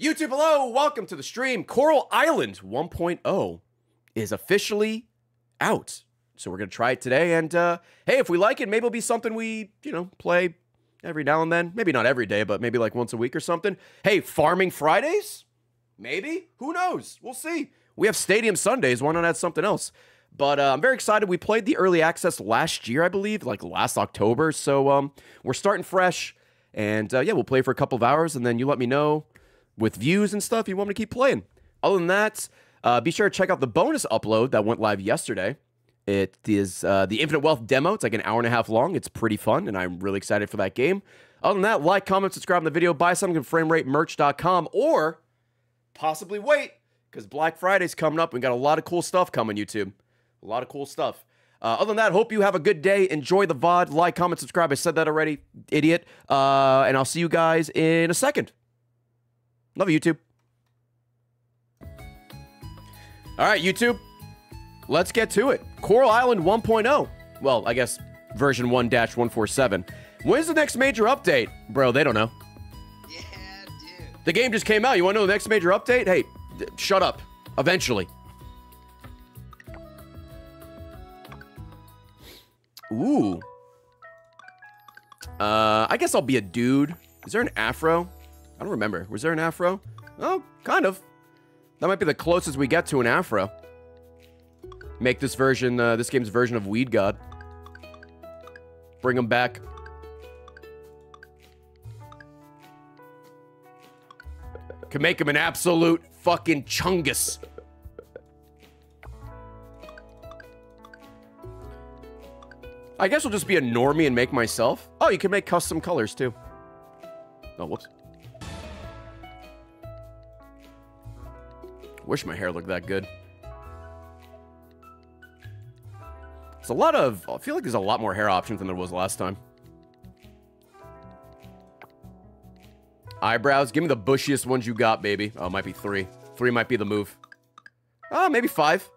YouTube, hello, welcome to the stream. Coral Island 1.0 is officially out. So we're going to try it today. And uh, hey, if we like it, maybe it'll be something we, you know, play every now and then. Maybe not every day, but maybe like once a week or something. Hey, Farming Fridays? Maybe. Who knows? We'll see. We have Stardew Sundays. Why not add something else? But uh, I'm very excited. We played the early access last year, I believe, like last October. So um, we're starting fresh. And uh, yeah, we'll play for a couple of hours, and then you let me know with views and stuff you want me to keep playing. Other than that, uh, be sure to check out the bonus upload that went live yesterday. It is uh, the Infinite Wealth demo. It's like an hour and a half long. It's pretty fun, and I'm really excited for that game. Other than that, like, comment, subscribe on the video, buy something at frameratemerch.com, or possibly wait, because Black Friday's coming up. We got a lot of cool stuff coming, YouTube. A lot of cool stuff. Uh, other than that, hope you have a good day. Enjoy the VOD. Like, comment, subscribe. I said that already, idiot. Uh, and I'll see you guys in a second. Love you, YouTube. All right, YouTube. Let's get to it. Coral Island 1.0. Well, I guess version 1 147. When's the next major update? Bro, they don't know. Yeah, dude. The game just came out. You want to know the next major update? Hey, shut up. Eventually. Ooh. Uh, I guess I'll be a dude. Is there an afro? I don't remember. Was there an afro? Oh, kind of. That might be the closest we get to an afro. Make this version, uh, this game's version of Weed God. Bring him back. Can make him an absolute fucking chungus. I guess I'll just be a normie and make myself. Oh, you can make custom colors too. Oh, whoops. Wish my hair looked that good. It's a lot of. I feel like there's a lot more hair options than there was last time. Eyebrows. Give me the bushiest ones you got, baby. Oh, might be three. Three might be the move. Oh, maybe five.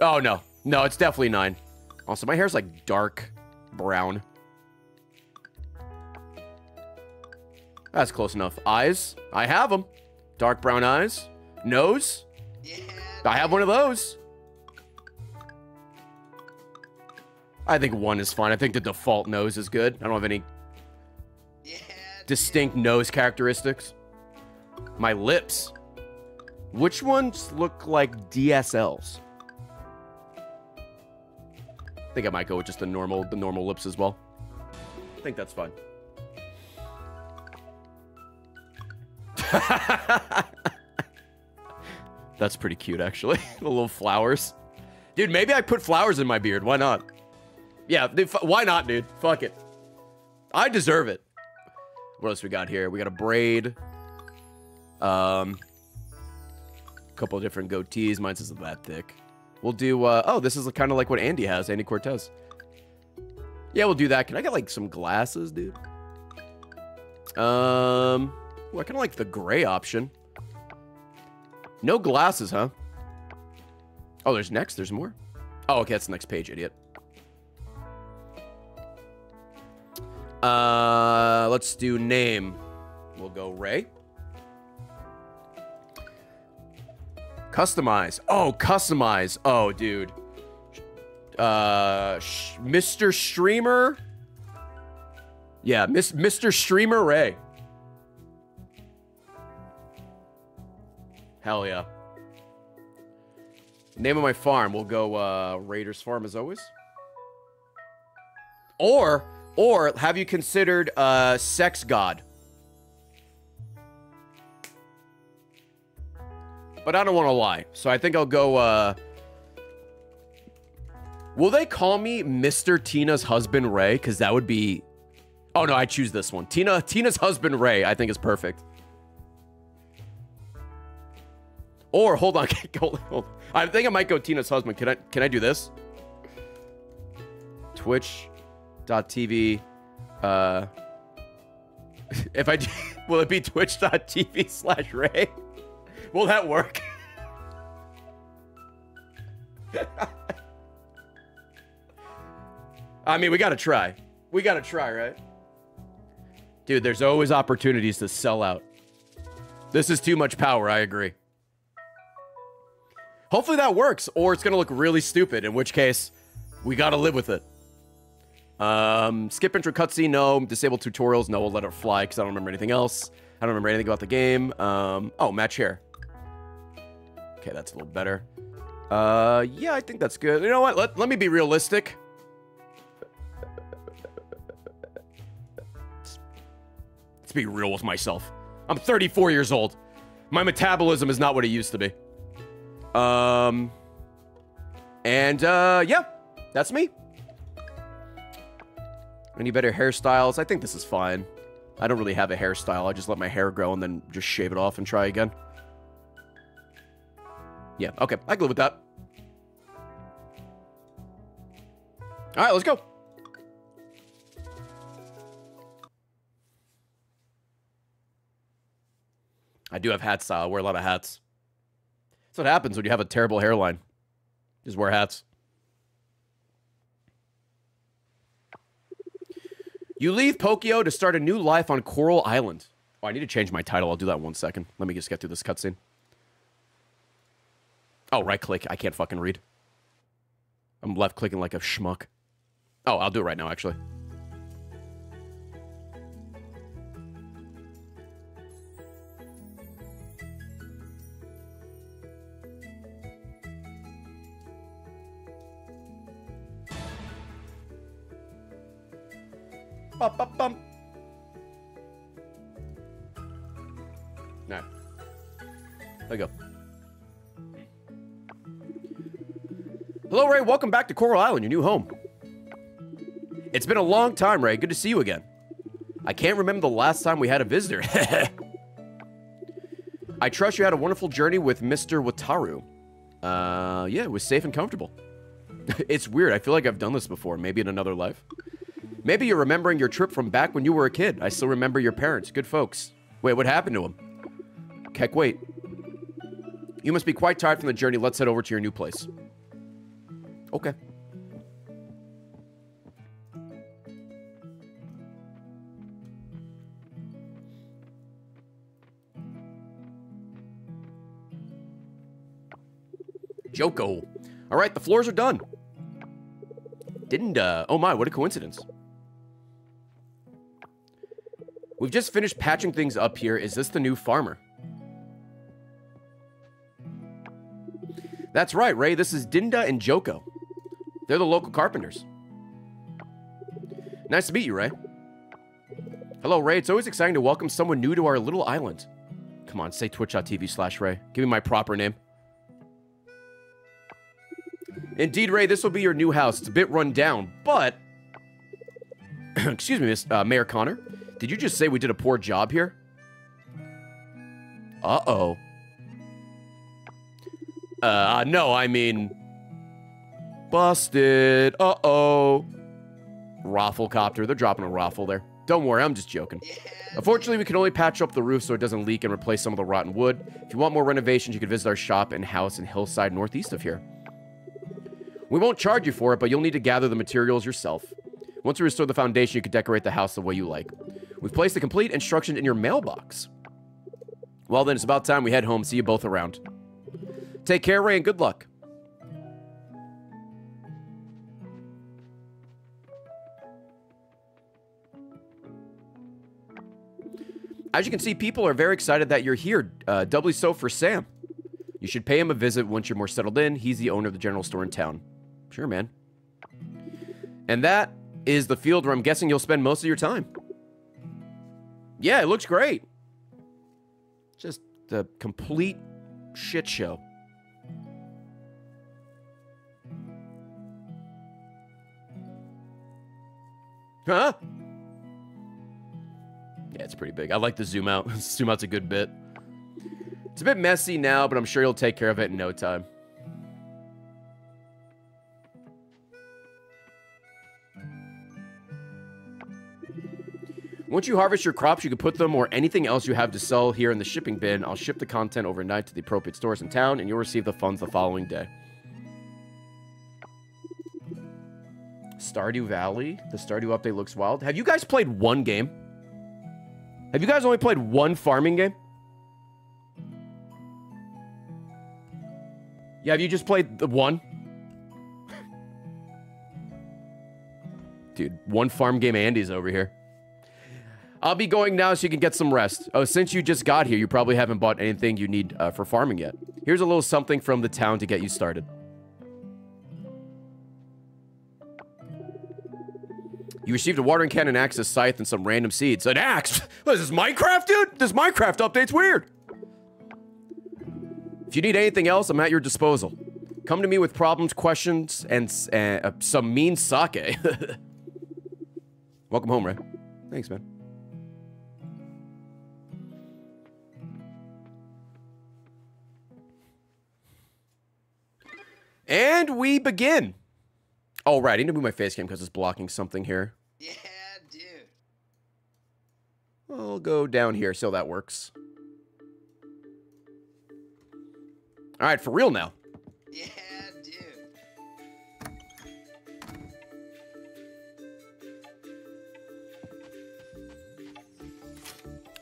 Oh, no. No, it's definitely nine. Also, my hair's like dark brown. That's close enough. Eyes. I have them. Dark brown eyes. Nose. Yeah. I have one of those. I think one is fine. I think the default nose is good. I don't have any Yeah. distinct nose characteristics. My lips. Which ones look like DSLs? I think I might go with just the normal the normal lips as well. I think that's fine. that's pretty cute actually. the little flowers. Dude, maybe I put flowers in my beard. Why not? Yeah, why not, dude? Fuck it. I deserve it. What else we got here? We got a braid. Um, a couple different goatees. Mine's isn't that thick. We'll do. Uh, oh, this is kind of like what Andy has. Andy Cortez. Yeah, we'll do that. Can I get like some glasses, dude? Um, well, I kind of like the gray option. No glasses, huh? Oh, there's next. There's more. Oh, okay. That's the next page, idiot. Uh, let's do name. We'll go Ray. Customize. Oh, customize. Oh, dude. Uh, Mr. Streamer. Yeah, Miss Mr. Streamer Ray. Hell yeah. Name of my farm. We'll go uh, Raiders Farm as always. Or, or have you considered uh, Sex God? But I don't want to lie, so I think I'll go. Uh, will they call me Mr. Tina's husband Ray? Because that would be. Oh no, I choose this one. Tina, Tina's husband Ray. I think is perfect. Or hold on, hold, hold. I think I might go Tina's husband. Can I? Can I do this? Twitch.tv. Uh, if I do, will it be Twitch.tv slash Ray? Will that work? I mean, we gotta try. We gotta try, right? Dude, there's always opportunities to sell out. This is too much power, I agree. Hopefully that works, or it's gonna look really stupid, in which case, we gotta live with it. Um, skip intro cutscene, no. Disable tutorials, no. We'll let it fly because I don't remember anything else. I don't remember anything about the game. Um, oh, match here. Okay, that's a little better. Uh, yeah, I think that's good. You know what? Let, let me be realistic. Let's be real with myself. I'm 34 years old. My metabolism is not what it used to be. Um, and, uh, yeah, that's me. Any better hairstyles? I think this is fine. I don't really have a hairstyle. I just let my hair grow and then just shave it off and try again. Yeah, okay. I can live with that. All right, let's go. I do have hat style. I wear a lot of hats. That's what happens when you have a terrible hairline. Just wear hats. You leave Pokyo to start a new life on Coral Island. Oh, I need to change my title. I'll do that one second. Let me just get through this cutscene. Oh, right click. I can't fucking read. I'm left clicking like a schmuck. Oh, I'll do it right now, actually. Bum, bum, bum. No. There you go. Hello, Ray. Welcome back to Coral Island, your new home. It's been a long time, Ray. Good to see you again. I can't remember the last time we had a visitor. I trust you had a wonderful journey with Mr. Wataru. Uh, yeah, it was safe and comfortable. it's weird. I feel like I've done this before, maybe in another life. Maybe you're remembering your trip from back when you were a kid. I still remember your parents. Good folks. Wait, what happened to them? Keck, wait. You must be quite tired from the journey. Let's head over to your new place. Okay. Joko. All right, the floors are done. Didn't, uh, oh my, what a coincidence. We've just finished patching things up here. Is this the new farmer? That's right, Ray. This is Dinda and Joko. They're the local carpenters. Nice to meet you, Ray. Hello, Ray. It's always exciting to welcome someone new to our little island. Come on, say twitch.tv slash Ray. Give me my proper name. Indeed, Ray, this will be your new house. It's a bit run down, but... Excuse me, Miss uh, Mayor Connor. Did you just say we did a poor job here? Uh-oh. Uh, no, I mean... Busted. Uh-oh. Rafflecopter. They're dropping a raffle there. Don't worry, I'm just joking. Unfortunately, we can only patch up the roof so it doesn't leak and replace some of the rotten wood. If you want more renovations, you can visit our shop and house in Hillside, northeast of here. We won't charge you for it, but you'll need to gather the materials yourself. Once we restore the foundation, you can decorate the house the way you like. We've placed the complete instruction in your mailbox. Well, then, it's about time we head home. See you both around. Take care, Ray, and good luck. As you can see, people are very excited that you're here, uh, doubly so for Sam. You should pay him a visit once you're more settled in. He's the owner of the general store in town. Sure, man. And that is the field where I'm guessing you'll spend most of your time. Yeah, it looks great. Just the complete shit show. Huh? Yeah, it's pretty big. I like the zoom out. zoom out's a good bit. It's a bit messy now, but I'm sure you'll take care of it in no time. Once you harvest your crops, you can put them or anything else you have to sell here in the shipping bin. I'll ship the content overnight to the appropriate stores in town, and you'll receive the funds the following day. Stardew Valley. The Stardew update looks wild. Have you guys played one game? Have you guys only played one farming game? Yeah, have you just played the one? Dude, one farm game Andy's over here. I'll be going now so you can get some rest. Oh, since you just got here, you probably haven't bought anything you need uh, for farming yet. Here's a little something from the town to get you started. You received a watering can, an axe, a scythe, and some random seeds. An axe? What is this, Minecraft, dude? This Minecraft update's weird. If you need anything else, I'm at your disposal. Come to me with problems, questions, and uh, some mean sake. Welcome home, Ray. Thanks, man. And we begin. Oh, right. I need to move my face cam because it's blocking something here. Yeah, dude. I'll go down here so that works. All right, for real now. Yeah, dude.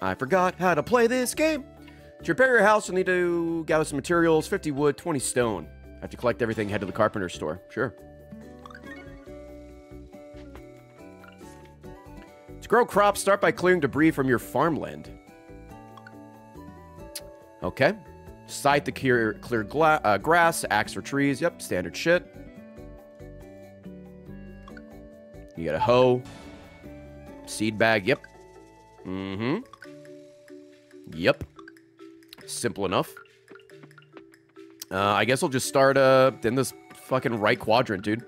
I forgot how to play this game. To repair your house, you'll need to gather some materials 50 wood, 20 stone. Have to collect everything, head to the carpenter store. Sure. To grow crops, start by clearing debris from your farmland. Okay. Scythe to clear, clear uh, grass, axe for trees. Yep, standard shit. You got a hoe. Seed bag. Yep. Mm-hmm. Yep. Simple enough. Uh, I guess I'll just start uh, in this fucking right quadrant, dude.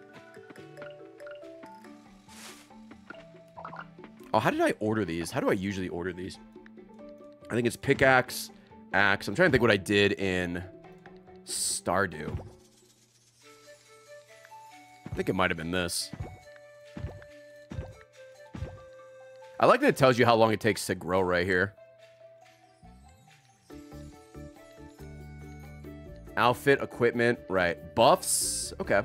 Oh, how did I order these? How do I usually order these? I think it's pickaxe, axe. I'm trying to think what I did in Stardew. I think it might have been this. I like that it tells you how long it takes to grow right here. Outfit, equipment, right. Buffs, okay.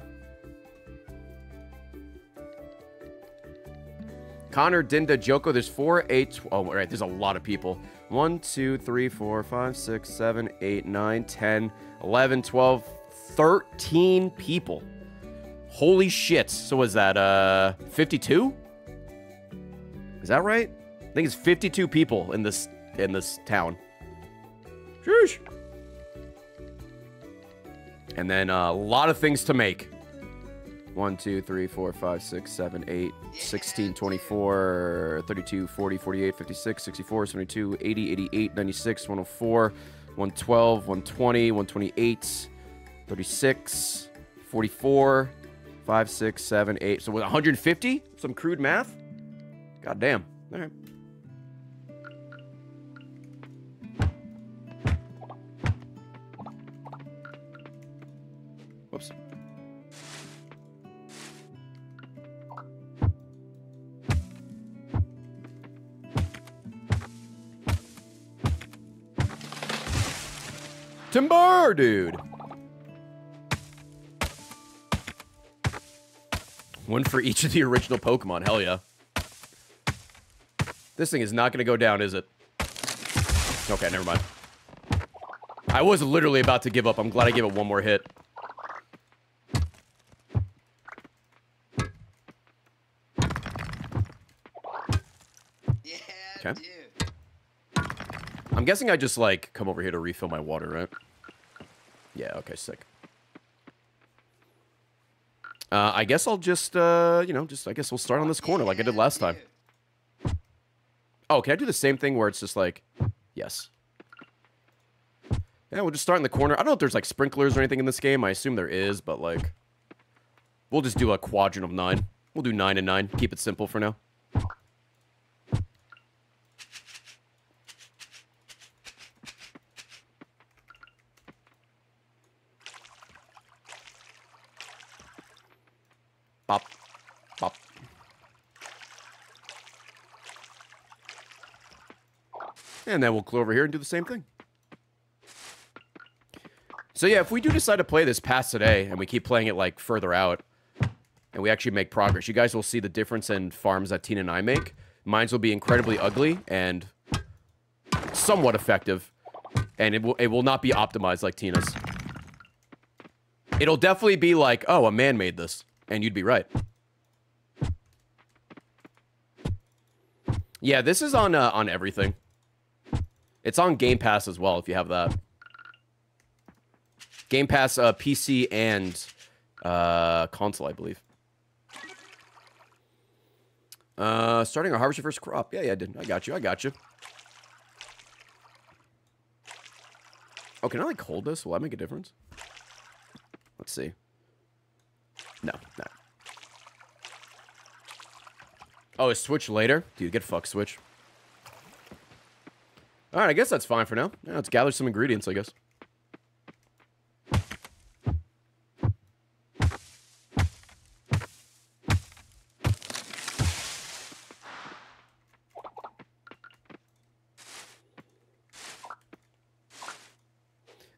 Connor, Dinda, Joko, there's four, eight, oh, right, there's a lot of people. One, two, three, four, five, six, seven, eight, nine, 10, 11, 12, 13 people. Holy shit. So was that, uh, 52? Is that right? I think it's 52 people in this, in this town. Sheesh. And then uh, a lot of things to make. 1, 2, 3, 4, 5, 6, 7, 8, 16, 24, 32, 40, 48, 56, 64, 72, 80, 88, 96, 104, 112, 120, 128, 36, 44, 5, 6, 7, 8. So 150? Some crude math? God damn. All right. Whoops. Timber, dude. One for each of the original Pokemon. Hell yeah. This thing is not going to go down, is it? Okay, never mind. I was literally about to give up. I'm glad I gave it one more hit. Okay. I'm guessing I just, like, come over here to refill my water, right? Yeah, okay, sick. Uh, I guess I'll just, uh, you know, just, I guess we'll start on this corner like I did last time. Oh, can I do the same thing where it's just like, yes. Yeah, we'll just start in the corner. I don't know if there's like sprinklers or anything in this game. I assume there is, but like, we'll just do a quadrant of nine. We'll do nine and nine. Keep it simple for now. And then we'll go over here and do the same thing. So yeah, if we do decide to play this past today, and we keep playing it like further out, and we actually make progress, you guys will see the difference in farms that Tina and I make. Mine's will be incredibly ugly, and somewhat effective, and it will it will not be optimized like Tina's. It'll definitely be like, oh, a man made this, and you'd be right. Yeah, this is on uh, on everything. It's on Game Pass as well if you have that. Game Pass, uh, PC and uh, console, I believe. Uh, starting a harvest your first crop. Yeah, yeah, I did. I got you. I got you. Oh, can I like hold this? Will that make a difference? Let's see. No, no. Oh, is Switch later? Dude, get fucked, Switch. Alright, I guess that's fine for now. Yeah, let's gather some ingredients, I guess.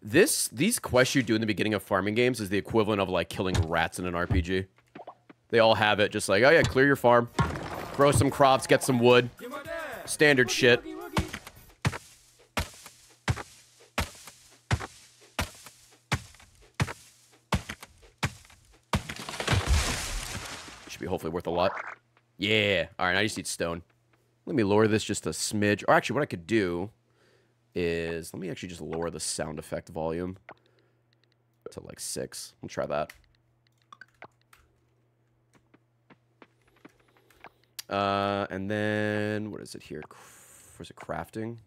This these quests you do in the beginning of farming games is the equivalent of like killing rats in an RPG. They all have it, just like, oh yeah, clear your farm, grow some crops, get some wood, standard shit. Worth a lot. Yeah. All right, I just need stone. Let me lower this just a smidge. Or actually, what I could do is... Let me actually just lower the sound effect volume to like 6. I'll try that. Uh, and then... What is it here? Was it crafting?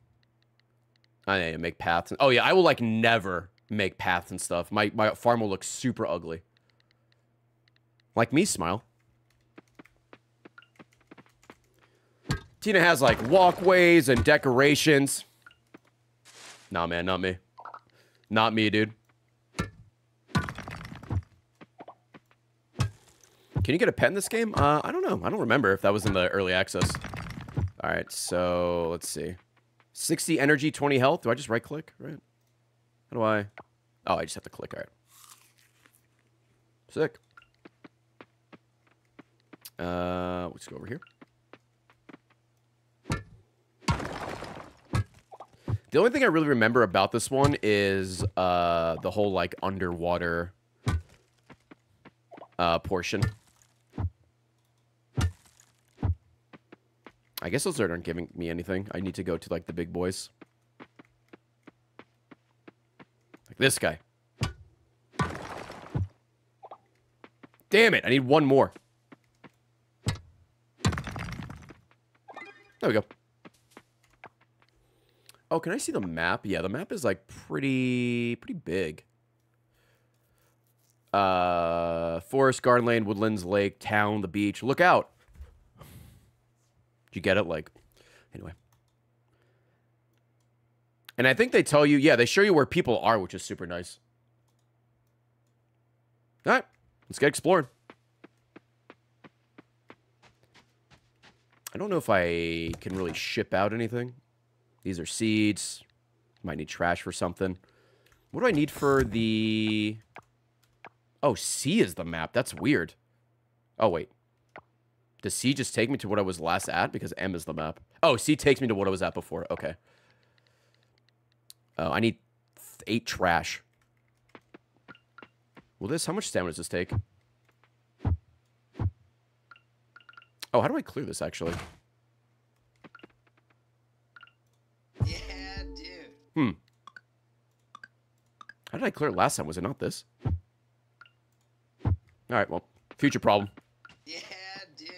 Oh, yeah, make paths. Oh, yeah, I will, like, never make paths and stuff. My, my farm will look super ugly. Like me, Smile. Tina has, like, walkways and decorations. Nah, man, not me. Not me, dude. Can you get a pet in this game? Uh, I don't know. I don't remember if that was in the early access. All right, so let's see. 60 energy, 20 health. Do I just right click? Right. How do I? Oh, I just have to click. All right. Sick. Uh, let's go over here. The only thing I really remember about this one is uh, the whole like underwater uh, portion. I guess those aren't giving me anything. I need to go to like the big boys. Like this guy. Damn it, I need one more. There we go. Oh, can I see the map? Yeah, the map is like pretty pretty big. Uh, forest, garden lane, woodlands, lake, town, the beach. Look out. Did you get it? Like, anyway. And I think they tell you, yeah, they show you where people are, which is super nice. All right, let's get exploring. I don't know if I can really ship out anything. These are seeds. Might need trash for something. What do I need for the... Oh, C is the map. That's weird. Oh, wait. Does C just take me to what I was last at? Because M is the map. Oh, C takes me to what I was at before. Okay. Oh, I need eight trash. Will this... How much stamina does this take? Oh, how do I clear this, actually? Hmm. How did I clear it last time? Was it not this? Alright, well, future problem. Yeah, dude.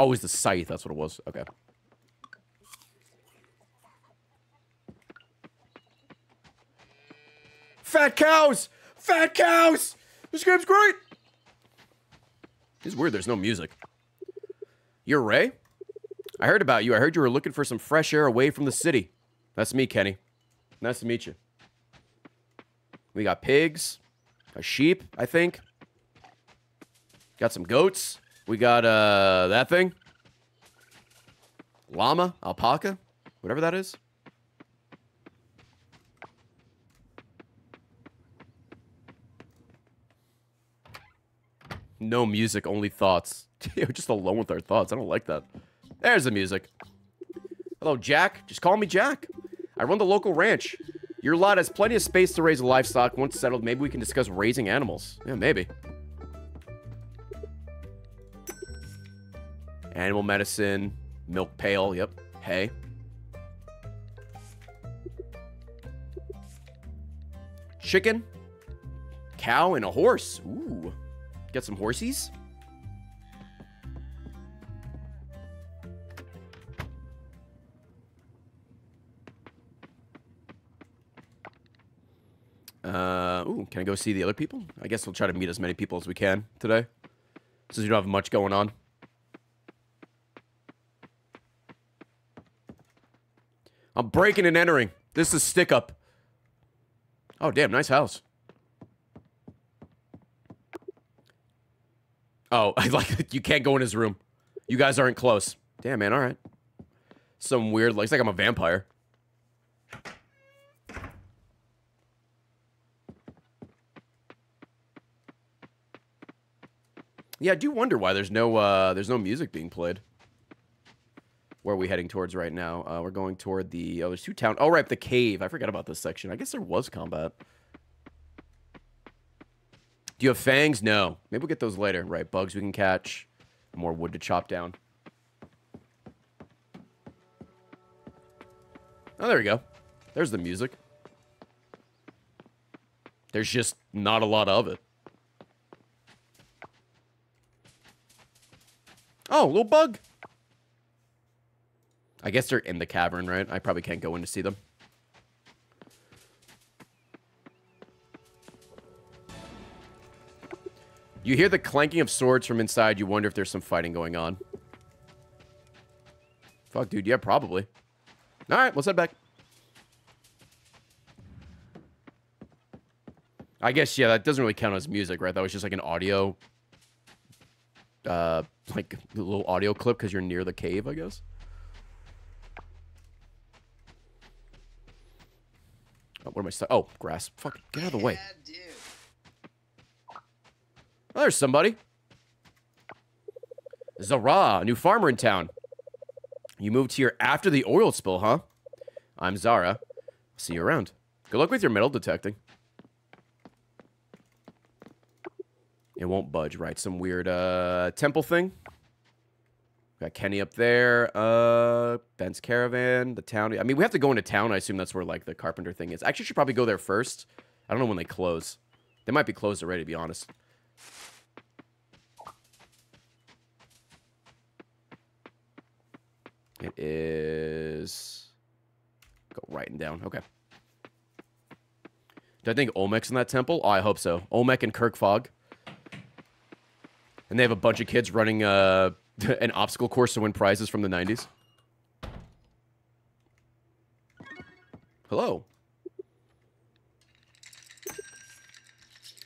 Oh, the scythe. That's what it was. Okay. Fat cows! Fat cows! This game's great! It's weird there's no music. You're Ray? I heard about you. I heard you were looking for some fresh air away from the city. That's me, Kenny. Nice to meet you. We got pigs, a sheep, I think. Got some goats. We got uh that thing. Llama, alpaca, whatever that is. No music, only thoughts. We're just alone with our thoughts. I don't like that. There's the music. Hello, Jack. Just call me Jack. I run the local ranch. Your lot has plenty of space to raise livestock. Once settled, maybe we can discuss raising animals. Yeah, maybe. Animal medicine, milk pail, yep. Hay. Chicken, cow, and a horse. Ooh. Get some horsies. Can I go see the other people? I guess we'll try to meet as many people as we can today. Since we don't have much going on. I'm breaking and entering. This is stick up. Oh, damn, nice house. Oh, I like you can't go in his room. You guys aren't close. Damn, man, all right. Some weird, looks like I'm a vampire. Yeah, I do wonder why there's no uh there's no music being played. Where are we heading towards right now? Uh, we're going toward the oh, there's two town. Oh, right, the cave. I forgot about this section. I guess there was combat. Do you have fangs? No. Maybe we'll get those later. Right, bugs we can catch. More wood to chop down. Oh, there we go. There's the music. There's just not a lot of it. Oh, little bug. I guess they're in the cavern, right? I probably can't go in to see them. You hear the clanking of swords from inside. You wonder if there's some fighting going on. Fuck, dude. Yeah, probably. All right, let's head back. I guess, yeah, that doesn't really count as music, right? That was just like an audio, uh, like a little audio clip because you're near the cave, I guess. Oh, what am I stu- Oh, grass. Fuck, get out of the way. Yeah. Oh, there's somebody. Zara, a new farmer in town. You moved here after the oil spill, huh? I'm Zara. See you around. Good luck with your metal detecting. It won't budge, right? Some weird uh temple thing. Got Kenny up there. Uh Ben's caravan, the town. I mean, we have to go into town. I assume that's where like the carpenter thing is. Actually, should probably go there first. I don't know when they close. They might be closed already, to be honest. It is. Go right and down. Okay. Do I think Olmec's in that temple? Oh, I hope so. Olmec and Kirk Fogg. And they have a bunch of kids running uh, an obstacle course to win prizes from the 90s. Hello.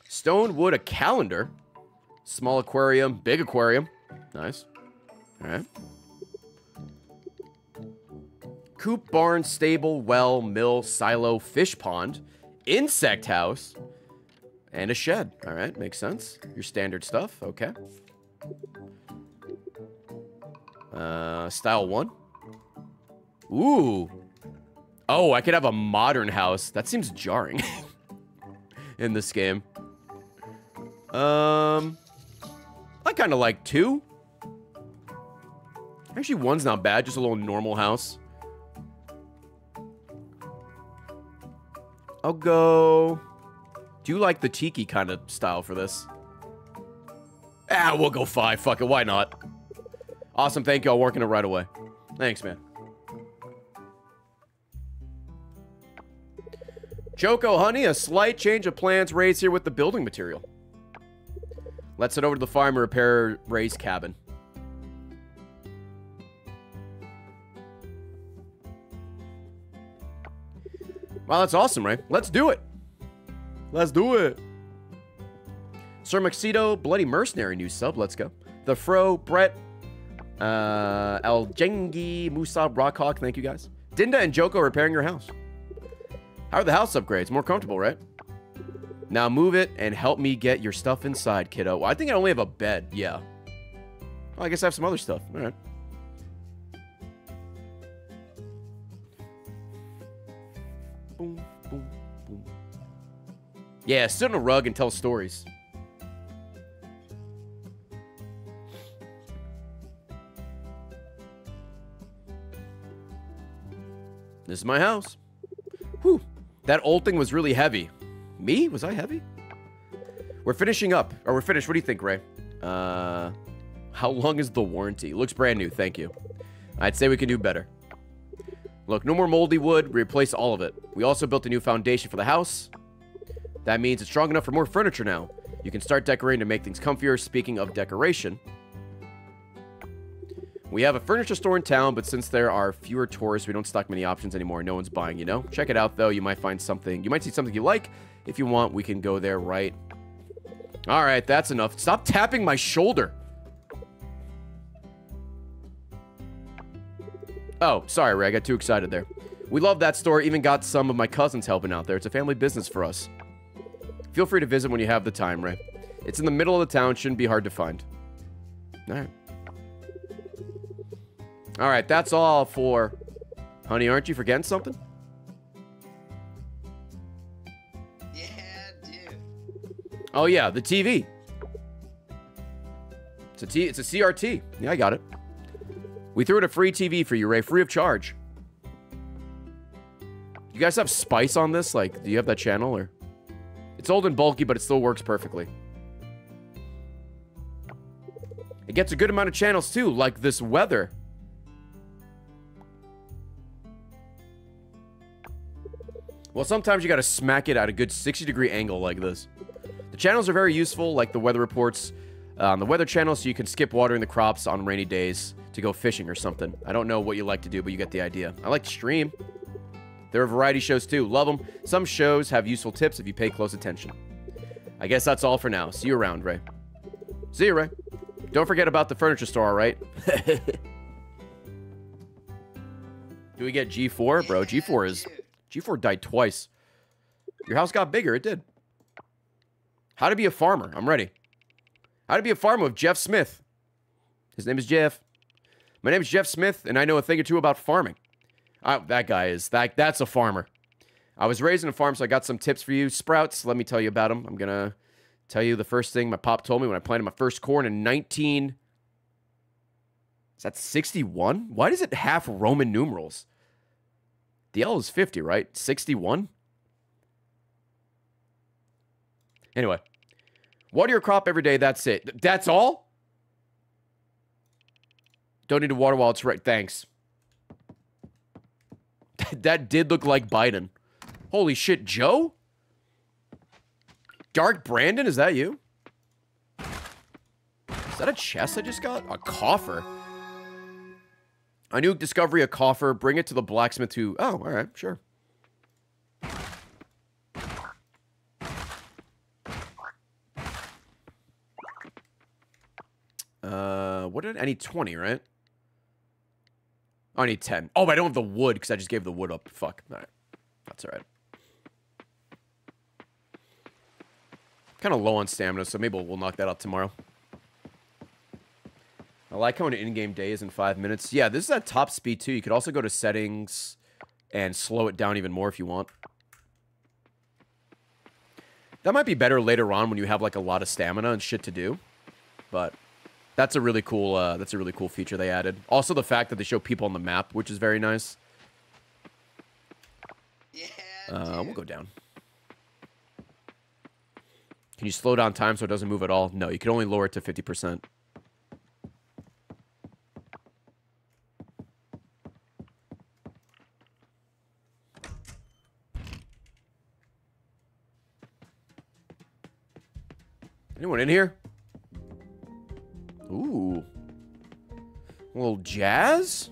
Stone wood, a calendar. Small aquarium, big aquarium. Nice. All right. Coop, barn, stable, well, mill, silo, fish pond, insect house, and a shed. All right, makes sense. Your standard stuff. Okay. Uh, style one. Ooh. Oh, I could have a modern house. That seems jarring in this game. Um, I kind of like two. Actually, one's not bad. Just a little normal house. I'll go... Do you like the tiki kind of style for this? Ah, we'll go five. Fuck it. Why not? Awesome. Thank you. I'll work on it right away. Thanks, man. Joko, honey, a slight change of plans Ray's here with the building material. Let's head over to the farm and repair Ray's cabin. Wow, that's awesome, Ray. Let's do it. Let's do it. Sir Maxito, Bloody Mercenary, new sub. Let's go. The Fro, Brett, uh, El Jengi, Musa, Rockhawk. Thank you guys. Dinda and Joko repairing your house. How are the house upgrades? More comfortable, right? Now move it and help me get your stuff inside, kiddo. Well, I think I only have a bed. Yeah. Well, I guess I have some other stuff. All right. Boom. Yeah, sit on a rug and tell stories. This is my house. Whew. That old thing was really heavy. Me? Was I heavy? We're finishing up. Or we're finished. What do you think, Ray? Uh, how long is the warranty? Looks brand new. Thank you. I'd say we can do better. Look, no more moldy wood. Replace all of it. We also built a new foundation for the house. That means it's strong enough for more furniture now. You can start decorating to make things comfier. Speaking of decoration, we have a furniture store in town, but since there are fewer tourists, we don't stock many options anymore. No one's buying, you know? Check it out, though. You might find something. You might see something you like. If you want, we can go there right. All right, that's enough. Stop tapping my shoulder. Oh, sorry, Ray. I got too excited there. We love that store. Even got some of my cousins helping out there. It's a family business for us. Feel free to visit when you have the time, Ray. It's in the middle of the town. Shouldn't be hard to find. All right. All right, that's all for... Honey, aren't you forgetting something? Yeah, dude. Oh, yeah, the TV. It's a, T it's a CRT. Yeah, I got it. We threw in a free TV for you, Ray, free of charge. You guys have spice on this? Like, do you have that channel, or... It's old and bulky, but it still works perfectly. It gets a good amount of channels, too, like this weather. Well, sometimes you gotta smack it at a good 60 degree angle like this. The channels are very useful, like the weather reports uh, on the weather channel, so you can skip watering the crops on rainy days to go fishing or something. I don't know what you like to do, but you get the idea. I like to stream. There are variety shows too. Love them. Some shows have useful tips if you pay close attention. I guess that's all for now. See you around, Ray. See you, Ray. Don't forget about the furniture store, all right? Do we get G4? Bro, G4 is... G4 died twice. Your house got bigger. It did. How to be a farmer. I'm ready. How to be a farmer with Jeff Smith. His name is Jeff. My name is Jeff Smith, and I know a thing or two about farming. Uh, that guy is that. That's a farmer. I was raised in a farm, so I got some tips for you. Sprouts. Let me tell you about them. I'm gonna tell you the first thing my pop told me when I planted my first corn in 19. Is that 61? Why does it have Roman numerals? The L is 50, right? 61? Anyway, water your crop every day. That's it. That's all? Don't need to water while it's right. Thanks. That did look like Biden. Holy shit, Joe? Dark Brandon, is that you? Is that a chest I just got? A coffer. A new discovery, a coffer. Bring it to the blacksmith to... Oh, all right, sure. Uh, what did I need? 20, right? I need 10. Oh, but I don't have the wood because I just gave the wood up. Fuck. All right. That's all right. Kind of low on stamina, so maybe we'll knock that out tomorrow. I like how an in-game day is in five minutes. Yeah, this is at top speed too. You could also go to settings and slow it down even more if you want. That might be better later on when you have like a lot of stamina and shit to do. But that's a really cool uh, that's a really cool feature they added. Also the fact that they show people on the map, which is very nice. Yeah, Uh, we'll go down. Can you slow down time so it doesn't move at all? No, you can only lower it to 50%. Anyone in here? Ooh. A little jazz?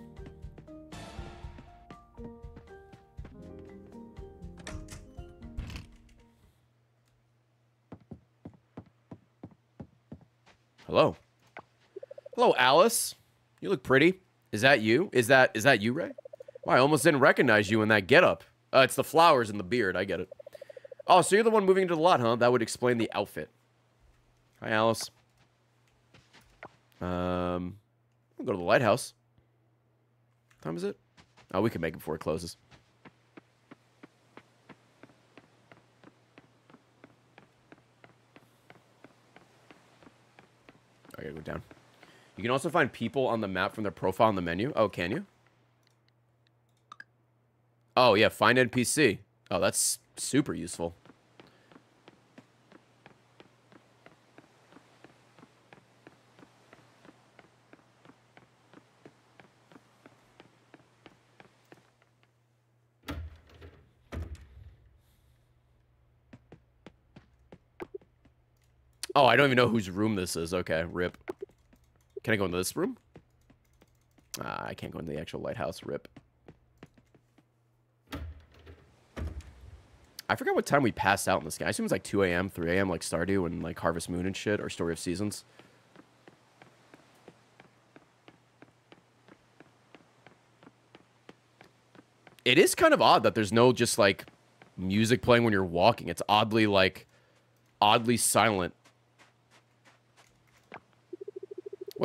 Hello. Hello, Alice. You look pretty. Is that you? Is that is that you, Ray? Wow, I almost didn't recognize you in that getup. Uh, it's the flowers and the beard. I get it. Oh, so you're the one moving into the lot, huh? That would explain the outfit. Hi, Alice. Um, we'll go to the lighthouse. What time is it? Oh, we can make it before it closes. I gotta go down. You can also find people on the map from their profile on the menu. Oh, can you? Oh, yeah, find NPC. Oh, that's super useful. Oh, I don't even know whose room this is. Okay, rip. Can I go into this room? Ah, I can't go into the actual lighthouse. Rip. I forgot what time we passed out in this game. I assume it's like 2 a.m., 3 a.m., like Stardew and like Harvest Moon and shit, or Story of Seasons. It is kind of odd that there's no just like music playing when you're walking. It's oddly like oddly silent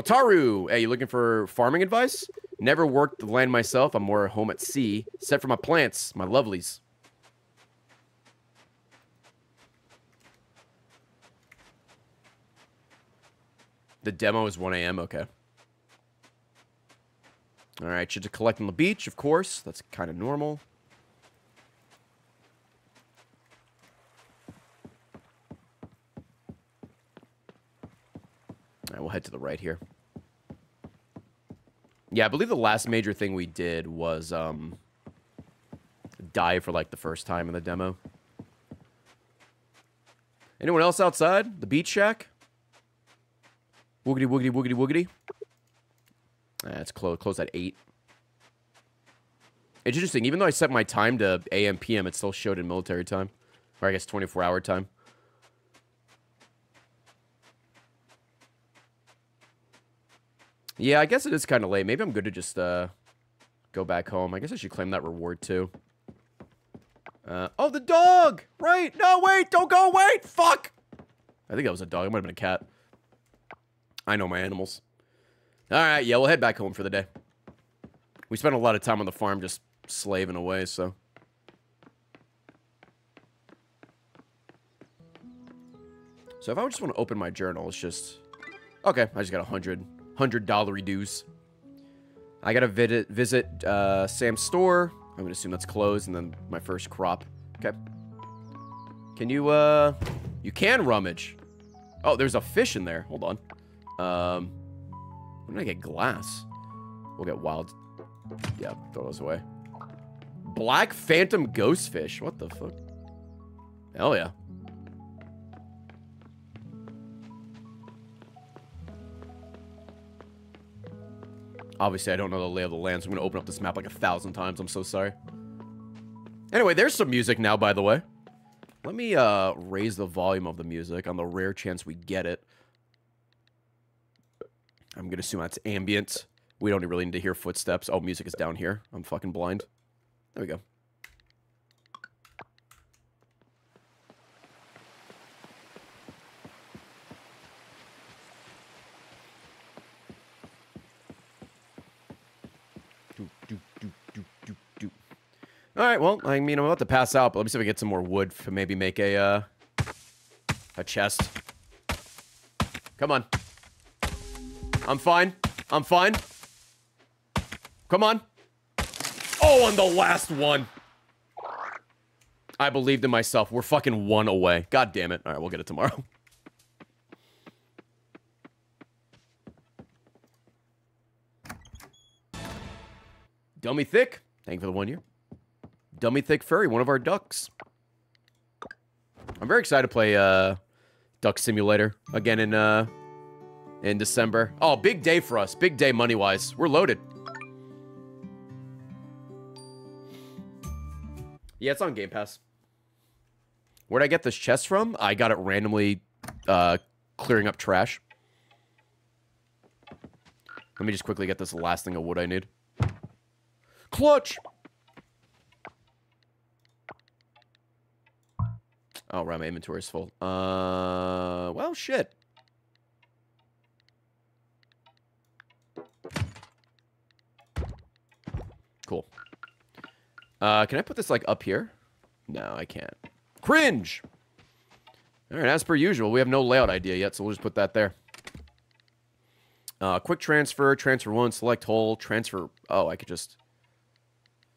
Wataru, hey, you looking for farming advice? Never worked the land myself. I'm more home at sea. Set for my plants, my lovelies. The demo is 1 a.m. Okay. All right, should collect on the beach, of course. That's kind of normal. All right, we'll head to the right here. Yeah, I believe the last major thing we did was um, die for like the first time in the demo. Anyone else outside? The beach shack? Woogity, woogity, woogity, woogity. That's close. Close at 8. It's interesting. Even though I set my time to AM, PM, it still showed in military time. Or I guess 24-hour time. Yeah, I guess it is kind of late. Maybe I'm good to just uh, go back home. I guess I should claim that reward too. Uh, oh, the dog! Right! No, wait! Don't go! Wait! Fuck! I think that was a dog. It might have been a cat. I know my animals. Alright, yeah, we'll head back home for the day. We spent a lot of time on the farm just slaving away, so... So if I just want to open my journal, it's just... Okay, I just got a hundred dollar dues. I gotta visit visit uh, Sam's store. I'm gonna assume that's closed, and then my first crop. Okay. Can you uh, you can rummage. Oh, there's a fish in there. Hold on. Um, when did I get glass? We'll get wild. Yeah, throw those away. Black phantom ghost fish. What the fuck? Hell yeah. Obviously, I don't know the lay of the land, so I'm going to open up this map like a thousand times. I'm so sorry. Anyway, there's some music now, by the way. Let me uh, raise the volume of the music on the rare chance we get it. I'm going to assume that's ambient. We don't really need to hear footsteps. Oh, music is down here. I'm fucking blind. There we go. All right, well, I mean, I'm about to pass out, but let me see if I get some more wood to maybe make a, uh, a chest. Come on. I'm fine. I'm fine. Come on. Oh, on the last one. I believed in myself. We're fucking one away. God damn it. All right, we'll get it tomorrow. Dummy Thick, thank you for the one year. Dummy Thick Furry, one of our ducks. I'm very excited to play uh, Duck Simulator again in uh, in December. Oh, big day for us. Big day money-wise. We're loaded. Yeah, it's on Game Pass. Where'd I get this chest from? I got it randomly uh, clearing up trash. Let me just quickly get this last thing of wood I need. Clutch! Oh, right, my inventory is full. Uh, well, shit. Cool. Uh, can I put this, like, up here? No, I can't. Cringe! All right, as per usual, we have no layout idea yet, so we'll just put that there. Uh, quick transfer, transfer one, select hole, transfer. Oh, I could just.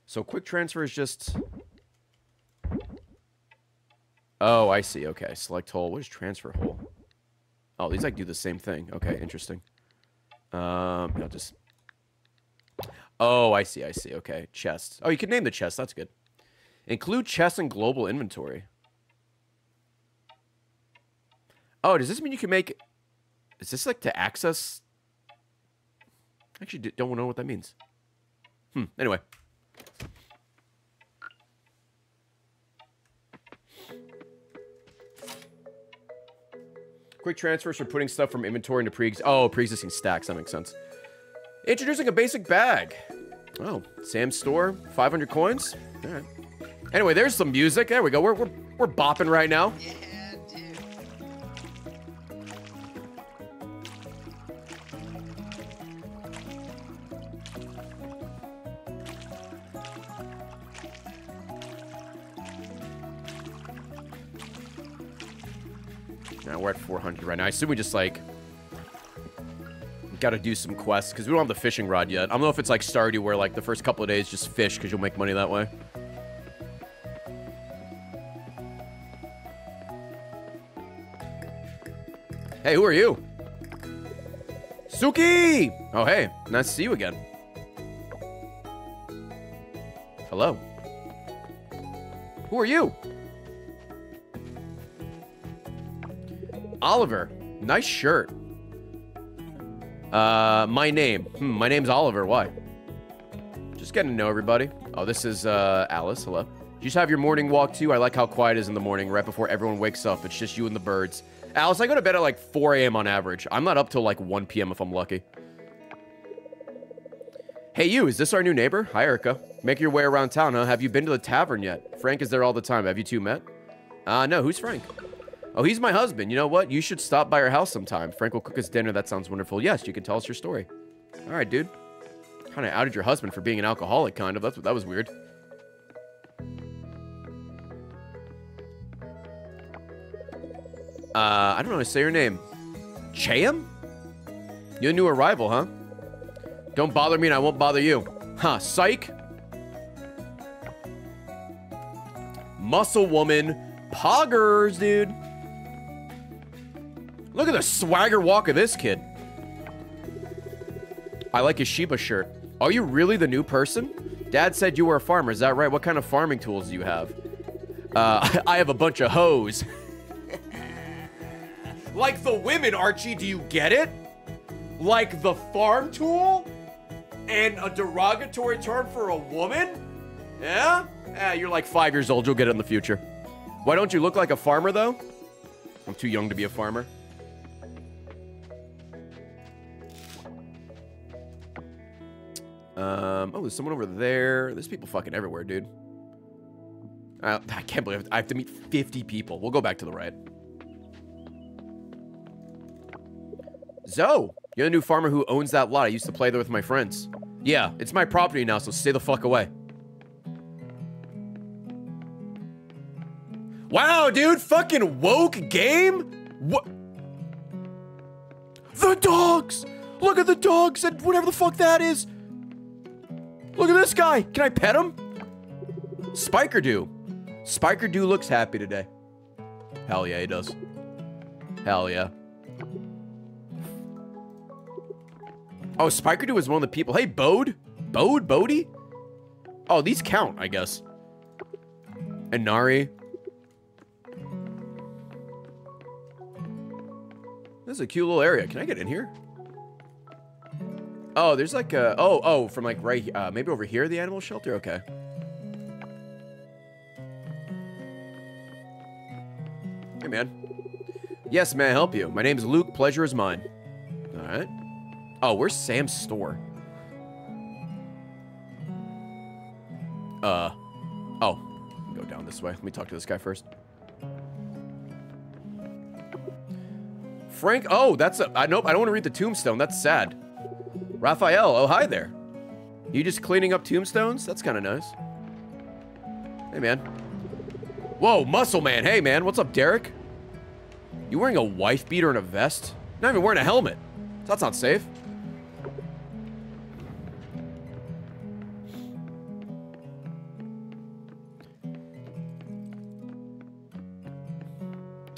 So quick transfer is just. Oh, I see. Okay, select hole. What is transfer hole? Oh, these like do the same thing. Okay, interesting. Um, I'll just. Oh, I see. I see. Okay, chest. Oh, you can name the chest. That's good. Include chest in global inventory. Oh, does this mean you can make? Is this like to access? Actually, don't know what that means. Hmm. Anyway. Quick transfers for putting stuff from inventory into pre oh pre-existing stacks. That makes sense. Introducing a basic bag. Oh, Sam's store, 500 coins. All right. Anyway, there's some music. There we go. We're we're we're bopping right now. Yeah, I assume we just like got to do some quests because we don't have the fishing rod yet. I don't know if it's like Stardew where like the first couple of days just fish because you'll make money that way. Hey, who are you? Suki! Oh, hey. Nice to see you again. Hello. Who are you? Oliver. Nice shirt. Uh, my name. Hmm, my name's Oliver. Why? Just getting to know everybody. Oh, this is, uh, Alice. Hello. You just have your morning walk, too? I like how quiet it is in the morning, right before everyone wakes up. It's just you and the birds. Alice, I go to bed at like 4 a.m. on average. I'm not up till like 1 p.m. if I'm lucky. Hey, you, is this our new neighbor? Hi, Erica. Make your way around town, huh? Have you been to the tavern yet? Frank is there all the time. Have you two met? Uh, no. Who's Frank? Oh, he's my husband. You know what? You should stop by our house sometime. Frank will cook us dinner. That sounds wonderful. Yes, you can tell us your story. All right, dude. Kind of outed your husband for being an alcoholic, kind of. That's that was weird. Uh, I don't know how to say your name. Cham? You're a new arrival, huh? Don't bother me and I won't bother you. Huh, psych? Muscle woman. Poggers, dude. Look at the swagger walk of this kid. I like his Sheba shirt. Are you really the new person? Dad said you were a farmer. Is that right? What kind of farming tools do you have? Uh, I have a bunch of hoes. like the women, Archie. Do you get it? Like the farm tool? And a derogatory term for a woman? Yeah? Eh, you're like five years old. You'll get it in the future. Why don't you look like a farmer, though? I'm too young to be a farmer. Um, oh, there's someone over there. There's people fucking everywhere, dude. Uh, I can't believe I have to meet 50 people. We'll go back to the right. Zoe, you're the new farmer who owns that lot. I used to play there with my friends. Yeah, it's my property now, so stay the fuck away. Wow, dude, fucking woke game? What? The dogs! Look at the dogs and whatever the fuck that is. Look at this guy. Can I pet him? Spiker Doo. Spiker Doo looks happy today. Hell yeah, he does. Hell yeah. Oh, Spiker Doo is one of the people. Hey, Bode? Bode? Bodie? Oh, these count, I guess. Inari. This is a cute little area. Can I get in here? Oh, there's like a... Oh, oh, from like right... Uh, maybe over here, the animal shelter? Okay. Hey, man. Yes, may I help you? My name's Luke. Pleasure is mine. All right. Oh, where's Sam's store? Uh... Oh. Go down this way. Let me talk to this guy first. Frank... Oh, that's a... I, nope, I don't want to read the tombstone. That's sad. Raphael, oh, hi there. You just cleaning up tombstones? That's kind of nice. Hey, man. Whoa, muscle man. Hey, man. What's up, Derek? You wearing a wife beater and a vest? Not even wearing a helmet. That's not safe.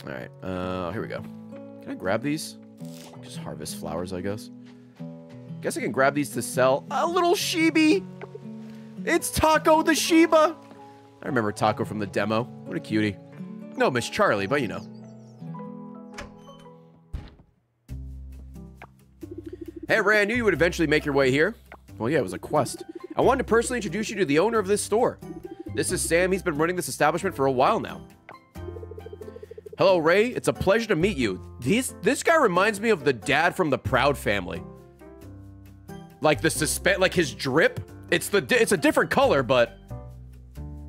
All right. Uh, here we go. Can I grab these? Just harvest flowers, I guess. Guess I can grab these to sell. A little Shibi. It's Taco the Shiba. I remember Taco from the demo. What a cutie. No, Miss Charlie, but you know. Hey, Ray, I knew you would eventually make your way here. Well, yeah, it was a quest. I wanted to personally introduce you to the owner of this store. This is Sam. He's been running this establishment for a while now. Hello, Ray. It's a pleasure to meet you. These, this guy reminds me of the dad from the Proud Family. Like the suspense, like his drip. It's the, it's a different color, but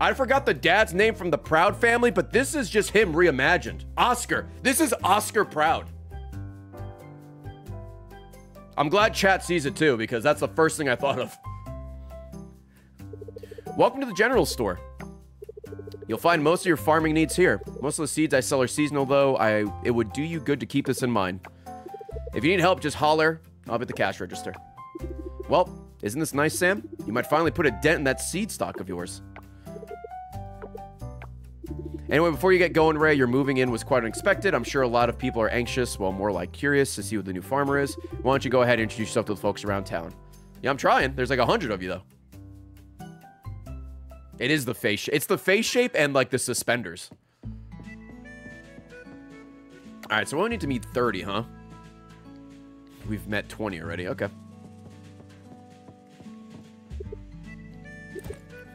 I forgot the dad's name from the Proud Family, but this is just him reimagined. Oscar. This is Oscar Proud. I'm glad chat sees it too, because that's the first thing I thought of. Welcome to the general store. You'll find most of your farming needs here. Most of the seeds I sell are seasonal, though. I it would do you good to keep this in mind. If you need help, just holler. I'll be at the cash register. Well, isn't this nice, Sam? You might finally put a dent in that seed stock of yours. Anyway, before you get going, Ray, your moving in was quite unexpected. I'm sure a lot of people are anxious, well, more like curious to see who the new farmer is. Why don't you go ahead and introduce yourself to the folks around town? Yeah, I'm trying. There's like a hundred of you, though. It is the face. It's the face shape and like the suspenders. All right, so we only need to meet 30, huh? We've met 20 already. Okay.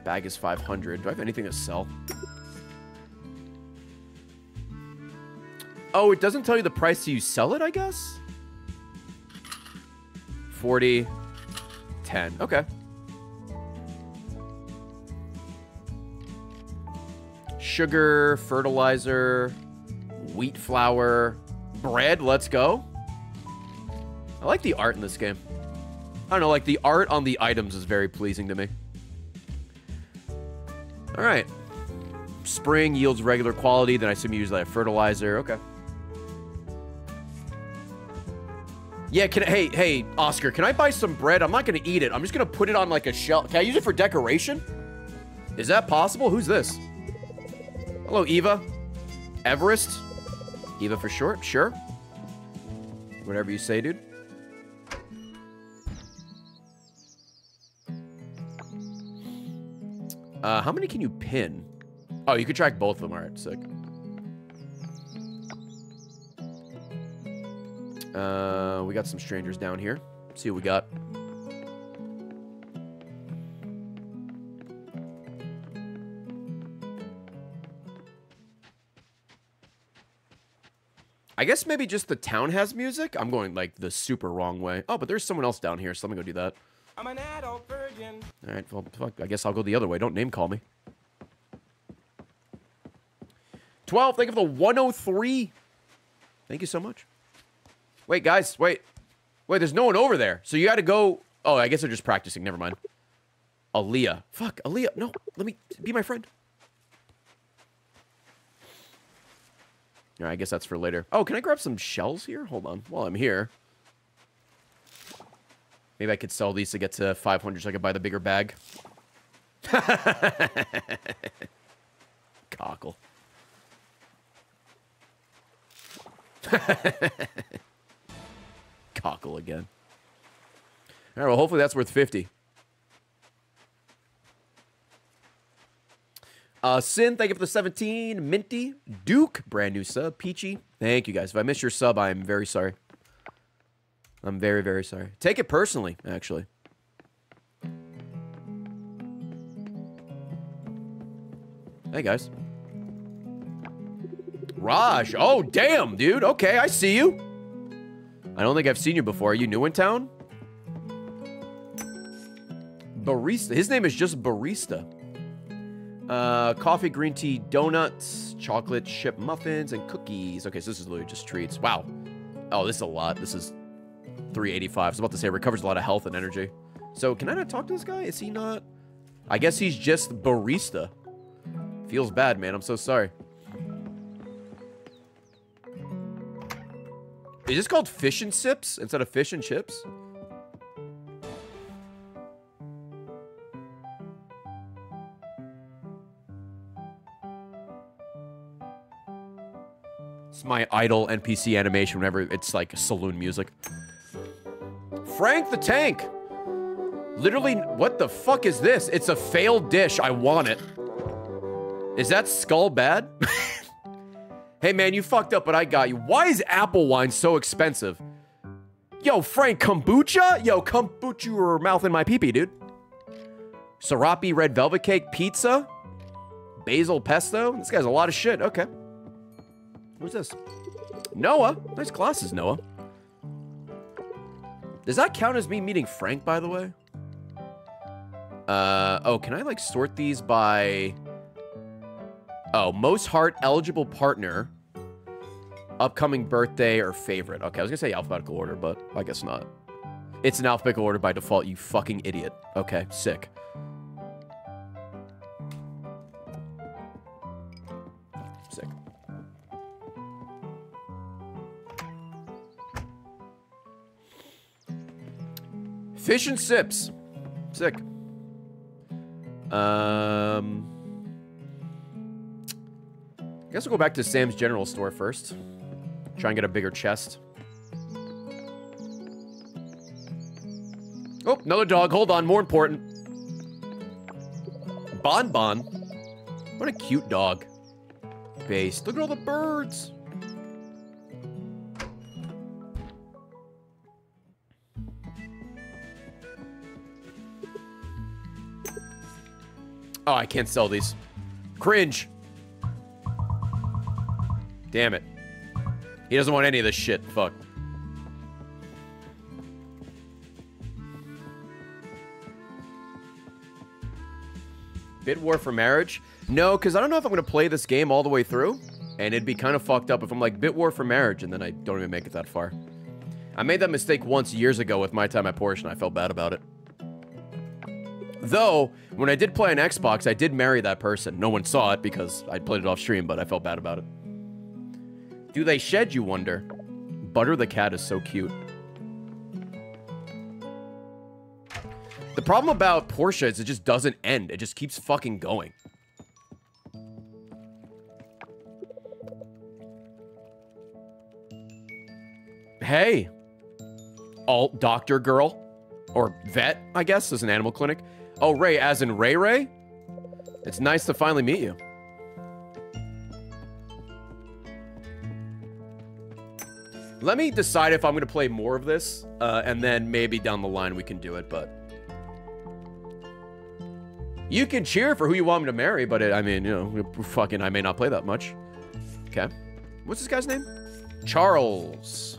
Bag is 500. Do I have anything to sell? Oh, it doesn't tell you the price you sell it, I guess? 40, 10. Okay. Sugar, fertilizer, wheat flour, bread. Let's go. I like the art in this game. I don't know, like the art on the items is very pleasing to me. All right. Spring yields regular quality, then I assume you use that fertilizer. Okay. Yeah, can hey, hey, Oscar, can I buy some bread? I'm not gonna eat it. I'm just gonna put it on like a shelf. Can I use it for decoration? Is that possible? Who's this? Hello, Eva. Everest? Eva for short? Sure. Whatever you say, dude. Uh, how many can you pin? Oh, you can track both of them. All right, sick. Uh, we got some strangers down here. Let's see what we got. I guess maybe just the town has music. I'm going like the super wrong way. Oh, but there's someone else down here, so let me go do that. I'm an adult virgin. All right, well, fuck. I guess I'll go the other way. Don't name call me. 12, thank you for the 103. Thank you so much. Wait, guys, wait. Wait, there's no one over there. So you got to go. Oh, I guess they're just practicing. Never mind. Aaliyah. Fuck, Aaliyah. No, let me be my friend. All right, I guess that's for later. Oh, can I grab some shells here? Hold on. While I'm here. Maybe I could sell these to get to 500 so I could buy the bigger bag. Cockle. Cockle again. All right, well, hopefully that's worth 50. Uh, Sin, thank you for the 17. Minty, Duke, brand new sub. Peachy, thank you guys. If I missed your sub, I'm very sorry. I'm very, very sorry. Take it personally, actually. Hey, guys. Raj. Oh, damn, dude. Okay, I see you. I don't think I've seen you before. Are you new in town? Barista. His name is just Barista. Uh, coffee, green tea, donuts, chocolate chip muffins, and cookies. Okay, so this is literally just treats. Wow. Oh, this is a lot. This is 385. I was about to say, recovers a lot of health and energy. So, can I not talk to this guy? Is he not? I guess he's just barista. Feels bad, man. I'm so sorry. Is this called fish and sips instead of fish and chips? It's my idol NPC animation whenever it's like saloon music. Frank the Tank. Literally, what the fuck is this? It's a failed dish. I want it. Is that skull bad? hey man, you fucked up, but I got you. Why is apple wine so expensive? Yo, Frank, kombucha? Yo, kombucha your mouth in my peepee, dude. Serapi red velvet cake pizza? Basil pesto? This guy's a lot of shit. Okay. Who's this? Noah. Nice glasses, Noah. Does that count as me meeting Frank, by the way? Uh, oh, can I, like, sort these by... Oh, most heart eligible partner, upcoming birthday, or favorite. Okay, I was gonna say alphabetical order, but I guess not. It's an alphabetical order by default, you fucking idiot. Okay, sick. Sick. Fish and sips. Sick. Um... I guess we'll go back to Sam's General Store first. Try and get a bigger chest. Oh, another dog. Hold on. More important. Bon Bon. What a cute dog. Base. Look at all the birds. Oh, I can't sell these. Cringe. Damn it. He doesn't want any of this shit. Fuck. Bit War for Marriage? No, because I don't know if I'm going to play this game all the way through. And it'd be kind of fucked up if I'm like, Bit War for Marriage, and then I don't even make it that far. I made that mistake once years ago with my time at Portia, and I felt bad about it. Though, when I did play on Xbox, I did marry that person. No one saw it because I played it off stream, but I felt bad about it. Do they shed, you wonder? Butter the cat is so cute. The problem about Portia is it just doesn't end. It just keeps fucking going. Hey. Alt doctor girl. Or vet, I guess, as an animal clinic. Oh, Ray, as in Ray Ray? It's nice to finally meet you. Let me decide if I'm going to play more of this, uh, and then maybe down the line we can do it, but... You can cheer for who you want me to marry, but it, I mean, you know, fucking, I may not play that much. Okay. What's this guy's name? Charles.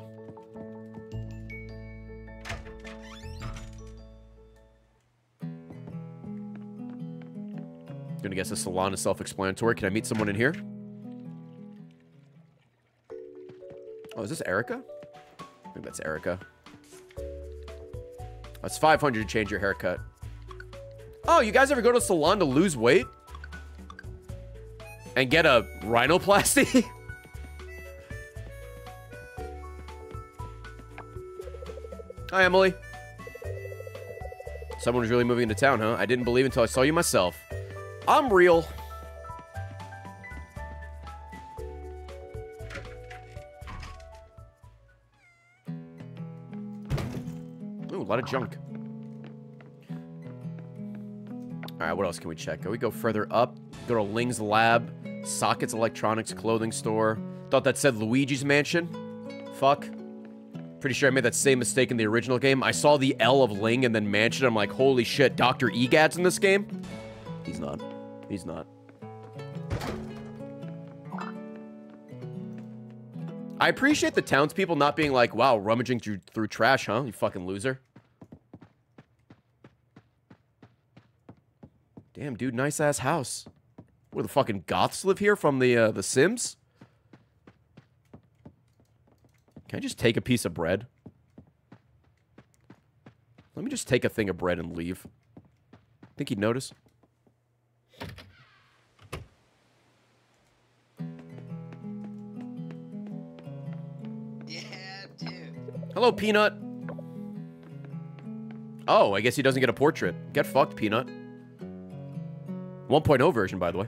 Gonna guess the salon is self-explanatory. Can I meet someone in here? Oh, is this Erica? I think that's Erica. That's 500 to change your haircut. Oh, you guys ever go to a salon to lose weight? And get a rhinoplasty? Hi, Emily. Someone was really moving into town, huh? I didn't believe until I saw you myself. I'm real. Ooh, a lot of junk. All right, what else can we check? Can we go further up? Go to Ling's Lab, Sockets Electronics Clothing Store. Thought that said Luigi's Mansion. Fuck. Pretty sure I made that same mistake in the original game. I saw the L of Ling and then Mansion. I'm like, holy shit, Dr. Egad's in this game? He's not. He's not. I appreciate the townspeople not being like, wow, rummaging through, through trash, huh? You fucking loser. Damn, dude, nice ass house. Where the fucking goths live here from the uh, the Sims? Can I just take a piece of bread? Let me just take a thing of bread and leave. Think he'd notice? Hello, Peanut. Oh, I guess he doesn't get a portrait. Get fucked, Peanut. 1.0 version, by the way.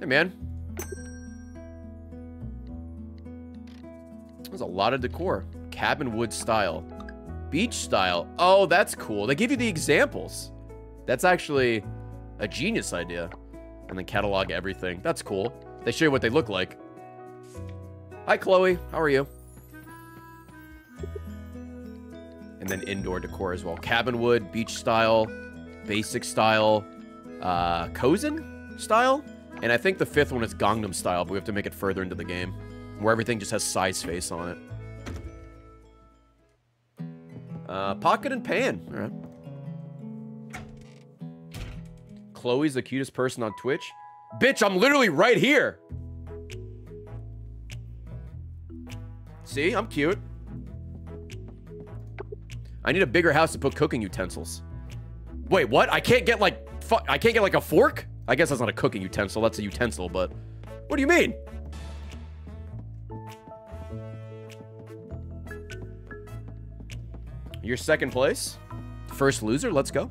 Hey, man. There's a lot of decor. Cabin wood style. Beach style. Oh, that's cool. They give you the examples. That's actually a genius idea. And then catalog everything. That's cool. They show you what they look like. Hi, Chloe. How are you? And then indoor decor as well. Cabin wood, beach style, basic style, uh, Kozen style. And I think the fifth one is Gangnam style, but we have to make it further into the game. Where everything just has size face on it. Uh, pocket and pan. All right. Chloe's the cutest person on Twitch. Bitch, I'm literally right here. See, I'm cute. I need a bigger house to put cooking utensils. Wait, what? I can't get like, I can't get like a fork? I guess that's not a cooking utensil. That's a utensil, but what do you mean? You're second place. First loser, let's go.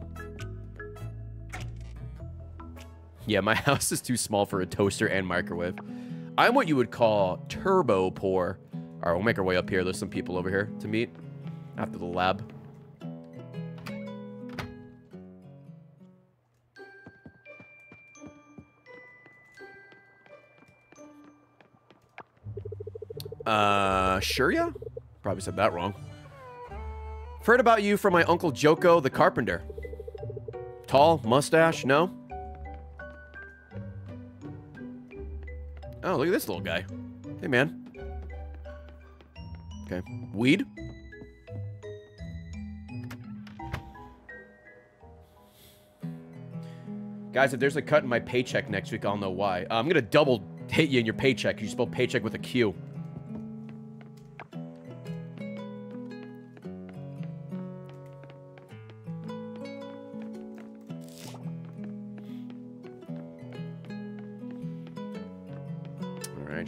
Yeah, my house is too small for a toaster and microwave. I'm what you would call turbo poor. All right, we'll make our way up here. There's some people over here to meet after the lab. Uh, sure yeah? Probably said that wrong. Heard about you from my uncle Joko the carpenter. Tall, mustache, no? Oh, look at this little guy. Hey, man. Okay. Weed? Guys, if there's a cut in my paycheck next week, I'll know why. Uh, I'm going to double hit you in your paycheck. because You spell paycheck with a Q.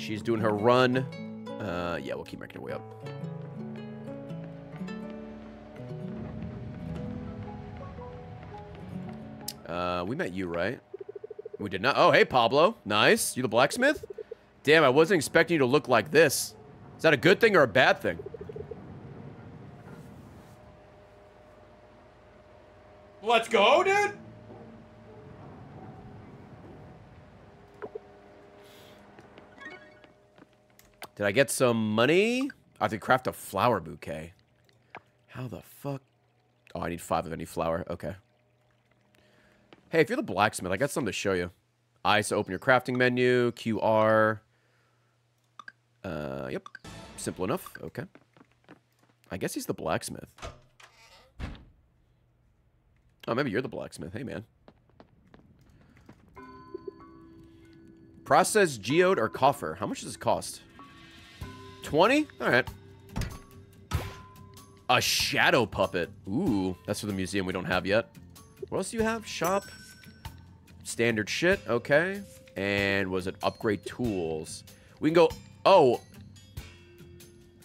she's doing her run. Uh, yeah, we'll keep making our way up. Uh, we met you, right? We did not. Oh, hey, Pablo. Nice. You the blacksmith? Damn, I wasn't expecting you to look like this. Is that a good thing or a bad thing? Let's go, dude. Did I get some money? I have to craft a flower bouquet. How the fuck? Oh, I need five of any flower. Okay. Hey, if you're the blacksmith, I got something to show you. Ice, open your crafting menu. QR. Uh, yep. Simple enough. Okay. I guess he's the blacksmith. Oh, maybe you're the blacksmith. Hey, man. Processed geode or coffer. How much does this cost? 20? All right. A shadow puppet. Ooh, that's for the museum we don't have yet. What else do you have? Shop. Standard shit. Okay. And was it upgrade tools? We can go... Oh.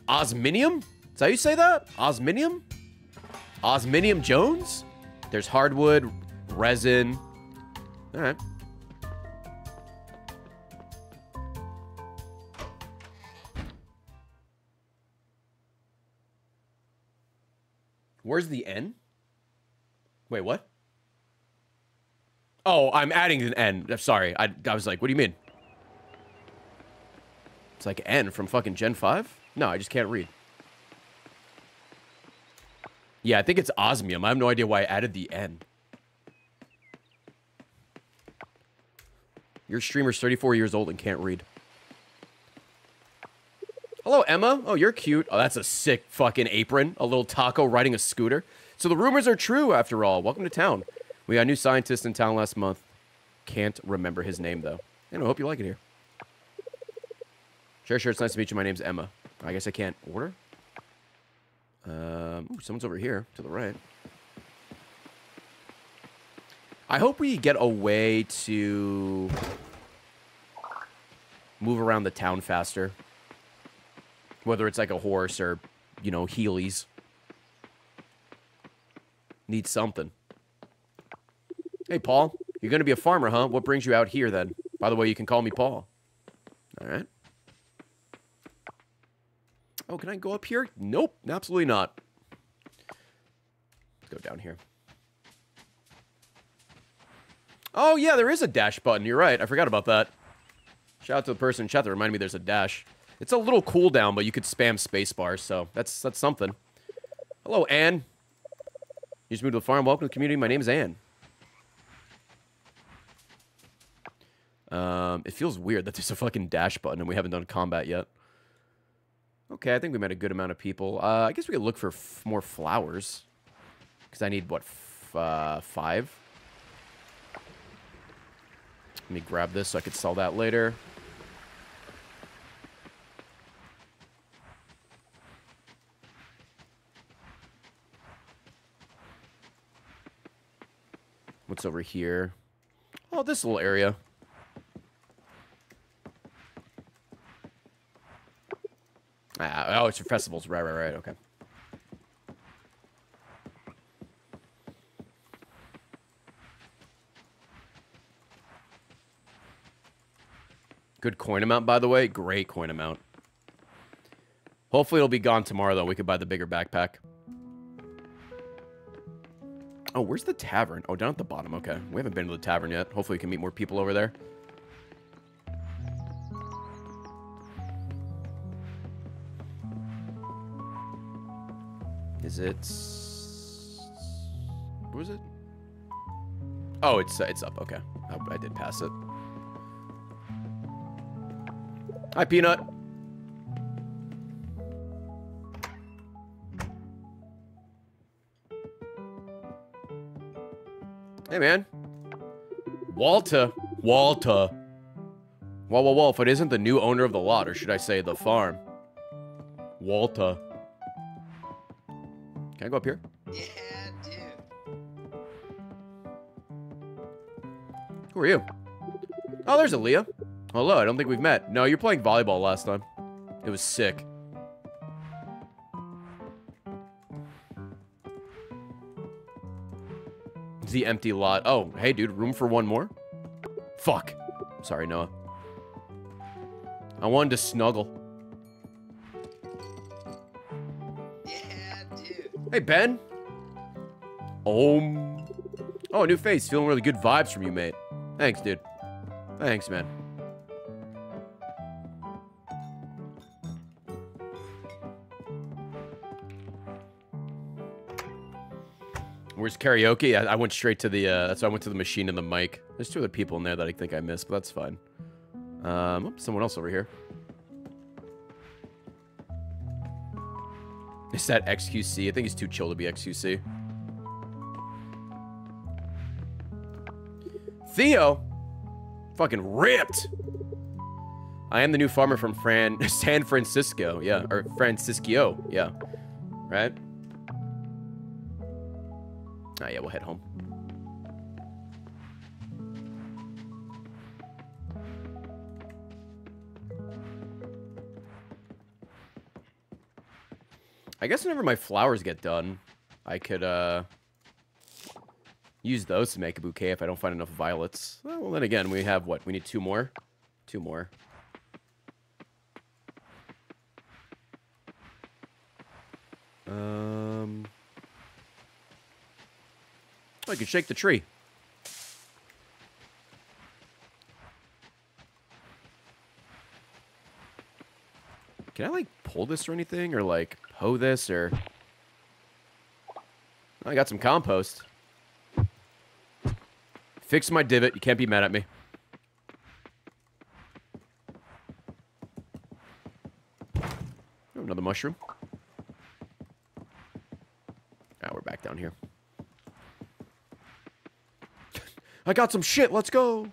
Osminium? Is that how you say that? Osminium? Osminium Jones? There's hardwood, resin. All right. Where's the N? Wait, what? Oh, I'm adding an N. Sorry. I, I was like, what do you mean? It's like N from fucking Gen 5? No, I just can't read. Yeah, I think it's osmium. I have no idea why I added the N. Your streamer's 34 years old and can't read. Hello, Emma. Oh, you're cute. Oh, that's a sick fucking apron. A little taco riding a scooter. So the rumors are true, after all. Welcome to town. We got a new scientist in town last month. Can't remember his name, though. And I hope you like it here. Sure, sure. It's nice to meet you. My name's Emma. I guess I can't order. Um, ooh, someone's over here to the right. I hope we get a way to move around the town faster. Whether it's like a horse or, you know, Heelys. Need something. Hey, Paul. You're going to be a farmer, huh? What brings you out here, then? By the way, you can call me Paul. All right. Oh, can I go up here? Nope, absolutely not. Let's go down here. Oh, yeah, there is a dash button. You're right. I forgot about that. Shout out to the person in chat that reminded me there's a dash. It's a little cooldown, but you could spam spacebar, so that's that's something. Hello, Anne. You just moved to the farm. Welcome to the community. My name is Anne. Um, it feels weird that there's a fucking dash button and we haven't done combat yet. Okay, I think we met a good amount of people. Uh, I guess we could look for more flowers. Because I need, what, uh, five? Let me grab this so I could sell that later. What's over here? Oh, this little area. Ah, oh, it's for festivals. Right, right, right. Okay. Good coin amount, by the way. Great coin amount. Hopefully it'll be gone tomorrow, though. We could buy the bigger backpack. Oh, where's the tavern? Oh, down at the bottom. Okay. We haven't been to the tavern yet. Hopefully we can meet more people over there. Is it... What was it? Oh, it's uh, it's up. Okay. I, I did pass it. Hi, Peanut. Hey, man. Walter. Walter. Whoa, whoa, whoa. If it isn't the new owner of the lot, or should I say the farm. Walter. Can I go up here? Yeah, dude. Who are you? Oh, there's Aaliyah. Hello, I don't think we've met. No, you're playing volleyball last time. It was sick. The empty lot. Oh, hey, dude, room for one more? Fuck. Sorry, Noah. I wanted to snuggle. Yeah, dude. Hey, Ben. Om. Oh, new face. Feeling really good vibes from you, mate. Thanks, dude. Thanks, man. Where's karaoke? I, I went straight to the, uh, that's why I went to the machine and the mic. There's two other people in there that I think I missed, but that's fine. Um, someone else over here. Is that XQC? I think he's too chill to be XQC. Theo? Fucking ripped. I am the new farmer from Fran San Francisco. Yeah, or Francisco. Yeah. Right? Ah, yeah, we'll head home. I guess whenever my flowers get done, I could, uh... Use those to make a bouquet if I don't find enough violets. Well, then again, we have, what? We need two more? Two more. Um... I can shake the tree. Can I, like, pull this or anything? Or, like, hoe this or... I got some compost. Fix my divot. You can't be mad at me. Oh, another mushroom. Ah, we're back down here. I got some shit. Let's go.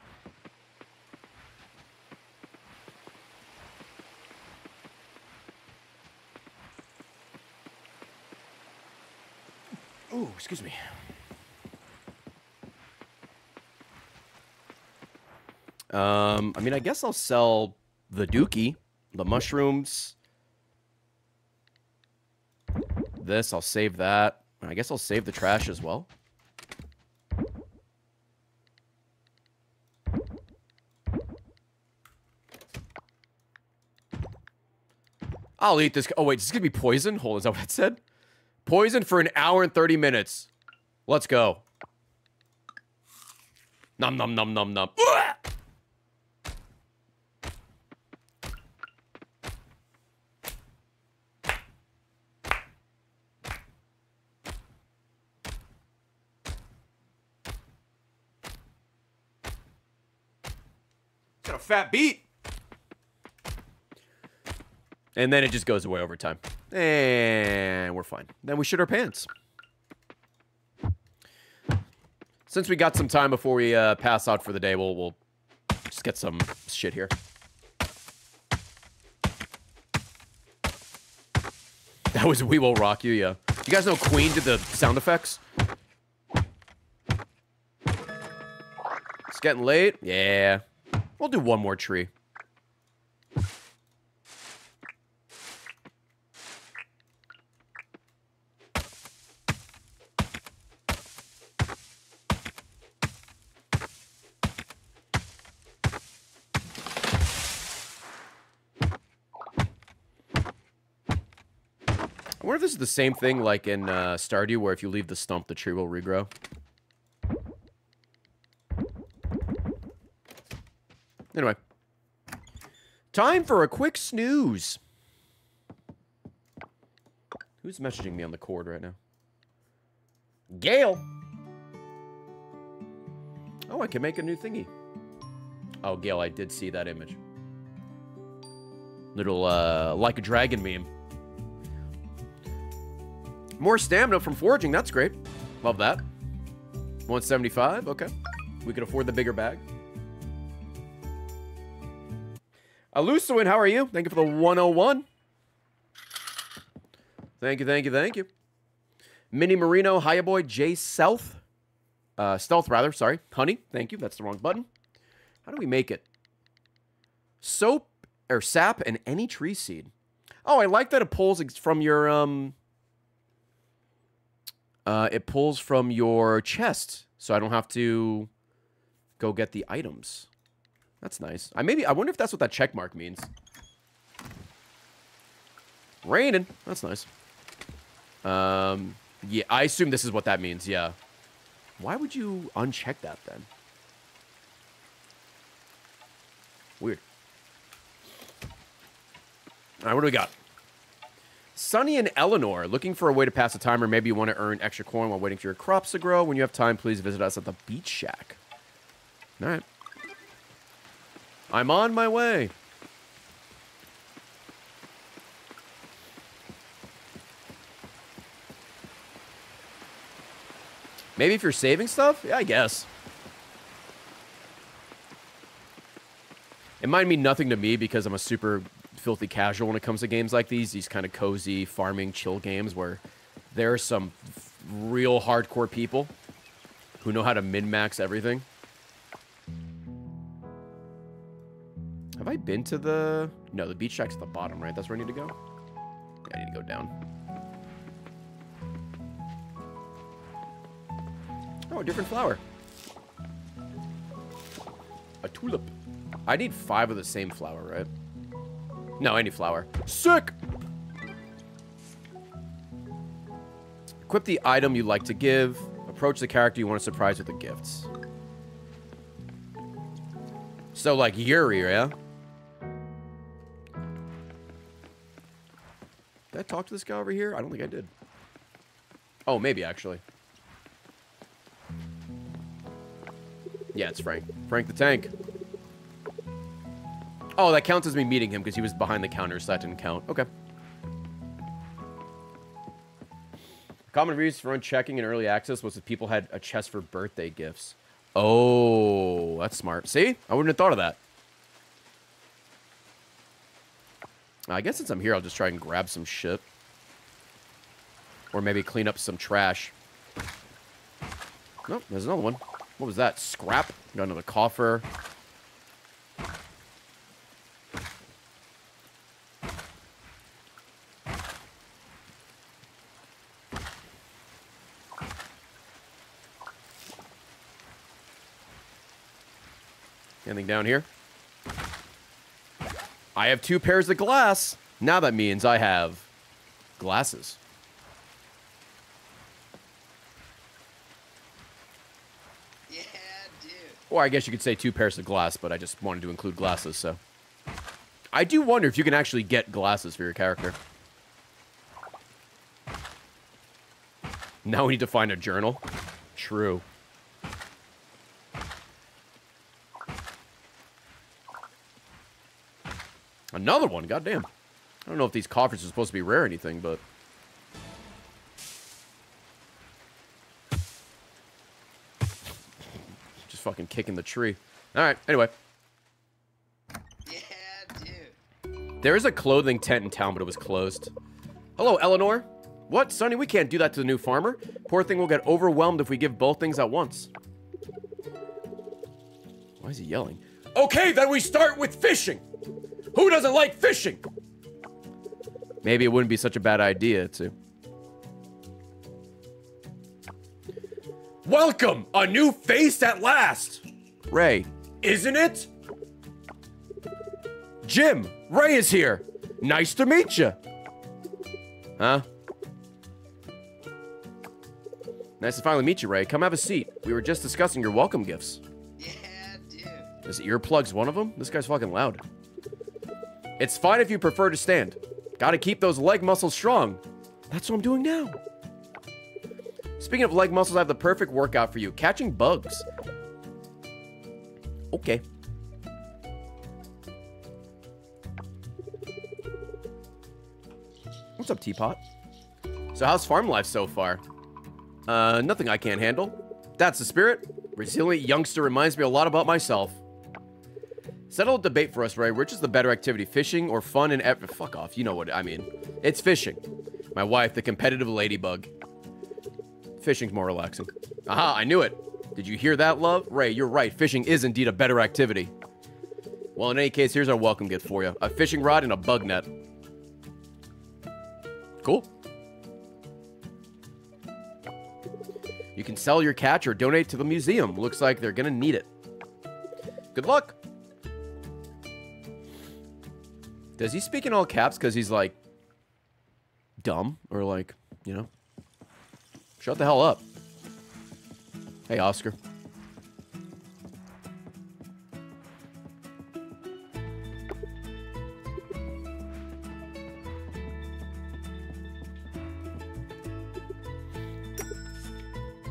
Oh, excuse me. Um, I mean, I guess I'll sell the dookie, the mushrooms. This, I'll save that. I guess I'll save the trash as well. I'll eat this. Oh, wait, this is this going to be poison? Hold on, is that what it said? Poison for an hour and 30 minutes. Let's go. Num, num, num, num, num. Got a fat beat. And then it just goes away over time. And we're fine. Then we shit our pants. Since we got some time before we uh, pass out for the day, we'll, we'll just get some shit here. That was We Will Rock You, yeah. You guys know Queen did the sound effects? It's getting late. Yeah. We'll do one more tree. The same thing like in uh, Stardew, where if you leave the stump, the tree will regrow. Anyway. Time for a quick snooze. Who's messaging me on the cord right now? Gail. Oh, I can make a new thingy. Oh, Gail, I did see that image. Little, uh, like a dragon meme. More stamina from foraging. That's great. Love that. 175. Okay. We can afford the bigger bag. Alusuin, how are you? Thank you for the 101. Thank you, thank you, thank you. Mini Marino, Hiya Boy, J South. Uh, stealth, rather. Sorry. Honey, thank you. That's the wrong button. How do we make it? Soap or sap and any tree seed. Oh, I like that it pulls from your um. Uh, it pulls from your chest, so I don't have to go get the items. That's nice. I maybe I wonder if that's what that check mark means. Raining. That's nice. Um, yeah, I assume this is what that means. Yeah. Why would you uncheck that then? Weird. All right, what do we got? Sunny and Eleanor, looking for a way to pass the time, or maybe you want to earn extra coin while waiting for your crops to grow. When you have time, please visit us at the Beach Shack. All right. I'm on my way. Maybe if you're saving stuff? Yeah, I guess. It might mean nothing to me because I'm a super filthy casual when it comes to games like these. These kind of cozy farming chill games where there are some real hardcore people who know how to min-max everything. Have I been to the... No, the beach shack's at the bottom, right? That's where I need to go? Yeah, I need to go down. Oh, a different flower. A tulip. I need five of the same flower, right? No, any flower. Sick! Equip the item you like to give. Approach the character you want to surprise with the gifts. So, like Yuri, yeah? Did I talk to this guy over here? I don't think I did. Oh, maybe, actually. Yeah, it's Frank. Frank the Tank. Oh, that counts as me meeting him because he was behind the counter, so that didn't count. Okay. Common reason for unchecking in early access was that people had a chest for birthday gifts. Oh, that's smart. See? I wouldn't have thought of that. I guess since I'm here, I'll just try and grab some shit. Or maybe clean up some trash. Nope, there's another one. What was that? Scrap? Got another coffer. Anything down here? I have two pairs of glass. Now that means I have glasses. Yeah, dude. Or I guess you could say two pairs of glass, but I just wanted to include glasses, so. I do wonder if you can actually get glasses for your character. Now we need to find a journal. True. Another one, goddamn. I don't know if these coffers are supposed to be rare or anything, but... Just fucking kicking the tree. Alright, anyway. Yeah, dude. There is a clothing tent in town, but it was closed. Hello, Eleanor. What, Sonny? We can't do that to the new farmer. Poor thing will get overwhelmed if we give both things at once. Why is he yelling? Okay, then we start with fishing. Who doesn't like fishing? Maybe it wouldn't be such a bad idea to. Welcome, a new face at last. Ray, isn't it? Jim, Ray is here. Nice to meet you. Huh? Nice to finally meet you, Ray. Come have a seat. We were just discussing your welcome gifts. Yeah, dude. Is earplugs one of them? This guy's fucking loud. It's fine if you prefer to stand. Gotta keep those leg muscles strong. That's what I'm doing now. Speaking of leg muscles, I have the perfect workout for you. Catching bugs. Okay. What's up, Teapot? So how's farm life so far? Uh, nothing I can't handle. That's the spirit. Resilient youngster reminds me a lot about myself. Settle a debate for us, Ray. Which is the better activity, fishing or fun and ev- Fuck off. You know what I mean. It's fishing. My wife, the competitive ladybug. Fishing's more relaxing. Aha, I knew it. Did you hear that, love? Ray, you're right. Fishing is indeed a better activity. Well, in any case, here's our welcome gift for you. A fishing rod and a bug net. Cool. You can sell your catch or donate to the museum. Looks like they're gonna need it. Good luck. Does he speak in all caps because he's like dumb or like, you know? Shut the hell up. Hey, Oscar.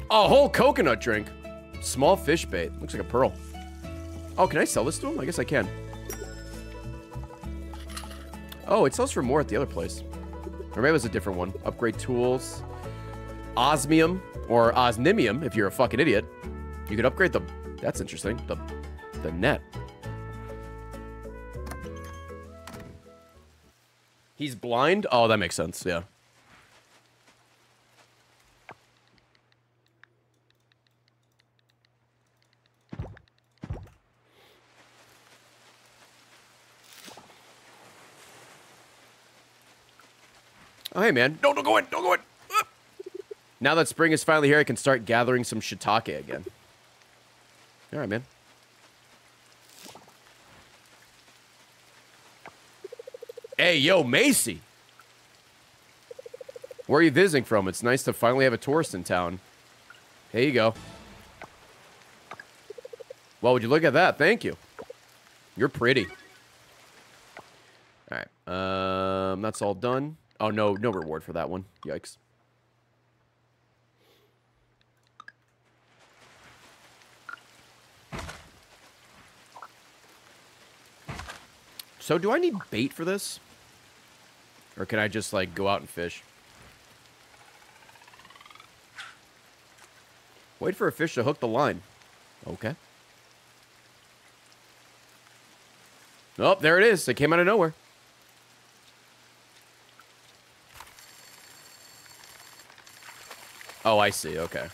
A whole coconut drink. Small fish bait. Looks like a pearl. Oh, can I sell this to him? I guess I can. Oh, it sells for more at the other place. Or maybe it was a different one. Upgrade tools. Osmium or osnimium if you're a fucking idiot. You could upgrade the that's interesting. The the net. He's blind? Oh, that makes sense, yeah. Oh, hey, man. No, don't go in. Don't go in. Ah. Now that spring is finally here, I can start gathering some shiitake again. All right, man. Hey, yo, Macy. Where are you visiting from? It's nice to finally have a tourist in town. Here you go. Well, would you look at that? Thank you. You're pretty. All right. Um, that's all done. Oh, no, no reward for that one. Yikes. So do I need bait for this? Or can I just, like, go out and fish? Wait for a fish to hook the line. Okay. Oh, there it is. It came out of nowhere. Oh, I see. Okay.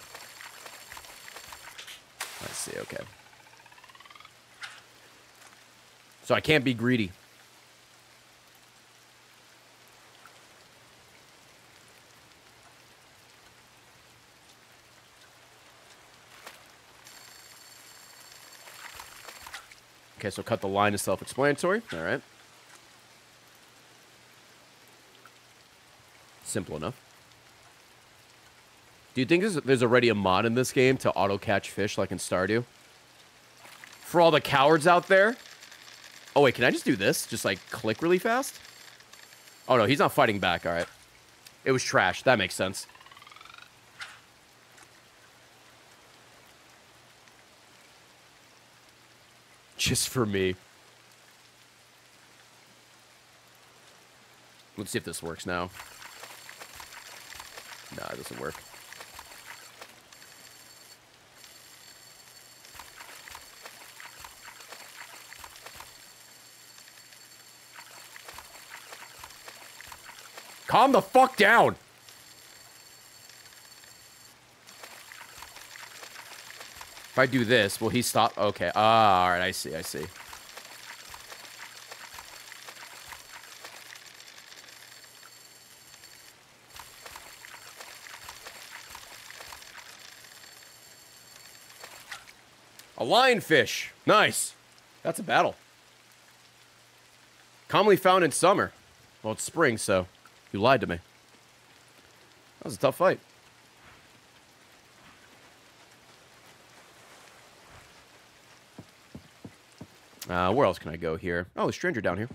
I see. Okay. So I can't be greedy. Okay, so cut the line is self-explanatory. All right. Simple enough. Do you think there's, already a mod in this game to auto catch fish like in Stardew? For all the cowards out there. Oh wait, can I just do this? Just like click really fast? Oh no, he's not fighting back. All right. It was trash. That makes sense. Just for me. Let's see if this works now. Nah, it doesn't work. Calm the fuck down. If I do this, will he stop? Okay. Ah, all right. I see. I see. A lionfish. Nice. That's a battle. Commonly found in summer. Well, it's spring, so you lied to me. That was a tough fight. Uh, where else can I go here? Oh, a stranger down here.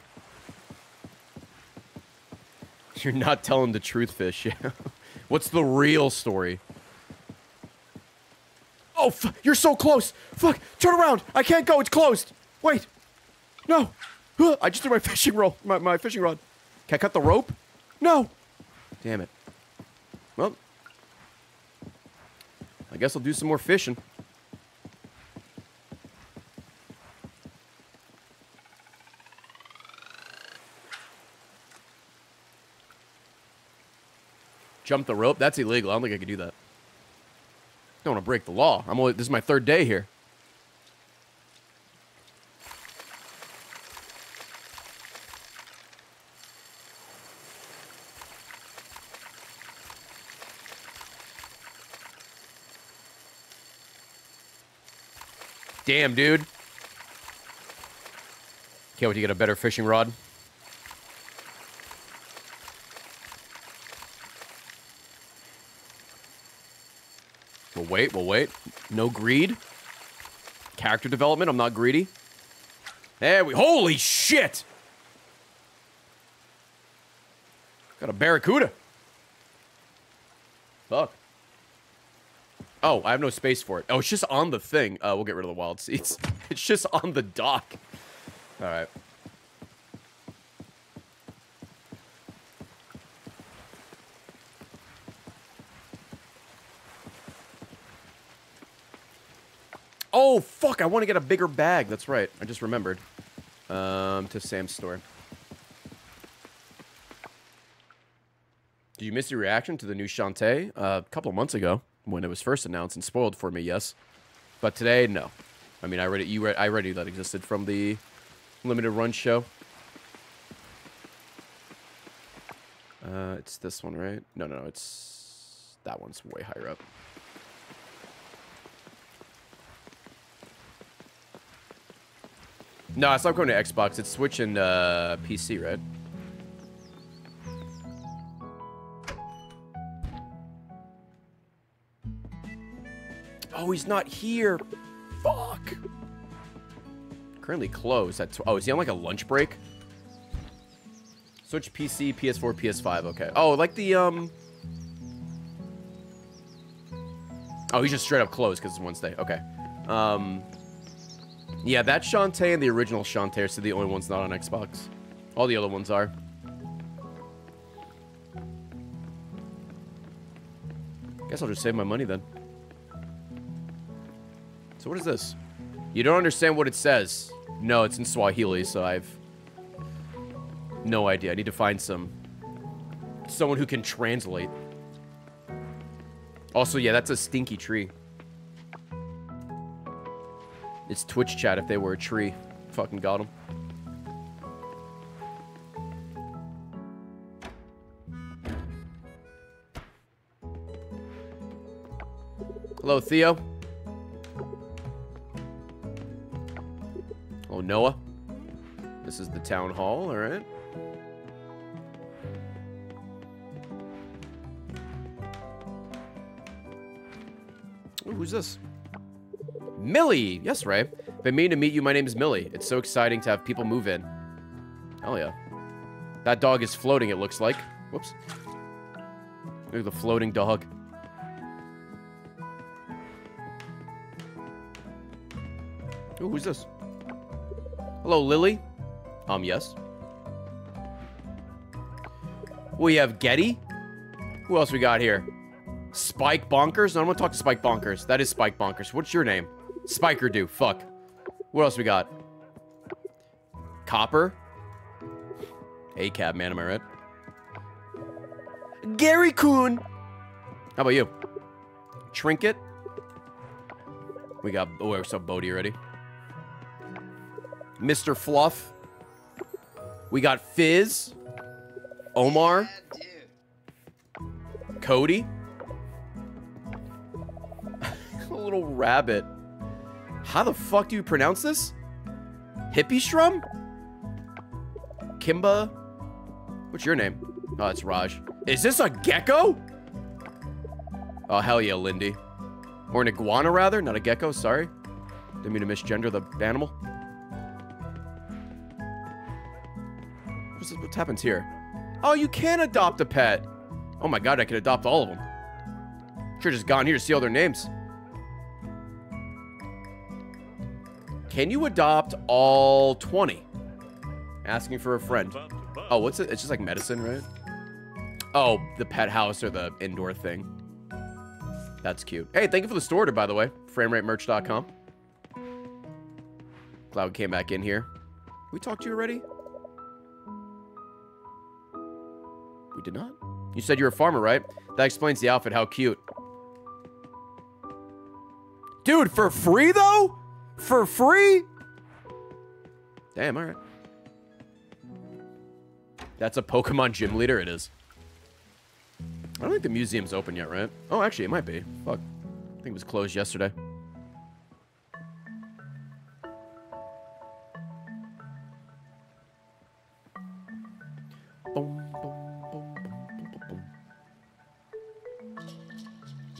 You're not telling the truth, fish. What's the real story? Oh, you're so close. Fuck, turn around. I can't go. It's closed. Wait. No. I just threw my fishing roll, my, my fishing rod. Can I cut the rope? No. Damn it. Well, I guess I'll do some more fishing. Jump the rope? That's illegal. I don't think I could do that. Don't want to break the law. I'm only, this is my third day here. Damn, dude. Can't wait to get a better fishing rod. We'll wait, we'll wait. No greed. Character development, I'm not greedy. There we- Holy shit! Got a barracuda. Fuck. Oh, I have no space for it. Oh, it's just on the thing. Uh, we'll get rid of the wild seeds. It's just on the dock. All right. Oh, fuck. I want to get a bigger bag. That's right. I just remembered. Um, to Sam's store. Did you miss your reaction to the new Shantae? Uh, a couple months ago when it was first announced and spoiled for me, yes. But today, no. I mean, I read it. You read. I already that existed from the limited run show. Uh, it's this one, right? No, no, no. It's that one's way higher up. No, I stopped going to Xbox. It's Switch and uh, PC, right? Oh, he's not here. Fuck. Currently closed at... oh, is he on like a lunch break? Switch PC, PS4, PS5. Okay. Oh, like the, um... Oh, he's just straight up closed because it's Wednesday. Okay. Um... Yeah, that Shantae and the original Shantae are still the only ones not on Xbox. All the other ones are. Guess I'll just save my money then. So what is this? You don't understand what it says. No, it's in Swahili, so I've no idea. I need to find some someone who can translate. Also, yeah, that's a stinky tree. It's Twitch chat if they were a tree. Fucking got him. Hello, Theo. Noah. This is the town hall, all right. Ooh, who's this? Millie! Yes, Ray. Been meaning to meet you. My name is Millie. It's so exciting to have people move in. Hell yeah. That dog is floating, it looks like. Whoops. Look at the floating dog. Ooh, who's this? Hello, Lily. Um, yes. We have Getty. Who else we got here? Spike Bonkers? No, I'm gonna talk to Spike Bonkers. That is Spike Bonkers. What's your name? Spiker do. Fuck. What else we got? Copper. A cab man, am I right? Gary Coon. How about you? Trinket. We got oh, we're so Bodie already. Mr. Fluff. We got Fizz. Omar. Cody. A little rabbit. How the fuck do you pronounce this? Hippie Strum? Kimba? What's your name? Oh, it's Raj. Is this a gecko? Oh, hell yeah, Lindy. Or an iguana, rather. Not a gecko, sorry. Didn't mean to misgender the animal. Happens here? Oh, you can adopt a pet. Oh my god, I could adopt all of them. Should just gone here to see all their names. Can you adopt all 20? Asking for a friend. Oh, what's it? It's just like medicine, right? Oh, the pet house or the indoor thing. That's cute. Hey, thank you for the store order, by the way. FrameRateMerch.com. Glad we came back in here. We talked to you already? We did not? You said you're a farmer, right? That explains the outfit. How cute. Dude, for free, though? For free? Damn, all right. That's a Pokemon gym leader, it is. I don't think the museum's open yet, right? Oh, actually, it might be. Fuck. I think it was closed yesterday.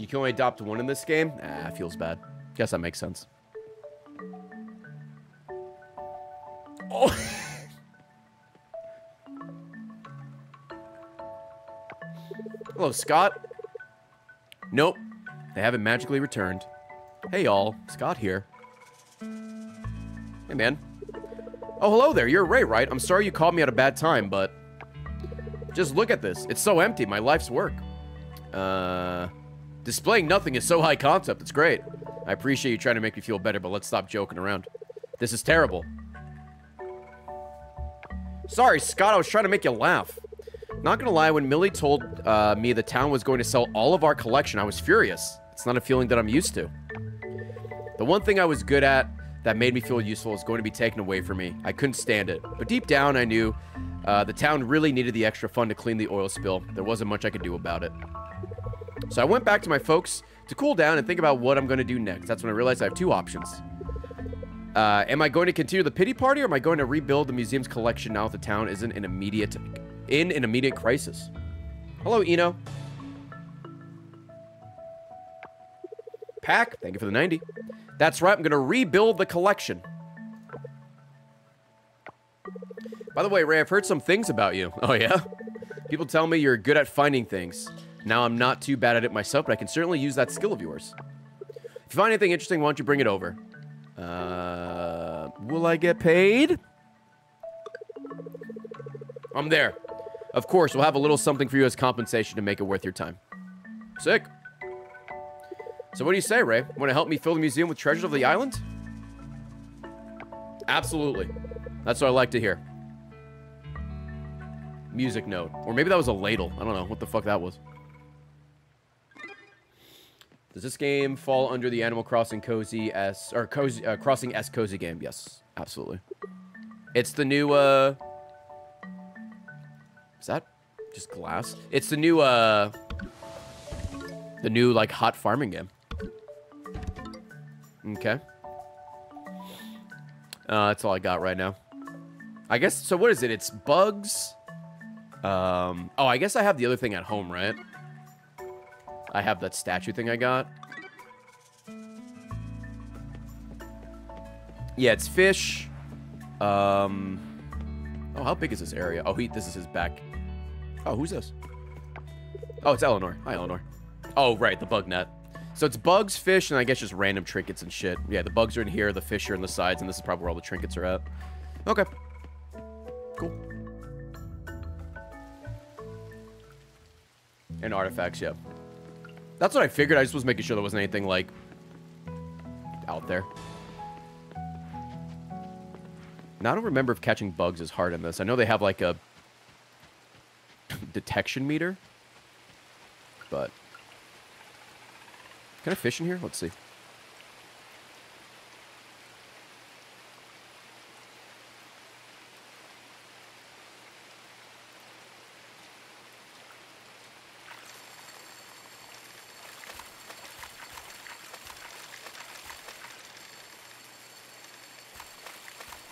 You can only adopt one in this game? Ah, feels bad. Guess that makes sense. Oh. Hello, Scott. Nope. They haven't magically returned. Hey, y'all. Scott here. Hey, man. Oh, hello there. You're Ray, right? I'm sorry you called me at a bad time, but... Just look at this. It's so empty. My life's work. Uh... Displaying nothing is so high concept. It's great. I appreciate you trying to make me feel better, but let's stop joking around. This is terrible. Sorry, Scott. I was trying to make you laugh. Not gonna lie, when Millie told uh, me the town was going to sell all of our collection, I was furious. It's not a feeling that I'm used to. The one thing I was good at that made me feel useful is going to be taken away from me. I couldn't stand it. But deep down, I knew uh, the town really needed the extra fund to clean the oil spill. There wasn't much I could do about it. So I went back to my folks to cool down and think about what I'm going to do next. That's when I realized I have two options. Uh, am I going to continue the pity party or am I going to rebuild the museum's collection now that the town isn't in immediate in an immediate crisis? Hello, Eno. Pack, thank you for the 90. That's right, I'm going to rebuild the collection. By the way, Ray, I've heard some things about you. Oh, yeah? People tell me you're good at finding things. Now, I'm not too bad at it myself, but I can certainly use that skill of yours. If you find anything interesting, why don't you bring it over? Uh, will I get paid? I'm there. Of course, we'll have a little something for you as compensation to make it worth your time. Sick. So what do you say, Ray? Want to help me fill the museum with treasures of the island? Absolutely. That's what I like to hear. Music note. Or maybe that was a ladle. I don't know what the fuck that was. Does this game fall under the Animal Crossing Cozy S or Cozy uh, Crossing S Cozy game? Yes, absolutely. It's the new uh Is that just glass? It's the new uh the new like hot farming game. Okay. Uh that's all I got right now. I guess so what is it? It's bugs. Um oh, I guess I have the other thing at home, right? I have that statue thing I got. Yeah, it's fish. Um, oh, how big is this area? Oh, he, this is his back. Oh, who's this? Oh, it's Eleanor. Hi, Eleanor. Oh, right, the bug net. So it's bugs, fish, and I guess just random trinkets and shit. Yeah, the bugs are in here, the fish are in the sides, and this is probably where all the trinkets are at. Okay. Cool. And artifacts, yep. Yeah. That's what I figured. I just was making sure there wasn't anything, like, out there. Now, I don't remember if catching bugs is hard in this. I know they have, like, a detection meter. But... Can I fish in here? Let's see.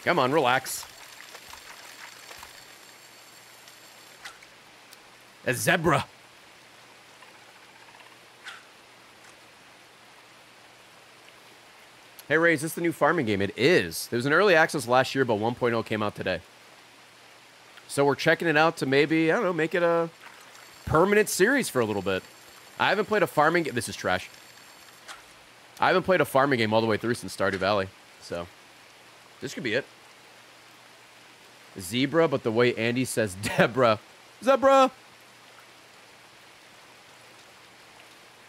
Come on, relax. A zebra. Hey Ray, is this the new farming game? It is. There was an early access last year, but 1.0 came out today. So we're checking it out to maybe, I don't know, make it a permanent series for a little bit. I haven't played a farming game. This is trash. I haven't played a farming game all the way through since Stardew Valley. So this could be it. Zebra, but the way Andy says Deborah. Zebra!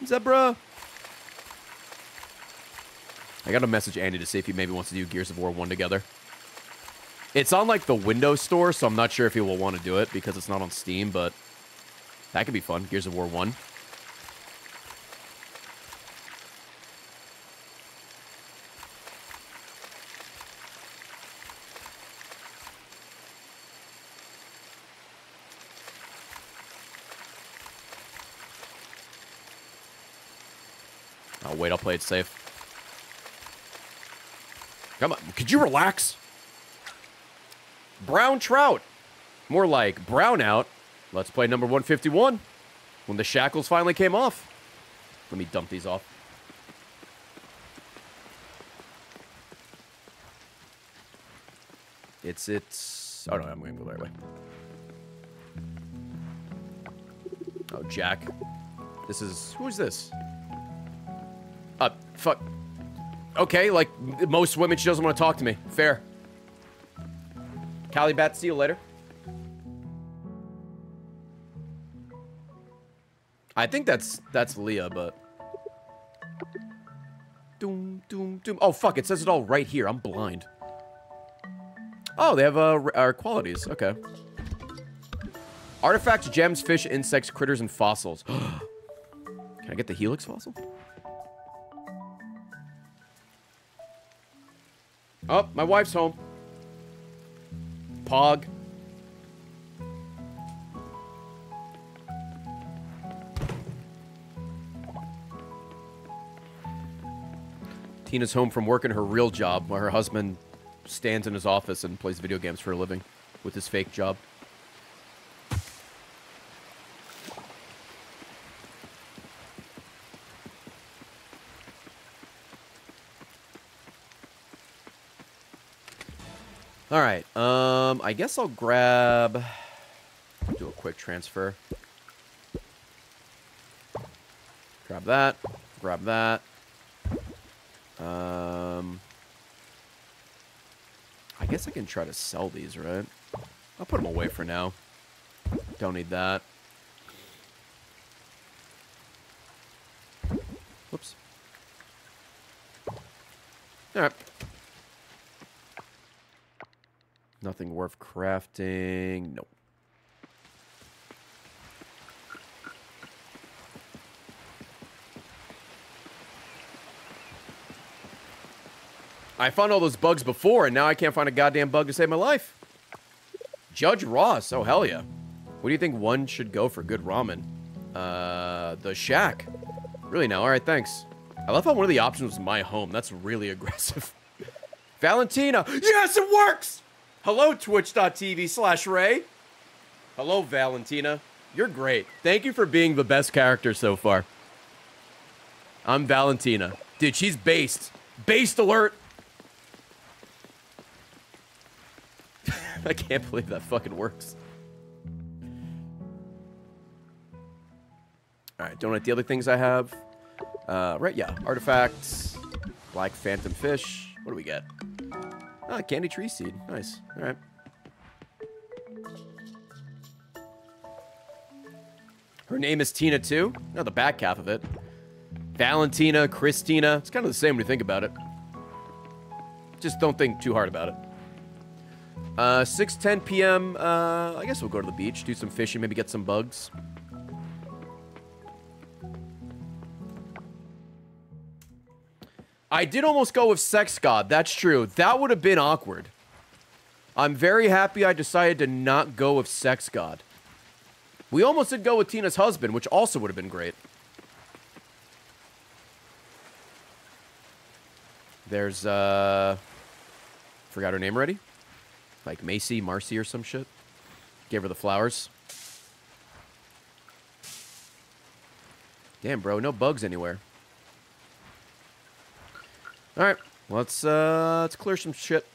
Zebra! I got to message Andy to see if he maybe wants to do Gears of War 1 together. It's on, like, the Windows Store, so I'm not sure if he will want to do it because it's not on Steam, but that could be fun. Gears of War 1. Wait, I'll play it safe. Come on, could you relax? Brown trout. More like brownout. Let's play number 151. When the shackles finally came off. Let me dump these off. It's, it's... Oh, no, I'm going to go the right way. Oh, Jack. This is... Who is this? Uh, fuck. Okay, like most women, she doesn't want to talk to me. Fair. Calibat, see you later. I think that's that's Leah, but doom doom doom. Oh fuck! It says it all right here. I'm blind. Oh, they have uh, our qualities. Okay. Artifacts, gems, fish, insects, critters, and fossils. Can I get the helix fossil? Oh, my wife's home. Pog. Tina's home from working her real job while her husband stands in his office and plays video games for a living with his fake job. All right. Um, I guess I'll grab. Do a quick transfer. Grab that. Grab that. Um, I guess I can try to sell these, right? I'll put them away for now. Don't need that. Whoops. All right. Worth crafting. Nope. I found all those bugs before, and now I can't find a goddamn bug to save my life. Judge Ross. Oh, hell yeah. What do you think one should go for good ramen? Uh, the Shack. Really now? All right, thanks. I love how one of the options was my home. That's really aggressive. Valentina. Yes, it works! Hello, twitch.tv slash Ray. Hello, Valentina. You're great. Thank you for being the best character so far. I'm Valentina. Dude, she's based. Based alert. I can't believe that fucking works. All right, donate the other things I have. Uh, right, yeah, artifacts, black phantom fish. What do we get? Ah, candy tree seed. Nice. All right. Her name is Tina too. No, the back half of it. Valentina, Christina. It's kind of the same when you think about it. Just don't think too hard about it. Uh, 6:10 p.m. Uh, I guess we'll go to the beach, do some fishing, maybe get some bugs. I did almost go with Sex God. That's true. That would have been awkward. I'm very happy I decided to not go with Sex God. We almost did go with Tina's husband, which also would have been great. There's, uh... Forgot her name already? Like Macy, Marcy, or some shit. Gave her the flowers. Damn, bro, no bugs anywhere. All right, let's uh, let's clear some shit.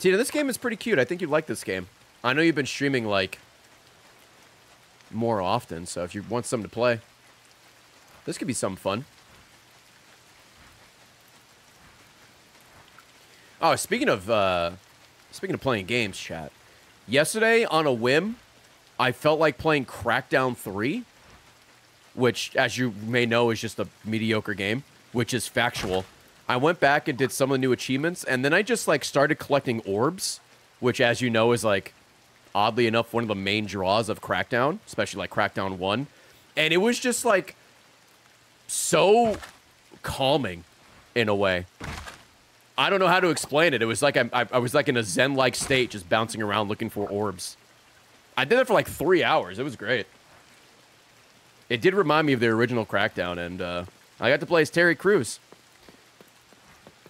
Tina, this game is pretty cute. I think you'd like this game. I know you've been streaming like more often, so if you want something to play, this could be some fun. Oh, speaking of uh, speaking of playing games, chat. Yesterday, on a whim, I felt like playing Crackdown 3, which, as you may know, is just a mediocre game, which is factual. I went back and did some of the new achievements, and then I just like started collecting orbs, which, as you know, is like oddly enough one of the main draws of Crackdown, especially like Crackdown 1. And it was just like so calming in a way. I don't know how to explain it. It was like I, I, was like in a zen-like state, just bouncing around looking for orbs. I did it for like three hours. It was great. It did remind me of the original Crackdown, and uh, I got to play as Terry Crews.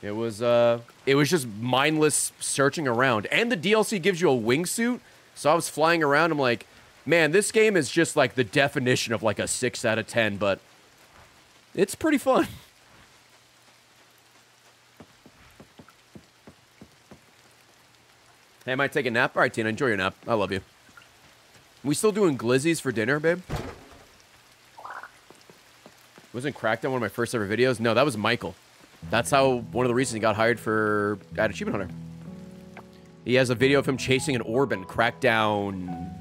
It was uh, it was just mindless searching around, and the DLC gives you a wingsuit. So I was flying around. I'm like, man, this game is just like the definition of like a six out of ten, but it's pretty fun. Hey, I might take a nap. All right, Tina, enjoy your nap. I love you. We still doing glizzies for dinner, babe? Wasn't Crackdown one of my first ever videos? No, that was Michael. That's how one of the reasons he got hired for at Achievement Hunter. He has a video of him chasing an orb in Crackdown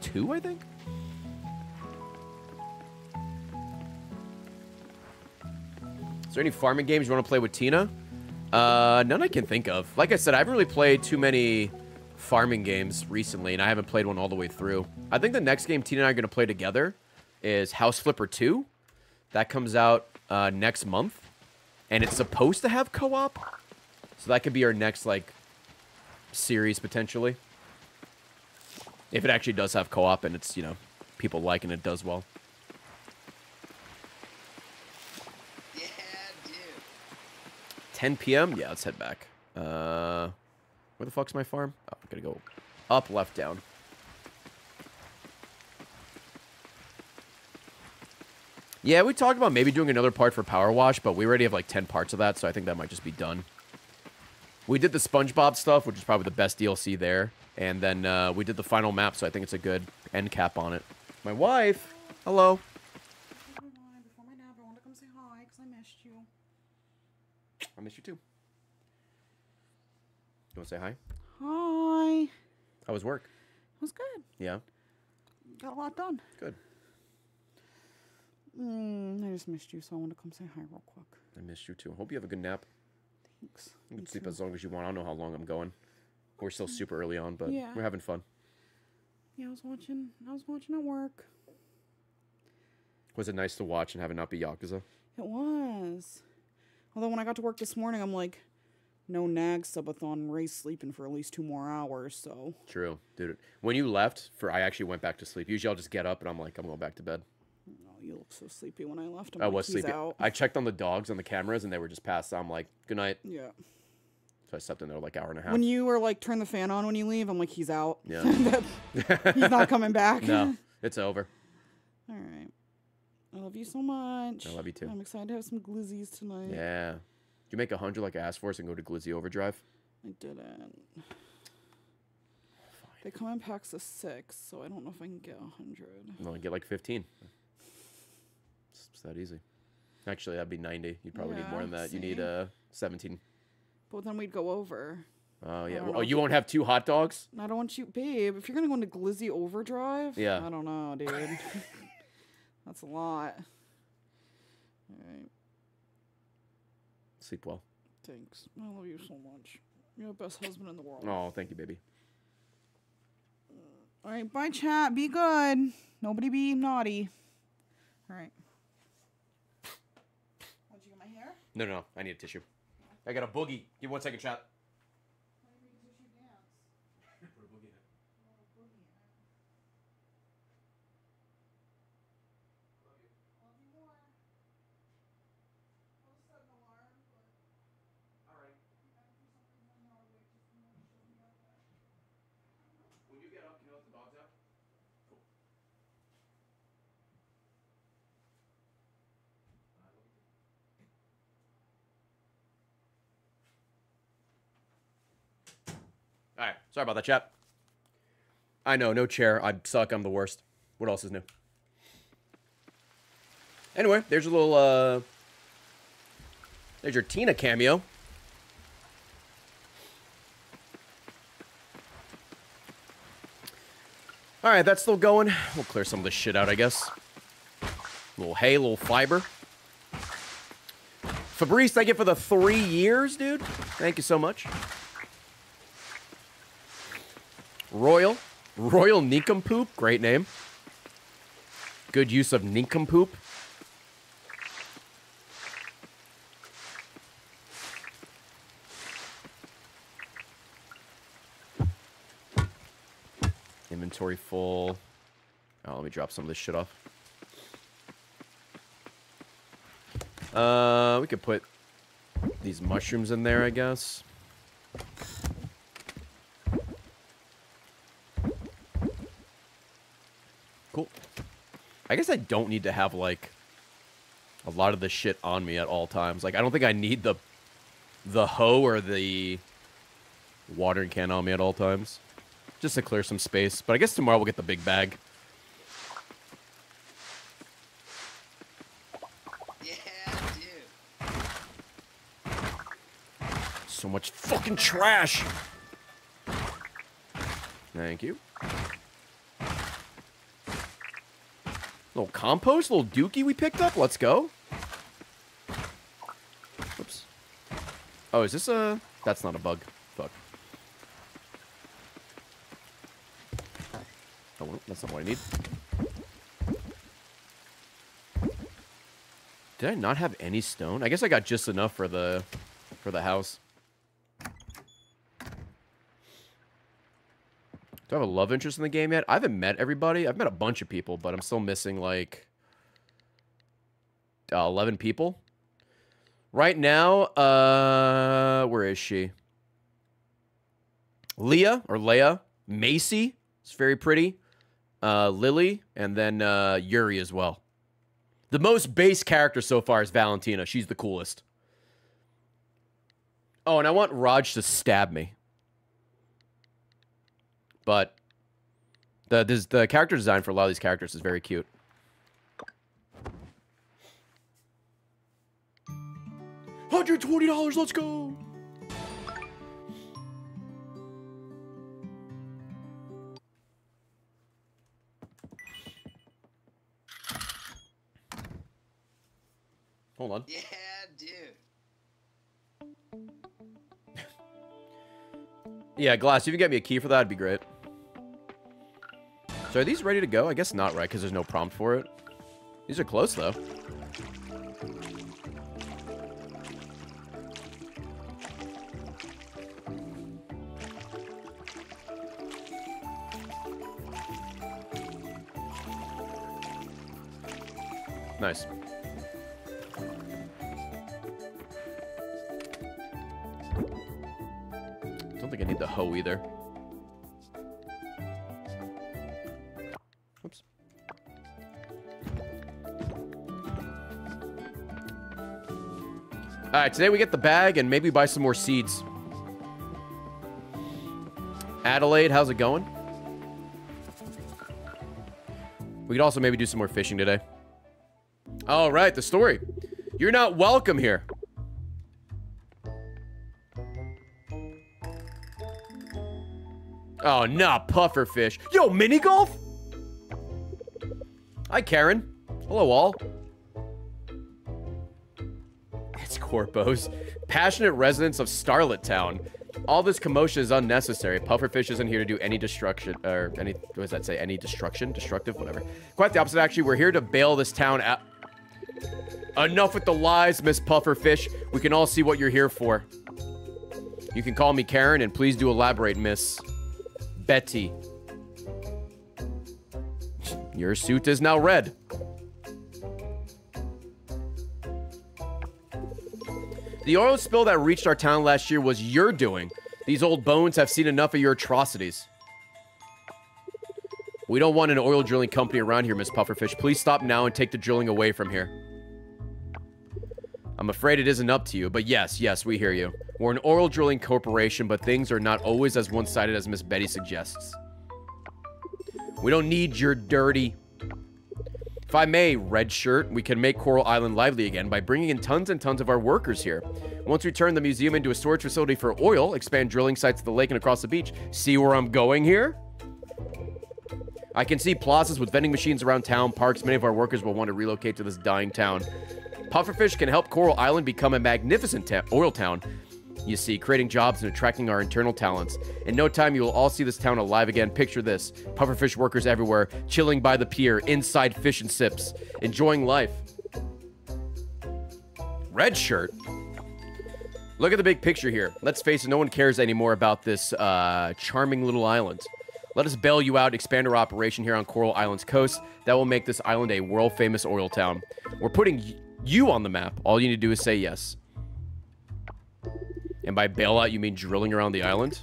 2, I think? Is there any farming games you want to play with Tina? Uh, none I can think of. Like I said, I haven't really played too many farming games recently, and I haven't played one all the way through. I think the next game Tina and I are going to play together is House Flipper 2. That comes out uh, next month, and it's supposed to have co-op. So that could be our next, like, series, potentially. If it actually does have co-op and it's, you know, people like and it does well. Yeah, dude. 10 p.m.? Yeah, let's head back. Uh, where the fuck's my farm? Oh, I'm gonna go up, left, down. Yeah, we talked about maybe doing another part for Power Wash, but we already have like 10 parts of that, so I think that might just be done. We did the SpongeBob stuff, which is probably the best DLC there. And then uh, we did the final map, so I think it's a good end cap on it. My wife! Hello. Before my nap, I wanted to come say hi because I missed you. I miss you too. You want to say hi? Hi. How was work? It was good. Yeah, Got a lot done. good. Mm, I just missed you, so I wanted to come say hi real quick. I missed you too. Hope you have a good nap. Thanks. You You can sleep too. as long as you want. I don't know how long I'm going. We're still super early on, but Yeah. we're having fun. Yeah, I was watching. I was watching at work. Was it nice to watch and have it not be Yakuza? It was. Although when I got to work this morning, I'm like, no nag subathon. Ray's sleeping for at least two more hours. So True, dude. When you left, for I actually went back to sleep. Usually I'll just get up and I'm like, I'm going back to bed. oh, you look so sleepy when I left. I'm I like, was "He's sleeping. Out. I checked on the dogs on the cameras and they were just passed. I'm like, good night. yeah. So I slept in there like hour and a half. When you were like, turn the fan on when you leave, I'm like, he's out. Yeah. he's not coming back. no, it's over. All right. I love you so much. I love you too. I'm excited to have some glizzies tonight. Yeah. You make a hundred like I asked for us and go to Glizzy Overdrive? I didn't. They come in packs of six, so I don't know if I can get a hundred. No, get like fifteen. It's, it's that easy. Actually, that'd be ninety. You'd probably need more than that. You need see? uh seventeen. But then we'd go over. Oh yeah. Well, oh, you won't have two hot dogs. I don't want you, babe. If you're gonna go into Glizzy Overdrive, Yeah. I don't know, dude. That's a lot. All right, Sleep well. thanks. I love you so much. You're the best husband in the world. Oh, thank you, baby. All right, bye, chat. Be good. Nobody be naughty. All right. How'd you get my hair? No, no, no. I need a tissue. I got a boogie. Give me one second, chat. When you get up, can you let the dogs out? Cool. All right. Sorry about that, chap. I know, no chair. I suck. I'm the worst. What else is new? Anyway, there's a little, uh... There's your Tina cameo. All right, that's still going. We'll clear some of this shit out, I guess. A little hay, little fiber. Fabrice, thank you for the three years, dude. Thank you so much. Royal. Royal Nincompoop. Great name. Good use of Nincompoop. Inventory full. Oh, let me drop some of this shit off. Uh, we could put these mushrooms in there, I guess. Cool. I guess I don't need to have like a lot of the shit on me at all times. Like I don't think I need the the hoe or the watering can on me at all times. Just to clear some space. But I guess tomorrow we'll get the big bag. Yeah, dude. So much fucking trash. Thank you. Little compost, little dookie we picked up. Let's go. Oops. Oh, is this a... That's not a bug. Fuck. That's not what I need. Did I not have any stone? I guess I got just enough for the for the house. Do I have a love interest in the game yet? I haven't met everybody. I've met a bunch of people, but I'm still missing like uh, 11 people. Right now, uh, where is she? Leah or Leia, Macy. It's very pretty. Uh, Lily, and then uh, Yuri as well. The most base character so far is Valentina. She's the coolest. Oh, and I want Raj to stab me. But the this, the character design for a lot of these characters is very cute. Hundred twenty dollars. Let's go. Hold on. Yeah, dude. Yeah, Glass, if you can get me a key for that, it'd be great. So are these ready to go? I guess not, right? Because there's no prompt for it. These are close, though. Nice. Don't think I need the hoe either. Right, today we get the bag and maybe buy some more seeds. Adelaide, how's it going? We could also maybe do some more fishing today. All right, the story. You're not welcome here. Oh, nah, pufferfish. Yo, mini golf? Hi, Karen. Hello, all. Corpos. Passionate residents of Starlet Town. All this commotion is unnecessary. Pufferfish isn't here to do any destruction, or any, what does that say? Any destruction? Destructive? Whatever. Quite the opposite, actually. We're here to bail this town out. Enough with the lies, Miss Pufferfish. We can all see what you're here for. You can call me Karen, and please do elaborate, Miss Betty. Your suit is now red. The oil spill that reached our town last year was your doing. These old bones have seen enough of your atrocities. We don't want an oil drilling company around here, Miss Pufferfish. Please stop now and take the drilling away from here. I'm afraid it isn't up to you, but yes, yes, we hear you. We're an oil drilling corporation, but things are not always as one-sided as Miss Betty suggests. We don't need your dirty... If I may, Red Shirt, we can make Coral Island lively again by bringing in tons and tons of our workers here. Once we turn the museum into a storage facility for oil, expand drilling sites to the lake and across the beach, see where I'm going here? I can see plazas with vending machines around town, parks. Many of our workers will want to relocate to this dying town. Pufferfish can help Coral Island become a magnificent oil town. You see, creating jobs and attracting our internal talents. In no time, you will all see this town alive again. Picture this pufferfish workers everywhere, chilling by the pier, inside fish and sips, enjoying life. Red shirt. Look at the big picture here. Let's face it, no one cares anymore about this uh, charming little island. Let us bail you out, expand our operation here on Coral Island's coast. That will make this island a world famous oil town. We're putting you on the map. All you need to do is say yes. And by bailout, you mean drilling around the island?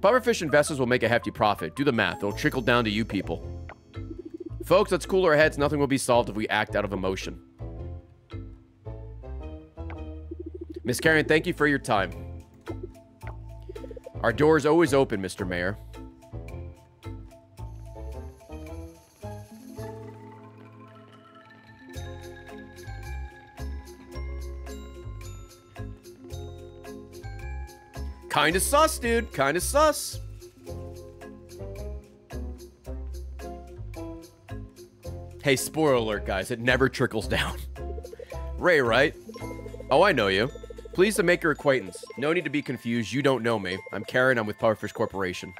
Pufferfish investors will make a hefty profit. Do the math. It'll trickle down to you people. Folks, let's cool our heads. Nothing will be solved if we act out of emotion. Miss Karen, thank you for your time. Our door is always open, Mr. Mayor. Kinda sus, dude. Kinda sus. Hey, spoiler alert, guys. It never trickles down. Ray, right? Oh, I know you. Pleased to make your acquaintance. No need to be confused. You don't know me. I'm Karen. I'm with Pufferfish Corporation.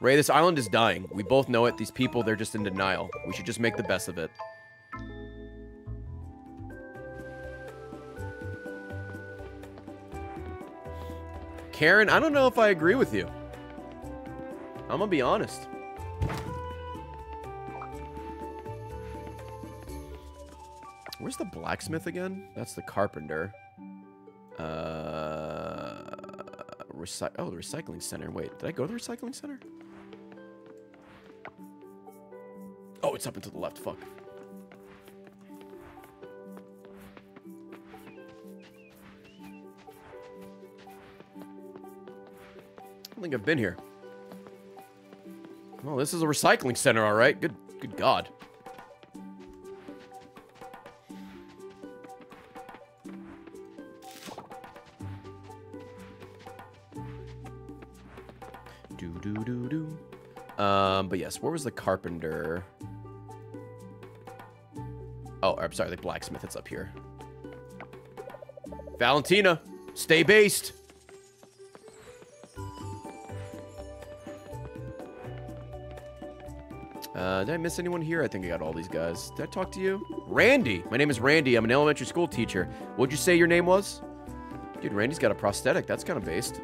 Ray, this island is dying. We both know it. These people, they're just in denial. We should just make the best of it. Karen, I don't know if I agree with you. I'm gonna be honest. Where's the blacksmith again? That's the carpenter. Uh, recy oh, the recycling center. Wait, did I go to the recycling center? Oh, it's up and to the left. Fuck. I don't think I've been here. Well, this is a recycling center, all right. Good, good God. Do do do do. Um, but yes, where was the carpenter? Oh, I'm sorry, the blacksmith. It's up here. Valentina, stay based. Uh, did I miss anyone here? I think I got all these guys. Did I talk to you? Randy. My name is Randy. I'm an elementary school teacher. What'd you say your name was? Dude, Randy's got a prosthetic. That's kind of based.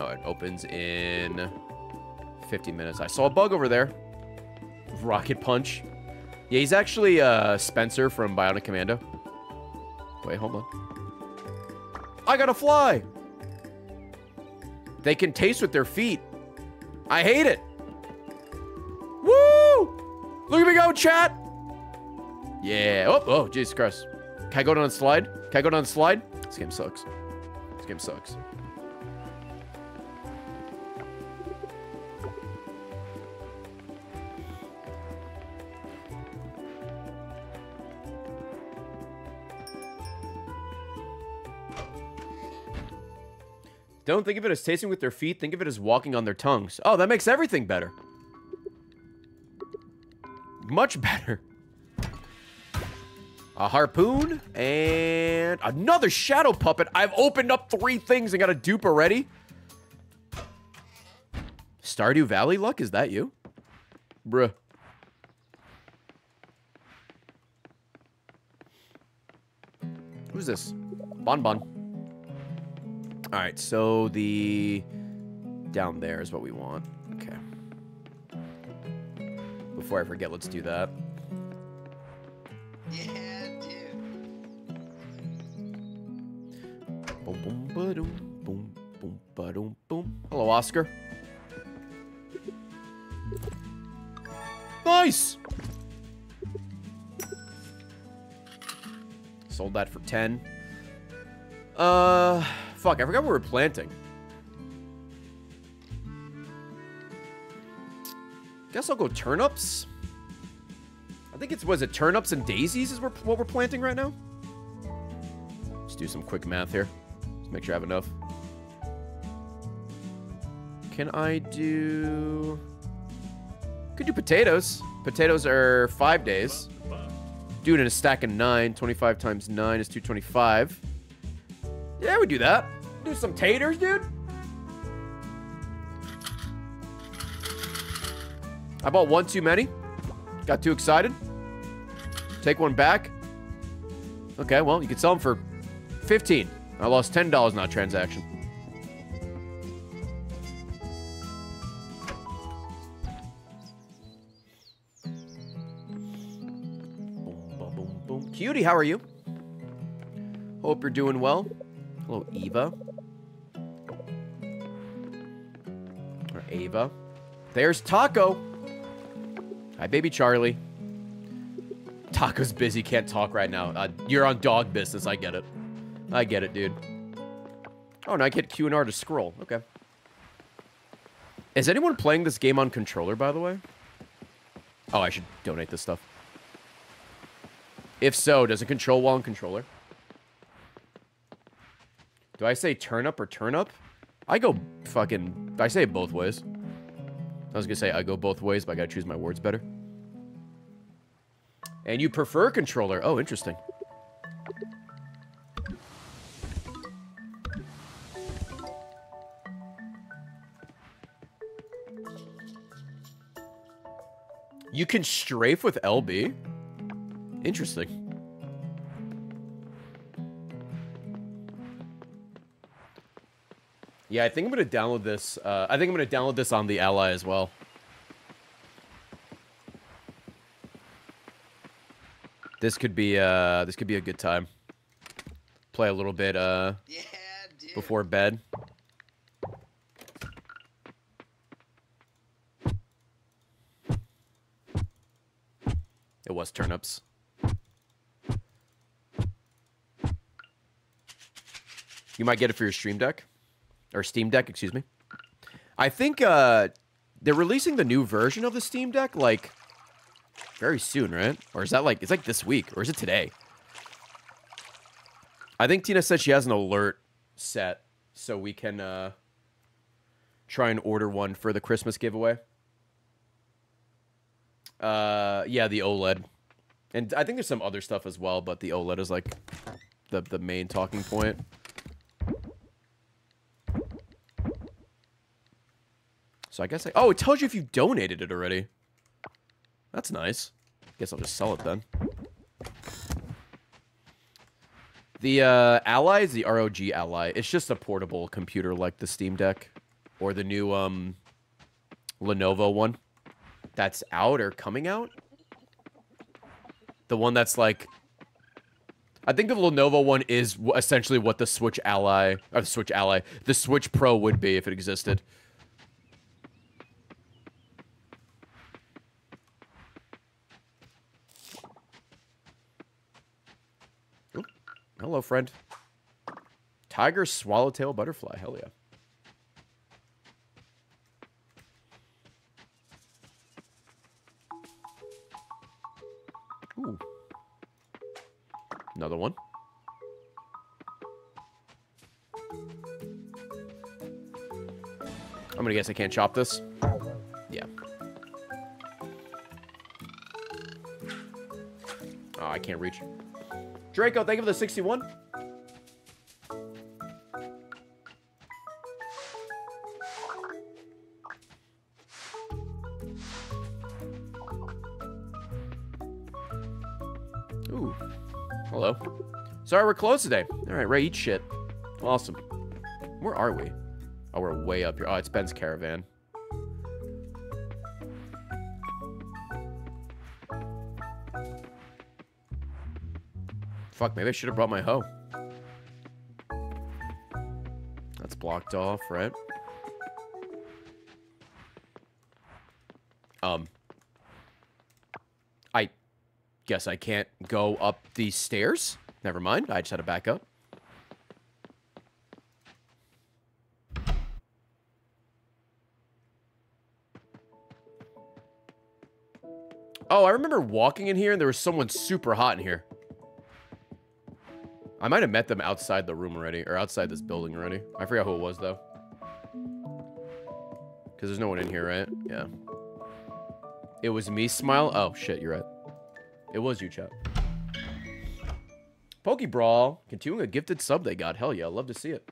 Oh, it opens in 50 minutes. I saw a bug over there. Rocket Punch. Yeah, he's actually uh, Spencer from Bionic Commando. Wait, hold on. I got a fly! They can taste with their feet. I hate it. Woo! Look at me go, chat. Yeah. Oh, oh, Jesus Christ. Can I go down the slide? Can I go down the slide? This game sucks. This game sucks. Don't think of it as tasting with their feet. Think of it as walking on their tongues. Oh, that makes everything better. Much better. A harpoon and another shadow puppet. I've opened up three things and got a dupe already. Stardew Valley luck? Is that you? Bruh. Who's this? Bon Bon. All right, so the down there is what we want. Okay. Before I forget, let's do that. Yeah, dude. Boom, boom, ba-doom, boom, boom, ba-doom, boom. Hello, Oscar. Nice. Sold that for 10. Uh, fuck, I forgot what we were planting. Guess I'll go turnips. I think it's, was it turnips and daisies is what we're planting right now? Let's do some quick math here. Let's make sure I have enough. Can I do... Could do potatoes. Potatoes are five days. It in a stack of nine. 25 times nine is 225. Yeah, we do that. Do some taters, dude. I bought one too many. Got too excited. Take one back. Okay, well, you could sell them for 15. I lost $10 in that transaction. Boom, boom, boom, boom. Cutie, how are you? Hope you're doing well. Hello, Eva. Or Ava. There's Taco. Hi, baby Charlie. Taco's busy, can't talk right now. Uh, you're on dog business, I get it. I get it, dude. Oh, now I get Q and R to scroll. Okay. Is anyone playing this game on controller, by the way? Oh, I should donate this stuff. If so, does it control well on controller? Do I say turnip or turnip? I go fucking... I say it both ways. I was gonna say I go both ways, but I gotta choose my words better. And you prefer controller. Oh, interesting. You can strafe with LB? Interesting. Yeah, I think I'm gonna download this. Uh, I think I'm gonna download this on the Ally as well. This could be uh, this could be a good time. Play a little bit uh, Yeah, dude. before bed. It was turnips. You might get it for your stream deck. Or Steam Deck, excuse me. I think uh they're releasing the new version of the Steam Deck like very soon, right? Or is that like it's like this week or is it today? I think Tina said she has an alert set so we can uh try and order one for the Christmas giveaway. Uh yeah, the OLED. And I think there's some other stuff as well, but the OLED is like the the main talking point. So I guess I... Oh, it tells you if you donated it already. That's nice. Guess I'll just sell it then. The uh, Ally is the ROG Ally. It's just a portable computer like the Steam Deck. Or the new um, Lenovo one. That's out or coming out? The one that's like... I think the Lenovo one is essentially what the Switch Ally... Or the Switch Ally. The Switch Pro would be if it existed. Hello, friend. Tiger swallowtail butterfly. Hell yeah. Ooh. Another one. I'm gonna guess I can't chop this. Yeah. Oh, I can't reach. Draco, thank you for the 61. Ooh. Hello. Sorry, we're closed today. All right, Ray, eat shit. Awesome. Where are we? Oh, we're way up here. Oh, it's Ben's caravan. Fuck, maybe I should have brought my hoe. That's blocked off, right? Um. I guess I can't go up these stairs. Never mind. I just had to back up. Oh, I remember walking in here and there was someone super hot in here. I might have met them outside the room already, or outside this building already. I forgot who it was, though. Because there's no one in here, right? Yeah. It was me, Smile? Oh, shit, you're right. It was you, chat. Poke Brawl, continuing a gifted sub they got. Hell yeah, I love to see it.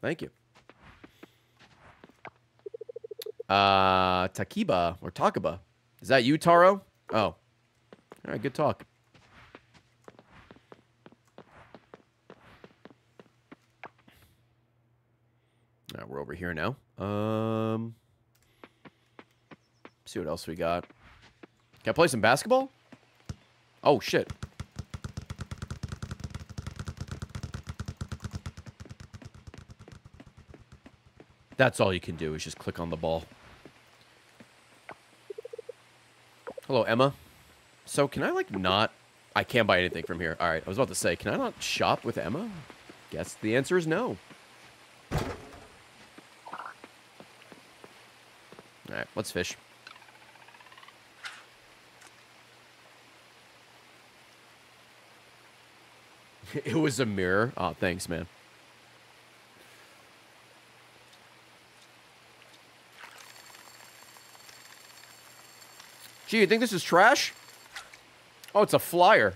Thank you. Uh, Takiba, or Takaba. Is that you, Taro? Oh. All right, good talk. We're over here now. Um, see what else we got. Can I play some basketball? Oh, shit. That's all you can do is just click on the ball. Hello, Emma. So can I, like, not... I can't buy anything from here. All right, I was about to say, can I not shop with Emma? Guess the answer is no. All right, let's fish. it was a mirror. Oh, thanks, man. Gee, you think this is trash? Oh, it's a flyer.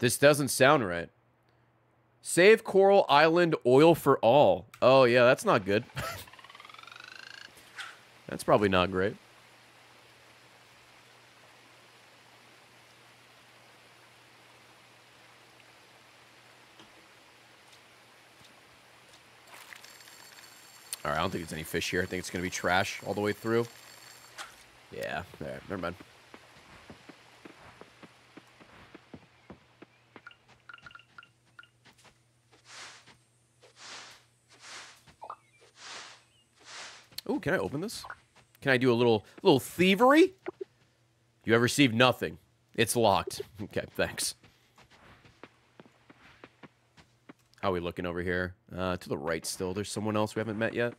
This doesn't sound right. Save Coral Island oil for all. Oh, yeah, that's not good. that's probably not great. All right, I don't think there's any fish here. I think it's going to be trash all the way through. Yeah, all right, never mind. Oh, can I open this? Can I do a little little thievery? You have received nothing. It's locked. Okay, thanks. How are we looking over here? Uh, to the right still. There's someone else we haven't met yet.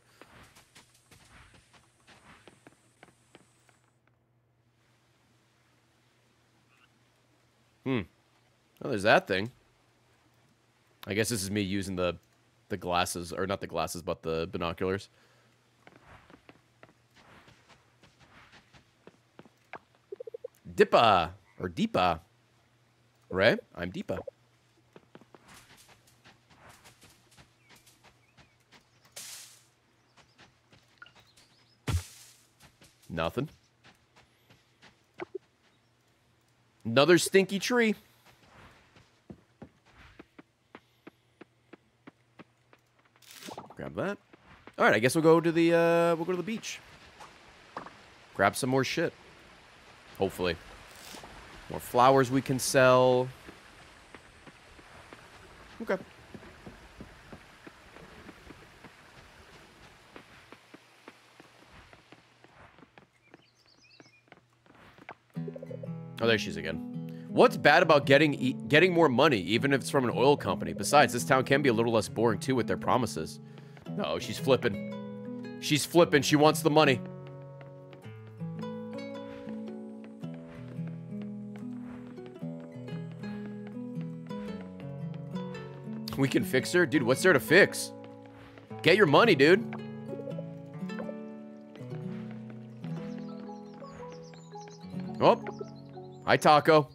Hmm. Oh, there's that thing. I guess this is me using the the glasses, or not the glasses, but the binoculars. Dippa, or Deepa. Right? I'm Deepa. Nothing. Another stinky tree. Grab that. All right, I guess we'll go to the uh, we'll go to the beach. Grab some more shit. Hopefully, more flowers we can sell. Okay. Oh, there she is again. What's bad about getting e getting more money, even if it's from an oil company? Besides, this town can be a little less boring too with their promises. No, she's flipping. She's flipping. She wants the money. We can fix her? Dude, what's there to fix? Get your money, dude. Oh. Hi, Taco.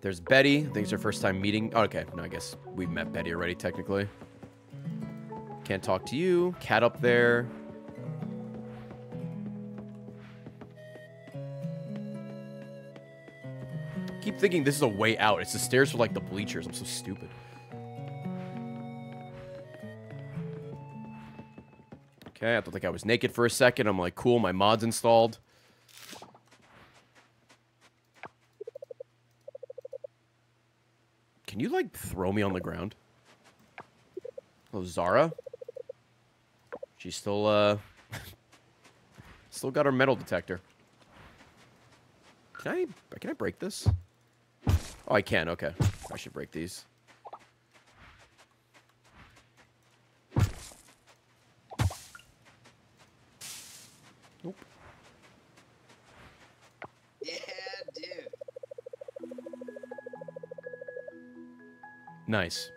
There's Betty. I think it's her first time meeting. Oh, okay. No, I guess we've met Betty already, technically. Can't talk to you. Cat up there. Thinking this is a way out. It's the stairs for like the bleachers. I'm so stupid. Okay, I thought like I was naked for a second. I'm like, cool, my mod's installed. Can you like throw me on the ground? Oh, Zara? She's still, uh... still got her metal detector. Can I, can I break this? Oh, I can. Okay. I should break these. Nope. Yeah, dude. Nice.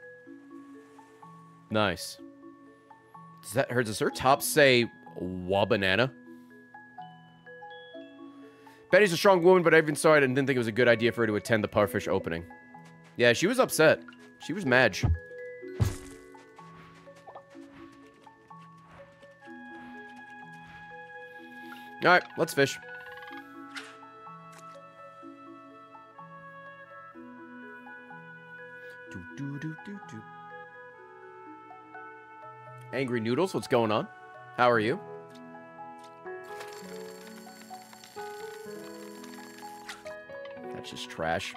Nice. Does that her does her top say Wabanana? Betty's a strong woman, but I even saw it and didn't think it was a good idea for her to attend the Pufferfish opening. Yeah, she was upset. She was mad. Alright, let's fish. Do, do, do, do, do. Angry Noodles, what's going on? How are you? Trash.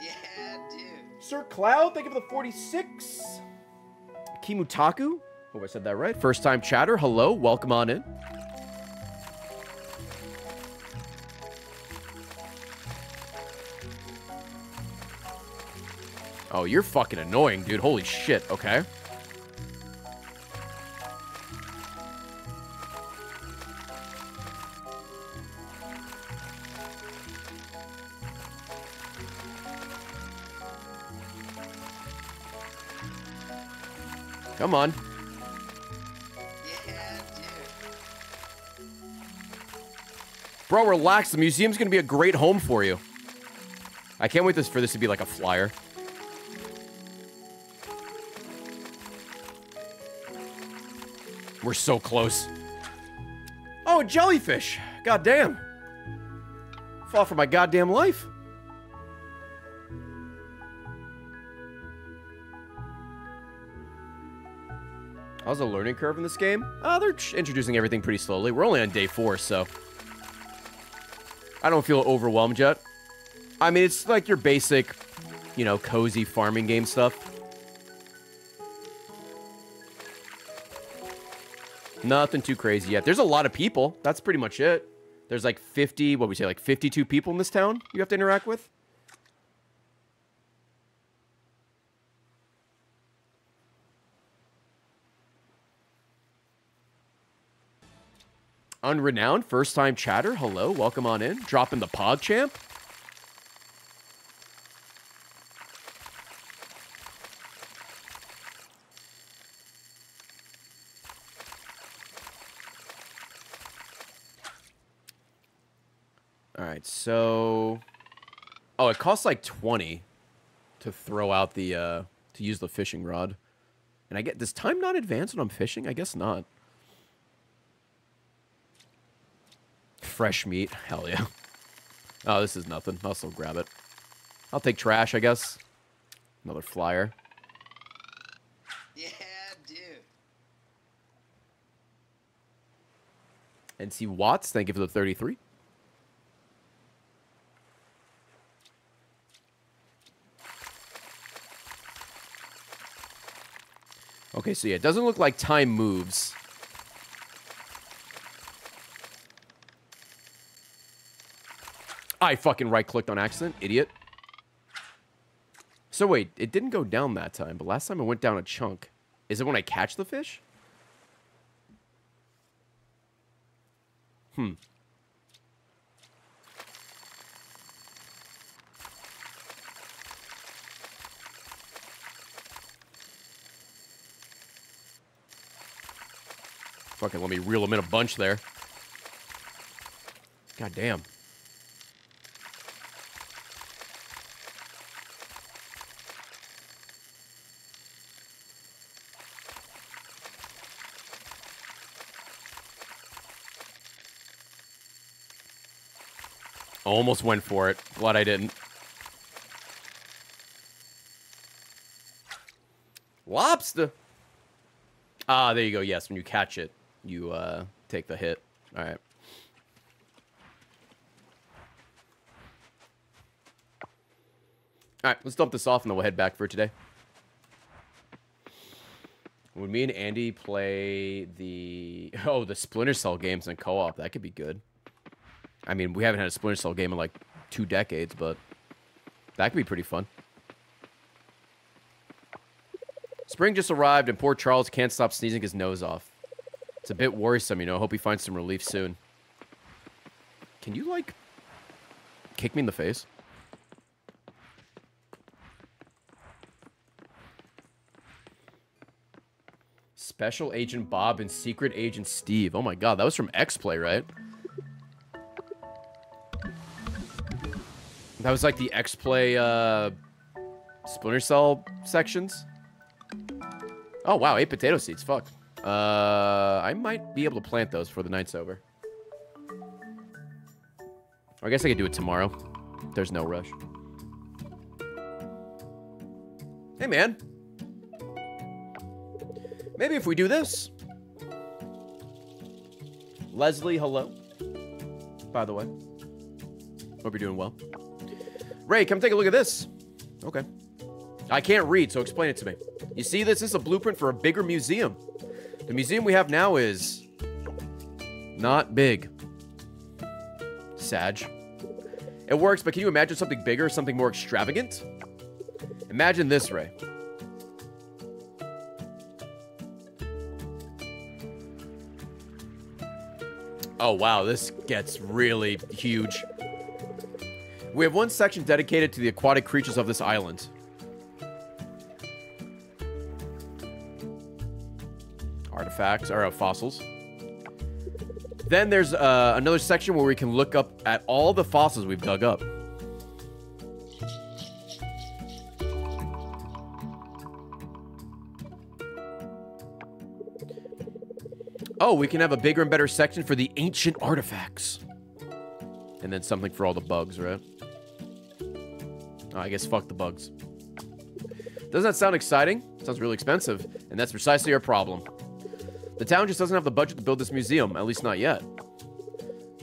Yeah, dude. Sir Cloud, thank you for the 46. Kimutaku, hope I said that right. First time chatter, hello, welcome on in. Oh, you're fucking annoying, dude. Holy shit, okay. Come on. Bro, relax. The museum's gonna be a great home for you. I can't wait this for this to be like a flyer. We're so close. Oh, jellyfish. God damn. Fall for my goddamn life. The learning curve in this game? Uh, they're introducing everything pretty slowly. We're only on day four, so... I don't feel overwhelmed yet. I mean, it's like your basic, you know, cozy farming game stuff. Nothing too crazy yet. There's a lot of people. That's pretty much it. There's like 50, what we say, like 52 people in this town you have to interact with. Unrenowned, first time chatter. Hello, welcome on in. Dropping the PogChamp. All right, so oh, it costs like 20 to throw out the uh to use the fishing rod. And I get does time not advance when I'm fishing? I guess not. Fresh meat. Hell yeah. Oh, this is nothing. I'll still grab it. I'll take trash, I guess. Another flyer. Yeah, dude. NC Watts, thank you for the 33. Okay, so yeah, it doesn't look like time moves. I fucking right clicked on accident, idiot. So wait, it didn't go down that time, but last time it went down a chunk. Is it when I catch the fish? Hmm. Fucking let me reel them in a bunch there. God damn. Almost went for it. Glad I didn't. Lobster. Ah, there you go. Yes, when you catch it, you uh, take the hit. All right. All right, let's dump this off and then we'll head back for today. Would me and Andy play the oh the Splinter Cell games in co-op? That could be good. I mean, we haven't had a Splinter Cell game in like two decades, but that could be pretty fun. Spring just arrived, and poor Charles can't stop sneezing his nose off. It's a bit worrisome, you know. Hope he finds some relief soon. Can you, like, kick me in the face? Special Agent Bob and Secret Agent Steve. Oh my god, that was from X-Play, right? That was like the X-Play, uh, Splinter Cell sections. Oh, wow, eight potato seeds, fuck. Uh, I might be able to plant those before the night's over. I guess I could do it tomorrow. There's no rush. Hey, man. Maybe if we do this. Leslie, hello. By the way. Hope you're doing well. Ray, come take a look at this. Okay. I can't read, so explain it to me. You see this? This is a blueprint for a bigger museum. The museum we have now is not big. Sag. It works, but can you imagine something bigger, something more extravagant? Imagine this, Ray. Oh, wow, this gets really huge. We have one section dedicated to the aquatic creatures of this island. Artifacts, or uh, fossils. Then there's uh, another section where we can look up at all the fossils we've dug up. Oh, we can have a bigger and better section for the ancient artifacts. And then something for all the bugs, right? Oh, I guess fuck the bugs. Doesn't that sound exciting? Sounds really expensive, and that's precisely our problem. The town just doesn't have the budget to build this museum, at least not yet.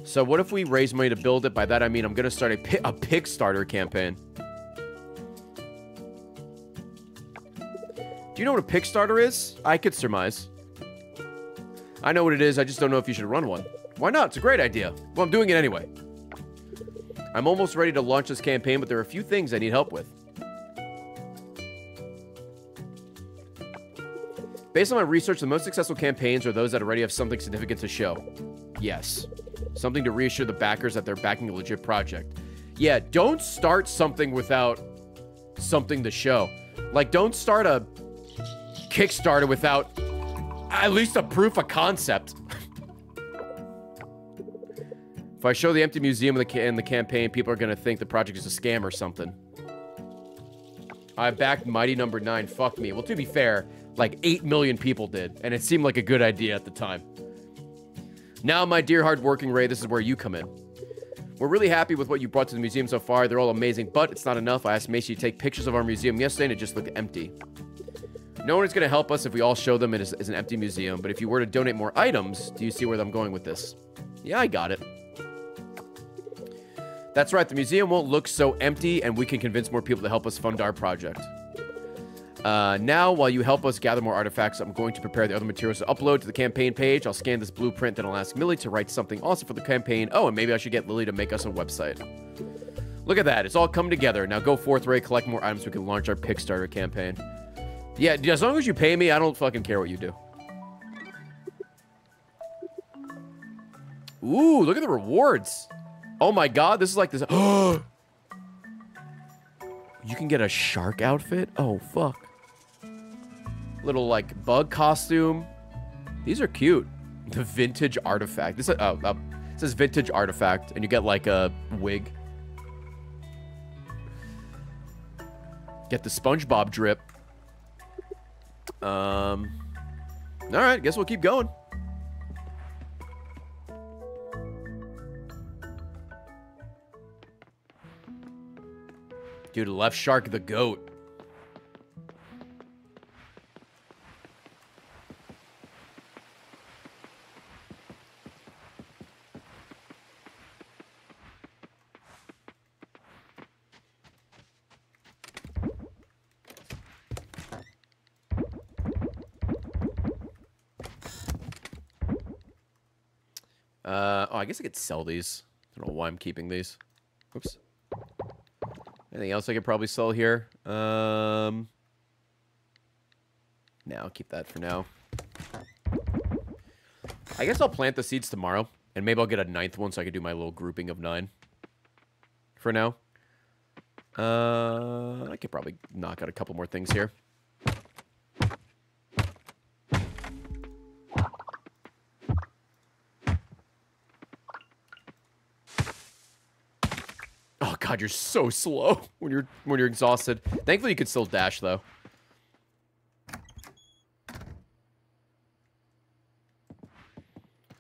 So what if we raise money to build it? By that I mean I'm gonna start a, a Kickstarter campaign. Do you know what a Kickstarter is? I could surmise. I know what it is, I just don't know if you should run one. Why not? It's a great idea. Well, I'm doing it anyway. I'm almost ready to launch this campaign, but there are a few things I need help with. Based on my research, the most successful campaigns are those that already have something significant to show. Yes. Something to reassure the backers that they're backing a legit project. Yeah, don't start something without something to show. Like, don't start a Kickstarter without at least a proof of concept. If I show the empty museum in the, in the campaign, people are going to think the project is a scam or something. I backed Mighty Number 9. Fuck me. Well, to be fair, like 8 million people did, and it seemed like a good idea at the time. Now, my dear hardworking Ray, this is where you come in. We're really happy with what you brought to the museum so far. They're all amazing, but it's not enough. I asked Macy to take pictures of our museum yesterday, and it just looked empty. No one is going to help us if we all show them it is, is an empty museum, but if you were to donate more items, do you see where I'm going with this? Yeah, I got it. That's right, the museum won't look so empty, and we can convince more people to help us fund our project. Uh, now, while you help us gather more artifacts, I'm going to prepare the other materials to upload to the campaign page. I'll scan this blueprint, then I'll ask Millie to write something awesome for the campaign. Oh, and maybe I should get Lily to make us a website. Look at that. It's all come together. Now go forth, Ray. Collect more items so we can launch our Kickstarter campaign. Yeah, as long as you pay me, I don't fucking care what you do. Ooh, look at the rewards. Oh my god, this is like this. you can get a shark outfit? Oh, fuck. Little, like, bug costume. These are cute. The vintage artifact. This is, uh, it says vintage artifact, and you get, like, a wig. Get the SpongeBob drip. Um, all right, guess we'll keep going. Dude, left shark the goat. Uh, oh, I guess I could sell these. I don't know why I'm keeping these. Oops. Anything else I could probably sell here? Um, no, I'll keep that for now. I guess I'll plant the seeds tomorrow, and maybe I'll get a ninth one so I can do my little grouping of nine. For now. Uh, I could probably knock out a couple more things here. God, you're so slow when you're when you're exhausted. Thankfully, you could still dash though.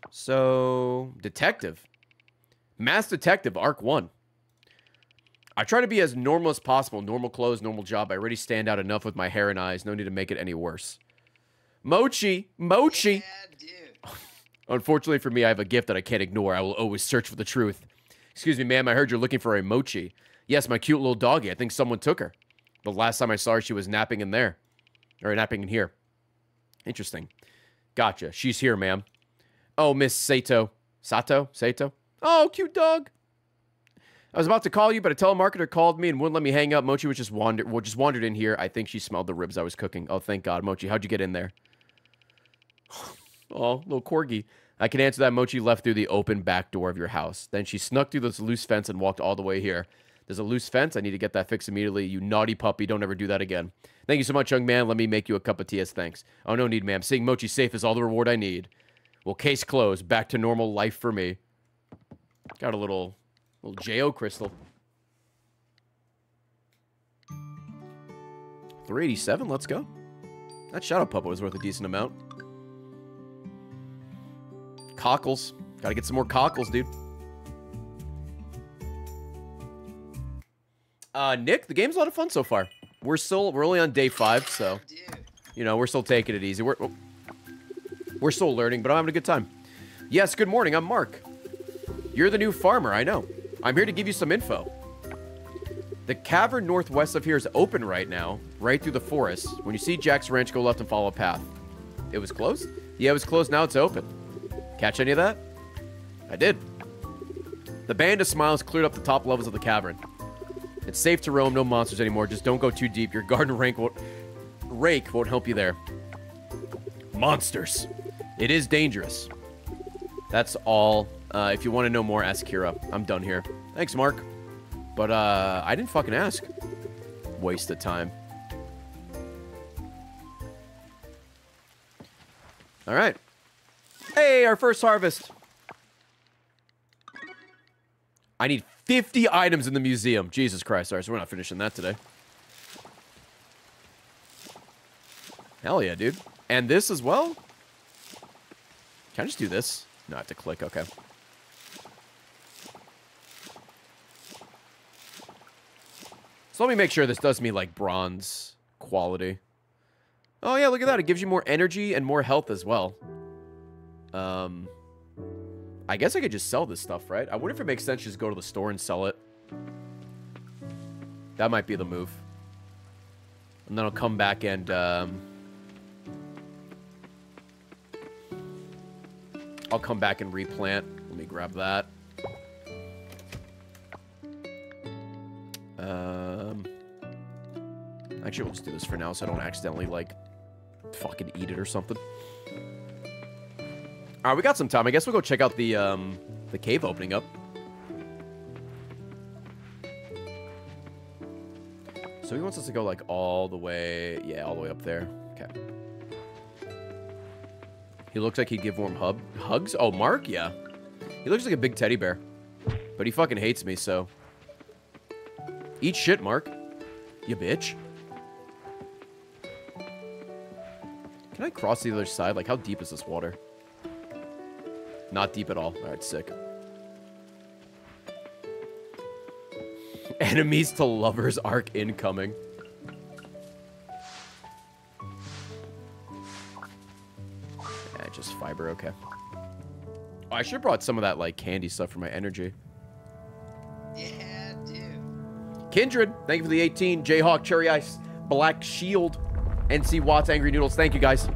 So, detective, mass detective, arc one. I try to be as normal as possible. Normal clothes, normal job. I already stand out enough with my hair and eyes. No need to make it any worse. Mochi, Mochi. Yeah. Unfortunately for me, I have a gift that I can't ignore. I will always search for the truth. Excuse me, ma'am. I heard you're looking for a mochi. Yes, my cute little doggy. I think someone took her. The last time I saw her, she was napping in there. Or napping in here. Interesting. Gotcha. She's here, ma'am. Oh, Miss Sato. Sato? Sato? Oh, cute dog. I was about to call you, but a telemarketer called me and wouldn't let me hang up. Mochi was just wandered, well, just wandered in here. I think she smelled the ribs I was cooking. Oh, thank God, Mochi. How'd you get in there? oh, little corgi. I can answer that. Mochi left through the open back door of your house. Then she snuck through this loose fence and walked all the way here. There's a loose fence. I need to get that fixed immediately. You naughty puppy. Don't ever do that again. Thank you so much, young man. Let me make you a cup of tea as thanks. Oh, no need, ma'am. Seeing Mochi safe is all the reward I need. Well, case closed. Back to normal life for me. Got a little, little Jo crystal. 387. Let's go. That shadow puppet was worth a decent amount. Cockles. Gotta get some more cockles, dude. Uh, Nick, the game's a lot of fun so far. We're still, we're only on day five, so, Dude. you know, we're still taking it easy. We're, we're still learning, but I'm having a good time. Yes, good morning. I'm Mark. You're the new farmer, I know. I'm here to give you some info. The cavern northwest of here is open right now, right through the forest. When you see Jack's ranch, go left and follow a path. It was closed? Yeah, it was closed. Now it's open. Catch any of that? I did. The band of smiles cleared up the top levels of the cavern. It's safe to roam, no monsters anymore. Just don't go too deep. Your garden rank won't, rake won't help you there. Monsters. It is dangerous. That's all. Uh, if you want to know more, ask Kira. I'm done here. Thanks, Mark. But uh, I didn't fucking ask. Waste of time. All right. Hey, our first harvest. I need 50 items in the museum. Jesus Christ. All right, so we're not finishing that today. Hell yeah, dude. And this as well? Can I just do this? No, I have to click. Okay. So let me make sure this does me like bronze quality. Oh yeah, look at that. It gives you more energy and more health as well. Um, I guess I could just sell this stuff, right? I wonder if it makes sense to just go to the store and sell it. That might be the move. And then I'll come back and, um... I'll come back and replant. Let me grab that. Um... Actually, we'll just do this for now so I don't accidentally, like, fucking eat it or something. Alright, we got some time. I guess we'll go check out the, um, the cave opening up. So he wants us to go, like, all the way... Yeah, all the way up there. Okay. He looks like he'd give warm hub hugs? Oh, Mark? Yeah. He looks like a big teddy bear. But he fucking hates me, so... Eat shit, Mark. You bitch. Can I cross the other side? Like, how deep is this water? Not deep at all. Alright, sick. Enemies to lovers arc incoming. Yeah, just fiber, okay. Oh, I should have brought some of that, like, candy stuff for my energy. Yeah, dude. Kindred, thank you for the 18. Jayhawk, Cherry Ice, Black Shield, NC Watts, Angry Noodles. Thank you, guys.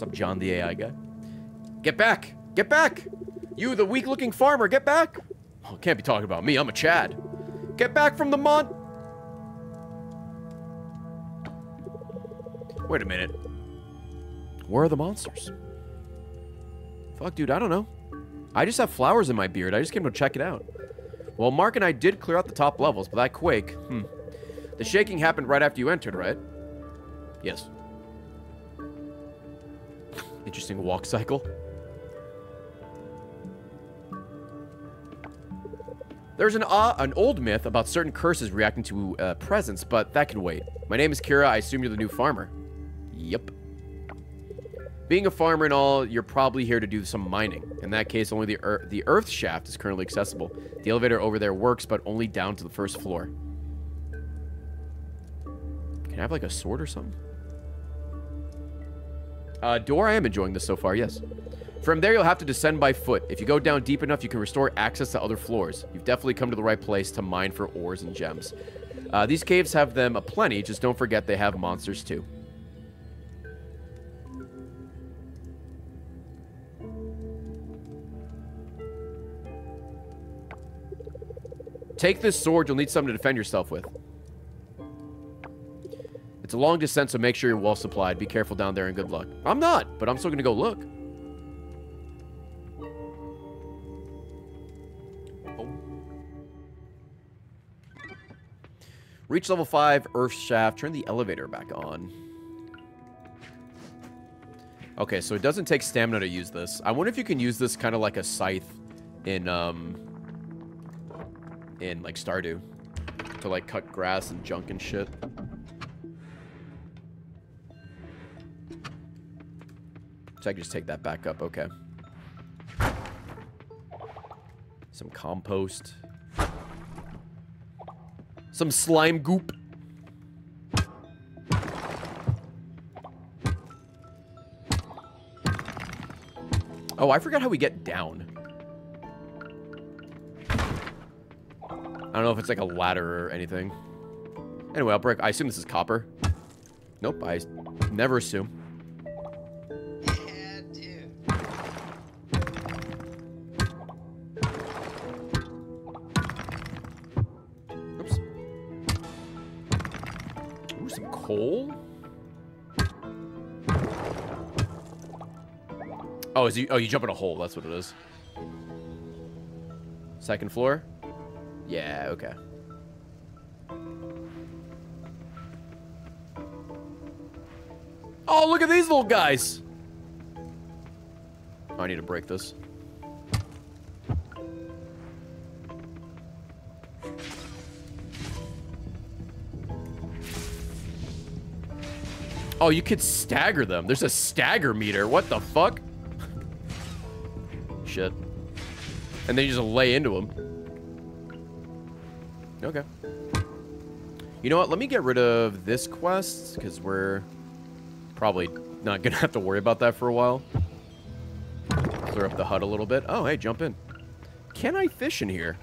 What's up, John the AI guy? Get back! Get back! You, the weak-looking farmer, get back! Oh, can't be talking about me. I'm a Chad. Get back from the mon... Wait a minute. Where are the monsters? Fuck, dude, I don't know. I just have flowers in my beard. I just came to check it out. Well, Mark and I did clear out the top levels, but that quake, hmm. The shaking happened right after you entered, right? Yes. Interesting walk cycle. There's an uh, an old myth about certain curses reacting to uh, presence, but that can wait. My name is Kira. I assume you're the new farmer. Yep. Being a farmer and all, you're probably here to do some mining. In that case, only the ear the earth shaft is currently accessible. The elevator over there works, but only down to the first floor. Can I have like a sword or something? Uh, door, I am enjoying this so far, yes. From there, you'll have to descend by foot. If you go down deep enough, you can restore access to other floors. You've definitely come to the right place to mine for ores and gems. Uh, these caves have them aplenty, just don't forget they have monsters too. Take this sword, you'll need something to defend yourself with. It's a long descent, so make sure you're well supplied. Be careful down there and good luck. I'm not, but I'm still gonna go look. Oh. Reach level 5, Earth Shaft. Turn the elevator back on. Okay, so it doesn't take stamina to use this. I wonder if you can use this kind of like a scythe in, um... In, like, Stardew. To, like, cut grass and junk and shit. So I can just take that back up. Okay. Some compost. Some slime goop. Oh, I forgot how we get down. I don't know if it's like a ladder or anything. Anyway, I'll break. I assume this is copper. Nope, I never assume. Oh, is you? Oh, you jump in a hole. That's what it is. Second floor. Yeah. Okay. Oh, look at these little guys. Oh, I need to break this. Oh, you could stagger them. There's a stagger meter. What the fuck? Shit. And then you just lay into them. Okay. You know what? Let me get rid of this quest, because we're probably not going to have to worry about that for a while. Clear up the hut a little bit. Oh, hey, jump in. Can I fish in here?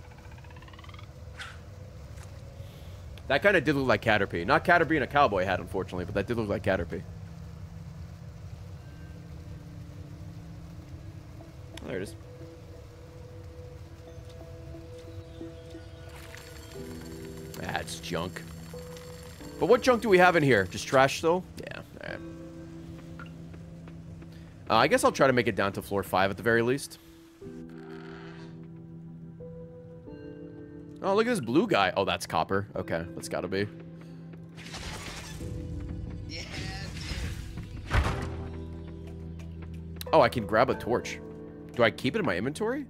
That kind of did look like Caterpie. Not Caterpie in a cowboy hat, unfortunately, but that did look like Caterpie. There it is. That's junk. But what junk do we have in here? Just trash though? Yeah. alright. Uh, I guess I'll try to make it down to floor 5 at the very least. Oh, look at this blue guy. Oh, that's copper. Okay, that's gotta be. Oh, I can grab a torch. Do I keep it in my inventory?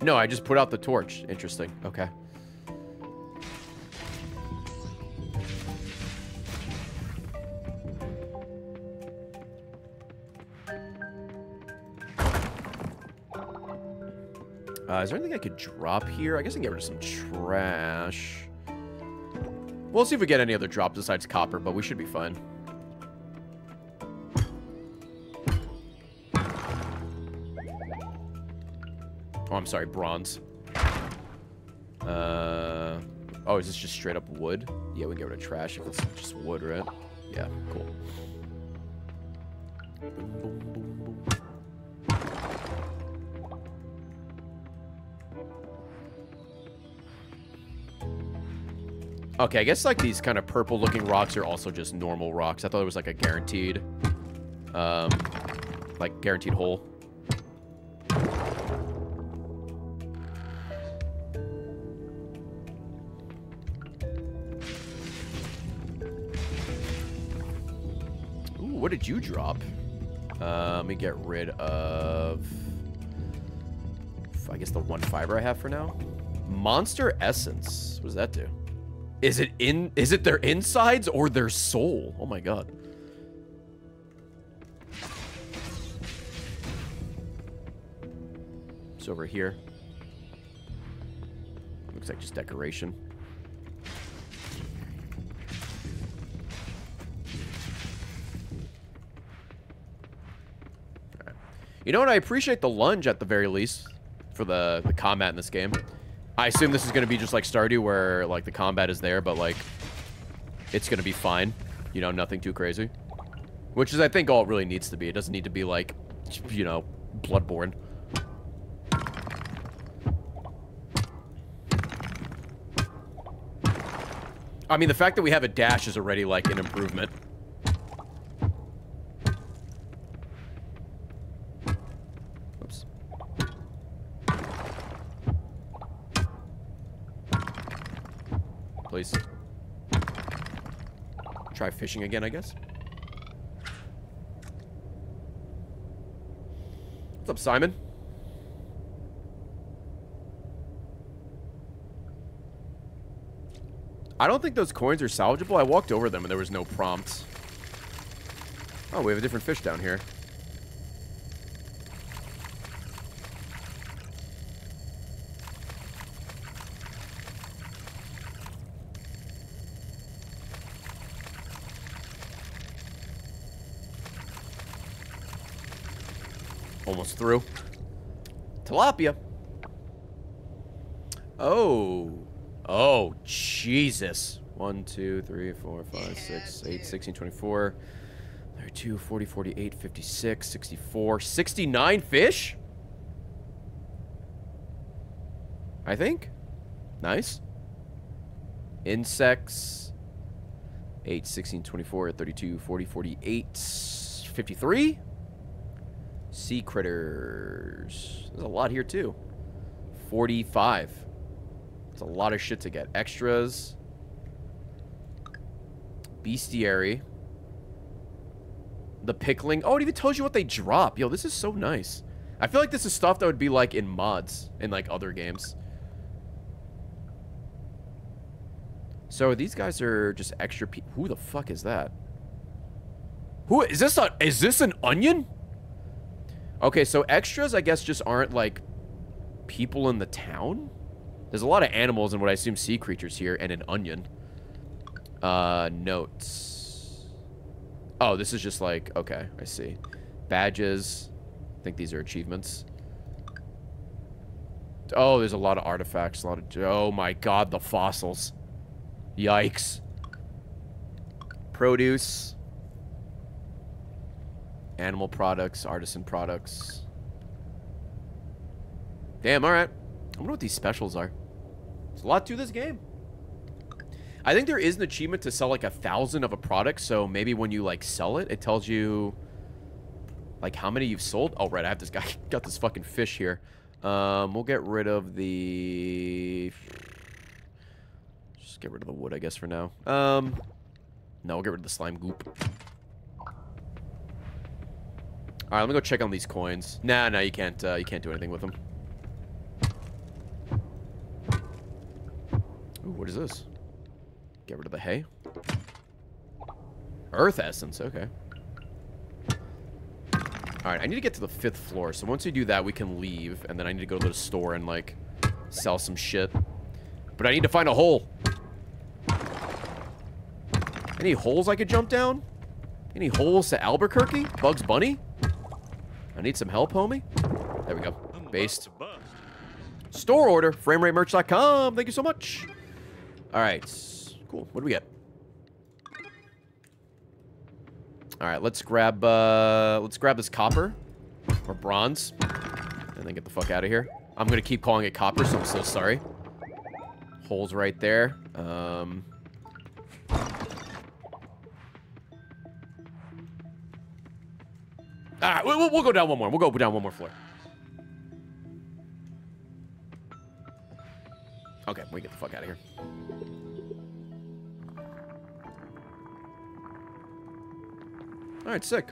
No, I just put out the torch. Interesting. Okay. Uh, is there anything I could drop here? I guess I can get rid of some trash. We'll see if we get any other drops besides copper, but we should be fine. Sorry, bronze. Uh, oh, is this just straight up wood? Yeah, we can get rid of trash if it's just wood, right? Yeah, cool. Okay, I guess like these kind of purple looking rocks are also just normal rocks. I thought it was like a guaranteed, um, like guaranteed hole. What did you drop? Uh, let me get rid of, I guess the one fiber I have for now. Monster Essence. What does that do? Is it in? Is it their insides or their soul? Oh my god. It's over here. Looks like just decoration. You know what? I appreciate the lunge at the very least for the, the combat in this game. I assume this is going to be just like Stardew where like the combat is there, but like it's going to be fine. You know, nothing too crazy. Which is, I think, all it really needs to be. It doesn't need to be like, you know, Bloodborne. I mean, the fact that we have a dash is already like an improvement. Oops. Please. Try fishing again, I guess. What's up, Simon? I don't think those coins are salvageable. I walked over them and there was no prompt. Oh, we have a different fish down here. Almost through. Tilapia. Oh. Oh, Jesus. 1, 2, 3, 4, 5, 6, 8, 16, 24, 32, 40, 48, 56, 64, 69 fish? I think. Nice. Insects. 8, 16, 24, 32, 40, 48, 53. Sea critters. There's a lot here, too. 45. It's a lot of shit to get. Extras. Bestiary. The pickling. Oh, it even tells you what they drop. Yo, this is so nice. I feel like this is stuff that would be like in mods in like other games. So these guys are just extra pe- Who the fuck is that? Who is this a- is this an onion? Okay, so extras I guess just aren't like people in the town? There's a lot of animals and what I assume sea creatures here and an onion. Uh, notes. Oh, this is just like, okay, I see. Badges. I think these are achievements. Oh, there's a lot of artifacts. A lot of, oh my god, the fossils. Yikes. Produce. Animal products, artisan products. Damn, alright. I wonder what these specials are. There's a lot to this game. I think there is an achievement to sell like a thousand of a product, so maybe when you like sell it, it tells you like how many you've sold. Oh, right, I have this guy, got this fucking fish here. Um, we'll get rid of the... Just get rid of the wood, I guess, for now. Um, no, we'll get rid of the slime goop. All right, let me go check on these coins. Nah, nah, you can't. Uh, you can't do anything with them. Ooh, what is this? Get rid of the hay. Earth essence. Okay. All right, I need to get to the fifth floor. So once we do that, we can leave, and then I need to go to the store and like sell some shit. But I need to find a hole. Any holes I could jump down? Any holes to Albuquerque? Bugs Bunny? I need some help, homie. There we go. Based. Store order. FramerateMerch.com. Thank you so much. All right. Cool. What do we get? All right. Let's grab. Uh, let's grab this copper or bronze, and then get the fuck out of here. I'm gonna keep calling it copper, so I'm so sorry. Holes right there. Um. All right, we'll, we'll go down one more. We'll go down one more floor. Okay, we get the fuck out of here. All right, sick.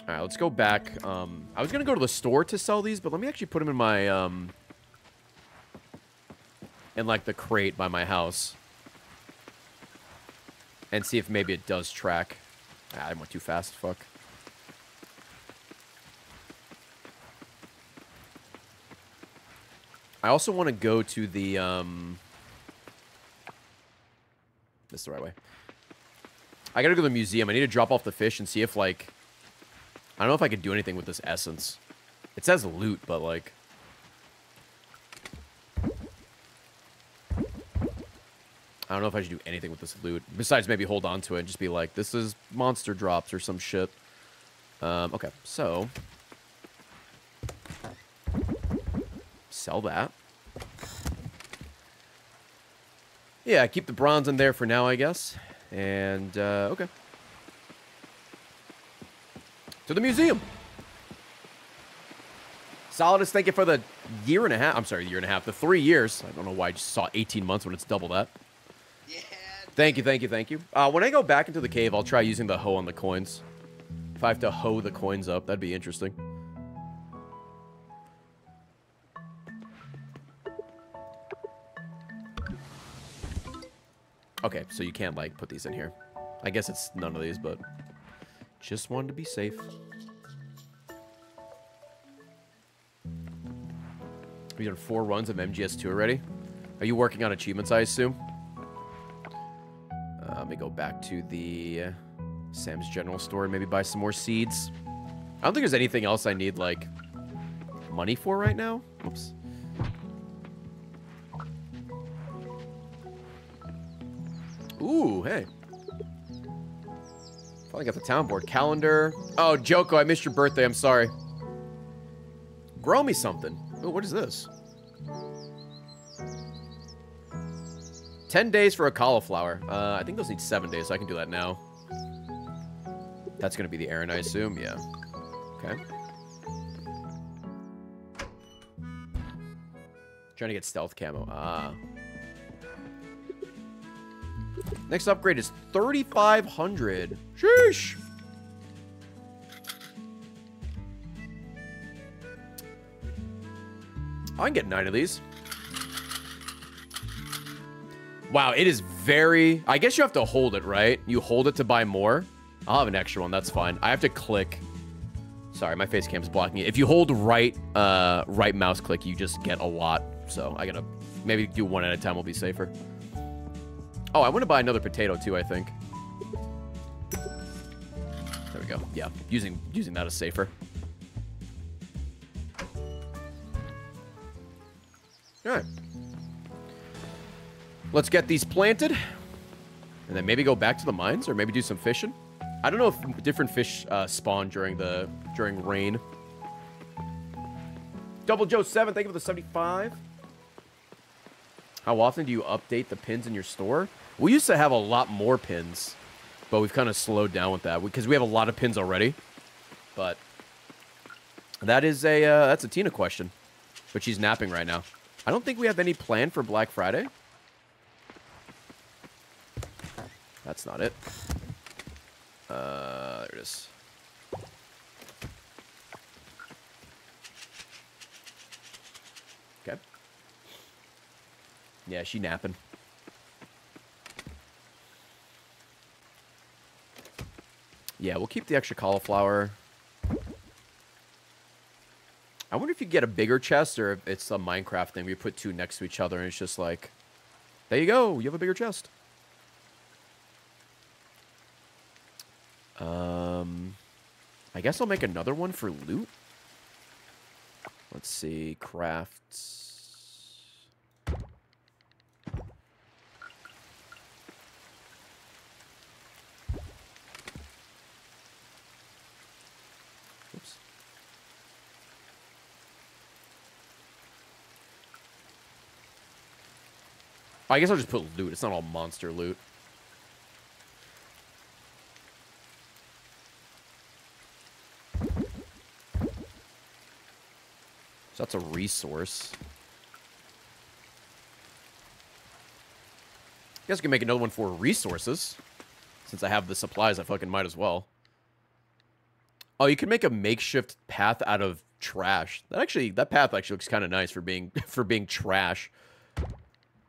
All right, let's go back. Um, I was gonna go to the store to sell these, but let me actually put them in my um, in like the crate by my house, and see if maybe it does track. Ah, I went too fast. Fuck. I also want to go to the, um... This is the right way. I gotta go to the museum. I need to drop off the fish and see if, like... I don't know if I could do anything with this essence. It says loot, but, like... I don't know if I should do anything with this loot. Besides maybe hold on to it and just be like, this is monster drops or some shit. Um, okay, so... Sell that. Yeah, keep the bronze in there for now, I guess. And, uh, okay. To the museum. Solidus, thank you for the year and a half. I'm sorry, year and a half. The three years. I don't know why I just saw 18 months when it's double that. Thank you, thank you, thank you. Uh, when I go back into the cave, I'll try using the hoe on the coins. If I have to hoe the coins up, that'd be interesting. Okay, so you can't, like, put these in here. I guess it's none of these, but just wanted to be safe. We done four runs of MGS2 already. Are you working on achievements, I assume? Uh, let me go back to the Sam's General Store and maybe buy some more seeds. I don't think there's anything else I need, like, money for right now. Oops. Ooh, hey. Finally got the town board. Calendar. Oh, Joko, I missed your birthday. I'm sorry. Grow me something. Oh, what is this? 10 days for a cauliflower. Uh, I think those need 7 days, so I can do that now. That's going to be the Aaron, I assume. Yeah. Okay. Trying to get stealth camo. Ah. Next upgrade is 3,500. Sheesh. I can get nine of these. Wow, it is very... I guess you have to hold it, right? You hold it to buy more. I'll have an extra one. That's fine. I have to click. Sorry, my face cam's blocking it. If you hold right, uh, right mouse click, you just get a lot. So I gotta maybe do one at a time. Will be safer. Oh, I want to buy another potato too. I think. There we go. Yeah, using using that is safer. All right. Let's get these planted. And then maybe go back to the mines or maybe do some fishing. I don't know if different fish uh, spawn during the during rain. Double Joe 7, thank you for the 75. How often do you update the pins in your store? We used to have a lot more pins, but we've kind of slowed down with that because we have a lot of pins already. But that is a uh, that's a Tina question, but she's napping right now. I don't think we have any plan for Black Friday. That's not it. Uh, there it is. Okay. Yeah, she napping. Yeah, we'll keep the extra cauliflower. I wonder if you get a bigger chest or if it's a Minecraft thing. We put two next to each other and it's just like, there you go. You have a bigger chest. Um, I guess I'll make another one for loot. Let's see, crafts. Oops. I guess I'll just put loot. It's not all monster loot. That's a resource. guess I can make another one for resources. Since I have the supplies, I fucking might as well. Oh, you can make a makeshift path out of trash. That actually, that path actually looks kind of nice for being for being trash. Let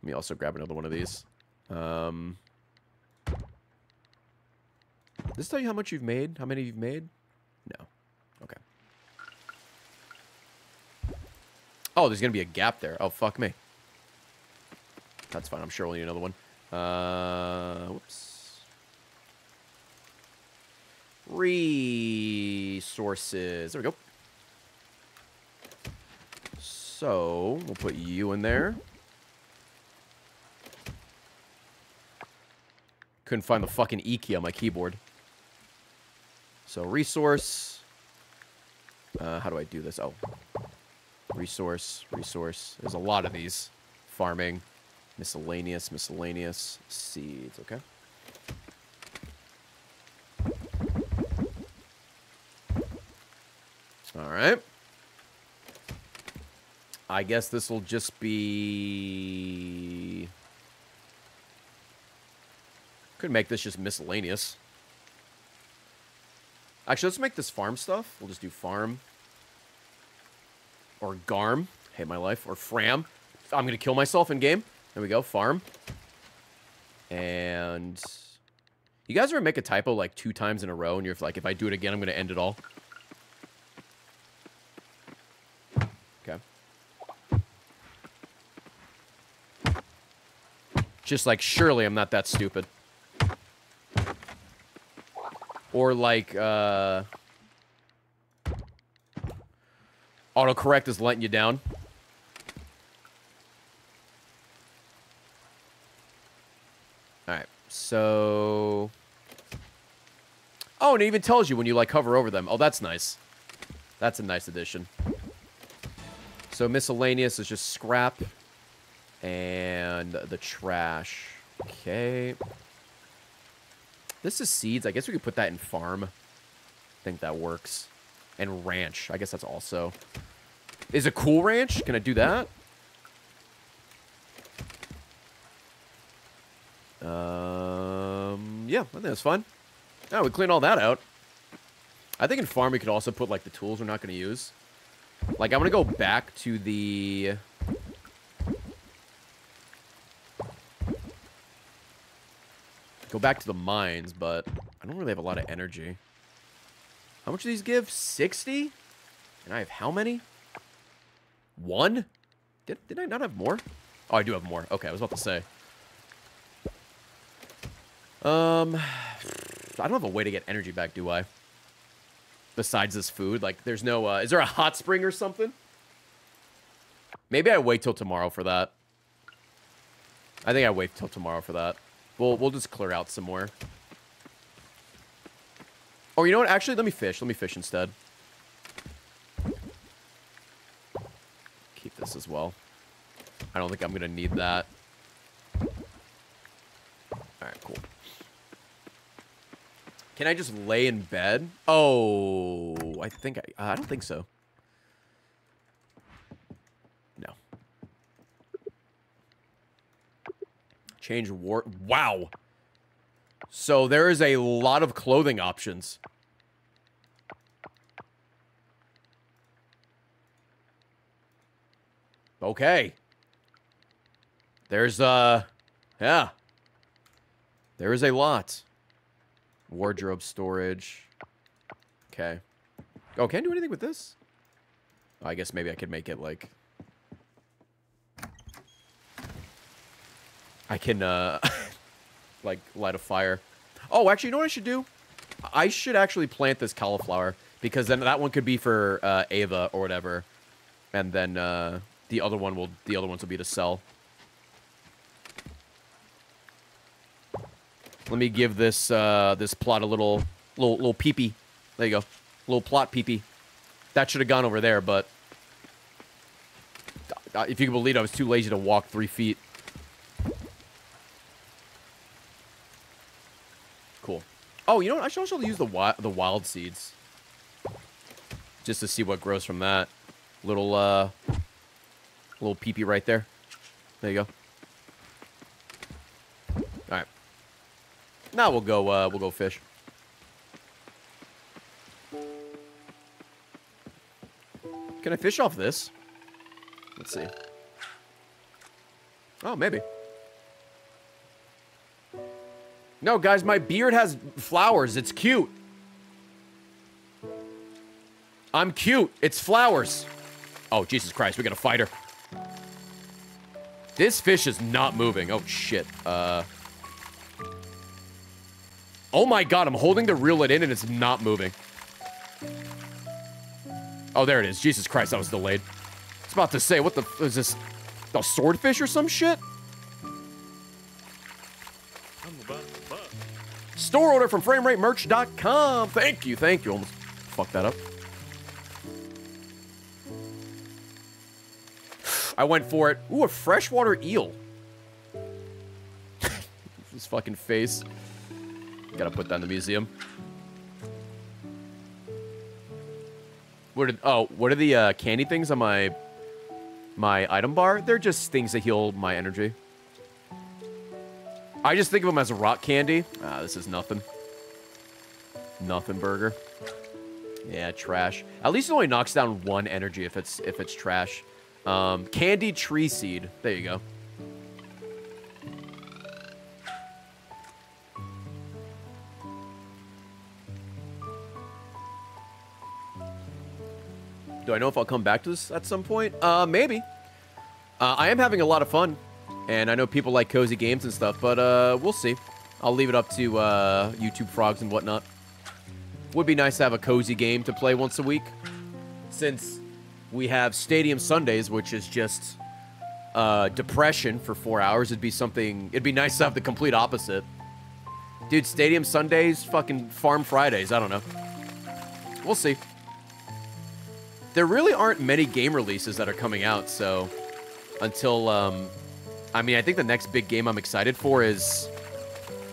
me also grab another one of these. Um, does this tell you how much you've made? How many you've made? No. Okay. Oh, there's going to be a gap there. Oh, fuck me. That's fine. I'm sure we'll need another one. Uh, whoops. Resources. There we go. So, we'll put you in there. Couldn't find the fucking E key on my keyboard. So, resource. Uh, how do I do this? Oh. Resource, resource. There's a lot of these. Farming, miscellaneous, miscellaneous, seeds, okay? Alright. I guess this will just be... Could make this just miscellaneous. Actually, let's make this farm stuff. We'll just do farm or Garm, hate my life, or Fram. I'm gonna kill myself in game. There we go, farm. And you guys ever make a typo like two times in a row, and you're like, if I do it again, I'm gonna end it all. Okay. Just like, surely I'm not that stupid. Or like, uh... Autocorrect is letting you down. Alright, so... Oh, and it even tells you when you, like, hover over them. Oh, that's nice. That's a nice addition. So miscellaneous is just scrap. And the trash. Okay. This is seeds. I guess we could put that in farm. I think that works. And ranch. I guess that's also... Is a cool ranch? Can I do that? Um, yeah, I think that's fun. Oh, we clean all that out. I think in farm we could also put, like, the tools we're not going to use. Like, I'm going to go back to the... Go back to the mines, but I don't really have a lot of energy. How much do these give? 60? And I have how many? One? Did, did I not have more? Oh, I do have more. Okay, I was about to say. Um, I don't have a way to get energy back, do I? Besides this food? Like, there's no, uh, is there a hot spring or something? Maybe I wait till tomorrow for that. I think I wait till tomorrow for that. We'll we'll just clear out some more. Oh, you know what? Actually, let me fish. Let me fish instead. Keep this as well. I don't think I'm gonna need that. All right, cool. Can I just lay in bed? Oh, I think I. I don't think so. No. Change war. Wow. So there is a lot of clothing options. Okay. There's uh yeah. There is a lot. Wardrobe storage. Okay. Oh, can I do anything with this? Oh, I guess maybe I could make it like I can uh like light a fire. Oh, actually, you know what I should do? I should actually plant this cauliflower because then that one could be for uh, Ava or whatever, and then uh, the other one will the other ones will be to sell. Let me give this uh, this plot a little little little peepee. There you go, little plot peepee. That should have gone over there, but uh, if you can believe, it, I was too lazy to walk three feet. Cool. Oh, you know what? I should also use the wild, the wild seeds. Just to see what grows from that. Little, uh... Little peepee right there. There you go. Alright. Now we'll go, uh, we'll go fish. Can I fish off this? Let's see. Oh, maybe. No, guys, my beard has flowers. It's cute. I'm cute. It's flowers. Oh, Jesus Christ. We got a fighter. This fish is not moving. Oh, shit. Uh... Oh, my God. I'm holding to reel it in, and it's not moving. Oh, there it is. Jesus Christ, I was delayed. I was about to say, what the... Is this a swordfish or some shit? Store order from FrameRateMerch.com. Thank you, thank you. Almost fucked that up. I went for it. Ooh, a freshwater eel. His fucking face. Gotta put that in the museum. What are, oh, what are the uh, candy things on my my item bar? They're just things that heal my energy. I just think of them as a rock candy. Ah, this is nothing. Nothing burger. Yeah, trash. At least it only knocks down one energy if it's if it's trash. Um, candy tree seed. There you go. Do I know if I'll come back to this at some point? Uh, maybe. Uh, I am having a lot of fun. And I know people like cozy games and stuff, but uh, we'll see. I'll leave it up to uh, YouTube frogs and whatnot. Would be nice to have a cozy game to play once a week. Since we have Stadium Sundays, which is just uh, depression for four hours, it'd be something... It'd be nice to have the complete opposite. Dude, Stadium Sundays, fucking Farm Fridays, I don't know. We'll see. There really aren't many game releases that are coming out, so... Until, um, I mean, I think the next big game I'm excited for is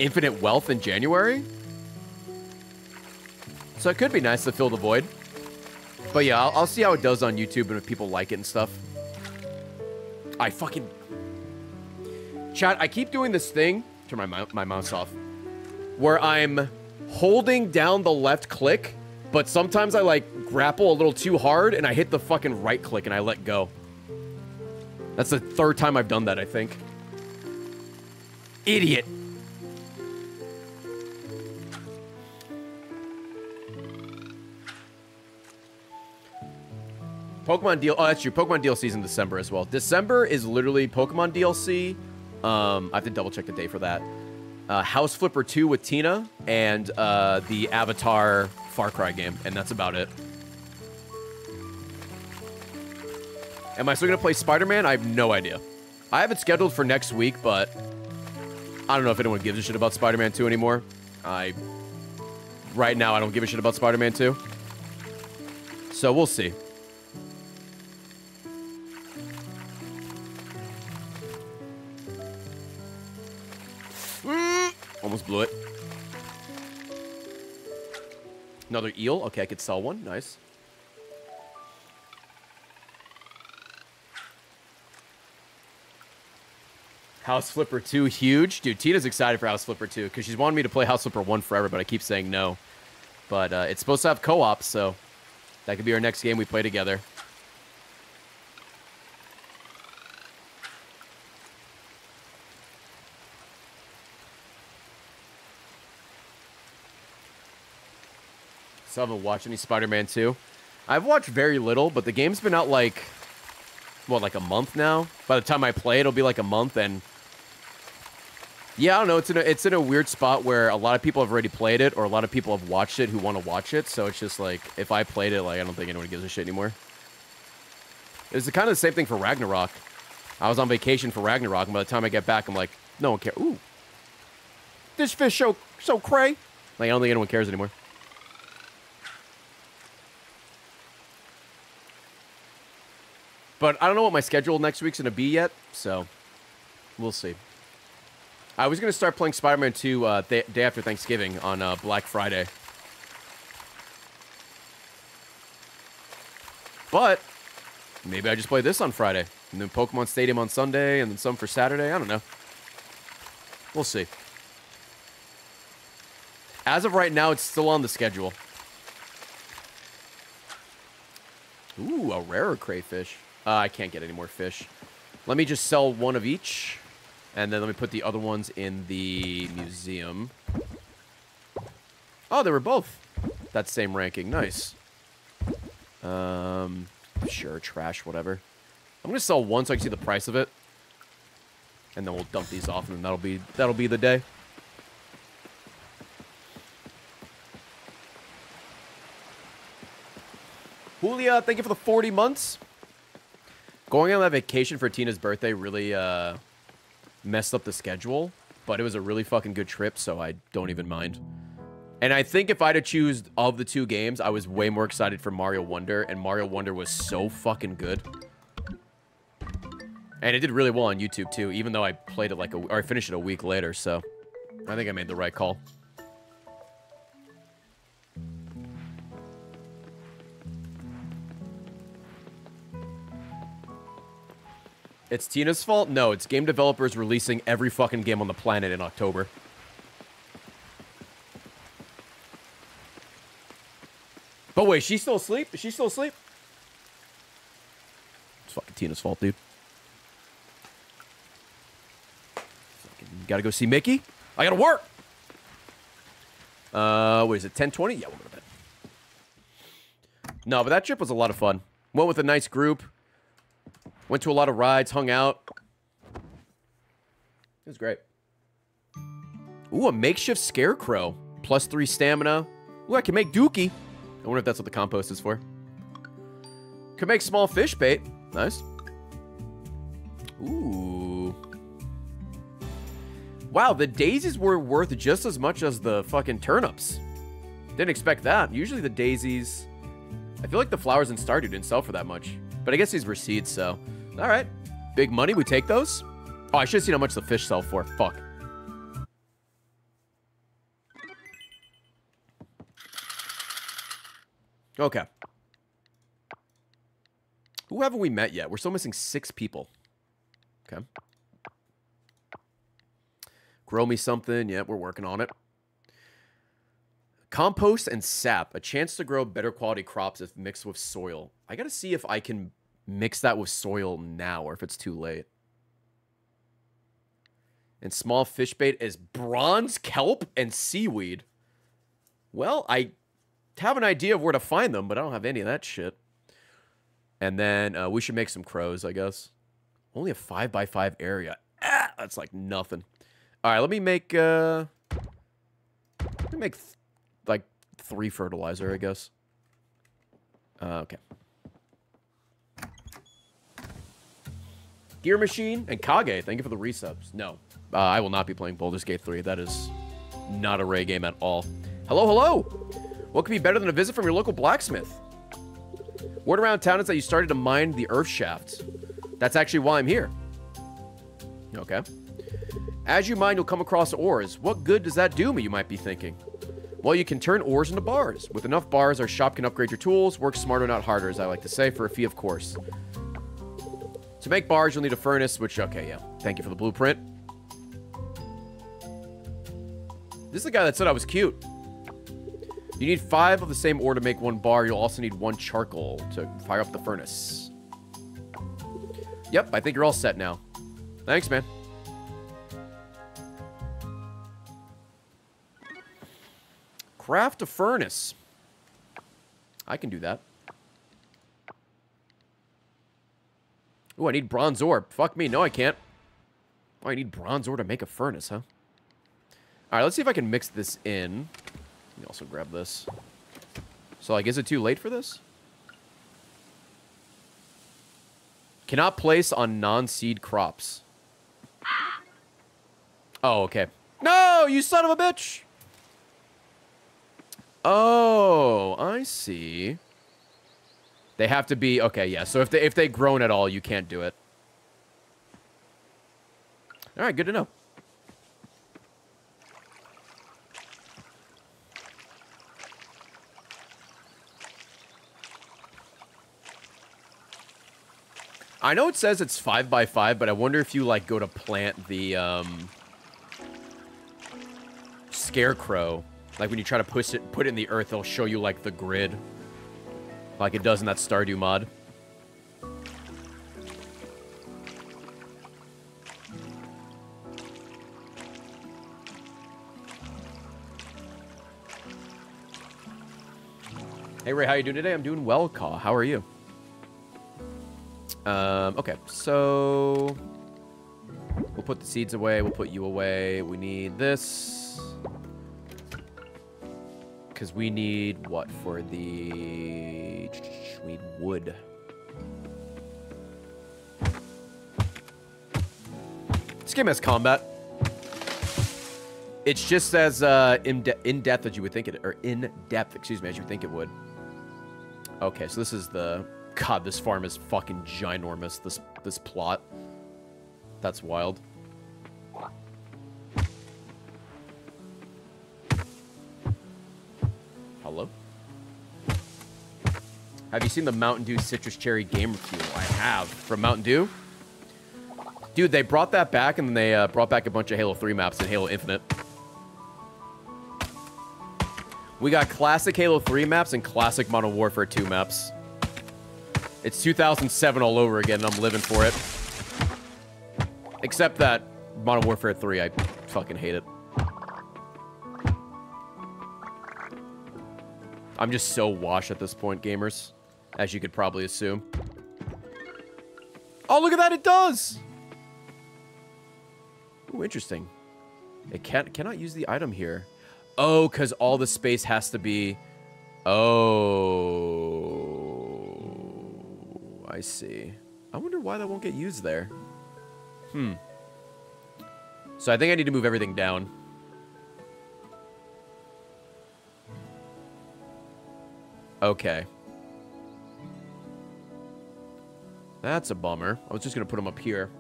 Infinite Wealth in January. So it could be nice to fill the void. But yeah, I'll, I'll see how it does on YouTube and if people like it and stuff. I fucking... Chat, I keep doing this thing. Turn my, my mouse off. Where I'm holding down the left click, but sometimes I like grapple a little too hard and I hit the fucking right click and I let go. That's the third time I've done that, I think. Idiot. Pokemon deal. Oh, that's true. Pokemon DLC is in December as well. December is literally Pokemon DLC. Um, I have to double check the day for that. Uh, House Flipper 2 with Tina and uh, the Avatar Far Cry game, and that's about it. Am I still gonna play Spider-Man? I have no idea. I have it scheduled for next week, but I don't know if anyone gives a shit about Spider-Man 2 anymore. I right now I don't give a shit about Spider-Man 2. So we'll see. Mm, Almost blew it. Another eel. Okay, I could sell one. Nice. House Flipper 2, huge. Dude, Tina's excited for House Flipper 2 because she's wanted me to play House Flipper 1 forever, but I keep saying no. But uh, it's supposed to have co-op, so that could be our next game we play together. Still haven't watched any Spider-Man 2. I've watched very little, but the game's been out like, what, like a month now? By the time I play, it'll be like a month, and yeah, I don't know. It's in a, it's in a weird spot where a lot of people have already played it, or a lot of people have watched it who want to watch it. So it's just like, if I played it, like I don't think anyone gives a shit anymore. It's kind of the same thing for Ragnarok. I was on vacation for Ragnarok, and by the time I get back, I'm like, no one cares. Ooh, this fish so so cray. Like I don't think anyone cares anymore. But I don't know what my schedule next week's gonna be yet, so we'll see. I was gonna start playing Spider-Man 2 uh, th- day after Thanksgiving on uh, Black Friday, but maybe I just play this on Friday, and then Pokemon Stadium on Sunday, and then some for Saturday. I don't know. We'll see. As of right now, it's still on the schedule. Ooh, a rarer crayfish. Uh, I can't get any more fish. Let me just sell one of each. And then let me put the other ones in the museum. Oh, they were both that same ranking. Nice. Um, sure, trash, whatever. I'm gonna sell one so I can see the price of it. And then we'll dump these off, and that'll be that'll be the day. Julia, thank you for the 40 months. Going on that vacation for Tina's birthday really uh, messed up the schedule, but it was a really fucking good trip, so I don't even mind. And I think if I'd have choose of the two games, I was way more excited for Mario Wonder, and Mario Wonder was so fucking good. And it did really well on YouTube too, even though I played it like a, or I finished it a week later, so I think I made the right call. It's Tina's fault? No, it's game developers releasing every fucking game on the planet in October. But wait, she's still asleep? Is she still asleep? It's fucking Tina's fault, dude. Fucking gotta go see Mickey? I gotta work! Uh, what is it, 1020? Yeah, we'll go to bed. No, but that trip was a lot of fun. Went with a nice group. Went to a lot of rides, hung out. It was great. Ooh, a makeshift scarecrow. Plus three stamina. Ooh, I can make dookie. I wonder if that's what the compost is for. Could make small fish bait. Nice. Ooh. Wow, the daisies were worth just as much as the fucking turnips. Didn't expect that. Usually the daisies... I feel like the flowers in Stardew didn't sell for that much. But I guess these were seeds, so... Alright. Big money, we take those? Oh, I should have seen how much the fish sell for. Fuck. Okay. Who haven't we met yet? We're still missing six people. Okay. Grow me something. Yeah, we're working on it. Compost and sap. A chance to grow better quality crops if mixed with soil. I got to see if I can mix that with soil now or if it's too late. And small fish bait is bronze kelp and seaweed. Well, I have an idea of where to find them, but I don't have any of that shit. And then uh, we should make some crows, I guess. Only a 5 by 5 area. Ah, that's like nothing. All right, let me make... Uh, let me make like three fertilizer, I guess. Uh, okay. Gear Machine and Kage, thank you for the resubs. No, uh, I will not be playing Baldur's Gate 3. That is not a Ray game at all. Hello, hello! What could be better than a visit from your local blacksmith? Word around town is that you started to mine the earth shafts. That's actually why I'm here. Okay. As you mine, you'll come across ores. What good does that do me, you might be thinking? Well, you can turn ores into bars. With enough bars, our shop can upgrade your tools. Work smarter, not harder, as I like to say, for a fee, of course. To make bars, you'll need a furnace, which, okay, yeah. Thank you for the blueprint. This is the guy that said I was cute. You need five of the same ore to make one bar. You'll also need one charcoal to fire up the furnace. Yep, I think you're all set now. Thanks, man. Craft a furnace. I can do that. Ooh, I need bronze ore. Fuck me. No, I can't. Oh, I need bronze ore to make a furnace, huh? All right, let's see if I can mix this in. Let me also grab this. So, like, is it too late for this? Cannot place on non-seed crops. Oh, okay. No, you son of a bitch! Oh, I see. They have to be okay, yeah. So if they if they grown at all, you can't do it. All right, good to know. I know it says it's five by five, but I wonder if you like go to plant the um, scarecrow like when you try to push it, put it in the earth, it'll show you like the grid, like it does in that Stardew mod. Hey Ray, how you doing today? I'm doing well, Kaw. How are you? Um, okay, so we'll put the seeds away. We'll put you away. We need this because we need what for the... We need wood. This game has combat. It's just as uh, in, de in depth as you would think it, or in depth, excuse me, as you think it would. Okay, so this is the God. This farm is fucking ginormous. This this plot. That's wild. Hello? Have you seen the Mountain Dew Citrus Cherry Gamer Fuel? I have. From Mountain Dew? Dude, they brought that back, and then they uh, brought back a bunch of Halo 3 maps in Halo Infinite. We got classic Halo 3 maps and classic Modern Warfare 2 maps. It's 2007 all over again, and I'm living for it. Except that Modern Warfare 3, I fucking hate it. I'm just so washed at this point, gamers. As you could probably assume. Oh, look at that, it does! Ooh, interesting. It can't cannot use the item here. Oh, because all the space has to be... Oh... I see. I wonder why that won't get used there. Hmm. So I think I need to move everything down. Okay. That's a bummer. I was just going to put them up here.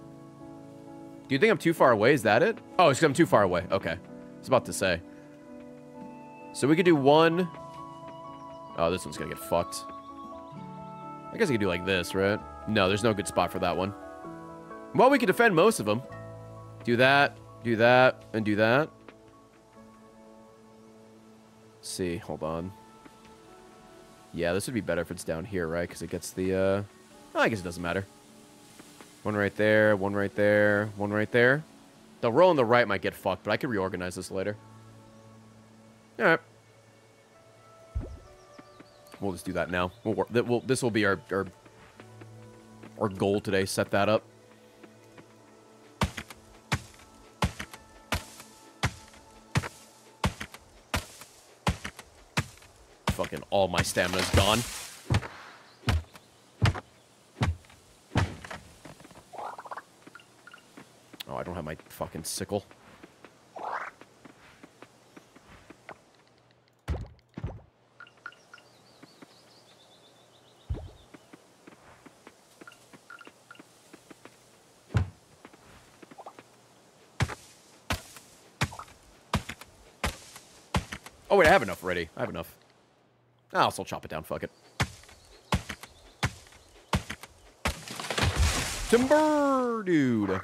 Do you think I'm too far away? Is that it? Oh, it's because I'm too far away. Okay. I was about to say. So we could do one... Oh, this one's going to get fucked. I guess I could do like this, right? No, there's no good spot for that one. Well, we could defend most of them. Do that, do that, and do that. Let's see, hold on. Yeah, this would be better if it's down here, right? Because it gets the, uh... I guess it doesn't matter. One right there, one right there, one right there. The row on the right might get fucked, but I could reorganize this later. Alright. We'll just do that now. We'll, we'll, this will be our, our, our goal today. Set that up. All my stamina's gone. Oh, I don't have my fucking sickle. Oh wait, I have enough ready. I have enough. I'll still chop it down. Fuck it. Timber, dude.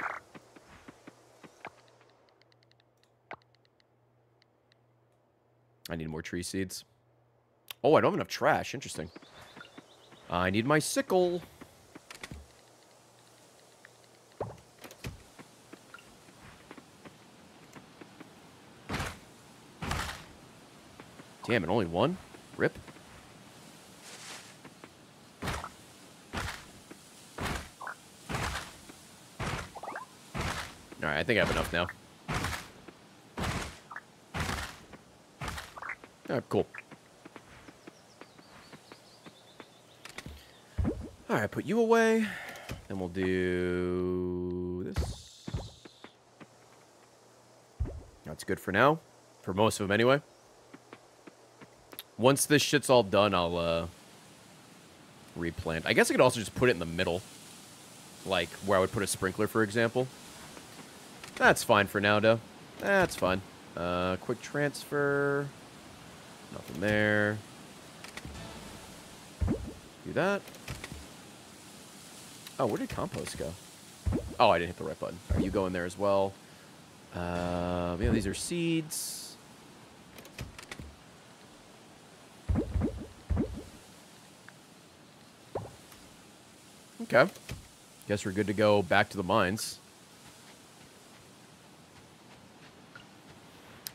I need more tree seeds. Oh, I don't have enough trash. Interesting. I need my sickle. Damn it, only one? Rip. Think I have enough now. Alright, cool. Alright, put you away. Then we'll do this. That's good for now. For most of them, anyway. Once this shit's all done, I'll, uh, replant. I guess I could also just put it in the middle. Like, where I would put a sprinkler, for example. That's fine for now, though. That's fine. Uh, quick transfer. Nothing there. Do that. Oh, where did compost go? Oh, I didn't hit the right button. Are you going there as well? Uh, yeah, these are seeds. Okay. Guess we're good to go back to the mines.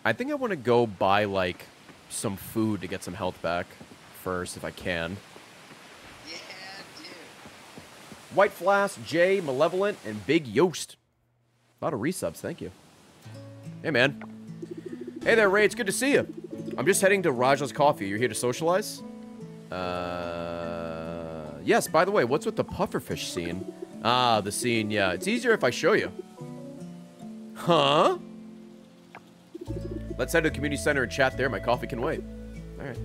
I think I want to go buy, like, some food to get some health back first, if I can. Yeah, dude. White Flask, Jay, Malevolent, and Big Yost. A lot of resubs, thank you. Hey, man. Hey there, Ray, it's good to see you. I'm just heading to Raj's Coffee. You're here to socialize? Uh, yes, by the way, what's with the pufferfish scene? Ah, the scene, yeah. It's easier if I show you. Huh? Let's head to the community center and chat there. My coffee can wait. All right.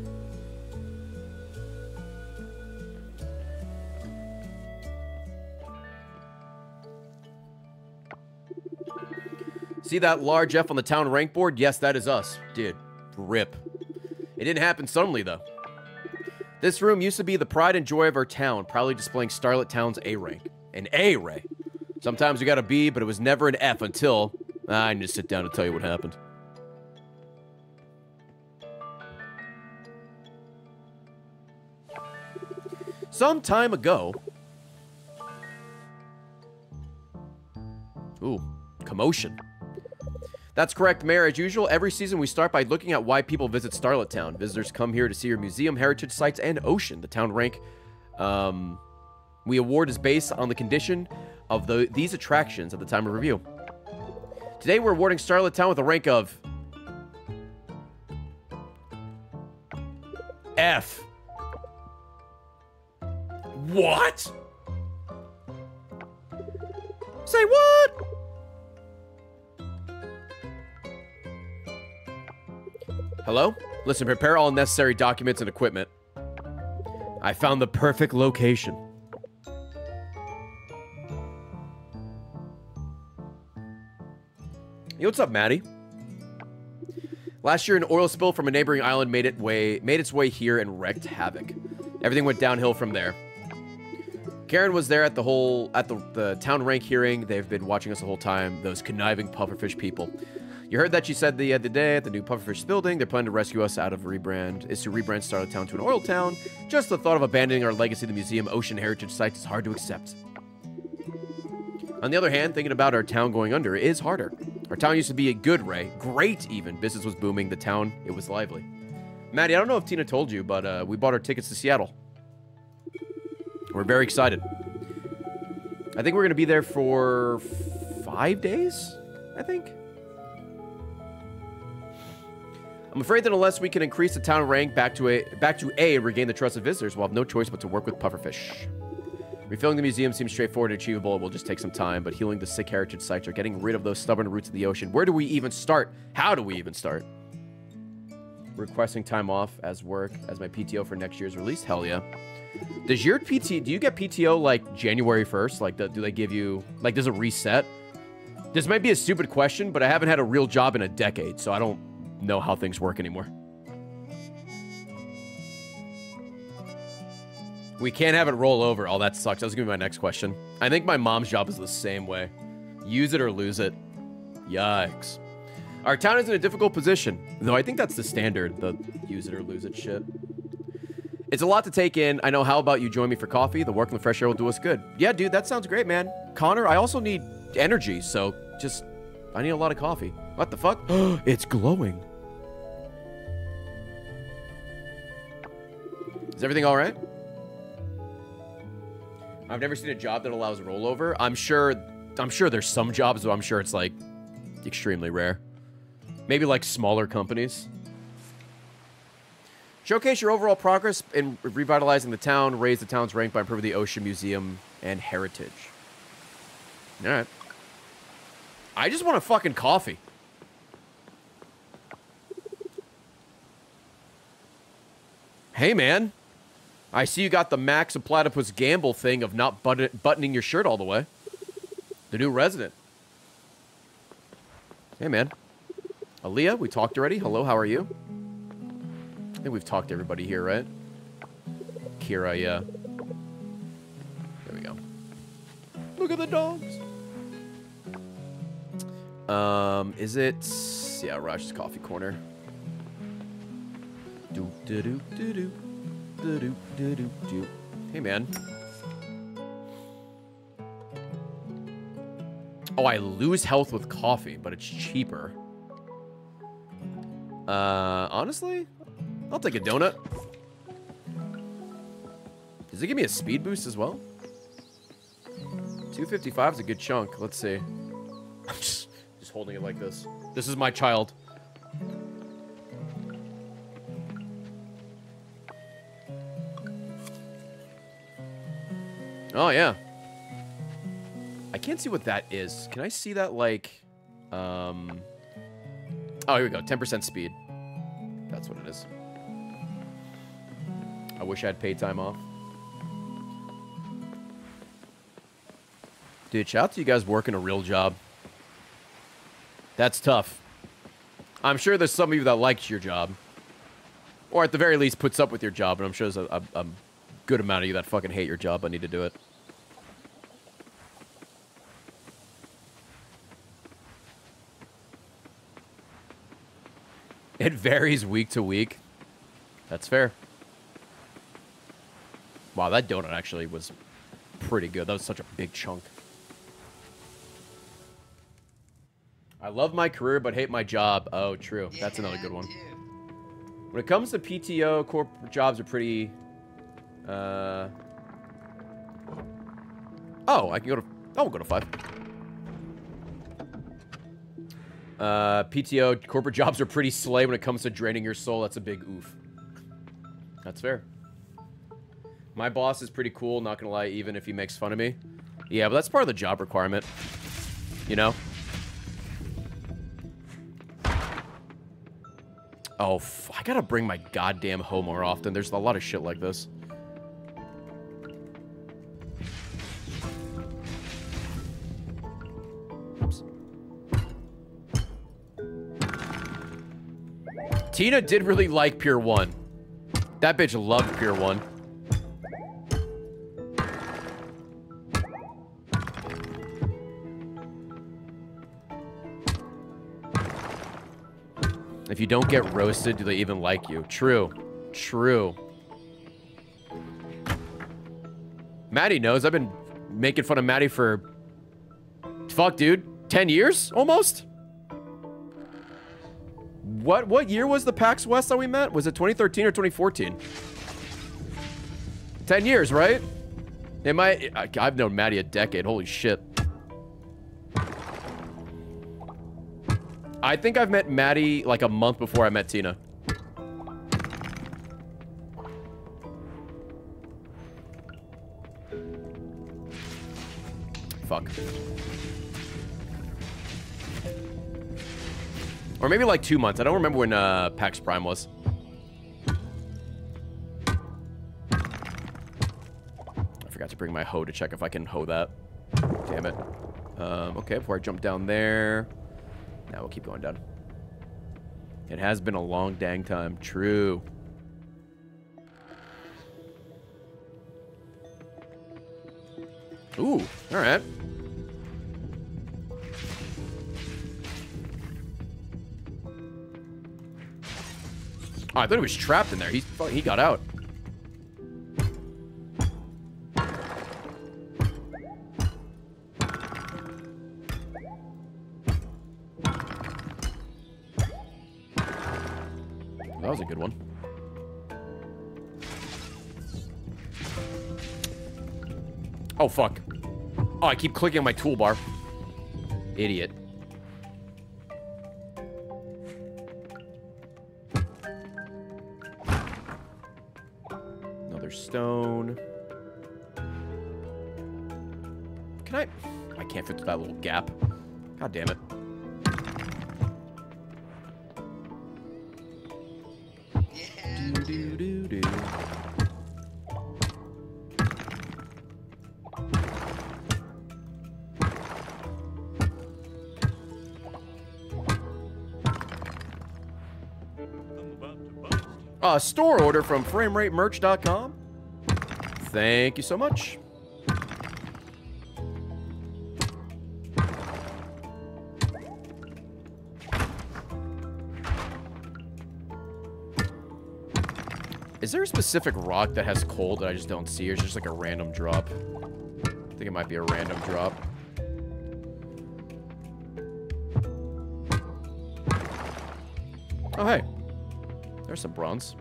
See that large F on the town rank board? Yes, that is us. Dude, rip. It didn't happen suddenly, though. This room used to be the pride and joy of our town, proudly displaying Starlet Town's A rank. An A ray. Sometimes we got a B, but it was never an F until... I need to sit down to tell you what happened. Some time ago... Ooh, commotion. That's correct, Mayor. As usual, every season we start by looking at why people visit Starlet Town. Visitors come here to see your museum, heritage sites, and ocean. The town rank um, we award is based on the condition of the, these attractions at the time of review. Today, we're awarding Starlet Town with a rank of F. What? Say what? Hello? Listen, prepare all necessary documents and equipment. I found the perfect location. Yo, what's up, Maddie? Last year, an oil spill from a neighboring island made it way made its way here and wreaked havoc. Everything went downhill from there. Karen was there at the whole at the, the town rank hearing. They've been watching us the whole time. Those conniving pufferfish people. You heard that she said the other day at the new pufferfish building, they're planning to rescue us out of rebrand. Is to rebrand Starlet Town to an oil town. Just the thought of abandoning our legacy, the museum, ocean heritage sites, is hard to accept. On the other hand, thinking about our town going under is harder. Our town used to be a good ray, great even. Business was booming. The town, it was lively. Maddie, I don't know if Tina told you, but uh, we bought our tickets to Seattle. We're very excited. I think we're going to be there for five days, I think. I'm afraid that unless we can increase the town rank back to a back to A and regain the trust of visitors, we'll have no choice but to work with pufferfish. Refilling the museum seems straightforward and achievable. It will just take some time, but healing the sick heritage sites or getting rid of those stubborn roots of the ocean. Where do we even start? How do we even start? Requesting time off as work as my PTO for next year's release? Hell yeah. Does your PT, do you get PTO like January 1st? Like, do they give you, like, does it reset? This might be a stupid question, but I haven't had a real job in a decade, so I don't know how things work anymore. We can't have it roll over. Oh, that sucks. That was gonna be my next question. I think my mom's job is the same way. Use it or lose it. Yikes. Our town is in a difficult position, though I think that's the standard, the use it or lose it shit. It's a lot to take in. I know how about you join me for coffee? The work in the fresh air will do us good. Yeah, dude, that sounds great, man. Connor, I also need energy, so just I need a lot of coffee. What the fuck? it's glowing. Is everything all right? I've never seen a job that allows rollover. I'm sure I'm sure there's some jobs, but I'm sure it's like extremely rare. Maybe like smaller companies. Showcase your overall progress in revitalizing the town, raise the town's rank by improving the Ocean Museum and heritage. All right. I just want a fucking coffee. Hey, man. I see you got the Max and Platypus Gamble thing of not button buttoning your shirt all the way. The new resident. Hey, man. Aaliyah, we talked already. Hello, how are you? I think we've talked to everybody here, right? Kira, yeah. There we go. Look at the dogs! Um, is it... Yeah, Raj's Coffee Corner. Do, do, do, do, do. Do, do, do, do, do. Hey, man. Oh, I lose health with coffee, but it's cheaper. Uh, honestly, I'll take a donut. Does it give me a speed boost as well? 255 is a good chunk. Let's see. I'm just, just holding it like this. This is my child. Oh, yeah. I can't see what that is. Can I see that, like, um... Oh, here we go. 10% speed. That's what it is. I wish I had paid time off. Dude, shout out to you guys working a real job. That's tough. I'm sure there's some of you that likes your job. Or at the very least puts up with your job, and I'm sure there's a, a, a good amount of you that fucking hate your job but need to do it. It varies week to week. That's fair. Wow, that donut actually was pretty good. That was such a big chunk. I love my career but hate my job. Oh, true. That's another good one. Dude. When it comes to PTO, corporate jobs are pretty... Uh... Oh, I can go to... Oh, we'll go to five. Uh, PTO, corporate jobs are pretty slay when it comes to draining your soul. That's a big oof. That's fair. My boss is pretty cool, not gonna lie, even if he makes fun of me. Yeah, but that's part of the job requirement. You know? Oh, I gotta bring my goddamn hoe more often. There's a lot of shit like this. Tina did really like Pure 1. That bitch loved Pure 1. If you don't get roasted, do they even like you? True. True. Maddie knows. I've been making fun of Maddie for... Fuck, dude. 10 years? Almost? What what year was the PAX West that we met? Was it 2013 or 2014? 10 years, right? Might... I, I've known Maddie a decade. Holy shit. I think I've met Maddie like a month before I met Tina. Fuck. Or maybe like two months. I don't remember when uh, PAX Prime was. I forgot to bring my hoe to check if I can hoe that. Damn it. Um, okay, before I jump down there. Now we'll keep going down. It has been a long dang time. True. Ooh, alright. Oh, I thought he was trapped in there. He, he got out. That was a good one. Oh, fuck. Oh, I keep clicking on my toolbar. Idiot. Through that little gap. God damn it. A store order from FrameRateMerch.com. Thank you so much. Is there a specific rock that has cold that I just don't see, or is it just like a random drop? I think it might be a random drop. Oh, hey. There's some bronze.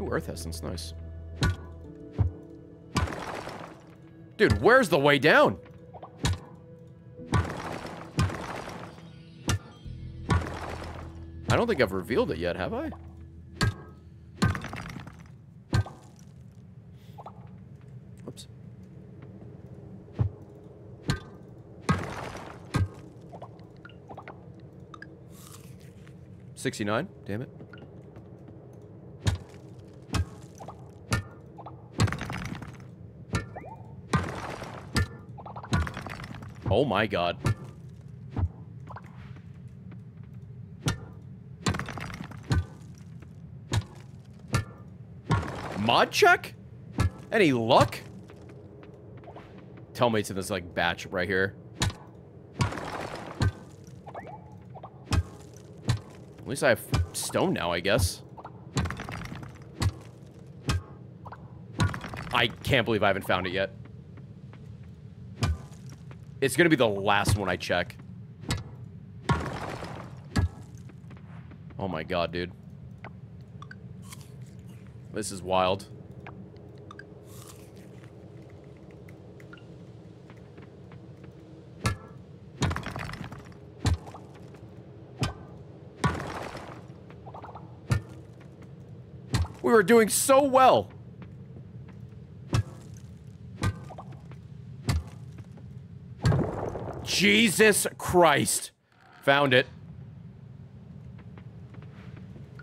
Ooh, Earth Essence, nice. Dude, where's the way down? Don't think I've revealed it yet, have I? Whoops. Sixty-nine. Damn it. Oh my god. Mod check? Any luck? Tell me it's in this, like, batch right here. At least I have stone now, I guess. I can't believe I haven't found it yet. It's gonna be the last one I check. Oh my god, dude. This is wild. We were doing so well. Jesus Christ. Found it.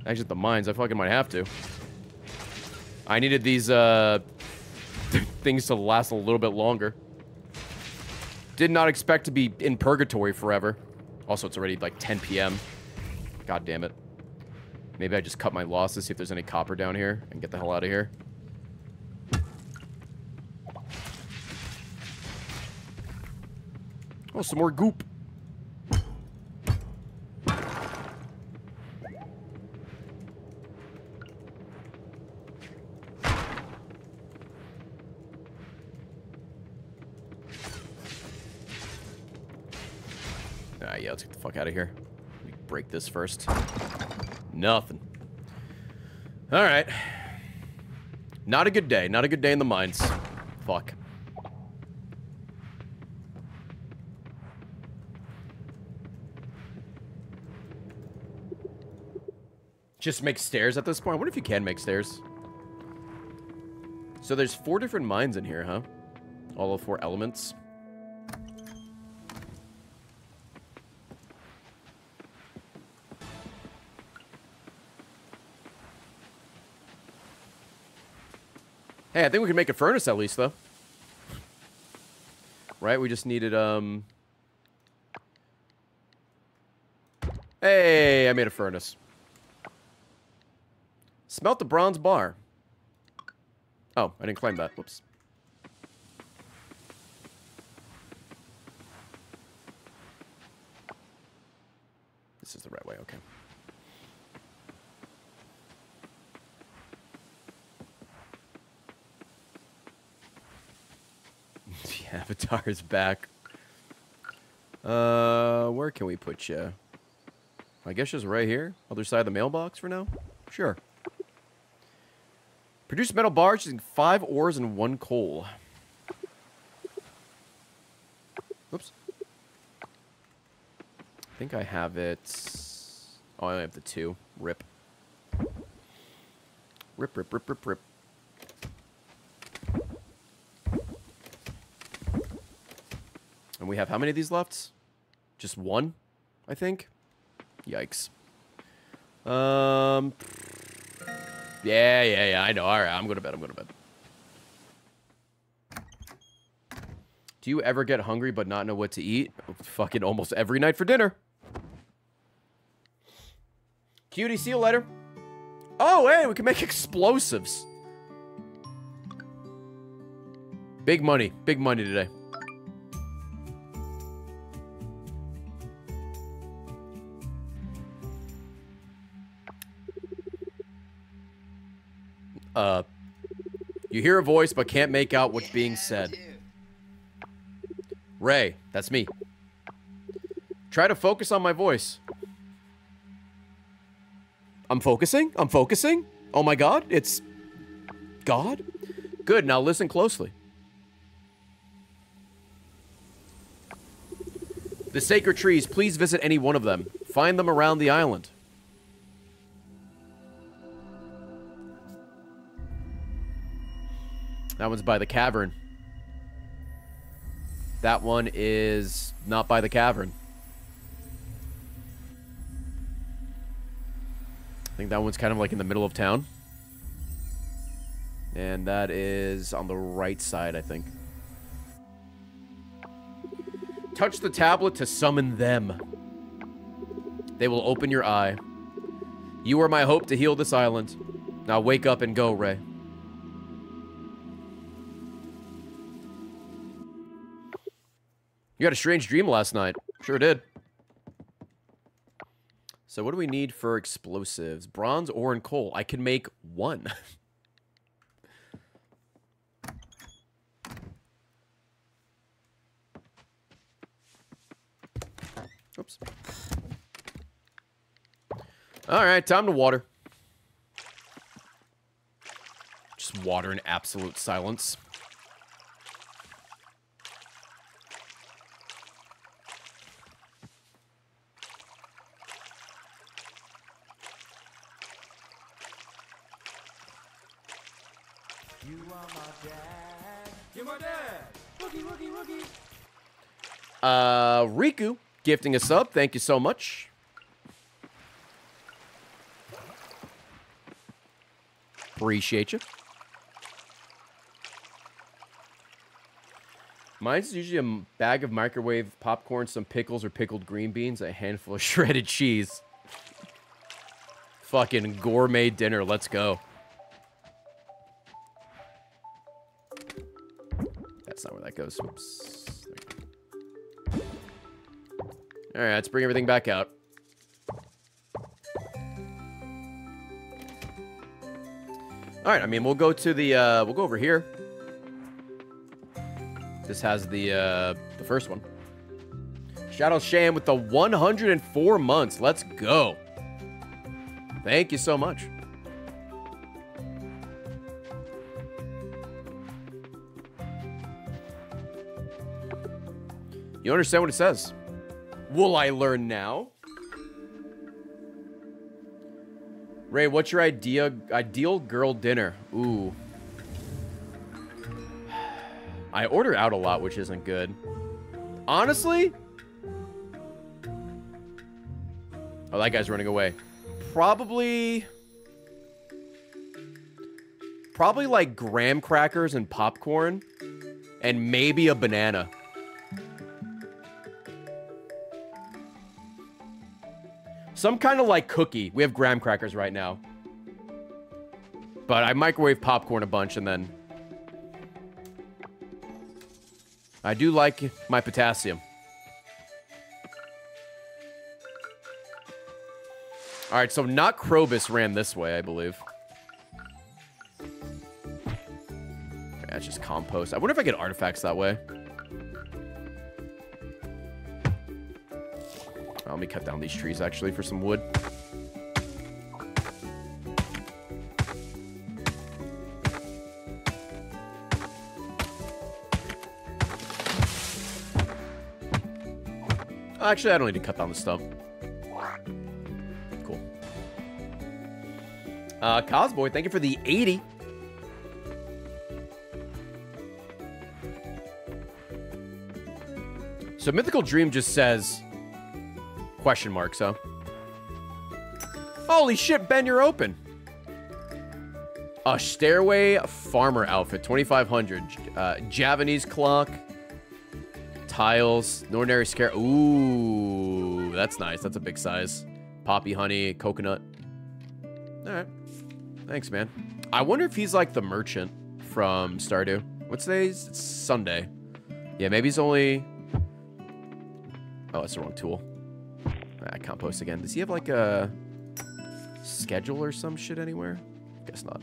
Exit the mines. I fucking might have to. I needed these uh, things to last a little bit longer. Did not expect to be in purgatory forever. Also, it's already like 10 p.m. God damn it. Maybe I just cut my losses, see if there's any copper down here, and get the hell out of here. Oh, some more goop. Let's get the fuck out of here. Let me break this first. Nothing. All right. Not a good day. Not a good day in the mines. Fuck. Just make stairs at this point? I wonder if you can make stairs. So there's four different mines in here, huh? All of four elements. Hey, I think we can make a furnace at least, though. Right? We just needed, um... Hey, I made a furnace. Smelt the bronze bar. Oh, I didn't claim that. Whoops. This is the right way, okay. The avatar is back. Uh, where can we put you? I guess just right here. Other side of the mailbox for now? Sure. Produce metal bars using five ores and one coal. Oops. I think I have it. Oh, I only have the two. Rip. Rip, rip, rip, rip, rip. And we have how many of these left? Just one, I think. Yikes. Um. Yeah, yeah, yeah. I know. All right, I'm going to bed. I'm going to bed. Do you ever get hungry but not know what to eat? Fucking almost every night for dinner. Cutie, see you later. Oh, hey, we can make explosives. Big money. Big money today. Uh, you hear a voice but can't make out what's being said. Ray, that's me. Try to focus on my voice. I'm focusing? I'm focusing? Oh my god, it's God? Good, now listen closely. The sacred trees, please visit any one of them. Find them around the island. That one's by the cavern. That one is not by the cavern. I think that one's kind of like in the middle of town. And that is on the right side, I think. Touch the tablet to summon them. They will open your eye. You are my hope to heal this island. Now wake up and go, Ray. You had a strange dream last night. Sure did. So what do we need for explosives? Bronze, ore, and coal. I can make one. Oops. All right, time to water. Just water in absolute silence. You are my dad. You're my dad. Uh, Riku gifting a sub. Thank you so much. Appreciate you. Mine's usually a bag of microwave popcorn, some pickles or pickled green beans, a handful of shredded cheese. Fucking gourmet dinner. Let's go. Goes. Oops. There we go. All right, let's bring everything back out. All right, I mean, we'll go to the, uh, we'll go over here. This has the, uh, the first one. Shadow Sham with the 104 months. Let's go. Thank you so much. You understand what it says? Will I learn now? Ray, what's your idea ideal girl dinner? Ooh. I order out a lot, which isn't good. Honestly? Oh, that guy's running away. Probably... Probably like graham crackers and popcorn. And maybe a banana. Some kind of like cookie. We have graham crackers right now. But I microwave popcorn a bunch and then... I do like my potassium. Alright, so not Krobus ran this way, I believe. That's just compost. I wonder if I get artifacts that way. Let me cut down these trees, actually, for some wood. Actually, I don't need to cut down the stump. Cool. Uh, Cosboy, thank you for the 80. So Mythical Dream just says question mark, so. Holy shit, Ben, you're open. A Stairway Farmer outfit, 2500 uh, Javanese clock. Tiles, ordinary scare. Ooh, that's nice. That's a big size. Poppy honey, coconut. All right. Thanks, man. I wonder if he's like the merchant from Stardew. What's today? It's Sunday. Yeah, maybe he's only... Oh, that's the wrong tool. I compost again. Does he have like a schedule or some shit anywhere? Guess not.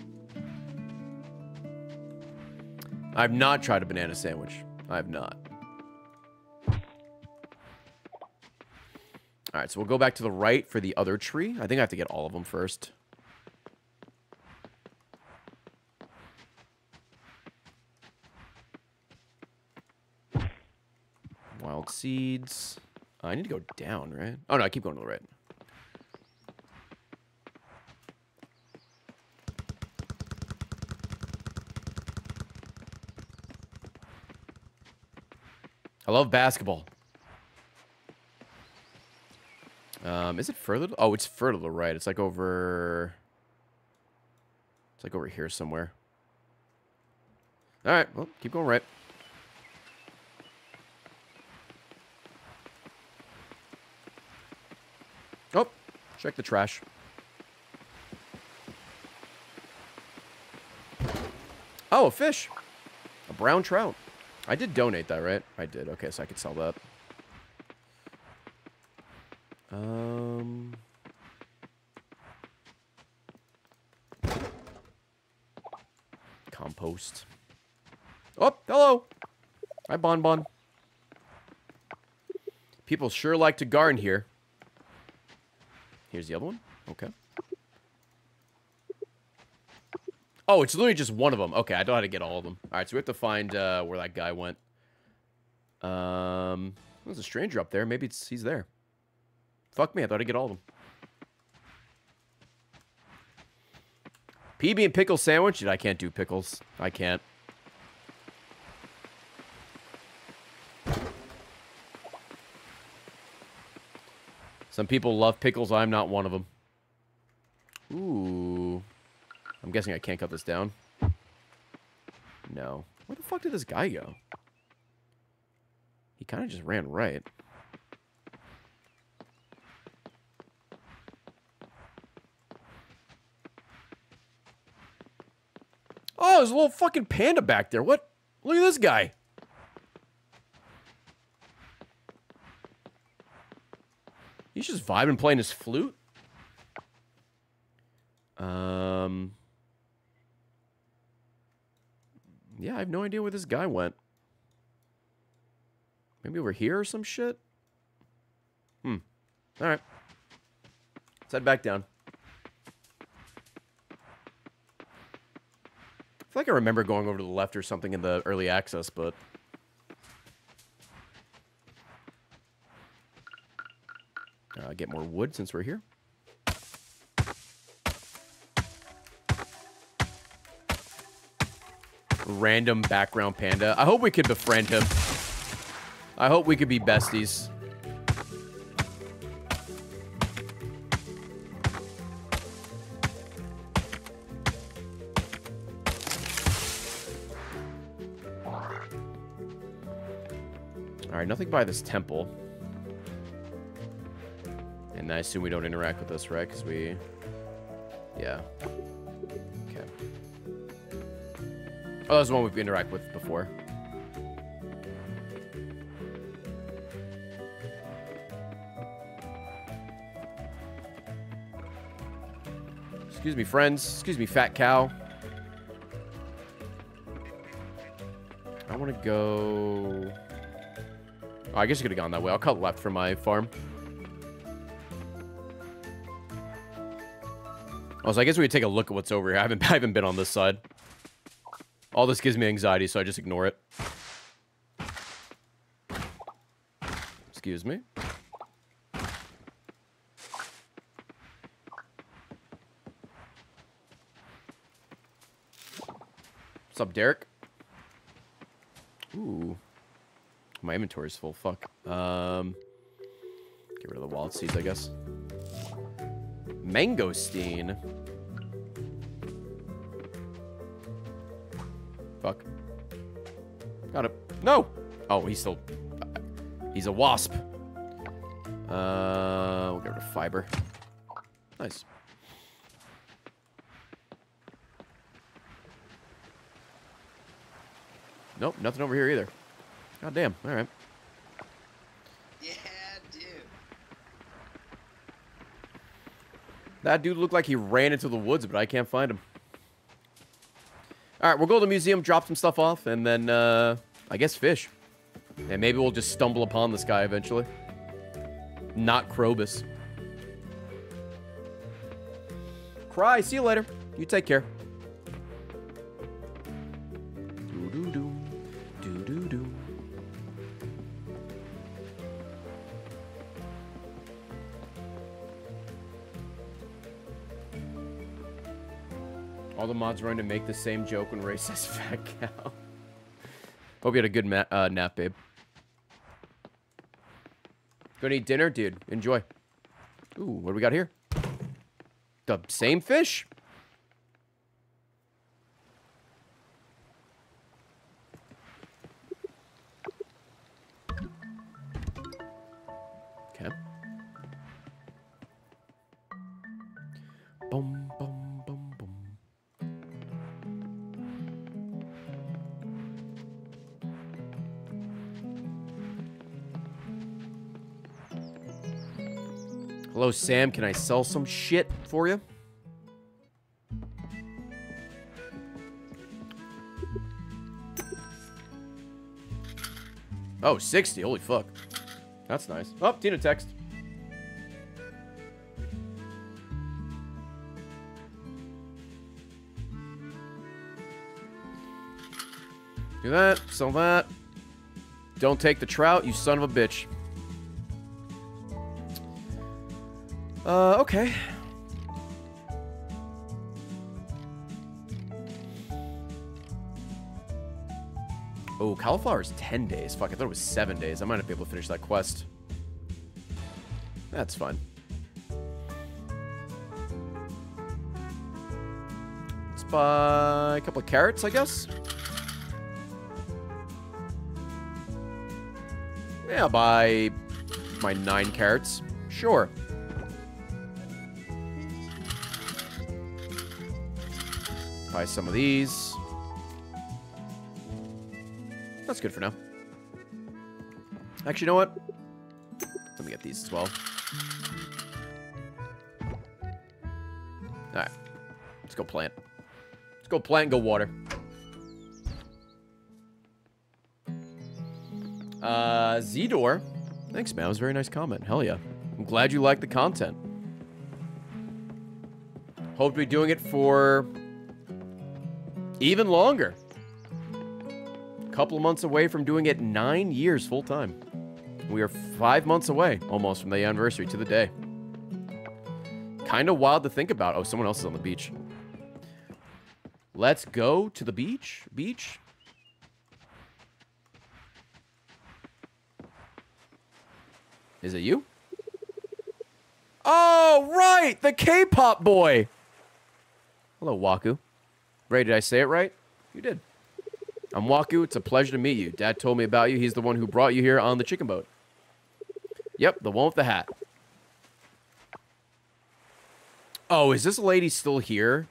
I've not tried a banana sandwich. I have not. All right, so we'll go back to the right for the other tree. I think I have to get all of them first. Wild seeds. I need to go down, right? Oh, no, I keep going to the right. I love basketball. Um, is it further? Oh, it's further to the right. It's like over... It's like over here somewhere. All right, well, keep going right. Oh, check the trash. Oh, a fish. A brown trout. I did donate that, right? I did. Okay, so I could sell that. Um... Compost. Oh, hello. Hi, Bon Bon. People sure like to garden here. Here's the other one. Okay. Oh, it's literally just one of them. Okay, I don't know how to get all of them. All right, so we have to find uh, where that guy went. Um, there's a stranger up there. Maybe it's he's there. Fuck me, I thought I'd get all of them. PB and pickle sandwich? Dude, I can't do pickles. I can't. Some people love pickles. I'm not one of them. Ooh. I'm guessing I can't cut this down. No. Where the fuck did this guy go? He kind of just ran right. Oh, there's a little fucking panda back there. What? Look at this guy. He's just vibing playing his flute. Um. Yeah, I have no idea where this guy went. Maybe over here or some shit? Hmm. Alright. Let's head back down. I feel like I remember going over to the left or something in the early access, but... uh, get more wood since we're here. Random background panda. I hope we could befriend him. I hope we could be besties. All right, nothing by this temple. And I assume we don't interact with this, right? Because we... Yeah. Okay. Oh, that's the one we've interacted with before. Excuse me, friends. Excuse me, fat cow. I want to go... Oh, I guess you could have gone that way. I'll cut left from my farm. Also, I guess we could take a look at what's over here. I haven't, I haven't been on this side. All this gives me anxiety, so I just ignore it. Excuse me. What's up, Derek? Ooh. My inventory's full. Fuck. Um, get rid of the wallet seeds, I guess. Mangosteen. Fuck. Got it. No! Oh, he's still... He's a wasp. Uh, we'll get rid of fiber. Nice. Nope, nothing over here either. God damn. All right. Yeah, dude. That dude looked like he ran into the woods, but I can't find him. All right, we'll go to the museum, drop some stuff off, and then, uh, I guess fish. And maybe we'll just stumble upon this guy eventually. Not Krobus. Cry, see you later. You take care. Mods run to make the same joke when Ray says fat cow. Hope you had a good uh, nap, babe. Gonna eat dinner? Dude, enjoy. Ooh, what do we got here? The same fish? Hello, Sam. Can I sell some shit for you? Oh, 60. Holy fuck. That's nice. Oh, Tina text. Do that. Sell that. Don't take the trout, you son of a bitch. Uh, okay. Oh, cauliflower is 10 days. Fuck, I thought it was 7 days. I might not be able to finish that quest. That's fine. Let's buy a couple of carrots, I guess. Yeah, I'll buy my 9 carrots. Sure. Buy some of these. That's good for now. Actually, you know what? Let me get these as well. Alright. Let's go plant. Let's go plant and go water. Uh, Zedor. Thanks, man. That was a very nice comment. Hell yeah. I'm glad you like the content. Hope to be doing it for even longer. A couple months away from doing it nine years full time. We are five months away almost from the anniversary to the day. Kind of wild to think about. Oh, someone else is on the beach. Let's go to the beach. Beach. Is it you? Oh, right! The K-pop boy! Hello, Waku. Ray, did I say it right? You did. I'm Waku. It's a pleasure to meet you. Dad told me about you. He's the one who brought you here on the chicken boat. Yep, the one with the hat. Oh, is this lady still here?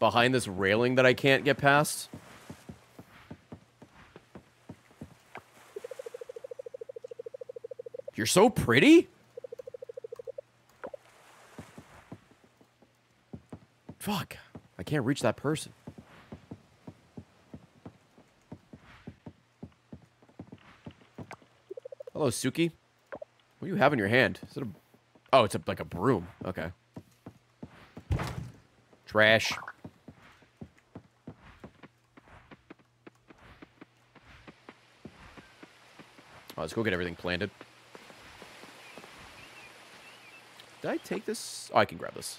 Behind this railing that I can't get past? You're so pretty? Fuck. I can't reach that person. Hello, Suki. What do you have in your hand? Is it a... Oh, it's a, like a broom. Okay. Trash. Oh, let's go get everything planted. Did I take this? Oh, I can grab this.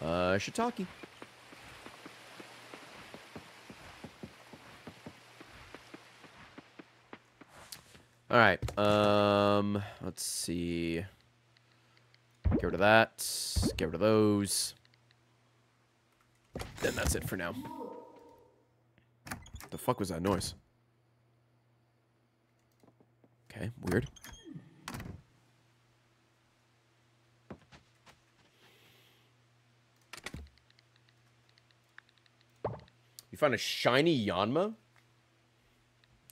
Uh, shiitake. All right. Um, let's see. Get rid of that. Get rid of those. Then that's it for now. The fuck was that noise? Okay, weird. You find a shiny Yanma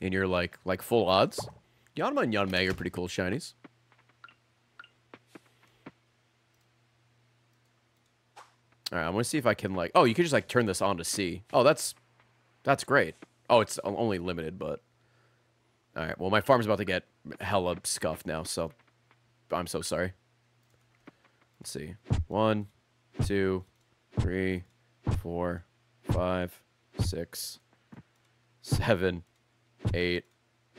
in your like like full odds. Yanma and Yanmega are pretty cool shinies. All right, I'm gonna see if I can like. Oh, you could just like turn this on to see. Oh, that's that's great. Oh, it's only limited, but all right. Well, my farm's about to get hella scuffed now, so I'm so sorry. Let's see. One, two, three, four, five, six, seven, eight,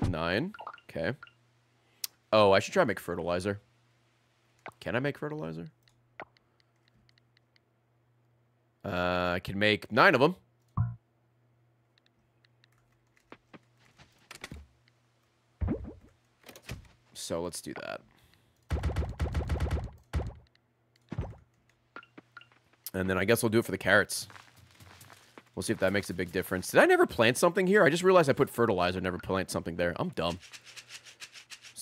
nine. Okay. Oh, I should try to make fertilizer. Can I make fertilizer? Uh, I can make nine of them. So let's do that. And then I guess we'll do it for the carrots. We'll see if that makes a big difference. Did I never plant something here? I just realized I put fertilizer, never plant something there. I'm dumb.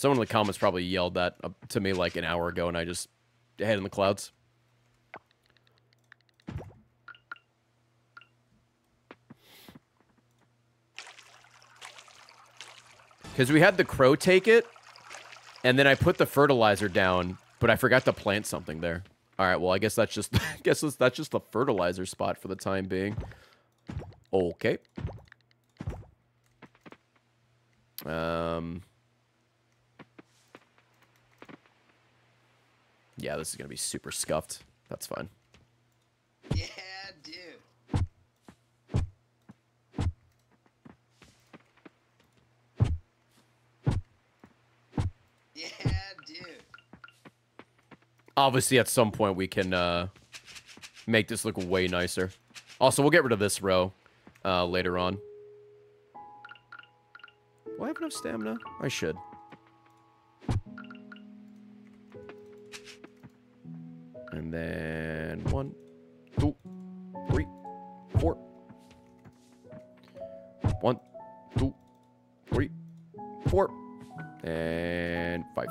Someone in the comments probably yelled that to me like an hour ago, and I just head in the clouds. Because we had the crow take it, and then I put the fertilizer down, but I forgot to plant something there. All right, well, I guess that's just I guess that's just the fertilizer spot for the time being. Okay. Um. Yeah, this is gonna be super scuffed. That's fine. Yeah, dude. Yeah, dude. Obviously, at some point, we can uh, make this look way nicer. Also, we'll get rid of this row uh, later on. Do I have enough stamina? I should. And then one, two, three, four. One, two, three, four, and five.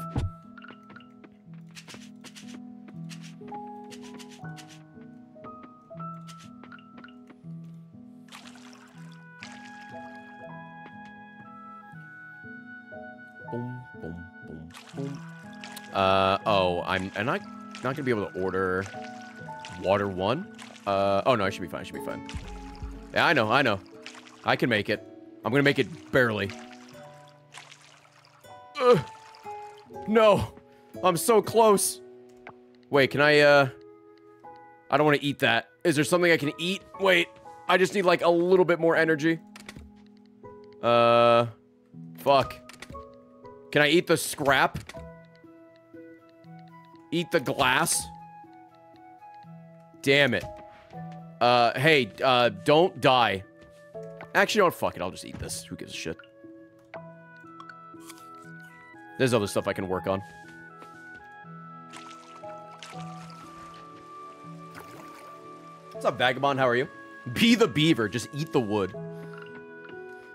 Boom, boom, boom, boom. Uh, oh, I'm, am I not gonna be able to order water one? Uh, oh no, I should be fine, I should be fine. Yeah, I know, I know. I can make it. I'm gonna make it barely. Ugh. No, I'm so close. Wait, can I, uh, I don't want to eat that. Is there something I can eat? Wait, I just need like a little bit more energy. Uh, fuck. Can I eat the scrap? Eat the glass? Damn it. Uh, hey, uh, don't die. Actually, don't fuck it. I'll just eat this. Who gives a shit? There's other stuff I can work on. What's up, Vagabond? How are you? Be the beaver. Just eat the wood.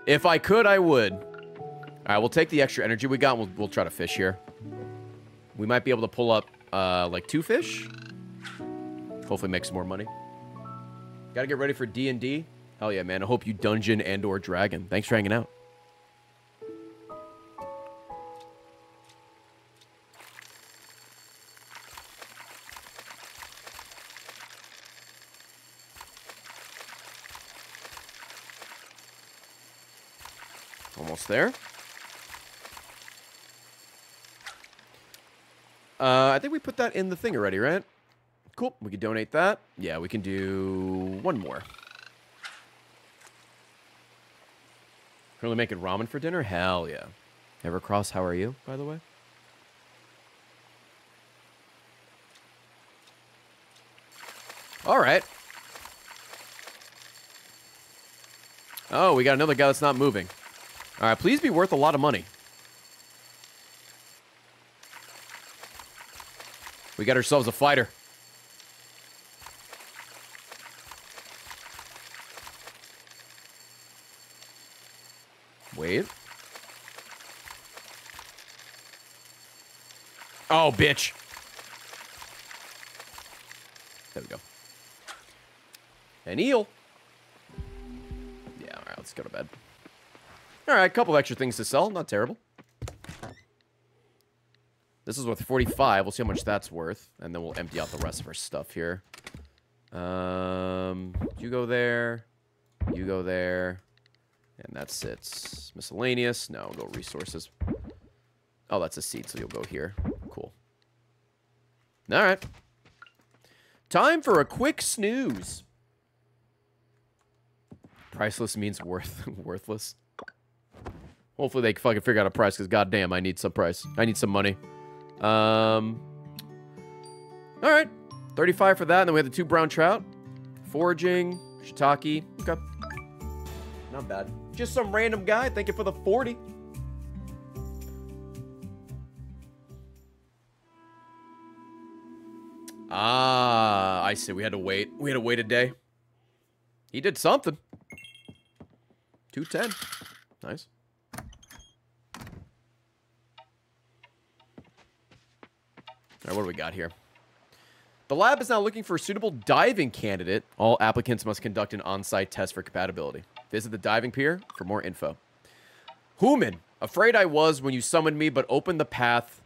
If I could, I would. All right, we'll take the extra energy we got we'll, we'll try to fish here. We might be able to pull up, uh, like, two fish. Hopefully make some more money. Gotta get ready for D&D. Hell yeah, man. I hope you dungeon and or dragon. Thanks for hanging out. Almost there. Uh, I think we put that in the thing already, right? Cool. We can donate that. Yeah, we can do one more. Currently making ramen for dinner? Hell yeah. Evercross, how are you, by the way? All right. Oh, we got another guy that's not moving. All right, please be worth a lot of money. We got ourselves a fighter. Wait. Oh, bitch. There we go. An eel. Yeah, all right, let's go to bed. All right, a couple extra things to sell. Not terrible. This is worth 45. We'll see how much that's worth. And then we'll empty out the rest of our stuff here. Um, you go there. You go there. And that's sits miscellaneous. No, go resources. Oh, that's a seed, so you'll go here. Cool. All right. Time for a quick snooze. Priceless means worth worthless. Hopefully they fucking figure out a price, because goddamn, I need some price. I need some money. Um. All right. 35 for that, and then we have the two brown trout. Foraging, shiitake. Okay. Not bad. Just some random guy. Thank you for the 40. Ah, I see. We had to wait. We had to wait a day. He did something. 210. Nice. All right, what do we got here? The lab is now looking for a suitable diving candidate. All applicants must conduct an on-site test for compatibility. Visit the diving pier for more info. Human, afraid I was when you summoned me, but opened the path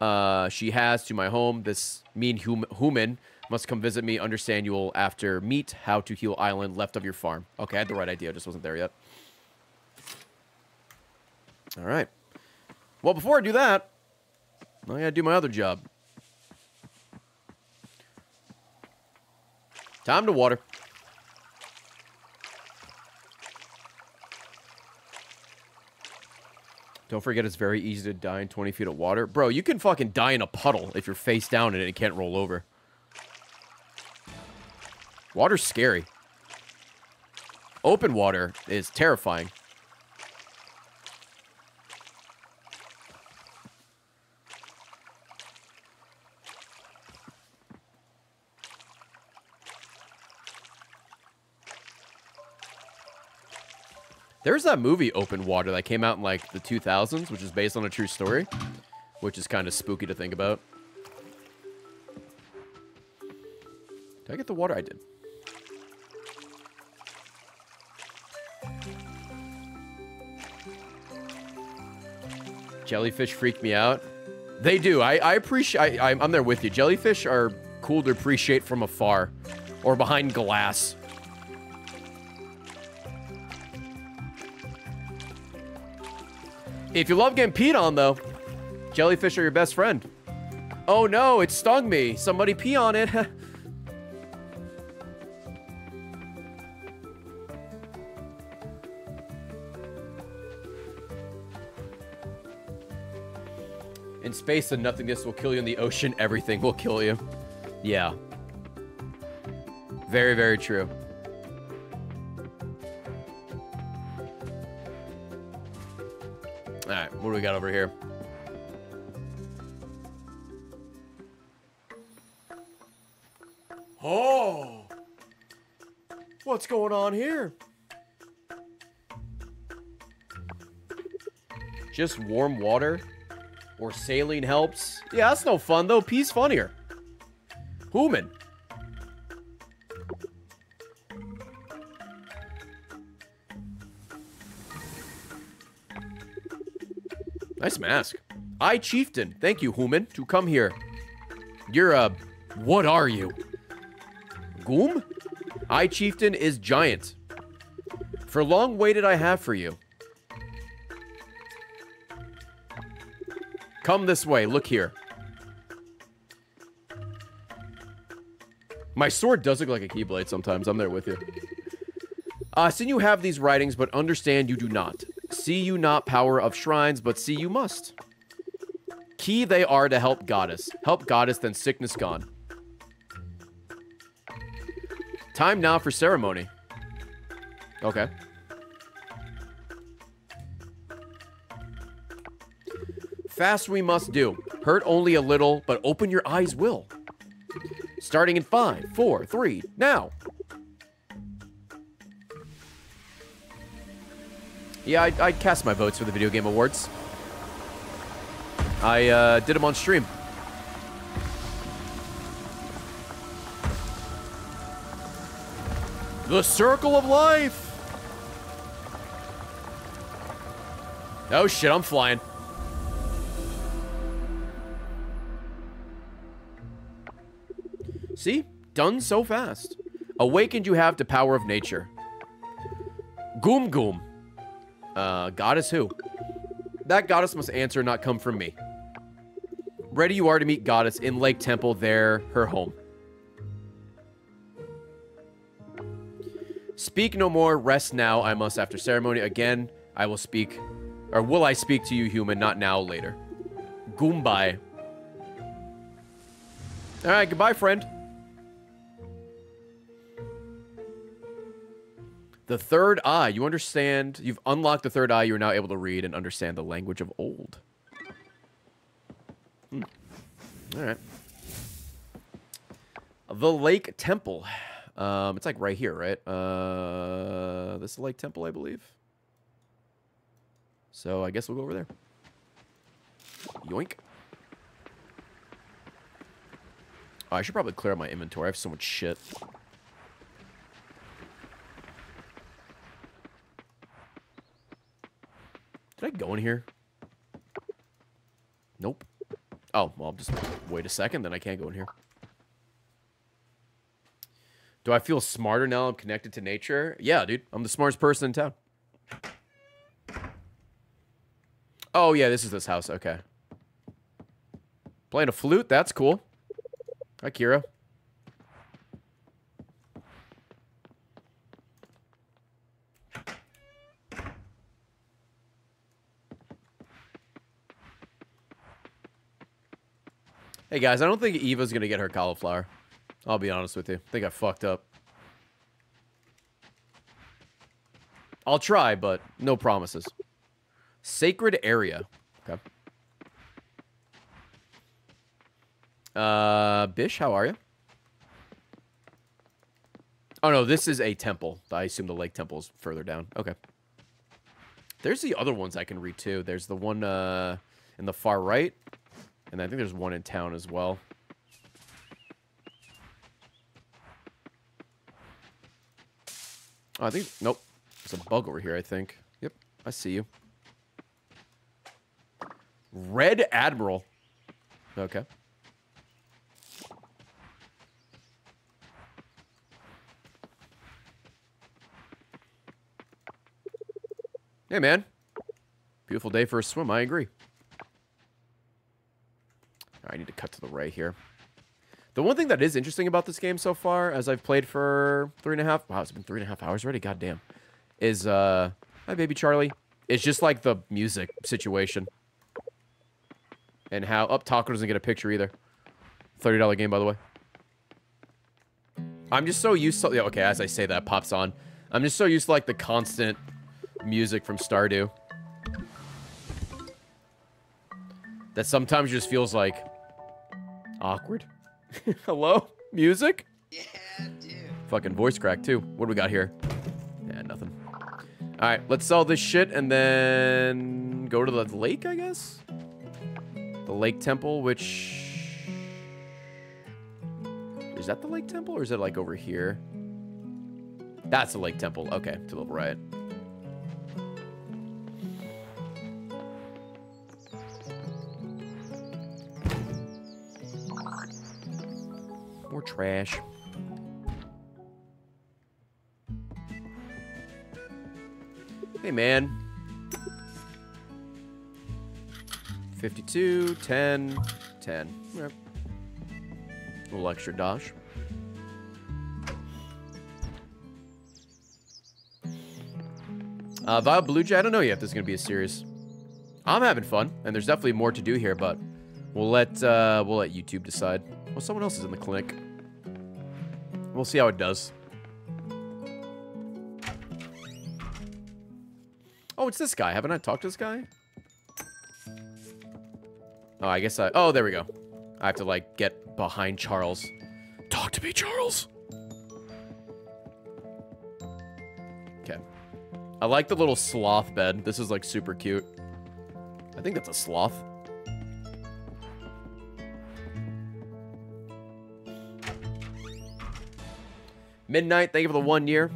uh, she has to my home. This mean hum human must come visit me. Understand you will after meet how to heal island left of your farm. Okay, I had the right idea. Just wasn't there yet. All right. Well, before I do that, I gotta do my other job. Time to water. Don't forget it's very easy to die in 20 feet of water. Bro, you can fucking die in a puddle if you're face down in it can't roll over. Water's scary. Open water is terrifying. There's that movie Open Water that came out in like the 2000s, which is based on a true story, which is kind of spooky to think about. Did I get the water? I did. Jellyfish freak me out. They do. I, I appreciate. I, I'm there with you. Jellyfish are cool to appreciate from afar, or behind glass. If you love getting peed on, though, jellyfish are your best friend. Oh no, it stung me. Somebody pee on it. In space, the nothingness will kill you. In the ocean, everything will kill you. Yeah. Very, very true. do we got over here? Oh! What's going on here? Just warm water or saline helps. Yeah, that's no fun though. Pee's funnier. Human. Nice mask. I chieftain. Thank you, Human, to come here. You're a. What are you? Goom? I chieftain is giant. For long waited I have for you. Come this way. Look here. My sword does look like a keyblade sometimes. I'm there with you. Uh, see you have these writings, but understand you do not. See you not power of shrines, but see you must. Key they are to help goddess. Help goddess, then sickness gone. Time now for ceremony. Okay. Fast we must do. Hurt only a little, but open your eyes will. Starting in five, four, three, now. Yeah, I, I cast my votes for the Video Game Awards. I uh, did them on stream. The circle of life. Oh shit, I'm flying. See? Done so fast. Awakened you have to power of nature. Goom Goom. Uh, goddess who? That goddess must answer, not come from me. Ready you are to meet goddess in Lake Temple, there, her home. Speak no more, rest now, I must after ceremony. Again, I will speak, or will I speak to you, human, not now, later. Goombye. Alright, goodbye, friend. The third eye. You understand. You've unlocked the third eye. You're now able to read and understand the language of old. Hmm. All right. The Lake Temple. Um, it's like right here, right? Uh, this is the Lake Temple, I believe. So I guess we'll go over there. Yoink. Oh, I should probably clear out my inventory. I have so much shit. Did I go in here? Nope. Oh, well, I'll just wait a second, then I can't go in here. Do I feel smarter now I'm connected to nature? Yeah, dude. I'm the smartest person in town. Oh, yeah, this is this house. Okay. Playing a flute? That's cool. Hi, Kira. Hey guys, I don't think Eva's gonna get her cauliflower. I'll be honest with you. I think I fucked up. I'll try, but no promises. Sacred area. Okay. Uh, Bish, how are you? Oh no, this is a temple. I assume the lake temple is further down. Okay. There's the other ones I can read too. There's the one uh, in the far right. And I think there's one in town as well. Oh, I think, nope. There's a bug over here, I think. Yep, I see you. Red Admiral. Okay. Hey, man. Beautiful day for a swim, I agree. I need to cut to the right here. The one thing that is interesting about this game so far, as I've played for three and a half, wow, it's been three and a half hours already, goddamn, is, uh, hi, baby Charlie. It's just like the music situation. And how, up, oh, Taco doesn't get a picture either. $30 game, by the way. I'm just so used to, okay, as I say that, pops on. I'm just so used to, like, the constant music from Stardew. That sometimes just feels like, Awkward. Hello? Music? Yeah, dude. Fucking voice crack too. What do we got here? Yeah, nothing. All right, let's sell this shit and then go to the lake, I guess. The lake temple, which is that the lake temple or is it like over here? That's the lake temple. Okay, to the right. Trash. Hey, man. 52, 10, 10. Yep. A little extra dosh. Uh, Vile Blue Jay, I don't know yet if this is going to be a series. I'm having fun, and there's definitely more to do here, but we'll let uh, we'll let YouTube decide. Well, someone else is in the clinic. We'll see how it does. Oh, it's this guy. Haven't I talked to this guy? Oh, I guess I... Oh, there we go. I have to, like, get behind Charles. Talk to me, Charles. Okay. I like the little sloth bed. This is, like, super cute. I think that's a sloth. Midnight, thank you for the one year.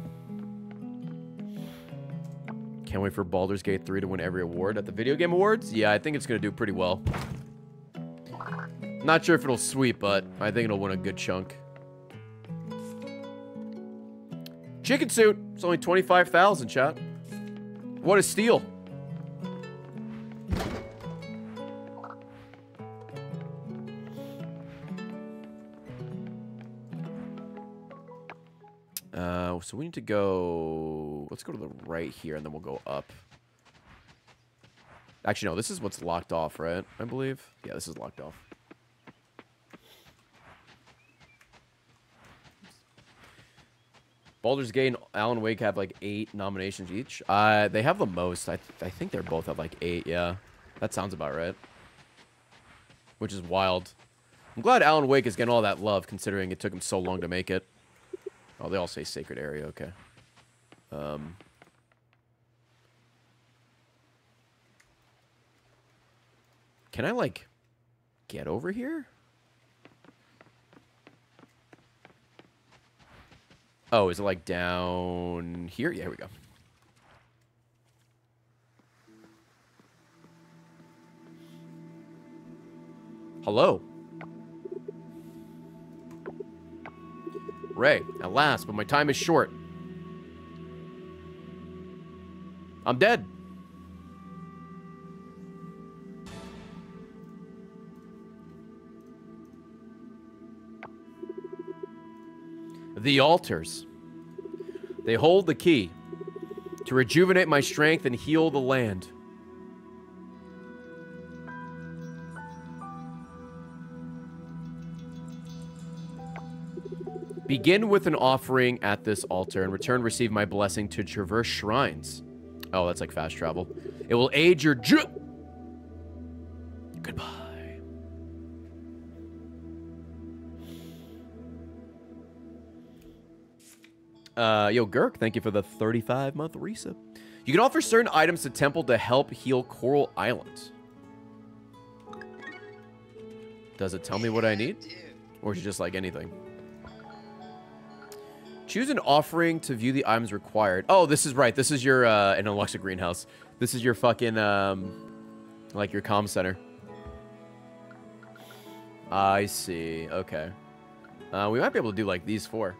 Can't wait for Baldur's Gate 3 to win every award at the Video Game Awards. Yeah, I think it's going to do pretty well. Not sure if it'll sweep, but I think it'll win a good chunk. Chicken suit. It's only 25,000, chat. What a steal. So we need to go... Let's go to the right here, and then we'll go up. Actually, no, this is what's locked off, right? I believe. Yeah, this is locked off. Baldur's Gate and Alan Wake have like eight nominations each. Uh, they have the most. I, th I think they're both at like eight. Yeah, that sounds about right. Which is wild. I'm glad Alan Wake is getting all that love, considering it took him so long to make it. Oh, they all say sacred area. Okay. Um. Can I like get over here? Oh, is it like down here? Yeah, here we go. Hello. Ray, at last, but my time is short. I'm dead. The altars. They hold the key to rejuvenate my strength and heal the land. Begin with an offering at this altar. In return, receive my blessing to traverse shrines. Oh, that's like fast travel. It will aid your ju- Goodbye. Uh, yo, Girk, thank you for the 35 month resub. You can offer certain items to temple to help heal Coral Island. Does it tell me what I need? Or is it just like anything? Choose an offering to view the items required. Oh, this is right. This is your, uh, an Alexa greenhouse. This is your fucking, um, like your comm center. I see. Okay. Uh, we might be able to do like these four.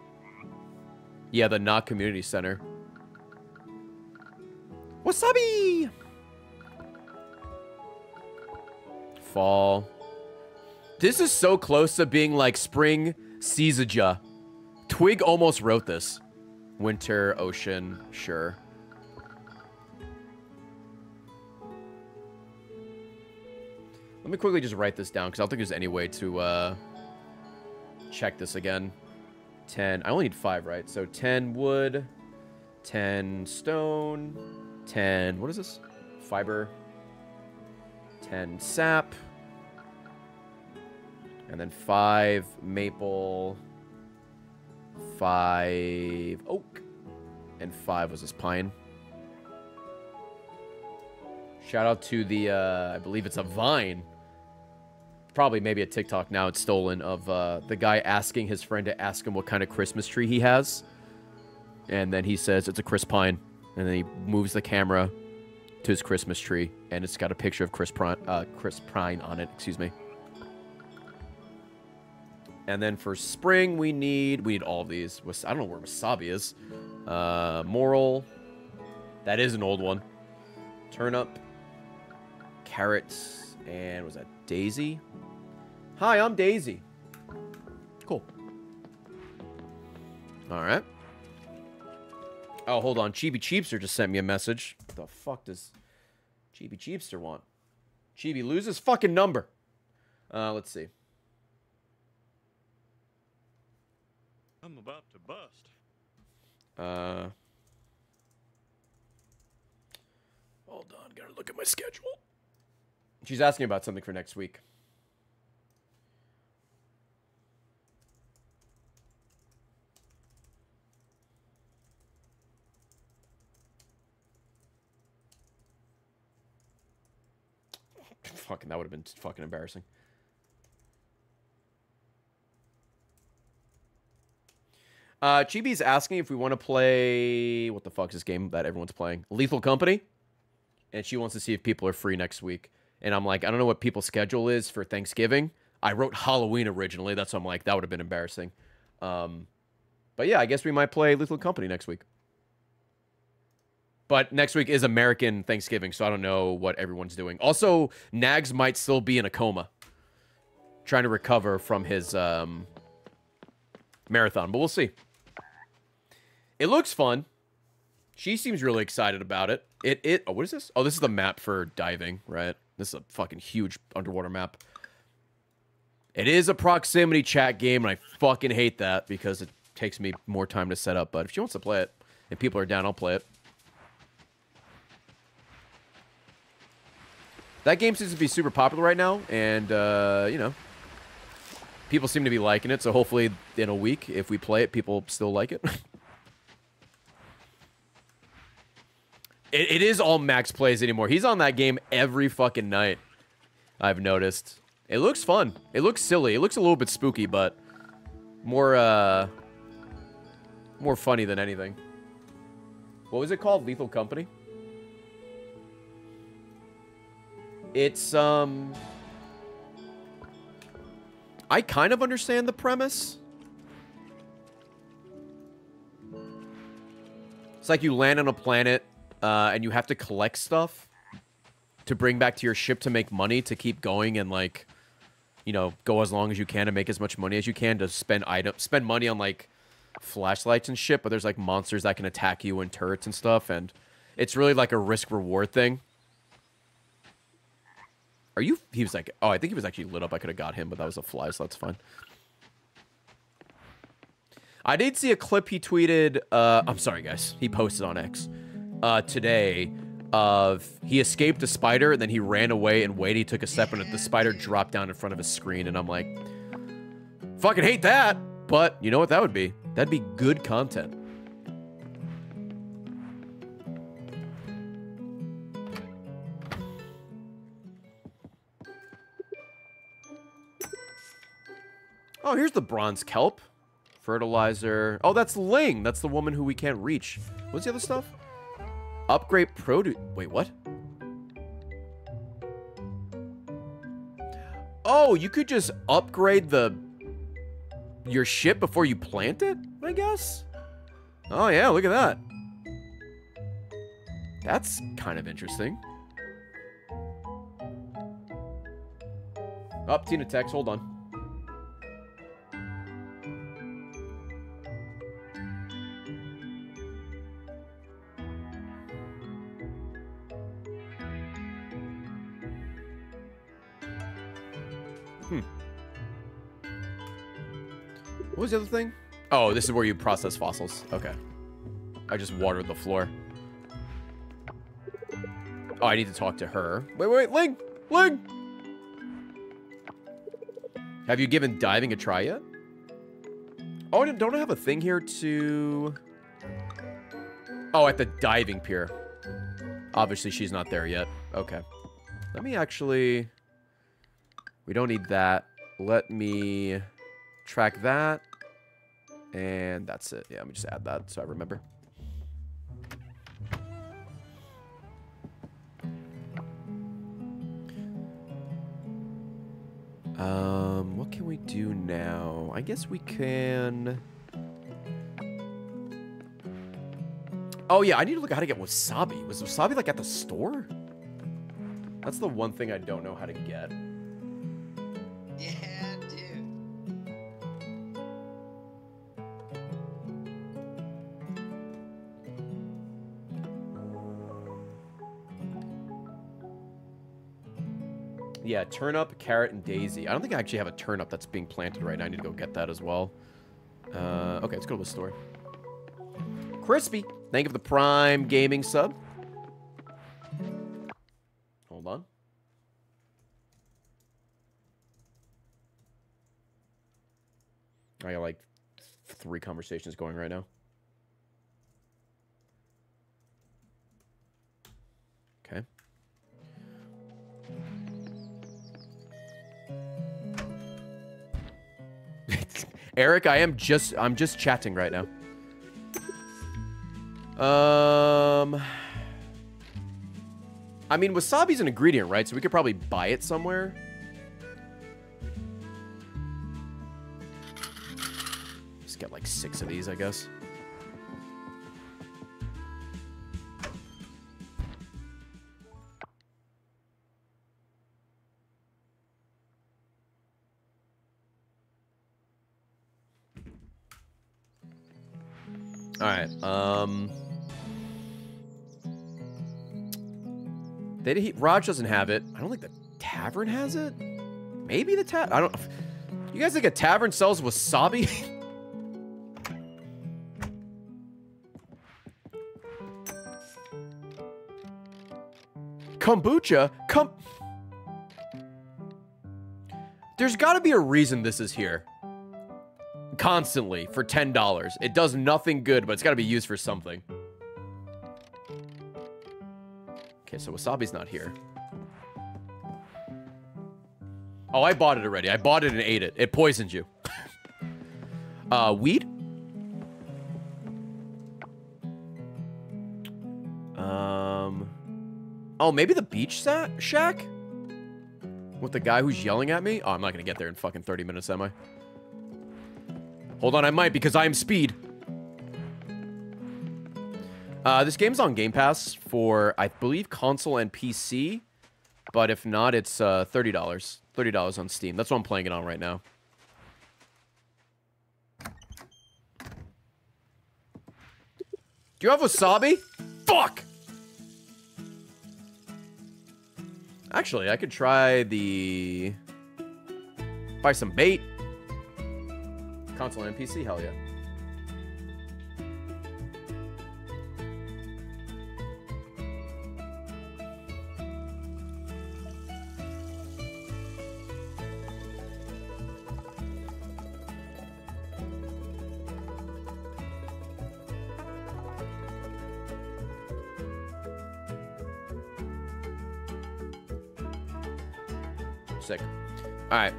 Yeah, the not community center. Wasabi! Fall. This is so close to being like spring Caesarja. Twig almost wrote this. Winter, ocean, sure. Let me quickly just write this down because I don't think there's any way to uh, check this again. 10. I only need 5, right? So 10 wood, 10 stone, 10. What is this? Fiber. 10 sap. And then 5 maple. Five oak, and five was this pine. Shout out to the, uh, I believe it's a vine. Probably maybe a TikTok now. It's stolen of uh, the guy asking his friend to ask him what kind of Christmas tree he has. And then he says it's a Chris Pine. And then he moves the camera to his Christmas tree. And it's got a picture of Chris Pine, uh, Chris Pine on it. Excuse me. And then for spring, we need we need all of these. I don't know where wasabi is. Uh, moral. That is an old one. Turnip. Carrots. And was that Daisy? Hi, I'm Daisy. Cool. All right. Oh, hold on. Chibi Cheapster just sent me a message. What the fuck does Chibi Cheapster want? Chibi, loses fucking number. Uh, let's see. I'm about to bust. Uh, hold on, gotta look at my schedule. She's asking about something for next week. fucking, that would have been fucking embarrassing. Uh, Chibi's asking if we want to play what the fuck's this game that everyone's playing? Lethal Company, and she wants to see if people are free next week. And I'm like, I don't know what people's schedule is for Thanksgiving. I wrote Halloween originally. That's why I'm like, that would have been embarrassing. Um, but yeah, I guess we might play Lethal Company next week. But next week is American Thanksgiving, so I don't know what everyone's doing. Also, Nags might still be in a coma, trying to recover from his um, marathon, but we'll see. It looks fun. She seems really excited about it. It it oh what is this? Oh, this is the map for diving, right? This is a fucking huge underwater map. It is a proximity chat game, and I fucking hate that because it takes me more time to set up. But if she wants to play it and people are down, I'll play it. That game seems to be super popular right now, and uh, you know, people seem to be liking it. So hopefully, in a week, if we play it, people still like it. it, it is all Max plays anymore. He's on that game every fucking night. I've noticed. It looks fun. It looks silly. It looks a little bit spooky, but more uh, more funny than anything. What was it called? Lethal Company. It's um I kind of understand the premise. It's like you land on a planet uh, and you have to collect stuff to bring back to your ship to make money to keep going and like you know go as long as you can and make as much money as you can to spend item spend money on like flashlights and shit but there's like monsters that can attack you and turrets and stuff and it's really like a risk reward thing are you? He was like, oh, I think he was actually lit up. I could have got him, but that was a fly, so that's fine. I did see a clip he tweeted. Uh, I'm sorry, guys. He posted on X uh, today of he escaped a spider and then he ran away and waited. He took a step and the spider dropped down in front of his screen. And I'm like, fucking hate that. But you know what that would be? That'd be good content. Oh, here's the bronze kelp. Fertilizer. Oh, that's Ling. That's the woman who we can't reach. What's the other stuff? Upgrade produce. Wait, what? Oh, you could just upgrade the your ship before you plant it, I guess? Oh yeah, look at that. That's kind of interesting. Up, oh, Tina Tex, hold on. What was the other thing? Oh, this is where you process fossils. Okay. I just watered the floor. Oh, I need to talk to her. Wait, wait, Ling! Ling! Have you given diving a try yet? Oh, don't I have a thing here to... Oh, at the diving pier. Obviously, she's not there yet. Okay. Let me actually... We don't need that. Let me track that. And that's it. Yeah, let me just add that so I remember. Um, what can we do now? I guess we can... Oh, yeah, I need to look at how to get wasabi. Was wasabi, like, at the store? That's the one thing I don't know how to get. Yeah, dude. Yeah, turnip, carrot, and daisy. I don't think I actually have a turnip that's being planted right now. I need to go get that as well. Uh, okay, let's go to the store. Crispy, thank you for the Prime Gaming sub. Hold on. I got like three conversations going right now. Okay. Eric, I am just I'm just chatting right now. Um I mean wasabi's an ingredient, right? So we could probably buy it somewhere. 6 of these, I guess. All right. Um. They he, Raj doesn't have it. I don't think the tavern has it. Maybe the tavern. I don't. You guys think a tavern sells wasabi? Kombucha? Come. There's got to be a reason this is here constantly for $10. It does nothing good, but it's got to be used for something. Okay, so wasabi's not here. Oh, I bought it already. I bought it and ate it. It poisoned you. uh, weed? Oh, maybe the beach shack? With the guy who's yelling at me? Oh, I'm not gonna get there in fucking 30 minutes, am I? Hold on, I might because I am speed. Uh, this game's on Game Pass for, I believe, console and PC. But if not, it's uh, $30. $30 on Steam. That's what I'm playing it on right now. Do you have wasabi? Fuck! Actually, I could try the... Buy some bait. Console NPC, hell yeah. Sick. Alright.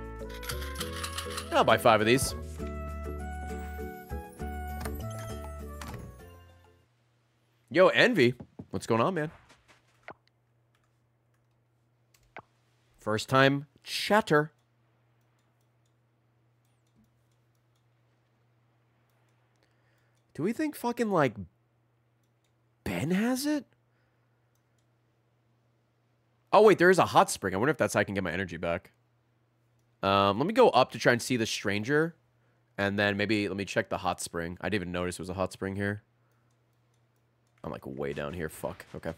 I'll buy five of these. Yo, Envy. What's going on, man? First time chatter. Do we think fucking like Ben has it? Oh wait, there is a hot spring. I wonder if that's how I can get my energy back. Um, let me go up to try and see the stranger, and then maybe let me check the hot spring. I didn't even notice there was a hot spring here. I'm like way down here. Fuck. Okay.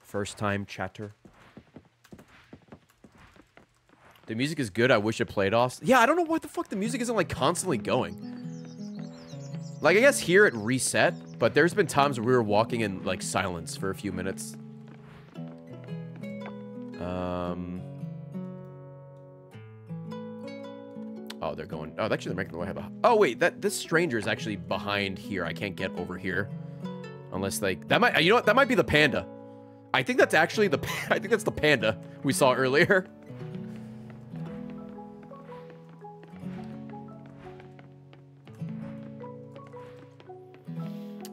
First time chatter. The music is good. I wish it played off. Yeah, I don't know what the fuck the music isn't like constantly going. Like I guess here it reset, but there's been times where we were walking in like silence for a few minutes. Um. Oh, they're going. Oh, actually, they're making their way. Have a, oh, wait. That this stranger is actually behind here. I can't get over here, unless like that might. You know what? That might be the panda. I think that's actually the. I think that's the panda we saw earlier.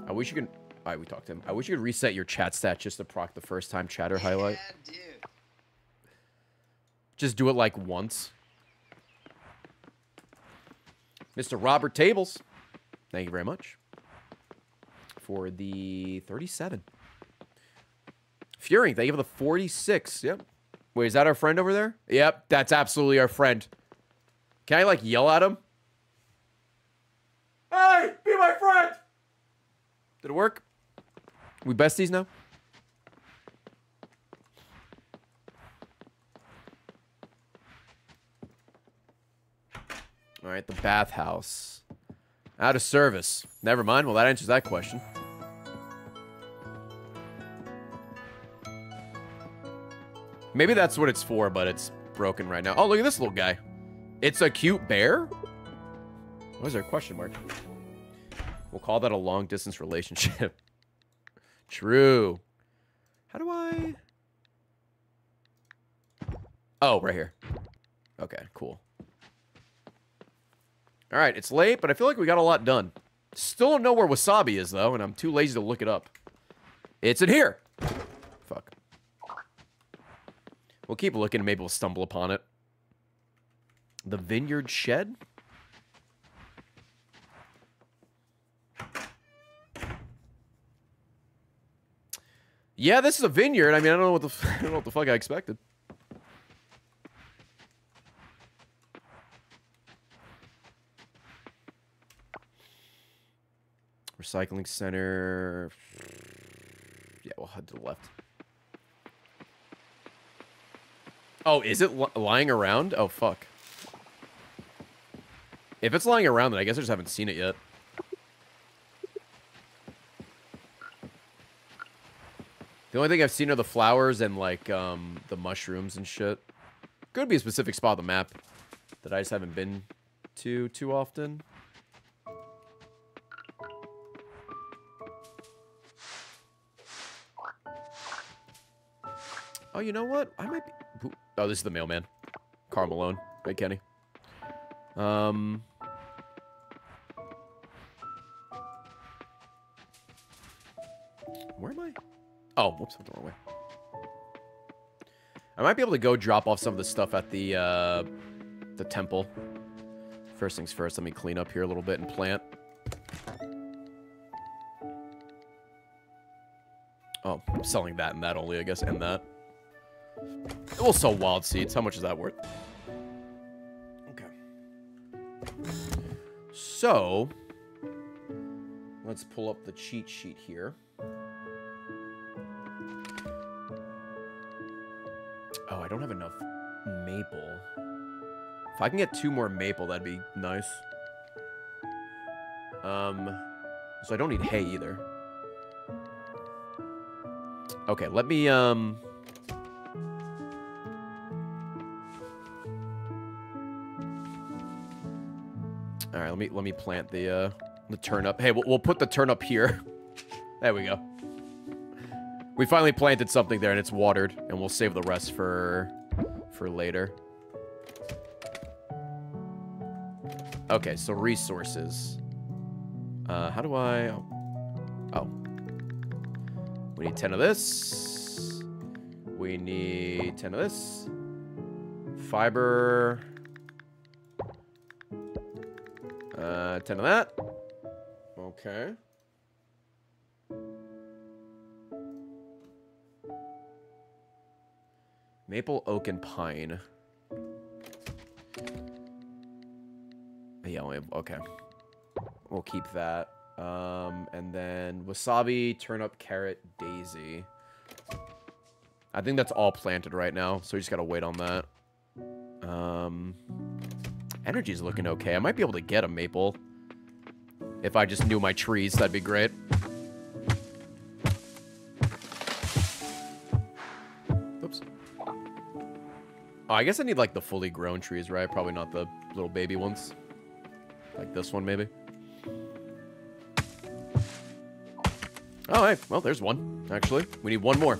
I wish you could. All right, we talked to him. I wish you could reset your chat stat just to proc the first time chatter highlight. Yeah. Just do it like once. Mr. Robert Tables, thank you very much for the 37. Furing, thank you for the 46. Yep. Wait, is that our friend over there? Yep, that's absolutely our friend. Can I, like, yell at him? Hey, be my friend! Did it work? We besties now? All right, the bathhouse. Out of service. Never mind. Well, that answers that question. Maybe that's what it's for, but it's broken right now. Oh, look at this little guy. It's a cute bear? What is there? Question mark. We'll call that a long distance relationship. True. How do I... Oh, right here. Okay, cool. All right, it's late, but I feel like we got a lot done. Still don't know where Wasabi is, though, and I'm too lazy to look it up. It's in here. Fuck. We'll keep looking and maybe we'll stumble upon it. The Vineyard Shed? Yeah, this is a vineyard. I mean, I don't know what the, I don't know what the fuck I expected. Recycling center. Yeah, we'll head to the left. Oh, is it li- lying around? Oh, fuck. If it's lying around, then I guess I just haven't seen it yet. The only thing I've seen are the flowers and, like, um, the mushrooms and shit. Could be a specific spot on the map that I just haven't been to too often. Oh, you know what? I might be... Oh, this is the mailman. Karl Malone. Right, Kenny? Um... Where am I? Oh, whoops, I'm the wrong way. I might be able to go drop off some of the stuff at the, uh, the temple. First things first, let me clean up here a little bit and plant. Oh, I'm selling that and that only, I guess, and that. We'll sell wild seeds. How much is that worth? Okay. So, let's pull up the cheat sheet here. Oh, I don't have enough maple. If I can get two more maple, that'd be nice. Um, so I don't need hay either. Okay, let me, um... All right, let me let me plant the uh the turnip. Hey, we'll, we'll put the turnip here. there we go. We finally planted something there and it's watered, and we'll save the rest for for later. Okay, so resources. Uh, how do I? Oh, we need ten of this. We need ten of this. Fiber. Uh, 10 of that. Okay. Maple, oak, and pine. Yeah, only have, okay. We'll keep that. Um, and then wasabi, turnip, carrot, daisy. I think that's all planted right now, so we just gotta wait on that. Um, energy's looking okay. I might be able to get a maple. If I just knew my trees, that'd be great. Oops. Oh, I guess I need like the fully grown trees, right? Probably not the little baby ones. Like this one, maybe. Oh, hey. Well, there's one, actually. We need one more.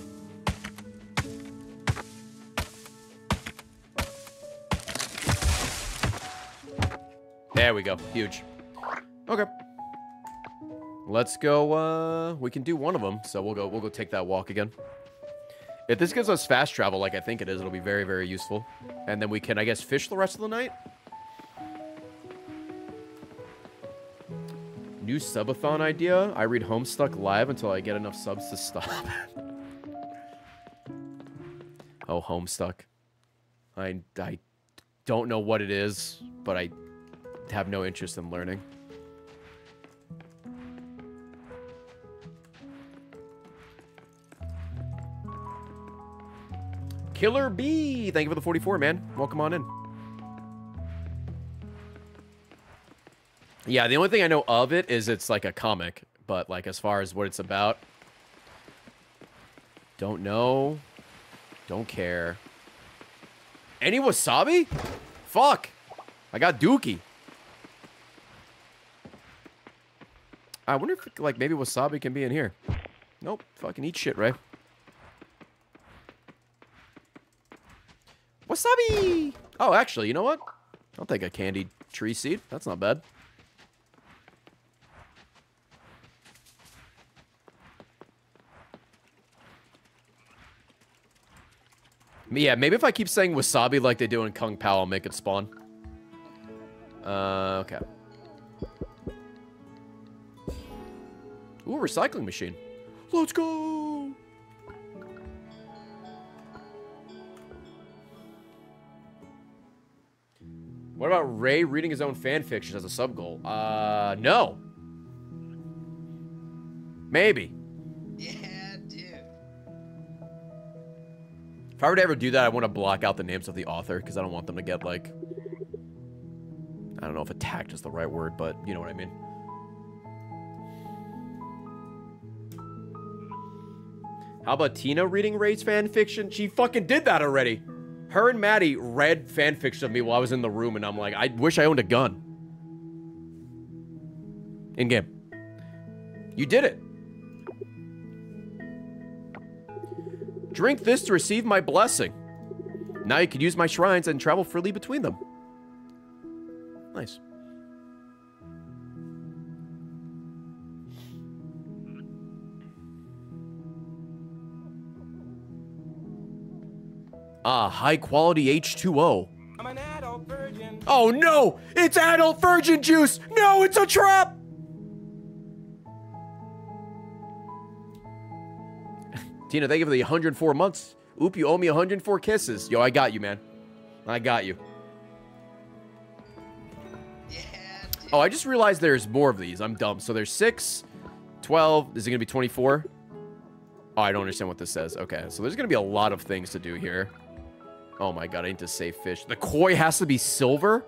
There we go. Huge. Okay. Let's go, uh... We can do one of them, so we'll go, we'll go take that walk again. If this gives us fast travel like I think it is, it'll be very, very useful. And then we can, I guess, fish the rest of the night? New subathon idea? I read Homestuck live until I get enough subs to stop. oh, Homestuck. I, I don't know what it is, but I have no interest in learning. Killer B, thank you for the 44, man. Welcome on in. Yeah, the only thing I know of it is it's like a comic, but like as far as what it's about, don't know, don't care. Any wasabi? Fuck. I got dookie. I wonder if like maybe wasabi can be in here. Nope. Fucking eat shit, Ray. Wasabi! Oh, actually, you know what? I'll take a candied tree seed. That's not bad. Yeah, maybe if I keep saying wasabi like they do in Kung Pow, I'll make it spawn. Uh, okay. Ooh, recycling machine. Let's go! What about Ray reading his own fan fiction as a sub goal? Uh, no. Maybe. Yeah, dude. If I were to ever do that, I want to block out the names of the author because I don't want them to get like. I don't know if attacked is the right word, but you know what I mean. How about Tina reading Ray's fan fiction? She fucking did that already. Her and Maddie read fan fiction of me while I was in the room, and I'm like, I wish I owned a gun. In game. You did it. Drink this to receive my blessing. Now you can use my shrines and travel freely between them. Nice. Ah, high quality H2O. I'm an adult virgin. Oh no! It's adult virgin juice! No, it's a trap! Tina, thank you for the 104 months. Oop, you owe me 104 kisses. Yo, I got you, man. I got you. Yeah. Oh, I just realized there's more of these. I'm dumb. So there's 6, 12. Is it going to be 24? Oh, I don't understand what this says. Okay, so there's going to be a lot of things to do here. Oh my god, I need to save fish. The koi has to be silver?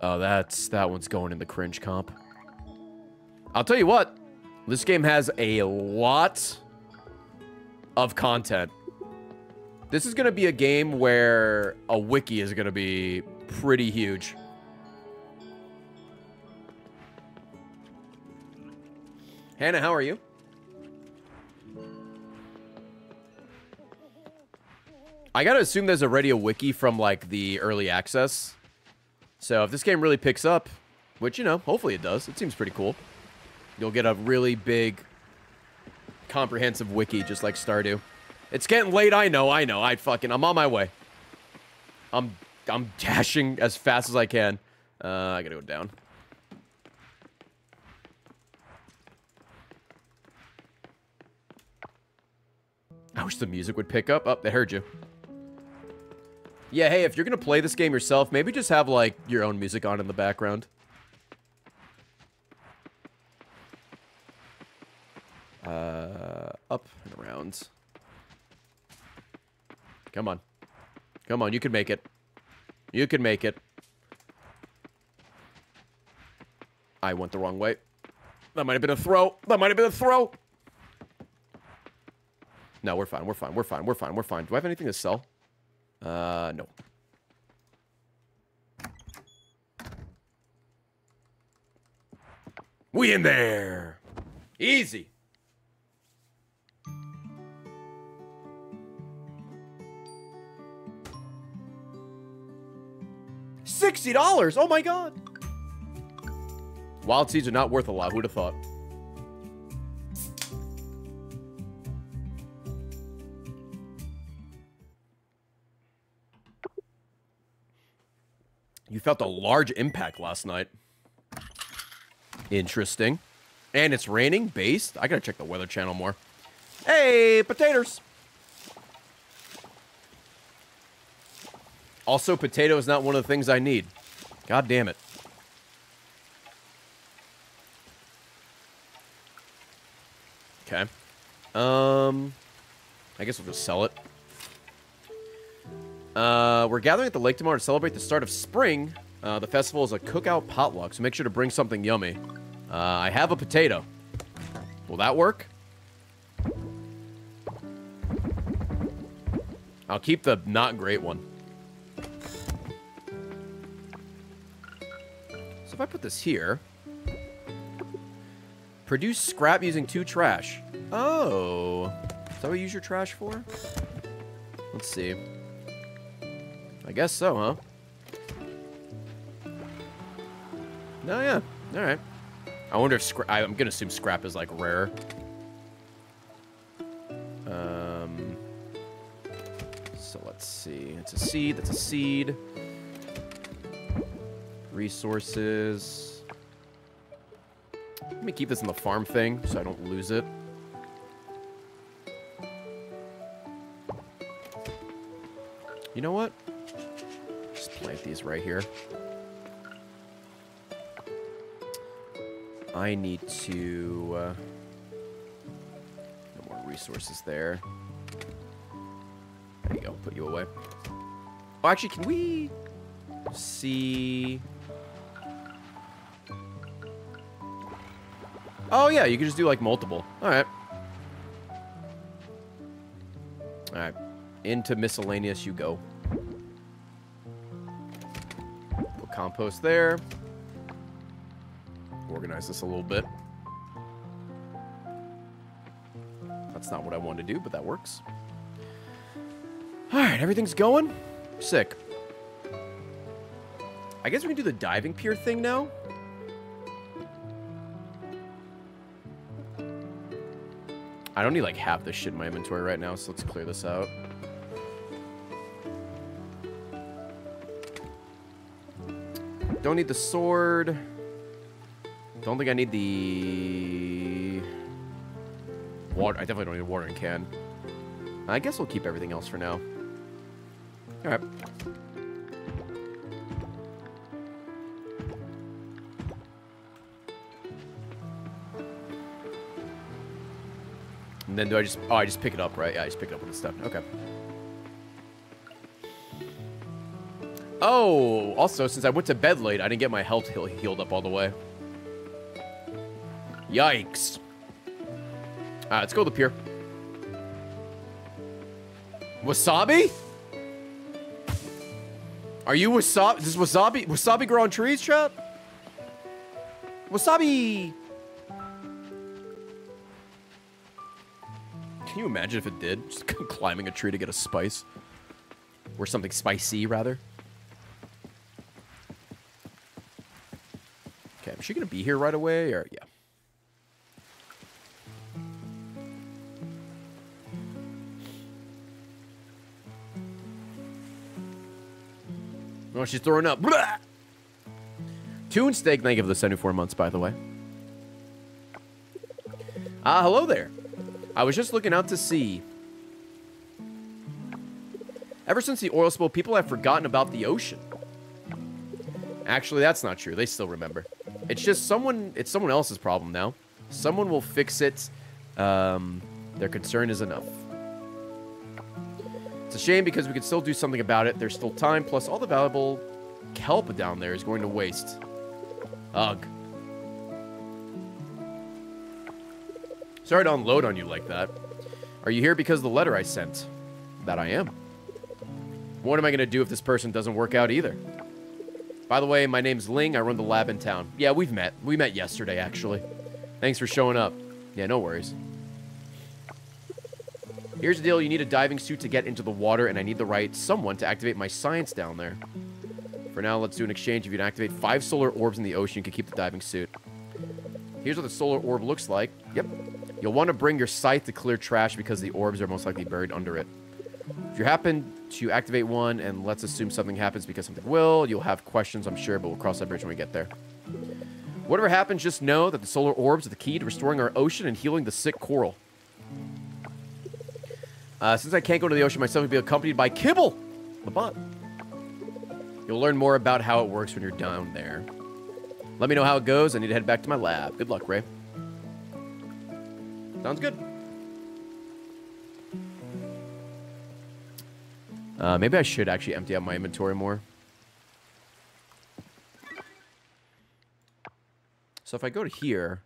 Oh, that's that one's going in the cringe comp. I'll tell you what. This game has a lot of content. This is going to be a game where a wiki is going to be pretty huge. Hannah, how are you? I gotta assume there's already a wiki from like the early access. So if this game really picks up, which you know, hopefully it does, it seems pretty cool. You'll get a really big, comprehensive wiki just like Stardew. It's getting late, I know, I know. I fucking, I'm on my way. I'm, I'm dashing as fast as I can. Uh, I gotta go down. I wish the music would pick up. Up, oh, they heard you. Yeah, hey, if you're gonna play this game yourself, maybe just have, like, your own music on in the background. Uh, up and around. Come on. Come on, you can make it. You can make it. I went the wrong way. That might have been a throw. That might have been a throw. No, we're fine. We're fine. We're fine. We're fine. We're fine. Do I have anything to sell? Uh, no. We in there. Easy. Sixty dollars. Oh my god. Wild seeds are not worth a lot. Who'd have thought? You felt a large impact last night. Interesting. And it's raining, based. I gotta check the weather channel more. Hey, potatoes. Also, potato is not one of the things I need. God damn it. Okay. Um, I guess we'll just sell it. Uh, we're gathering at the lake tomorrow to celebrate the start of spring. Uh, the festival is a cookout potluck, so make sure to bring something yummy. Uh, I have a potato. Will that work? I'll keep the not great one. So if I put this here... Produce scrap using two trash. Oh. Is that what you use your trash for? Let's see. I guess so, huh? No, yeah. All right. I wonder if scrap... I'm going to assume scrap is, like, rare. Um... So let's see. It's a seed. That's a seed. Resources. Let me keep this in the farm thing so I don't lose it. You know what? Plant these right here. I need to... Uh, no more resources there. There you go. Put you away. Oh, actually, can we see... Oh, yeah, you can just do, like, multiple. All right. All right. Into miscellaneous you go. Put compost there. Organize this a little bit. That's not what I wanted to do, but that works. All right, everything's going. Sick. I guess we can do the diving pier thing now. I don't need like half this shit in my inventory right now, so let's clear this out. Don't need the sword. Don't think I need the water. I definitely don't need a watering can. I guess we'll keep everything else for now. All right. And then do I just... Oh, I just pick it up, right? Yeah, I just pick it up with the stuff. Okay. Oh, also, since I went to bed late, I didn't get my health heal healed up all the way. Yikes. Alright, let's go to the pier. Wasabi? Are you wasabi? Does wasabi... Wasabi grow on trees, chat? Wasabi! Can you imagine if it did? Just climbing a tree to get a spice. Or something spicy, rather. Is she gonna be here right away, or... Yeah. Oh, she's throwing up. Blah! Toon Steak, thank you for the 74 months, by the way. Ah, hello there. I was just looking out to sea. Ever since the oil spill, people have forgotten about the ocean. Actually, that's not true. They still remember. It's just someone, it's someone else's problem now. Someone will fix it. Um, their concern is enough. It's a shame because we could still do something about it. There's still time, plus all the valuable kelp down there is going to waste. Ugh. Sorry to unload on you like that. Are you here because of the letter I sent? That I am. What am I going to do if this person doesn't work out either? By the way, my name's Ling. I run the lab in town. Yeah, we've met. We met yesterday, actually. Thanks for showing up. Yeah, no worries. Here's the deal. You need a diving suit to get into the water, and I need the right someone to activate my science down there. For now, let's do an exchange. If you can activate five solar orbs in the ocean, you can keep the diving suit. Here's what the solar orb looks like. Yep. You'll want to bring your scythe to clear trash because the orbs are most likely buried under it. If you happen to activate one, and let's assume something happens because something will, you'll have questions, I'm sure, but we'll cross that bridge when we get there. Whatever happens, just know that the solar orbs are the key to restoring our ocean and healing the sick coral. Uh, since I can't go to the ocean myself, I'll be accompanied by Kibble, the bot. You'll learn more about how it works when you're down there. Let me know how it goes. I need to head back to my lab. Good luck, Ray. Sounds good. Uh, maybe I should actually empty out my inventory more. So if I go to here...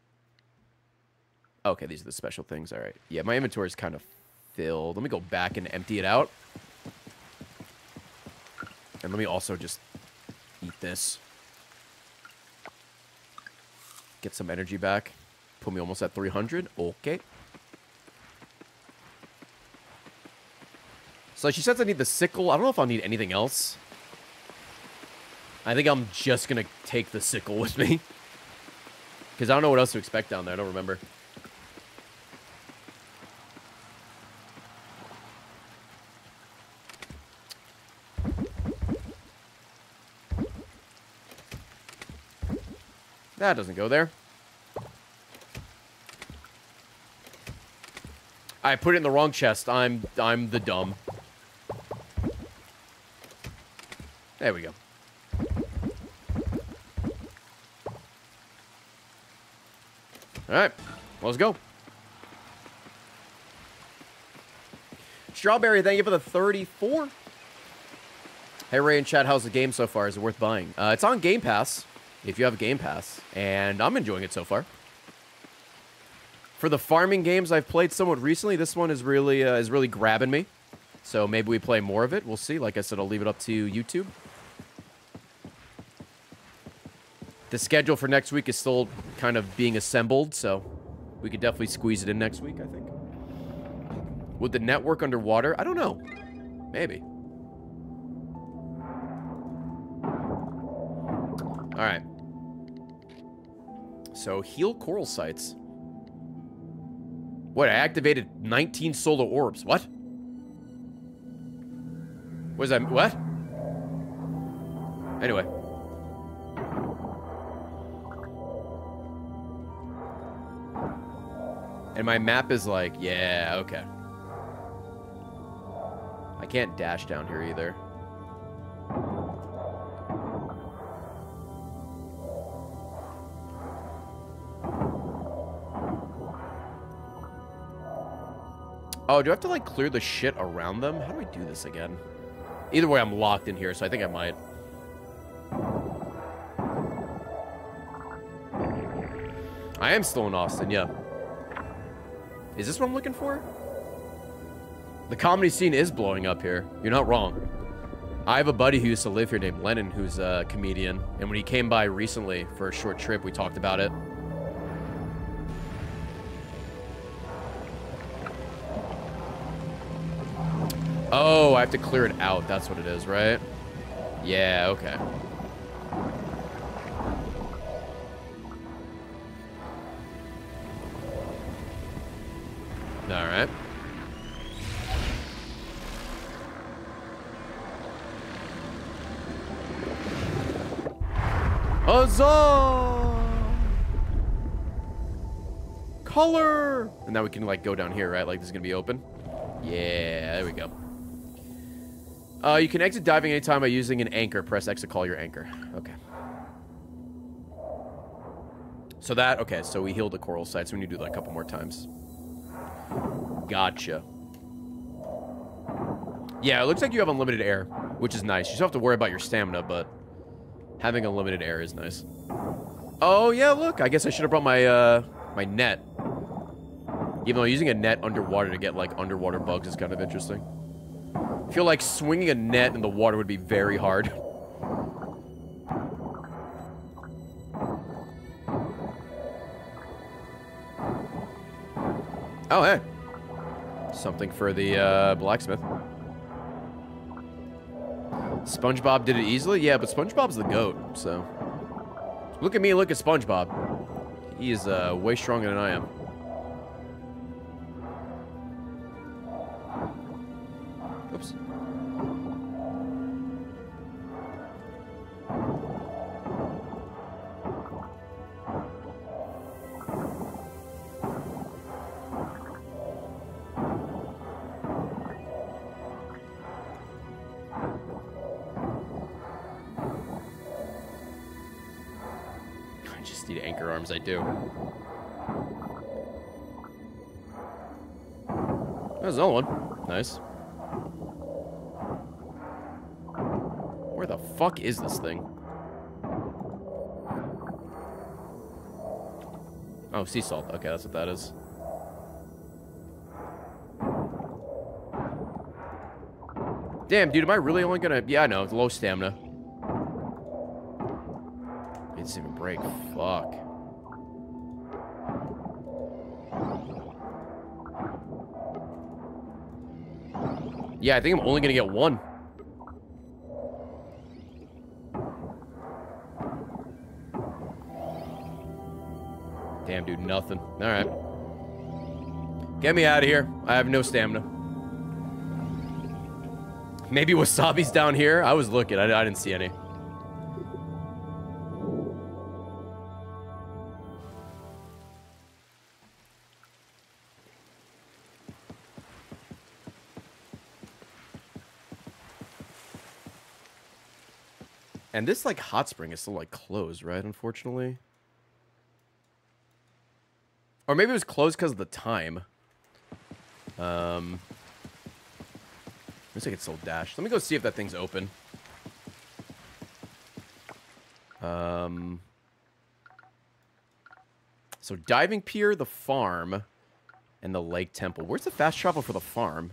Okay, these are the special things. All right. Yeah, my inventory is kind of filled. Let me go back and empty it out. And let me also just eat this. Get some energy back. Put me almost at 300. Okay. So she says I need the sickle. I don't know if I'll need anything else. I think I'm just going to take the sickle with me. Because I don't know what else to expect down there. I don't remember. That doesn't go there. I put it in the wrong chest. I'm I'm the dumb. There we go. All right, let's go. Strawberry, thank you for the 34. Hey, Ray and Chad, how's the game so far? Is it worth buying? Uh, it's on Game Pass, if you have Game Pass, and I'm enjoying it so far. For the farming games I've played somewhat recently, this one is really uh, is really grabbing me. So maybe we play more of it. We'll see. Like I said, I'll leave it up to YouTube. The schedule for next week is still kind of being assembled, so we could definitely squeeze it in next week, I think. Would the network underwater? I don't know. Maybe. All right. So heal coral sites. What? I activated 19 solar orbs. What? Was that? What? Anyway. And my map is like, yeah, okay. I can't dash down here either. Oh, do I have to, like, clear the shit around them? How do I do this again? Either way, I'm locked in here, so I think I might. I am still in Austin, yeah. Is this what I'm looking for? The comedy scene is blowing up here. You're not wrong. I have a buddy who used to live here named Lennon, who's a comedian. And when he came by recently for a short trip, we talked about it. Oh, I have to clear it out. That's what it is, right? Yeah, okay. Huzzah! Color! And now we can, like, go down here, right? Like, this is gonna be open? Yeah, there we go. Uh, you can exit diving anytime by using an anchor. Press X to call your anchor. Okay. So that, okay, so we healed the coral site, so we need to do that a couple more times. Gotcha. Yeah, it looks like you have unlimited air, which is nice. You still have to worry about your stamina, but having a limited air is nice. Oh, yeah, look. I guess I should have brought my, uh, my net. Even though using a net underwater to get, like, underwater bugs is kind of interesting. I feel like swinging a net in the water would be very hard. Oh, hey. Something for the uh, blacksmith. SpongeBob did it easily? Yeah, but SpongeBob's the GOAT, so... Look at me, look at SpongeBob. He is uh, way stronger than I am. Another one. Nice. Where the fuck is this thing? Oh, sea salt. Okay, that's what that is. Damn, dude, am I really only gonna... Yeah, I know, it's low stamina. It doesn't even break. Fuck. Yeah, I think I'm only gonna get one. Damn, dude, nothing. All right. Get me out of here. I have no stamina. Maybe wasabi's down here. I was looking. I, I didn't see any. This like hot spring is still like closed, right? Unfortunately. Or maybe it was closed because of the time. Um, looks like it's still dashed. Let me go see if that thing's open. Um, so diving pier, the farm, and the lake temple. Where's the fast travel for the farm?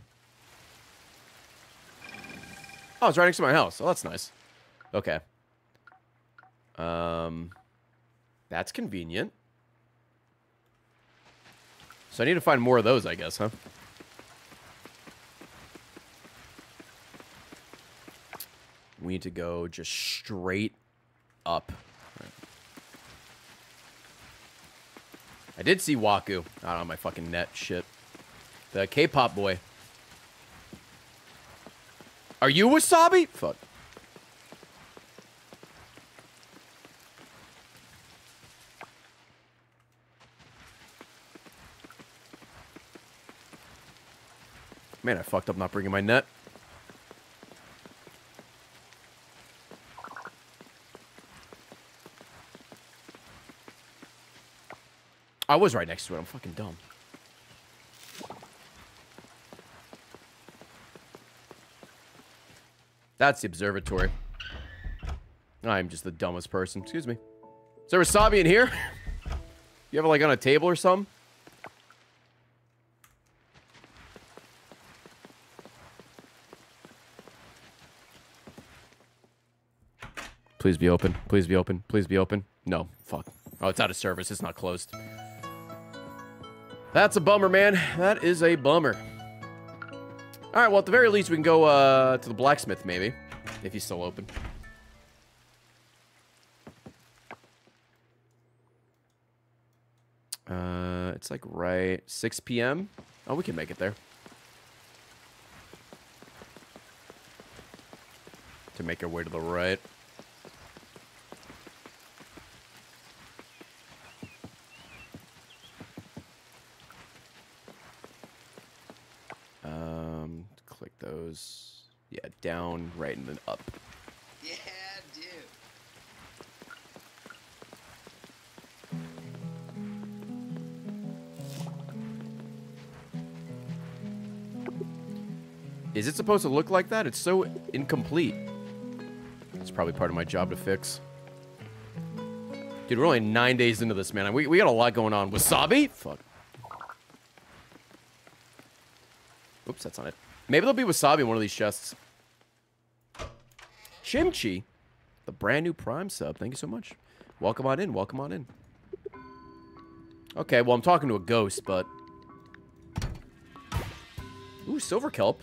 Oh, it's right next to my house. Oh, that's nice. Okay. Um, that's convenient. So I need to find more of those, I guess, huh? We need to go just straight up. Right. I did see Waku. Not on my fucking net. Shit. The K-pop boy. Are you Wasabi? Fuck. Man, I fucked up not bringing my net. I was right next to it. I'm fucking dumb. That's the observatory. I'm just the dumbest person. Excuse me. Is there wasabi in here? you have it like on a table or something? Please be open. Please be open. Please be open. No. Fuck. Oh, it's out of service. It's not closed. That's a bummer, man. That is a bummer. All right, well, at the very least, we can go uh, to the blacksmith, maybe. If he's still open. Uh, it's like right 6 p.m. Oh, we can make it there. To make our way to the right. Um, click those. Yeah, down, right, and then up. Yeah, dude. Is it supposed to look like that? It's so incomplete. It's probably part of my job to fix. Dude, we're only nine days into this, man. We, we got a lot going on. Wasabi? Fuck. Oops, that's not it. Maybe there'll be wasabi in one of these chests. Chimchi, the brand new Prime sub. Thank you so much. Welcome on in. Welcome on in. Okay, well, I'm talking to a ghost, but... Ooh, silver kelp.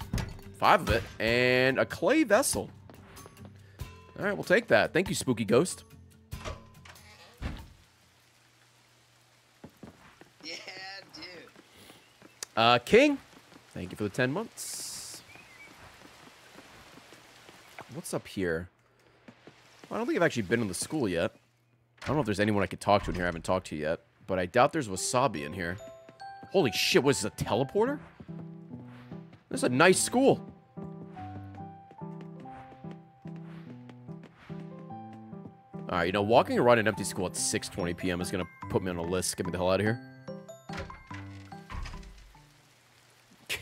Five of it. And a clay vessel. All right, we'll take that. Thank you, spooky ghost. Yeah, dude. Uh, King, thank you for the 10 months. What's up here? I don't think I've actually been in the school yet. I don't know if there's anyone I could talk to in here I haven't talked to yet. But I doubt there's wasabi in here. Holy shit, was this a teleporter? This is a nice school. Alright, you know, walking around an empty school at 6.20 p.m. is going to put me on a list. Get me the hell out of here.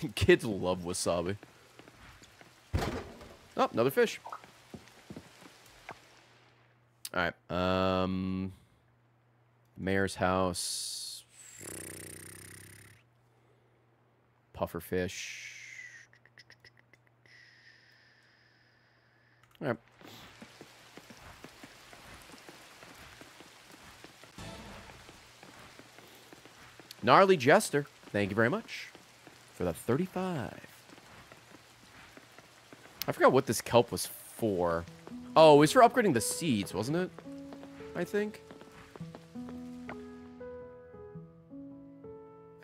Kids love wasabi. Oh, another fish. Alright, um... Mayor's house. Puffer fish. Alright. Gnarly Jester, thank you very much for the 35. I forgot what this kelp was for. Oh, it was for upgrading the seeds, wasn't it? I think.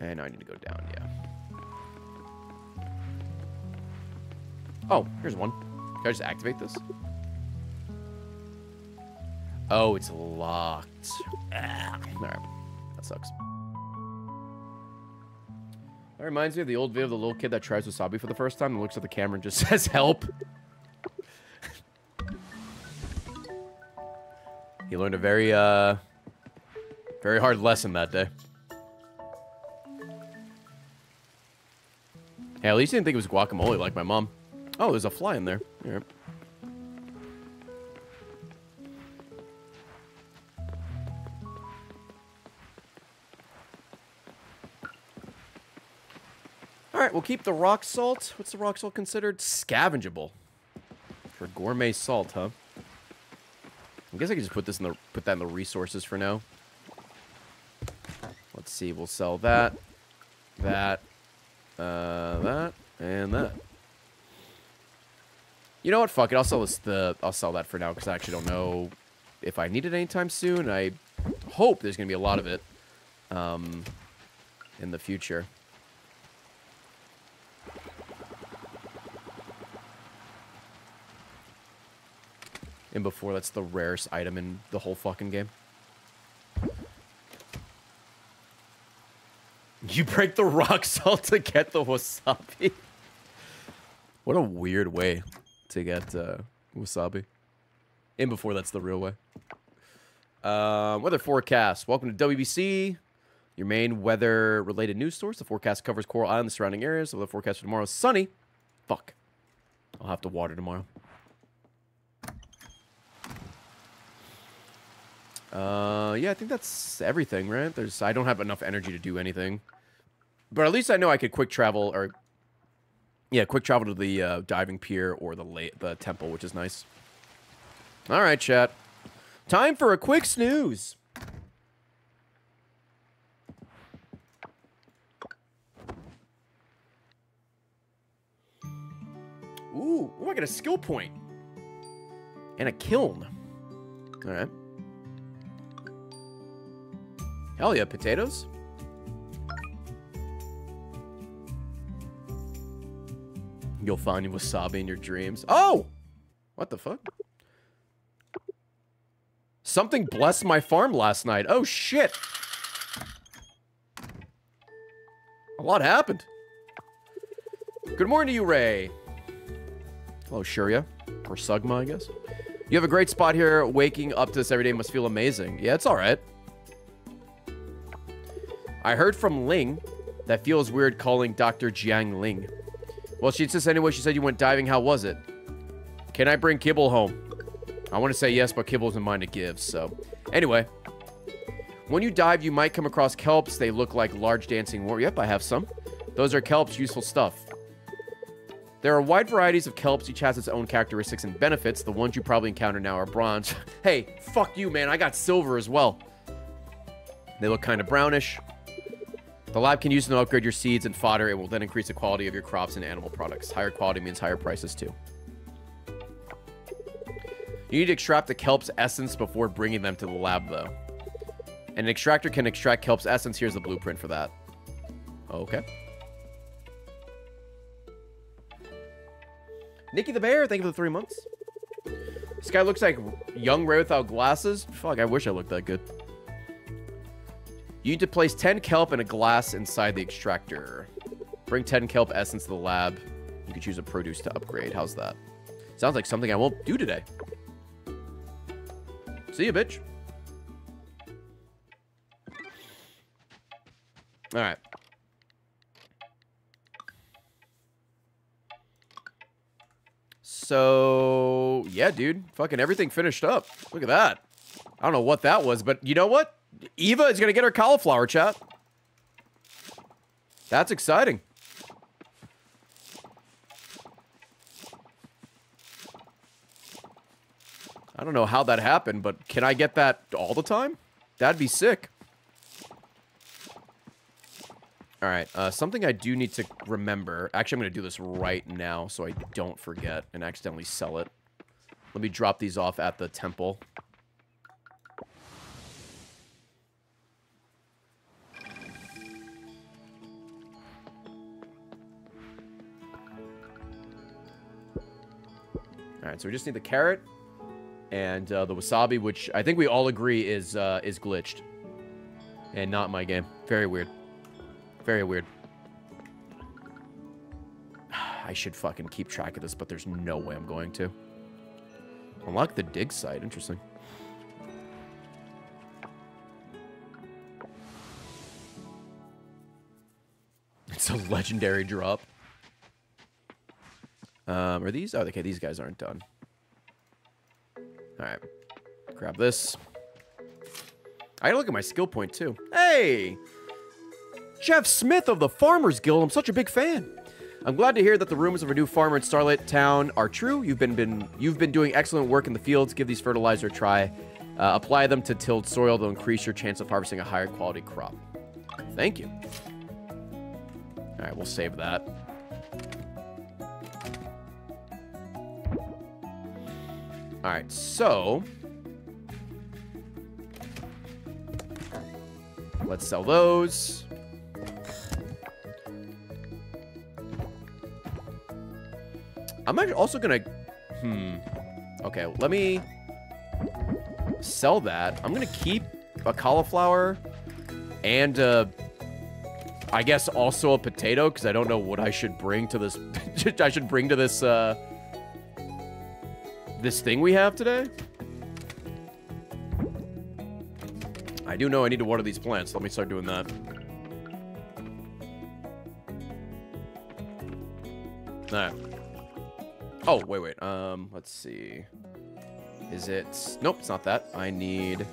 And I need to go down, yeah. Oh, here's one. Can I just activate this? Oh, it's locked. Ah, Alright. That sucks. That reminds me of the old video of the little kid that tries wasabi for the first time and looks at the camera and just says, help. He learned a very, uh, very hard lesson that day. Hey, at least he didn't think it was guacamole like my mom. Oh, there's a fly in there. Here. All right, we'll keep the rock salt. What's the rock salt considered? Scavengeable. For gourmet salt, huh? I guess I could just put this in the put that in the resources for now. Let's see, we'll sell that, that, uh, that, and that. You know what? Fuck it. I'll sell this. The I'll sell that for now because I actually don't know if I need it anytime soon. I hope there's gonna be a lot of it, um, in the future. And before that's the rarest item in the whole fucking game. You break the rock salt to get the wasabi. What a weird way to get uh, wasabi. And before that's the real way. Uh, weather forecast. Welcome to WBC, your main weather-related news source. The forecast covers Coral Island and the surrounding areas. The forecast for tomorrow is sunny. Fuck. I'll have to water tomorrow. Uh, yeah, I think that's everything, right? There's, I don't have enough energy to do anything, but at least I know I could quick travel or, yeah, quick travel to the uh, diving pier or the la the temple, which is nice. All right, chat. Time for a quick snooze. Ooh, oh, I got a skill point and a kiln. All right. Hell yeah, potatoes. You'll find wasabi in your dreams. Oh! What the fuck? Something blessed my farm last night. Oh, shit. A lot happened. Good morning to you, Ray. Hello, Shuria. Or Sugma, I guess. You have a great spot here. Waking up to this every day must feel amazing. Yeah, it's all right. I heard from Ling that feels weird calling Dr. Jiang Ling. Well, she insists anyway. She said you went diving. How was it? Can I bring Kibble home? I want to say yes, but Kibble isn't mine to give, so. Anyway. When you dive, you might come across kelps. They look like large dancing war. Yep, I have some. Those are kelps. Useful stuff. There are wide varieties of kelps. Each has its own characteristics and benefits. The ones you probably encounter now are bronze. hey, fuck you, man. I got silver as well. They look kind of brownish. The lab can use them to upgrade your seeds and fodder. It will then increase the quality of your crops and animal products. Higher quality means higher prices too. You need to extract the kelp's essence before bringing them to the lab, though. An extractor can extract kelp's essence. Here's the blueprint for that. Okay. Nikki the Bear, thank you for the three months. This guy looks like young Ray without glasses. Fuck, I wish I looked that good. You need to place 10 kelp and a glass inside the extractor. Bring 10 kelp essence to the lab. You can choose a produce to upgrade. How's that? Sounds like something I won't do today. See you, bitch. All right. So, yeah, dude. Fucking everything finished up. Look at that. I don't know what that was, but you know what? Eva is going to get her cauliflower chat. That's exciting. I don't know how that happened, but can I get that all the time? That'd be sick. All right, uh, something I do need to remember. Actually, I'm going to do this right now so I don't forget and accidentally sell it. Let me drop these off at the temple. All right, so we just need the carrot and uh, the wasabi, which I think we all agree is uh, is glitched and not my game. Very weird. Very weird. I should fucking keep track of this, but there's no way I'm going to. Unlock the dig site. Interesting. It's a legendary drop. Um, are these? Oh, okay, these guys aren't done. All right. Grab this. I gotta look at my skill point, too. Hey! Jeff Smith of the Farmers Guild. I'm such a big fan. I'm glad to hear that the rumors of a new farmer in Starlet Town are true. You've been, been you've been doing excellent work in the fields. Give these fertilizer a try. Uh, apply them to tilled soil to increase your chance of harvesting a higher quality crop. Thank you. All right, we'll save that. All right, so let's sell those. I'm also gonna, hmm. Okay, let me sell that. I'm gonna keep a cauliflower and uh, I guess also a potato because I don't know what I should bring to this. I should bring to this uh, this thing we have today. I do know I need to water these plants. Let me start doing that. Alright. Oh, wait, wait. Um, let's see. Is it... Nope, it's not that. I need...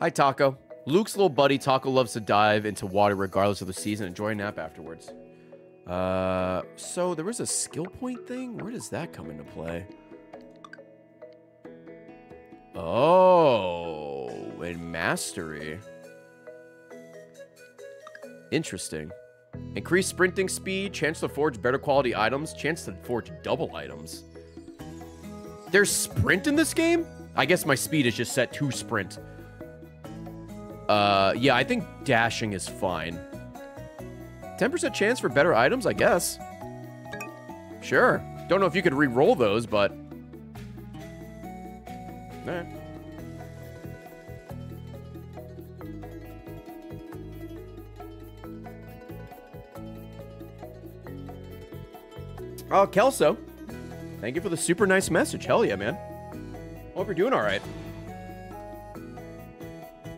Hi, Taco. Luke's little buddy, Taco, loves to dive into water regardless of the season. Enjoy a nap afterwards. Uh, so there was a skill point thing? Where does that come into play? Oh, in mastery. Interesting. Increase sprinting speed, chance to forge better quality items, chance to forge double items. There's sprint in this game? I guess my speed is just set to sprint. Uh, yeah, I think dashing is fine. 10% chance for better items, I guess. Sure. Don't know if you could re-roll those, but... Alright. Oh, Kelso. Thank you for the super nice message. Hell yeah, man. Hope you're doing all right.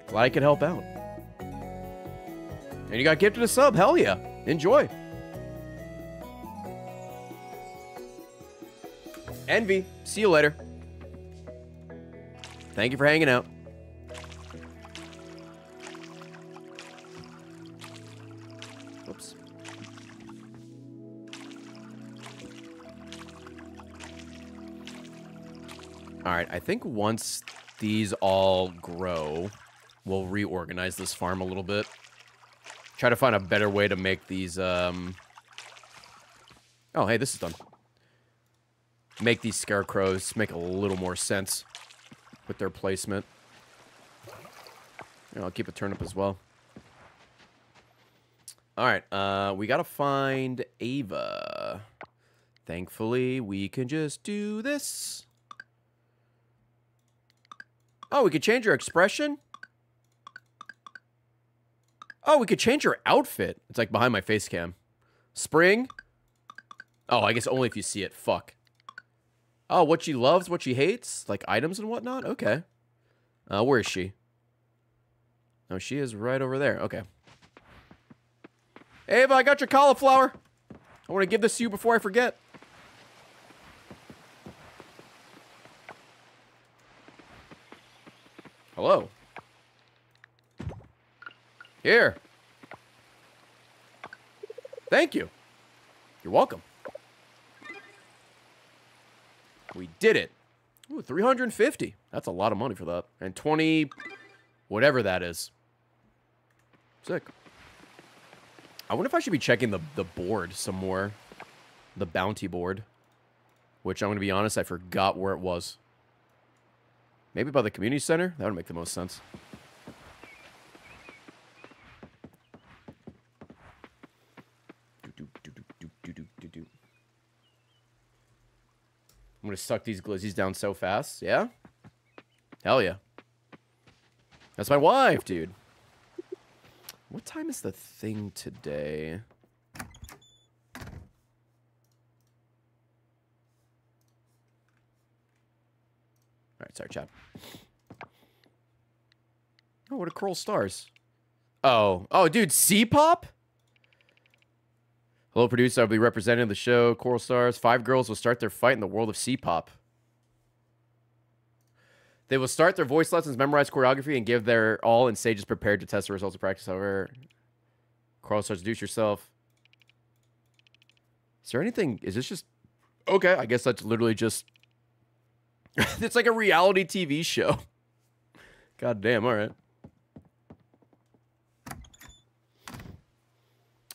Glad I could help out. And you got gifted a sub. Hell yeah. Enjoy. Envy. See you later. Thank you for hanging out. Whoops. All right, I think once these all grow, we'll reorganize this farm a little bit. Try to find a better way to make these, um... Oh, hey, this is done. Make these scarecrows make a little more sense with their placement. I'll keep a turnip as well. All right, uh, we gotta find Ava. Thankfully, we can just do this. Oh, we could change her expression? Oh, we could change her outfit. It's like behind my face cam. Spring? Oh, I guess only if you see it. Fuck. Oh, what she loves, what she hates? Like items and whatnot? Okay. Uh, where is she? Oh, she is right over there. Okay. Ava, I got your cauliflower. I want to give this to you before I forget. Hello. Here. Thank you. You're welcome. We did it. Ooh, 350. That's a lot of money for that. And 20, whatever that is. Sick. I wonder if I should be checking the, the board some more. The bounty board. Which, I'm going to be honest, I forgot where it was. Maybe by the community center? That would make the most sense. I'm gonna suck these glizzies down so fast. Yeah? Hell yeah. That's my wife, dude. What time is the thing today? All right, sorry, chat. Oh, what a coral stars. Oh, oh, dude, C-pop? Hello, producer. I'll be representing the show. Coral Stars. Five girls will start their fight in the world of C-pop. They will start their voice lessons, memorize choreography, and give their all in stages prepared to test the results of practice. However, Coral Stars, introduce yourself. Is there anything? Is this just okay? I guess that's literally just. it's like a reality TV show. God damn! All right.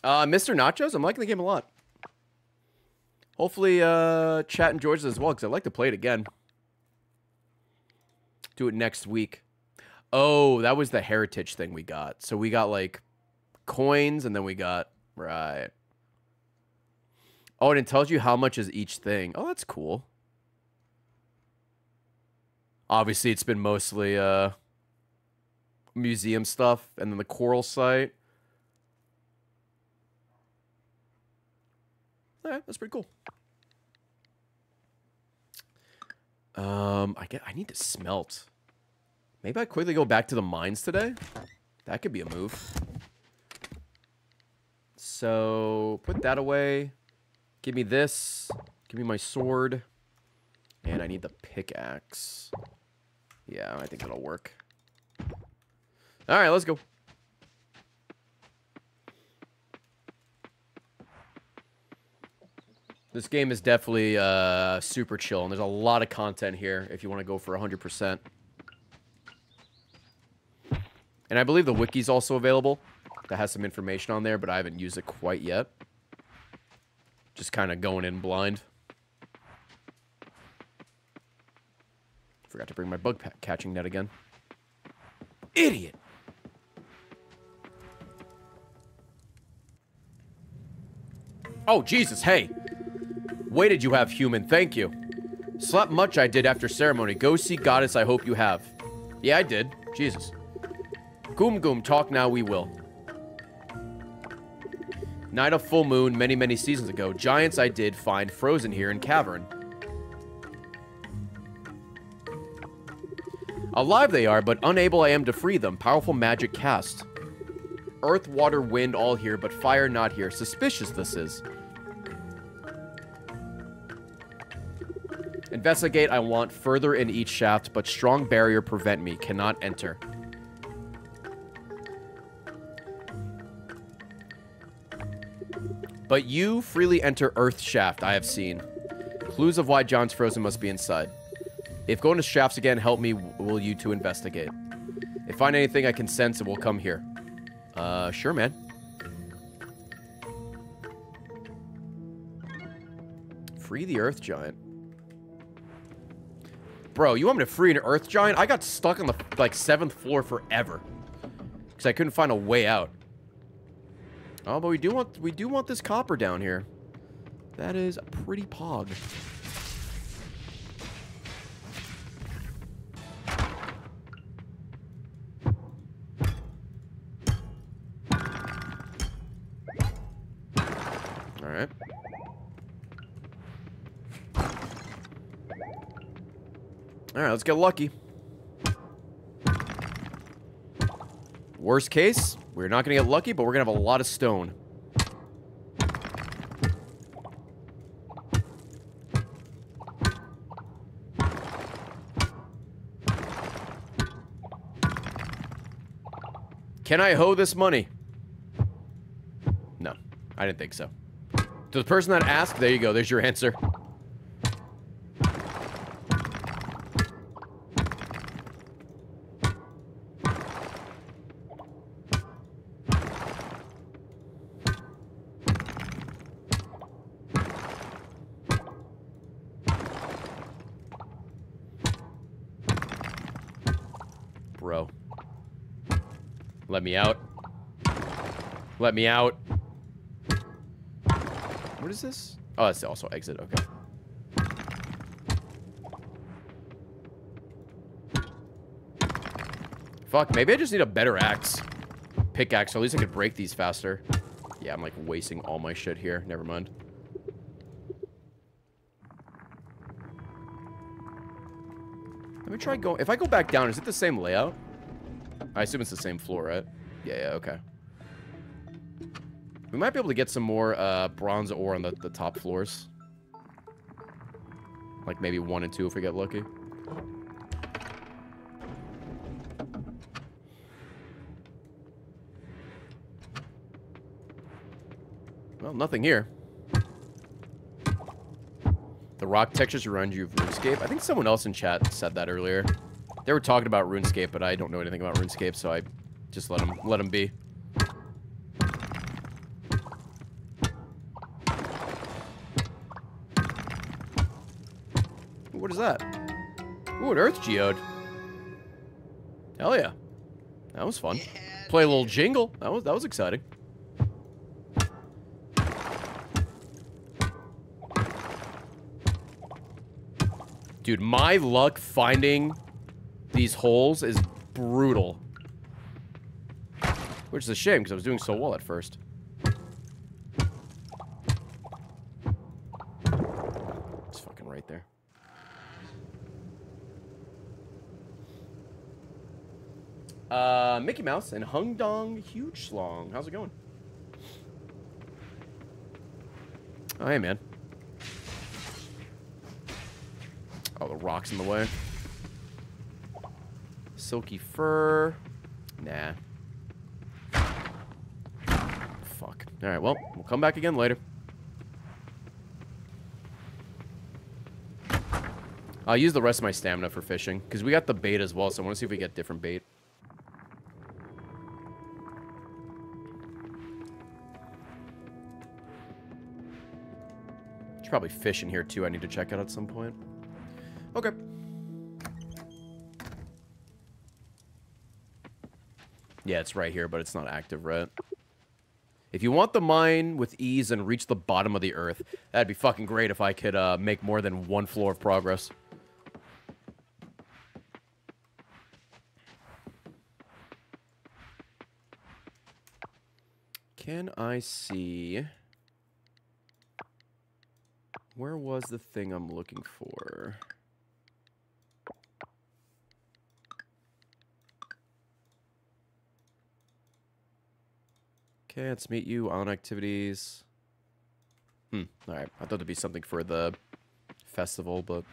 Uh, Mr. Nachos, I'm liking the game a lot. Hopefully, uh, chat enjoys it as well, because I'd like to play it again. Do it next week. Oh, that was the heritage thing we got. So we got, like, coins, and then we got... Right. Oh, and it tells you how much is each thing. Oh, that's cool. Obviously, it's been mostly, uh... Museum stuff, and then the coral site. Right, that's pretty cool. Um, I get. I need to smelt. Maybe I quickly go back to the mines today. That could be a move. So put that away. Give me this. Give me my sword. And I need the pickaxe. Yeah, I think that'll work. All right, let's go. This game is definitely uh, super chill, and there's a lot of content here if you want to go for 100%. And I believe the wiki's also available. That has some information on there, but I haven't used it quite yet. Just kind of going in blind. Forgot to bring my bug catching net again. Idiot! Oh, Jesus, hey! Waited you have, human. Thank you. Slept much I did after ceremony. Go see goddess I hope you have. Yeah, I did. Jesus. Goom goom, talk now we will. Night of full moon many, many seasons ago. Giants I did find frozen here in cavern. Alive they are, but unable I am to free them. Powerful magic cast. Earth, water, wind all here, but fire not here. Suspicious this is. Investigate I want further in each shaft, but strong barrier prevent me. Cannot enter. But you freely enter Earth shaft, I have seen. Clues of why John's frozen must be inside. If going to shafts again help me, will you to investigate? If find anything I can sense, it will come here. Uh, sure, man. Free the Earth Giant. Bro, you want me to free an Earth Giant? I got stuck on the, like, seventh floor forever. Because I couldn't find a way out. Oh, but we do want, we do want this copper down here. That is a pretty pog. All right, let's get lucky. Worst case, we're not going to get lucky, but we're going to have a lot of stone. Can I hoe this money? No, I didn't think so. To the person that asked, there you go. There's your answer. Let me out. Let me out. What is this? Oh, that's also exit. Okay. Fuck, maybe I just need a better axe. Pickaxe, so at least I could break these faster. Yeah, I'm like wasting all my shit here. Never mind. Let me try going. If I go back down, is it the same layout? I assume it's the same floor, right? Yeah, yeah, okay. We might be able to get some more uh, bronze ore on the, the top floors. Like maybe one and two if we get lucky. Well, nothing here. The rock textures remind you of RuneScape. I think someone else in chat said that earlier. They were talking about RuneScape, but I don't know anything about RuneScape, so I just let them let them be. What is that? Ooh, an Earth Geode. Hell yeah. That was fun. Play a little jingle. That was that was exciting. Dude, my luck finding these holes is brutal. Which is a shame, because I was doing so well at first. It's fucking right there. Uh, Mickey Mouse and Hung Dong Huge Slong. How's it going? Oh, hey, man. Oh, the rock's in the way. Silky fur. Nah. Fuck. Alright, well, we'll come back again later. I'll use the rest of my stamina for fishing, because we got the bait as well, so I want to see if we get different bait. There's probably fish in here, too, I need to check out at some point. Okay. Yeah, it's right here, but it's not active, right? If you want the mine with ease and reach the bottom of the earth, that'd be fucking great if I could uh, make more than one floor of progress. Can I see... Where was the thing I'm looking for? Let's meet you on activities. Hmm, alright. I thought it'd be something for the festival, but...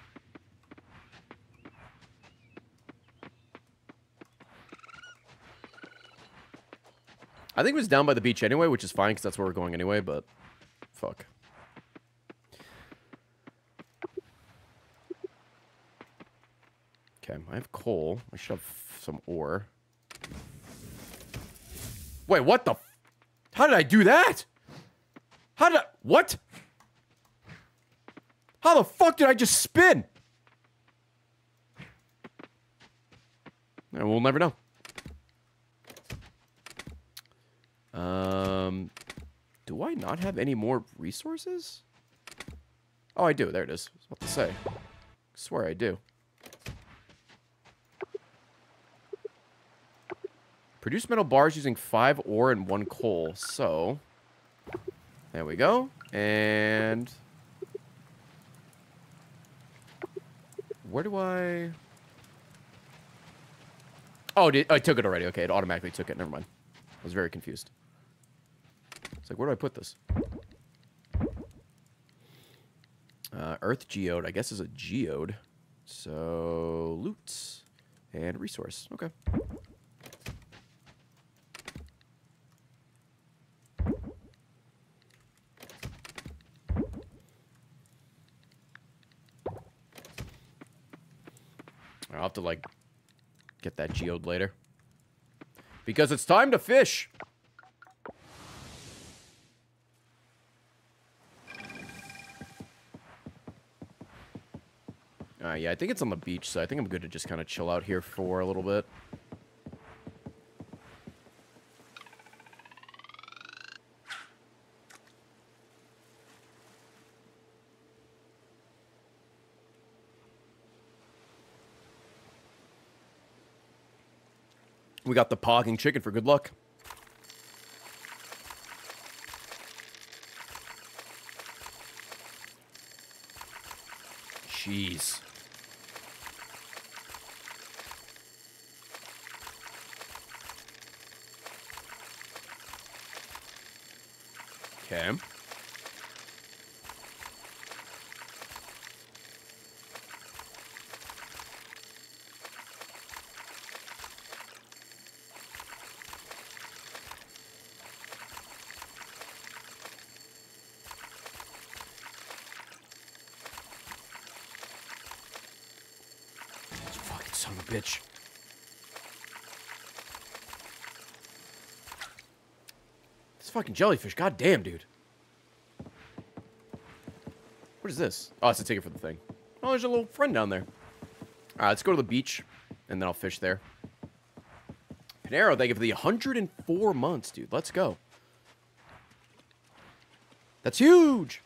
I think it was down by the beach anyway, which is fine, because that's where we're going anyway, but... Fuck. Okay, I have coal. I should have some ore. Wait, what the? How did I do that? How did I, what? How the fuck did I just spin? And we'll never know. Um, do I not have any more resources? Oh, I do. There it is. I was about to say. I swear I do. Produce metal bars using five ore and one coal. So, there we go. And where do I? Oh, did, I took it already. Okay, it automatically took it. Never mind. I was very confused. It's like, where do I put this? Uh, Earth geode, I guess, is a geode. So, loot and resource. Okay. I'll have to, like, get that geode later. Because it's time to fish. Uh, yeah, I think it's on the beach, so I think I'm good to just kind of chill out here for a little bit. We got the pogging chicken for good luck. Jeez. Okay. Fucking son of a bitch. This fucking jellyfish, god damn, dude. What is this? Oh, it's a ticket for the thing. Oh, there's a little friend down there. Alright, let's go to the beach, and then I'll fish there. Panero, thank you for the 104 months, dude. Let's go. That's huge!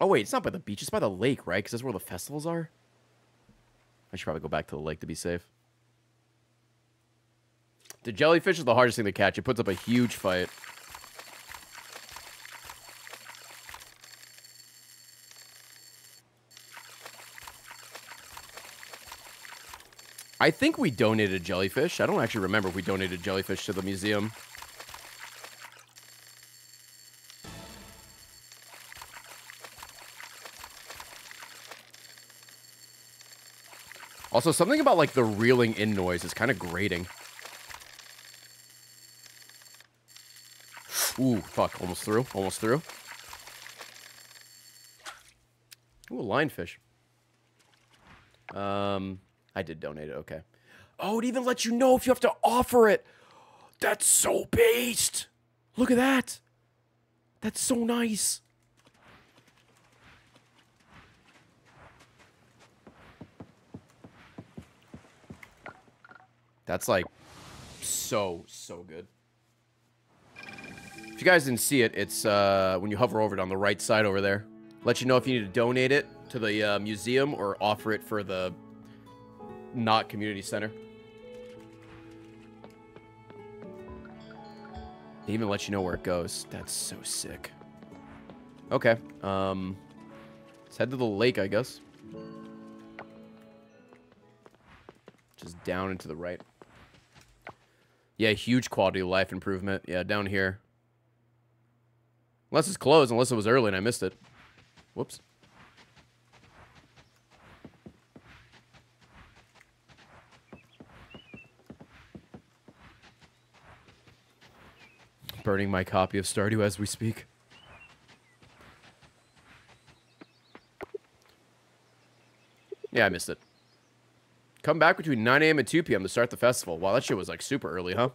Oh, wait, it's not by the beach. It's by the lake, right? Because that's where the festivals are. I should probably go back to the lake to be safe. The jellyfish is the hardest thing to catch. It puts up a huge fight. I think we donated jellyfish. I don't actually remember if we donated jellyfish to the museum. Also, something about like the reeling in noise is kind of grating. Ooh, fuck. Almost through. Almost through. Ooh, a lionfish. Um, I did donate it. Okay. Oh, it even lets you know if you have to offer it. That's so based. Look at that. That's so nice. That's like so, so good. If you guys didn't see it, it's uh, when you hover over it on the right side over there. Let you know if you need to donate it to the uh, museum or offer it for the not community center. They even let you know where it goes. That's so sick. Okay. Um, let's head to the lake, I guess. Just down and to the right. Yeah, huge quality of life improvement. Yeah, down here. Unless it's closed, unless it was early and I missed it. Whoops. Burning my copy of Stardew as we speak. Yeah, I missed it. Come back between 9 a.m. and 2 p.m. to start the festival. Wow, that shit was like super early, huh?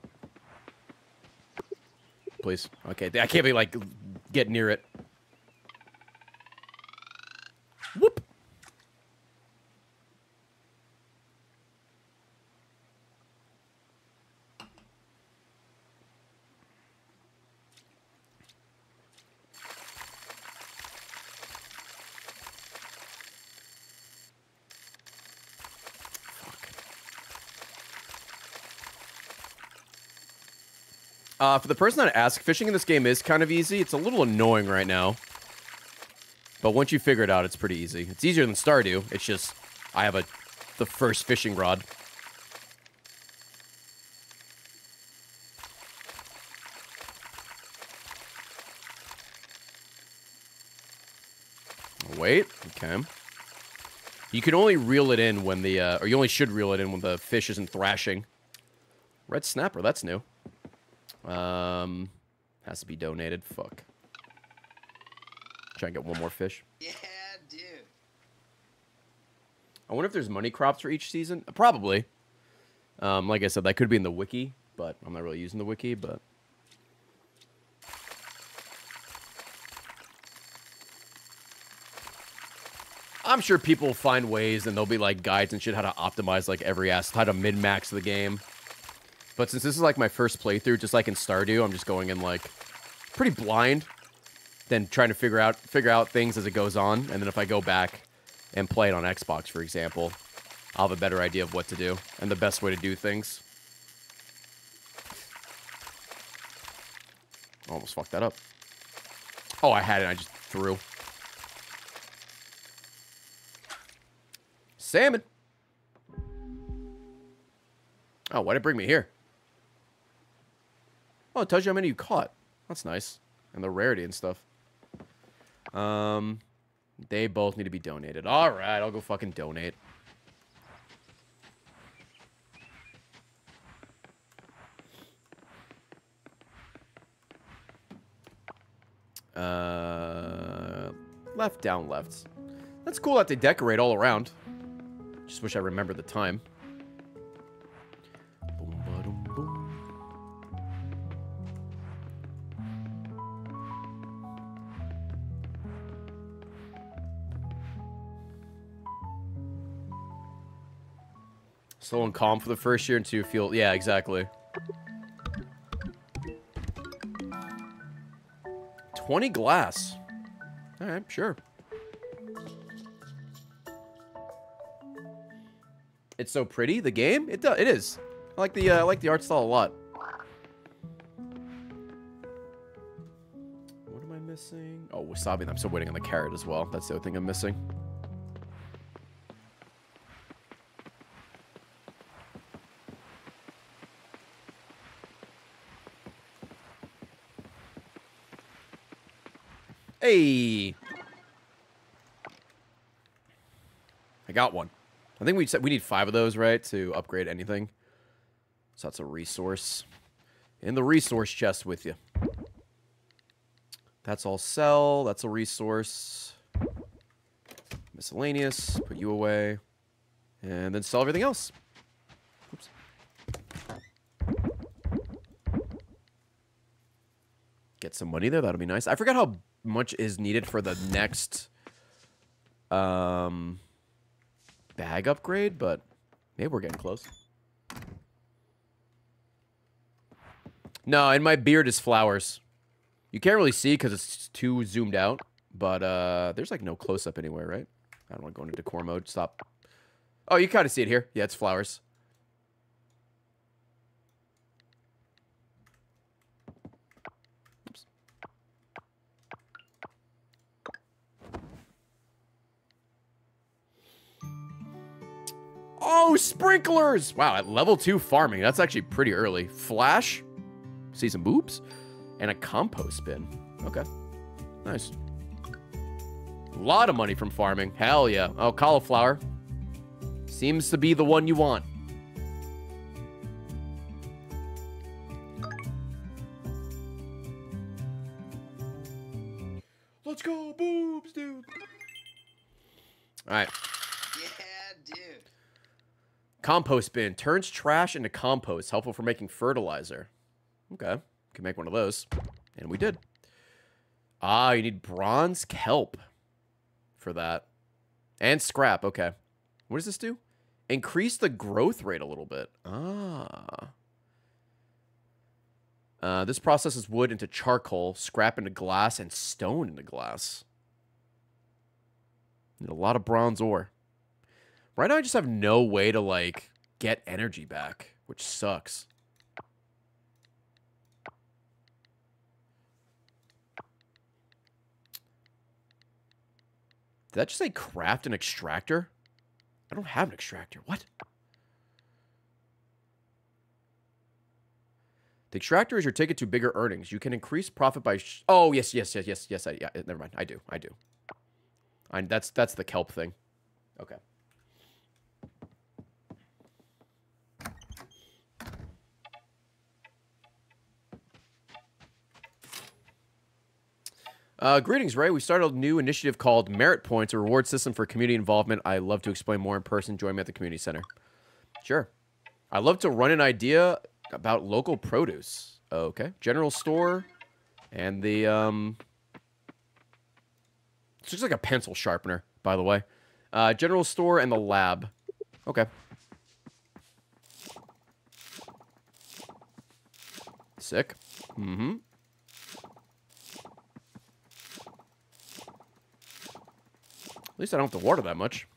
Please. Okay, I can't be like get near it. Uh, for the person that asked, fishing in this game is kind of easy. It's a little annoying right now. But once you figure it out, it's pretty easy. It's easier than Stardew. It's just, I have a the first fishing rod. Wait, okay. You can only reel it in when the, uh, or you only should reel it in when the fish isn't thrashing. Red snapper, that's new. Um, has to be donated. Fuck. Try and get one more fish. Yeah, dude. I wonder if there's money crops for each season. Probably. Um, like I said, that could be in the wiki, but I'm not really using the wiki. But I'm sure people will find ways, and there'll be like guides and shit how to optimize like every ass, how to min max the game. But since this is like my first playthrough, just like in Stardew, I'm just going in like pretty blind, then trying to figure out figure out things as it goes on, and then if I go back and play it on Xbox, for example, I'll have a better idea of what to do and the best way to do things. Almost fucked that up. Oh, I had it. I just threw. Salmon. Oh, why'd it bring me here? Oh, it tells you how many you caught. That's nice. And the rarity and stuff. Um, they both need to be donated. All right, I'll go fucking donate. Uh, left, down, left. That's cool that they decorate all around. Just wish I remembered the time. Slow and calm for the first year until you feel... Yeah, exactly. 20 glass. All right, sure. It's so pretty, the game? It does. It is. I like the uh, I like the art style a lot. What am I missing? Oh, wasabi. I'm still waiting on the carrot as well. That's the other thing I'm missing. Hey. I got one. I think we we need five of those, right, to upgrade anything. So that's a resource. In the resource chest with you. That's all sell. That's a resource. Miscellaneous. Put you away. And then sell everything else. Oops. Get some money there. That'll be nice. I forgot how much is needed for the next um bag upgrade, but maybe we're getting close. No, and my beard is flowers. You can't really see because it's too zoomed out, but uh, there's like no close up anywhere, right? I don't want to go into decor mode. Stop. Oh, you kind of see it here. Yeah, it's flowers. Oh, sprinklers! Wow, at level 2 farming, that's actually pretty early. Flash, see some boobs, and a compost bin. Okay, nice. A lot of money from farming. Hell yeah. Oh, cauliflower. Seems to be the one you want. Let's go, boobs, dude. All right. Compost bin turns trash into compost, helpful for making fertilizer. Okay, can make one of those, and we did. Ah, you need bronze kelp for that, and scrap. Okay, what does this do? Increase the growth rate a little bit. Ah. Uh, this processes wood into charcoal, scrap into glass, and stone into glass. Need a lot of bronze ore. Right now, I just have no way to, like, get energy back, which sucks. Did that just say craft an extractor? I don't have an extractor. What? The extractor is your ticket to bigger earnings. You can increase profit by. Oh yes, yes, yes, yes, yes. I, yeah, never mind. I do. I do. I that's that's the kelp thing. Okay. Uh, greetings, Ray. We started a new initiative called Merit Points, a reward system for community involvement. I love to explain more in person. Join me at the community center. Sure. I love to run an idea about local produce. Okay. General store and the um This looks like a pencil sharpener, by the way. Uh general store and the lab. Okay. Sick. Mm-hmm. Least I don't have to water that much.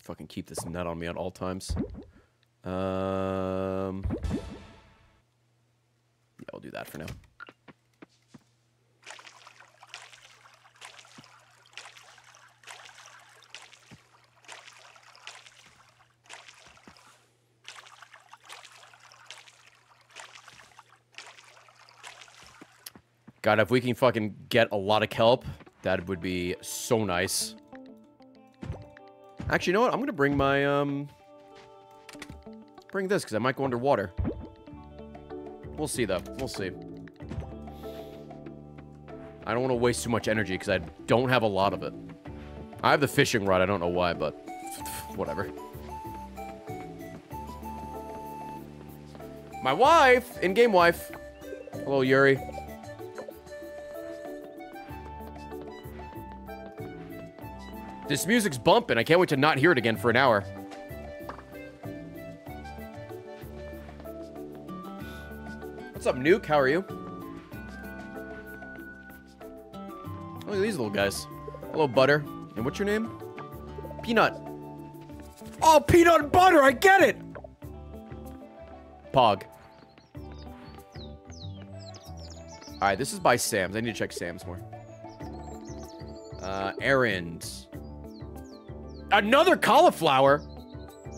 Fucking keep this net on me at all times. Um, yeah, I'll do that for now. God, if we can fucking get a lot of kelp, that would be so nice. Actually, you know what? I'm gonna bring my, um... Bring this, because I might go underwater. We'll see, though. We'll see. I don't want to waste too much energy, because I don't have a lot of it. I have the fishing rod. I don't know why, but... Whatever. My wife! In-game wife. Hello, Yuri. This music's bumping. I can't wait to not hear it again for an hour. What's up, Nuke? How are you? Look at these little guys. Hello, Butter. And what's your name? Peanut. Oh, peanut butter! I get it! Pog. Alright, this is by Sam's. I need to check Sam's more. Uh, errands. Another cauliflower?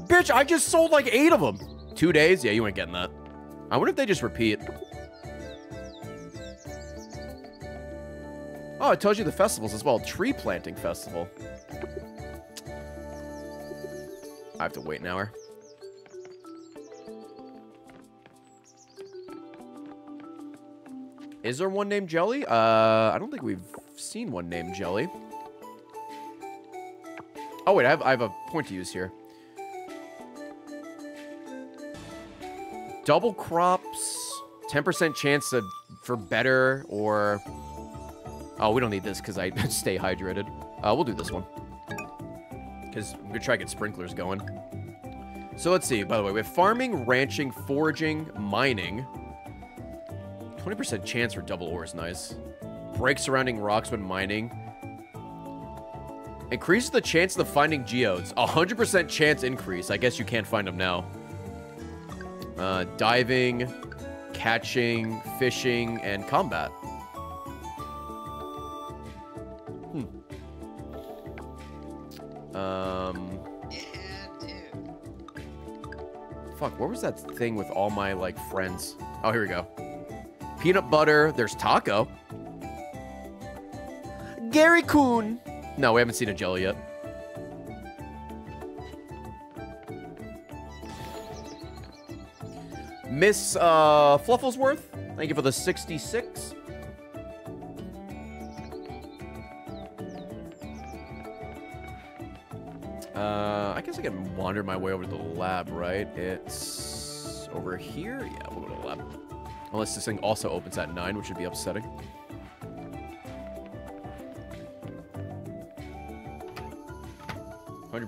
Bitch, I just sold like eight of them. Two days? Yeah, you ain't getting that. I wonder if they just repeat. Oh, it tells you the festivals as well. Tree planting festival. I have to wait an hour. Is there one named Jelly? Uh, I don't think we've seen one named Jelly. Oh, wait, I have, I have a point to use here. Double crops, 10% chance of, for better, or... Oh, we don't need this because I stay hydrated. Uh, we'll do this one. Because we're going to try to get sprinklers going. So let's see, by the way, we have farming, ranching, foraging, mining. 20% chance for double ore is nice. Break surrounding rocks when mining. Increases the chance of finding geodes. 100% chance increase. I guess you can't find them now. Uh, diving, catching, fishing, and combat. Hmm. Um... Fuck, what was that thing with all my, like, friends? Oh, here we go. Peanut butter. There's taco. Gary Coon. No, we haven't seen a jelly yet. Miss uh, Flufflesworth, thank you for the 66. Uh, I guess I can wander my way over to the lab, right? It's over here. Yeah, we'll go to the lab. Unless this thing also opens at 9, which would be upsetting.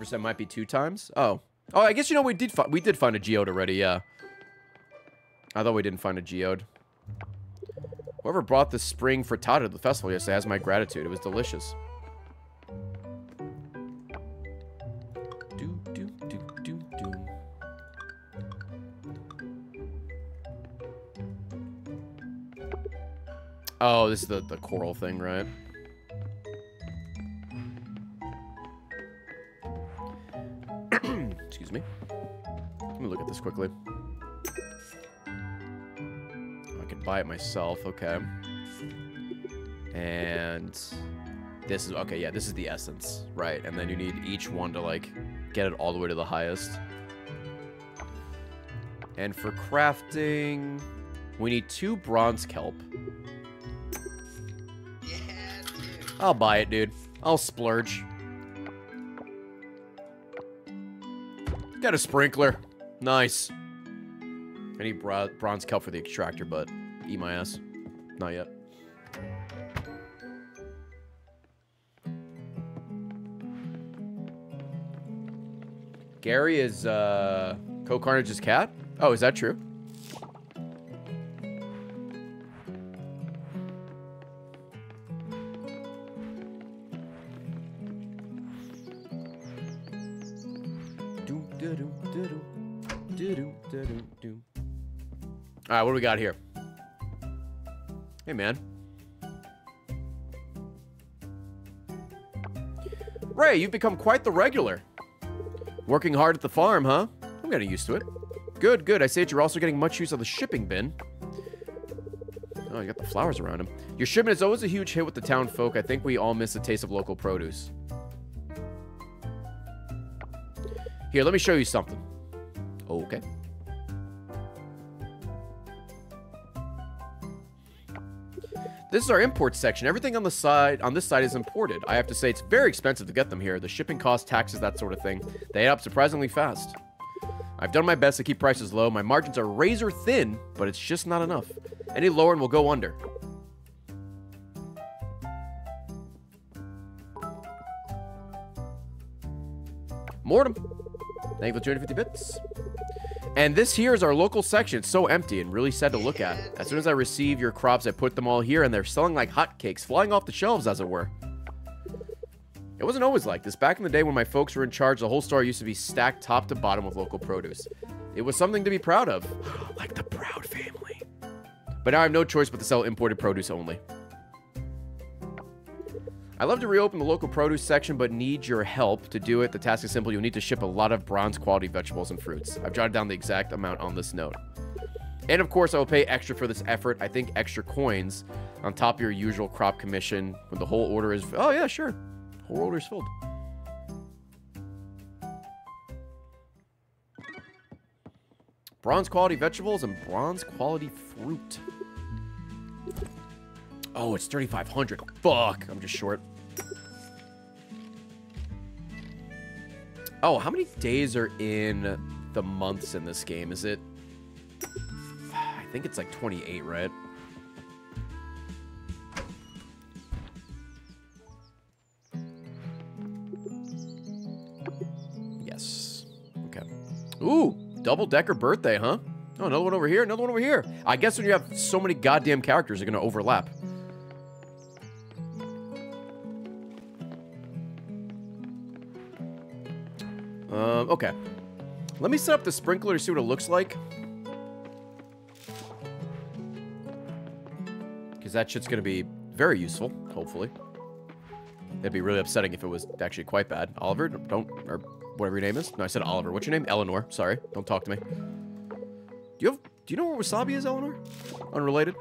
Hundred percent might be two times. Oh, oh, I guess you know we did we did find a geode already. Yeah. I thought we didn't find a geode. Whoever brought the spring frittata to the festival yesterday has my gratitude. It was delicious. Do, do, do, do, do. Oh, this is the, the coral thing, right? Me. Let me look at this quickly. I can buy it myself, okay. And this is, okay, yeah, this is the essence, right? And then you need each one to, like, get it all the way to the highest. And for crafting, we need two bronze kelp. Yeah, dude. I'll buy it, dude. I'll splurge. Got a sprinkler. Nice. I need bro bronze kelp for the extractor, but eat my ass. Not yet. Gary is uh, Co Carnage's cat? Oh, is that true? What do we got here? Hey, man. Ray, you've become quite the regular. Working hard at the farm, huh? I'm getting used to it. Good, good. I say that you're also getting much use of the shipping bin. Oh, you got the flowers around him. Your shipment is always a huge hit with the town folk. I think we all miss the taste of local produce. Here, let me show you something. Okay. This is our import section. Everything on the side on this side is imported. I have to say it's very expensive to get them here. The shipping costs, taxes, that sort of thing. They add up surprisingly fast. I've done my best to keep prices low. My margins are razor thin, but it's just not enough. Any lower and we'll go under. Mortem. Thank you for 250 bits. And this here is our local section. It's so empty and really sad to look at. As soon as I receive your crops, I put them all here, and they're selling like hotcakes, flying off the shelves, as it were. It wasn't always like this. Back in the day when my folks were in charge, the whole store used to be stacked top to bottom with local produce. It was something to be proud of. like the Proud family. But now I have no choice but to sell imported produce only. I love to reopen the local produce section, but need your help to do it. The task is simple. You'll need to ship a lot of bronze quality vegetables and fruits. I've jotted down the exact amount on this note. And of course, I will pay extra for this effort. I think extra coins on top of your usual crop commission when the whole order is. Oh, yeah, sure. Whole order is filled. Bronze quality vegetables and bronze quality fruit. Oh, it's 3,500. Fuck. I'm just short. Oh, how many days are in the months in this game? Is it... I think it's like 28, right? Yes. Okay. Ooh, double-decker birthday, huh? Oh, another one over here, another one over here. I guess when you have so many goddamn characters, they're going to overlap. Um, okay. Let me set up the sprinkler to see what it looks like. Because that shit's going to be very useful, hopefully. It'd be really upsetting if it was actually quite bad. Oliver, don't, or whatever your name is. No, I said Oliver. What's your name? Eleanor. Sorry. Don't talk to me. Do you have, do you know where Wasabi is, Eleanor? Unrelated?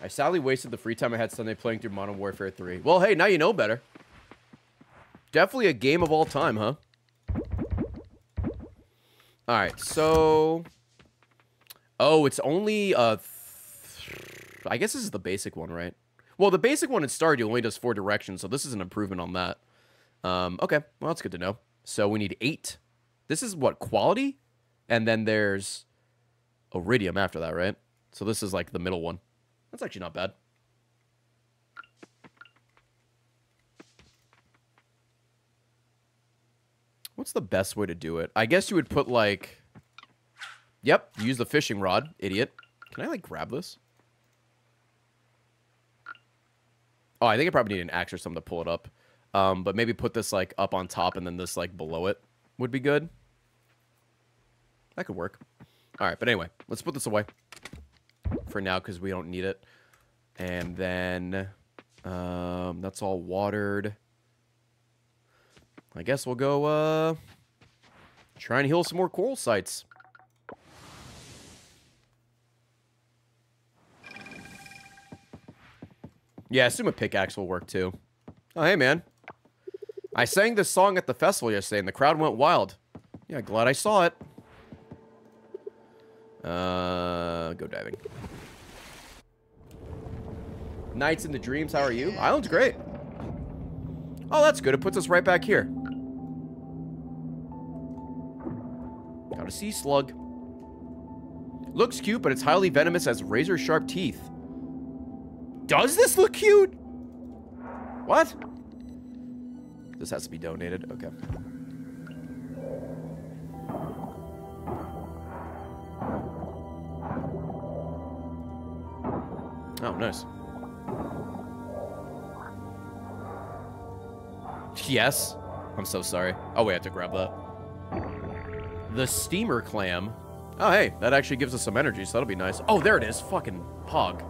I sadly wasted the free time I had Sunday playing through Modern Warfare 3. Well, hey, now you know better. Definitely a game of all time, huh? All right, so... Oh, it's only, uh... I guess this is the basic one, right? Well, the basic one in Stardew only does four directions, so this is an improvement on that. Um, okay, well, that's good to know. So we need eight. This is what, quality? And then there's iridium after that, right? So this is like the middle one. That's actually not bad. What's the best way to do it? I guess you would put like... Yep, use the fishing rod, idiot. Can I like grab this? Oh, I think I probably need an axe or something to pull it up. Um, but maybe put this like up on top and then this like below it would be good. That could work. All right, but anyway, let's put this away for now because we don't need it. And then um, that's all watered. I guess we'll go uh, try and heal some more coral sites. Yeah, I assume a pickaxe will work too. Oh, hey, man. I sang this song at the festival yesterday and the crowd went wild. Yeah, glad I saw it. Uh, go diving. Nights in the Dreams, how are you? Island's great. Oh, that's good. It puts us right back here. Got a sea slug. Looks cute, but it's highly venomous as razor sharp teeth. Does this look cute? What? This has to be donated. Okay. Oh, nice. Yes. I'm so sorry. Oh, wait, I have to grab that. The steamer clam. Oh, hey, that actually gives us some energy, so that'll be nice. Oh, there it is. Fucking hog.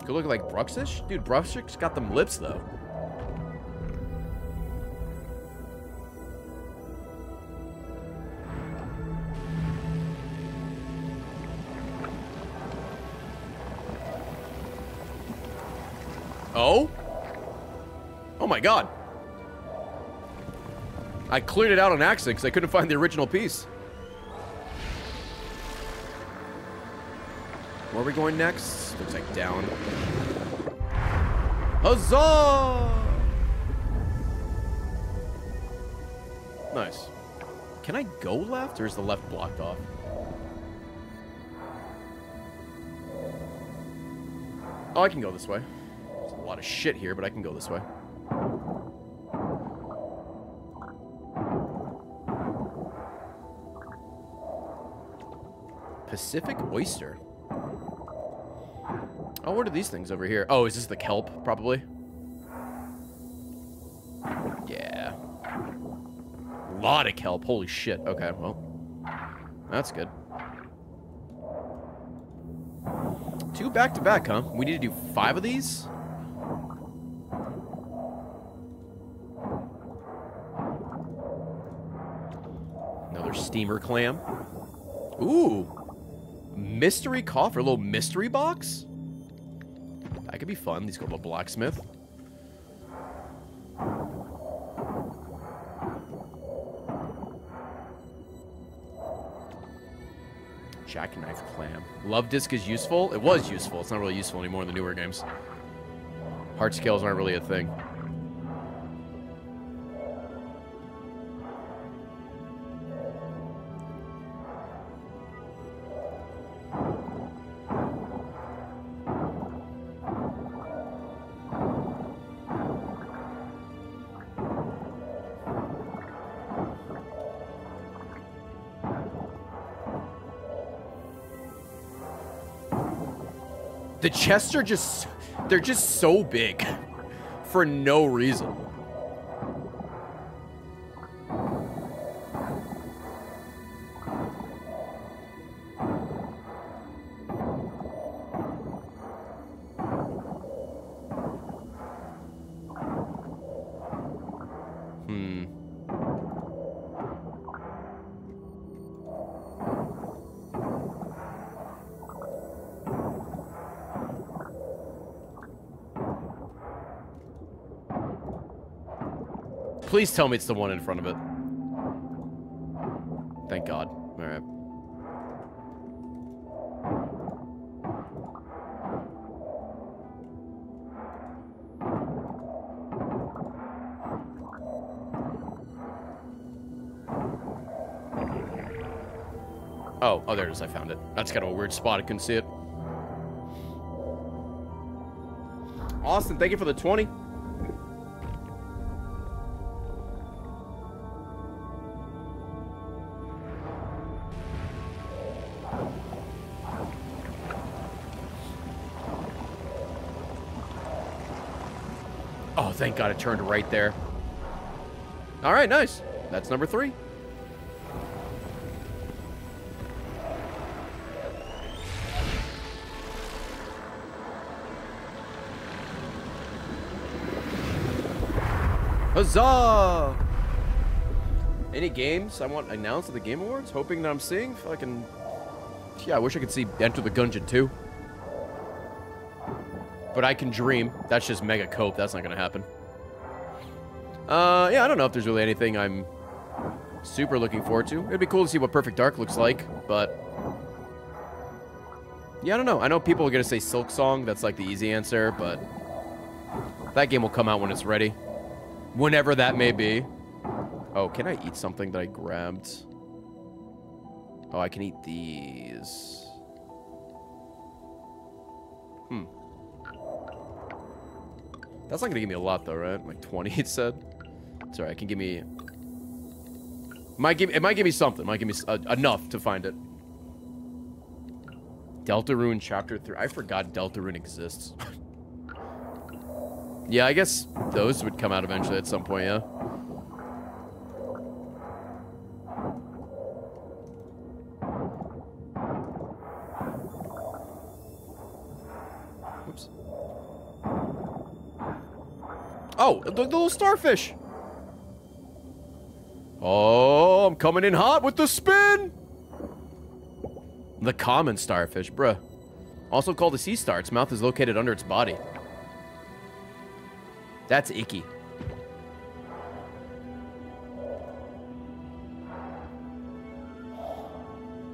Could look like Bruxish? Dude, Bruxish's got them lips, though. Oh? Oh my god. I cleared it out on accident because I couldn't find the original piece. Where are we going next? Looks like down. Huzzah! Nice. Can I go left, or is the left blocked off? Oh, I can go this way. Lot of shit here, but I can go this way. Pacific Oyster. Oh, what are these things over here? Oh, is this the kelp, probably? Yeah. A lot of kelp. Holy shit. Okay, well. That's good. Two back-to-back, huh? We need to do five of these? Steamer clam. Ooh. Mystery coffer, a little mystery box? That could be fun. These go to a blacksmith. Jackknife clam. Luvdisc is useful. It was useful. It's not really useful anymore in the newer games. Heart scales aren't really a thing. The chests are just, they're just so big for no reason. Please tell me it's the one in front of it. Thank God. Alright. Oh, oh, there it is. I found it. That's kind of a weird spot. I couldn't see it. Austin, thank you for the 20. God it turned right there. All right, nice. That's number three. Huzzah! Any games I want announced at the Game Awards? Hoping that I'm seeing. Can. Yeah, I wish I could see Enter the Gungeon 2. But I can dream. That's just mega cope. That's not gonna happen. Uh, yeah, I don't know if there's really anything I'm super looking forward to. It'd be cool to see what Perfect Dark looks like, but yeah, I don't know. I know people are gonna say Silksong. That's like the easy answer, but that game will come out when it's ready, whenever that may be. Oh, can I eat something that I grabbed? Oh, I can eat these. Hmm. That's not gonna give me a lot though, right? Like 20, it said. Sorry, I can give me. Might give it might give me something. Might give me uh, enough to find it. Deltarune Chapter Three. I forgot Deltarune exists. yeah, I guess those would come out eventually at some point. Yeah. Oops. Oh, the, the little starfish. Oh, I'm coming in hot with the spin. The common starfish, bruh. Also called a sea star. Its mouth is located under its body. That's icky.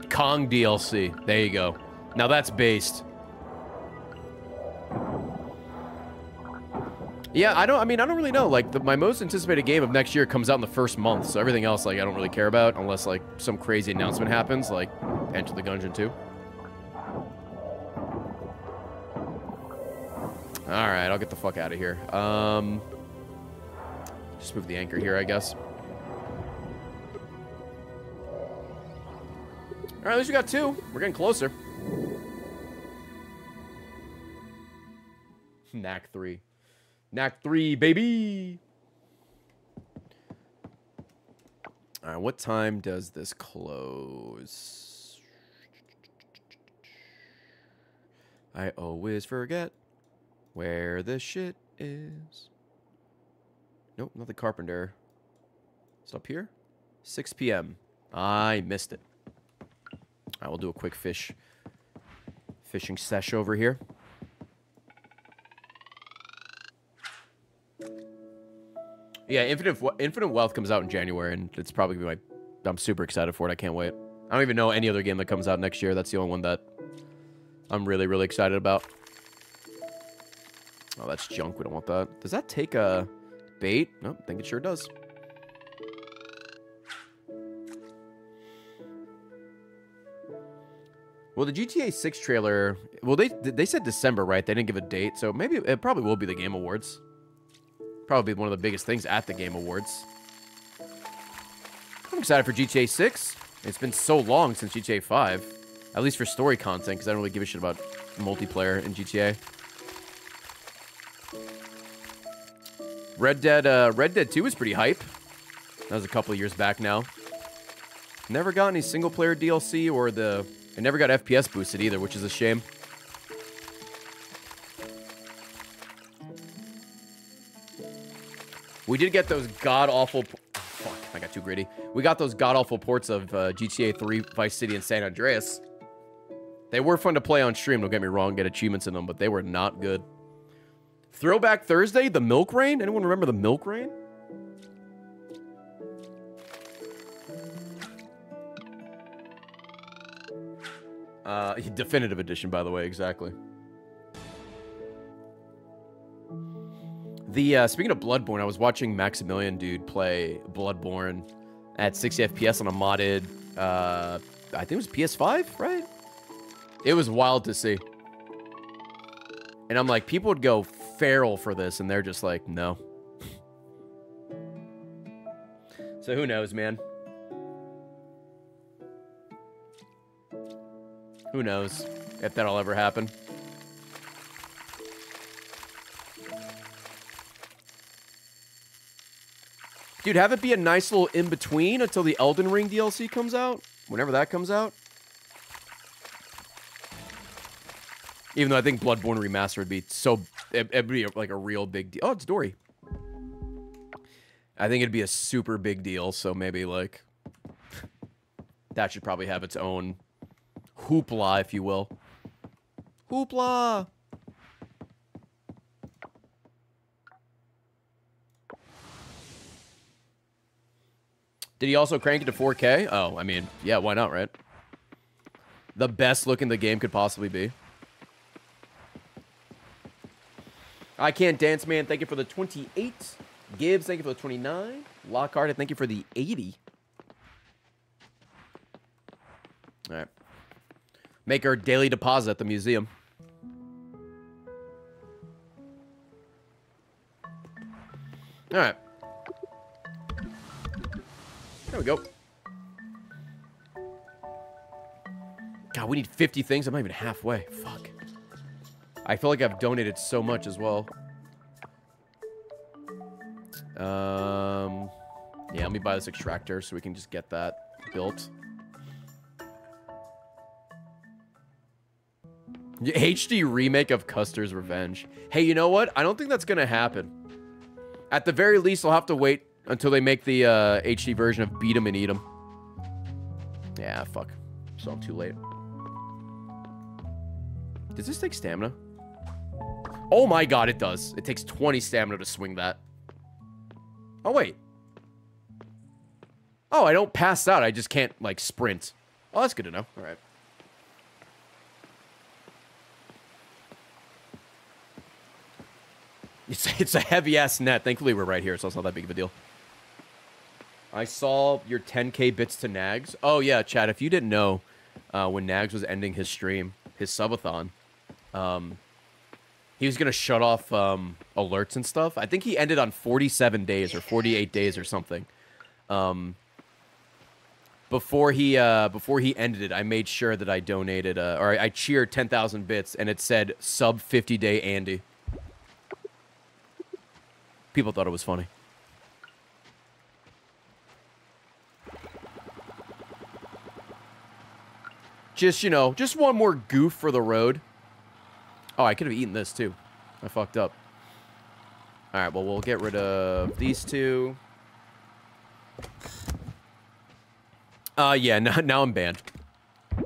Kong DLC. There you go. Now that's based. Yeah, I don't. I mean, I don't really know. Like, the, my most anticipated game of next year comes out in the first month, so everything else, like, I don't really care about unless like some crazy announcement happens, like Enter the Gungeon 2. All right, I'll get the fuck out of here. Um, just move the anchor here, I guess. All right, at least we got two. We're getting closer. Knack three. Knack 3, baby! Alright, what time does this close? I always forget where the shit is. Nope, not the carpenter. It's up here? 6 p.m. I missed it. I will do a quick fish fishing sesh over here. Yeah, Infinite Infinite Wealth comes out in January, and it's probably gonna be my. I'm super excited for it. I can't wait. I don't even know any other game that comes out next year. That's the only one that I'm really, really excited about. Oh, that's junk. We don't want that. Does that take a bait? No, I think it sure does. Well, the GTA 6 trailer, well, they they said December, right? They didn't give a date, so maybe it probably will be the Game Awards. Probably one of the biggest things at the Game Awards. I'm excited for GTA 6. It's been so long since GTA 5. At least for story content, because I don't really give a shit about multiplayer in GTA. Red Dead, uh, Red Dead 2 was pretty hype. That was a couple years back now. Never got any single player DLC or the... I never got FPS boosted either, which is a shame. We did get those god-awful... Fuck, I got too greedy. We got those god-awful ports of uh, GTA 3, Vice City, and San Andreas. They were fun to play on stream, don't get me wrong, get achievements in them, but they were not good. Throwback Thursday, the Milk Rain? Anyone remember the Milk Rain? Uh, definitive edition, by the way, exactly. The uh, speaking of Bloodborne, I was watching Maximilian Dood play Bloodborne at 60 FPS on a modded uh, I think it was PS5, right? It was wild to see. And I'm like, people would go feral for this, and they're just like, no. so who knows, man? Who knows if that'll ever happen? Dude, have it be a nice little in between until the Elden Ring DLC comes out. Whenever that comes out. Even though I think Bloodborne Remastered would be so. It, it'd be like a real big deal. Oh, it's Dory. I think it'd be a super big deal, so maybe like. That should probably have its own hoopla, if you will. Hoopla! Did he also crank it to 4K? Oh, I mean, yeah, why not, right? The best looking the game could possibly be. I can't dance, man. Thank you for the 28. Gibbs, thank you for the 29. Lockhart, thank you for the 80. All right. Make our daily deposit at the museum. All right. There we go. God, we need 50 things. I'm not even halfway. Fuck. I feel like I've donated so much as well. Um, yeah, let me buy this extractor so we can just get that built. HD remake of Custer's Revenge. Hey, you know what? I don't think that's gonna happen. At the very least, I'll have to wait until they make the uh, HD version of Beat 'em and Eat 'em. Yeah, fuck. So I'm too late. Does this take stamina? Oh my god, it does. It takes 20 stamina to swing that. Oh, wait. Oh, I don't pass out. I just can't, like, sprint. Oh, that's good to know. All right. It's, it's a heavy-ass net. Thankfully, we're right here, so it's not that big of a deal. I saw your 10k bits to Nags. Oh, yeah, Chad, if you didn't know, uh, when Nags was ending his stream, his subathon, um, he was going to shut off um, alerts and stuff. I think he ended on 47 days or 48 days or something. Um, before he uh, before he ended it, I made sure that I donated uh, or I, I cheered 10,000 bits, and it said sub 50 day Andy. People thought it was funny. Just, you know, just one more goof for the road. Oh, I could have eaten this too. I fucked up. All right, well, we'll get rid of these two. Uh, yeah, now, now I'm banned.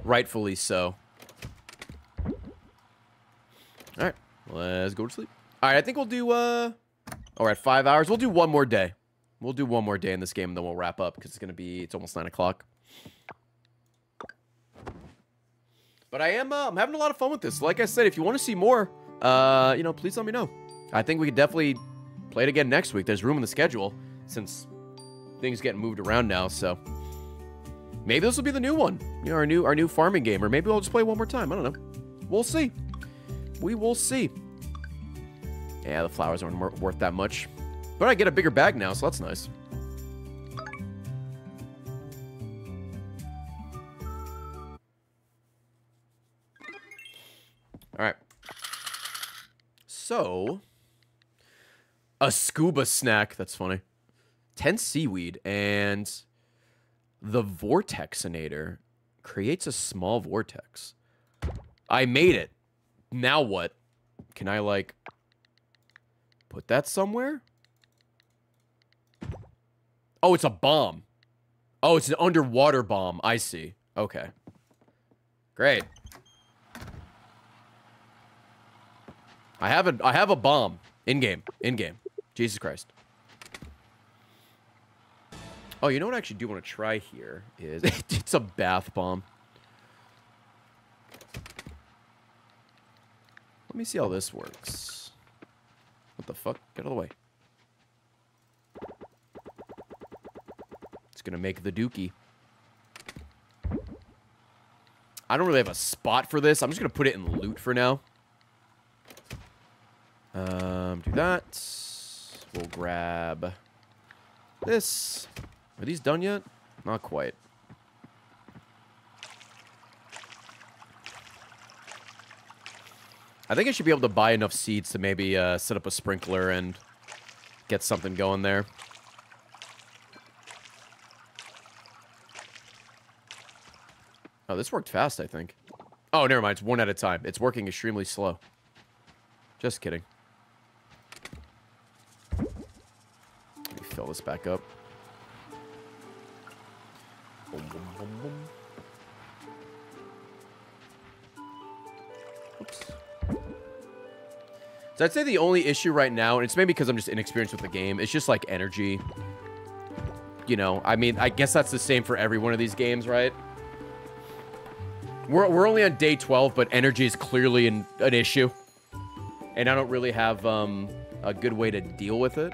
Rightfully so. All right, let's go to sleep. All right, I think we'll do, uh... All right, five hours. We'll do one more day. We'll do one more day in this game, and then we'll wrap up, because it's going to be... It's almost 9 o'clock. But I am, uh, I'm having a lot of fun with this. Like I said, if you want to see more, uh, you know, please let me know. I think we could definitely play it again next week. There's room in the schedule, since things getting moved around now, so... Maybe this will be the new one. You know, our new our new farming game. Or maybe I'll just play one more time. I don't know. We'll see. We will see. Yeah, the flowers aren't worth that much. But I get a bigger bag now, so that's nice. So, a scuba snack. That's funny. 10 seaweed and the vortexinator creates a small vortex. I made it. Now what? Can I like put that somewhere? Oh, it's a bomb. Oh, it's an underwater bomb. I see. Okay. Great. I have a I have a bomb in game. In game. Jesus Christ. Oh, you know what I actually do want to try here is it's a bath bomb. Let me see how this works. What the fuck? Get out of the way. It's gonna make the dookie. I don't really have a spot for this. I'm just going to put it in loot for now. Um, do that. We'll grab this. Are these done yet? Not quite. I think I should be able to buy enough seeds to maybe uh, set up a sprinkler and get something going there. Oh, this worked fast, I think. Oh, never mind. It's one at a time. It's working extremely slow. Just kidding. Let me fill this back up. Boom, boom, boom, boom. Oops. So I'd say the only issue right now, and it's maybe because I'm just inexperienced with the game, it's just like energy. You know, I mean, I guess that's the same for every one of these games, right? We're, we're only on day 12, but energy is clearly an, an issue. And I don't really have um, a good way to deal with it.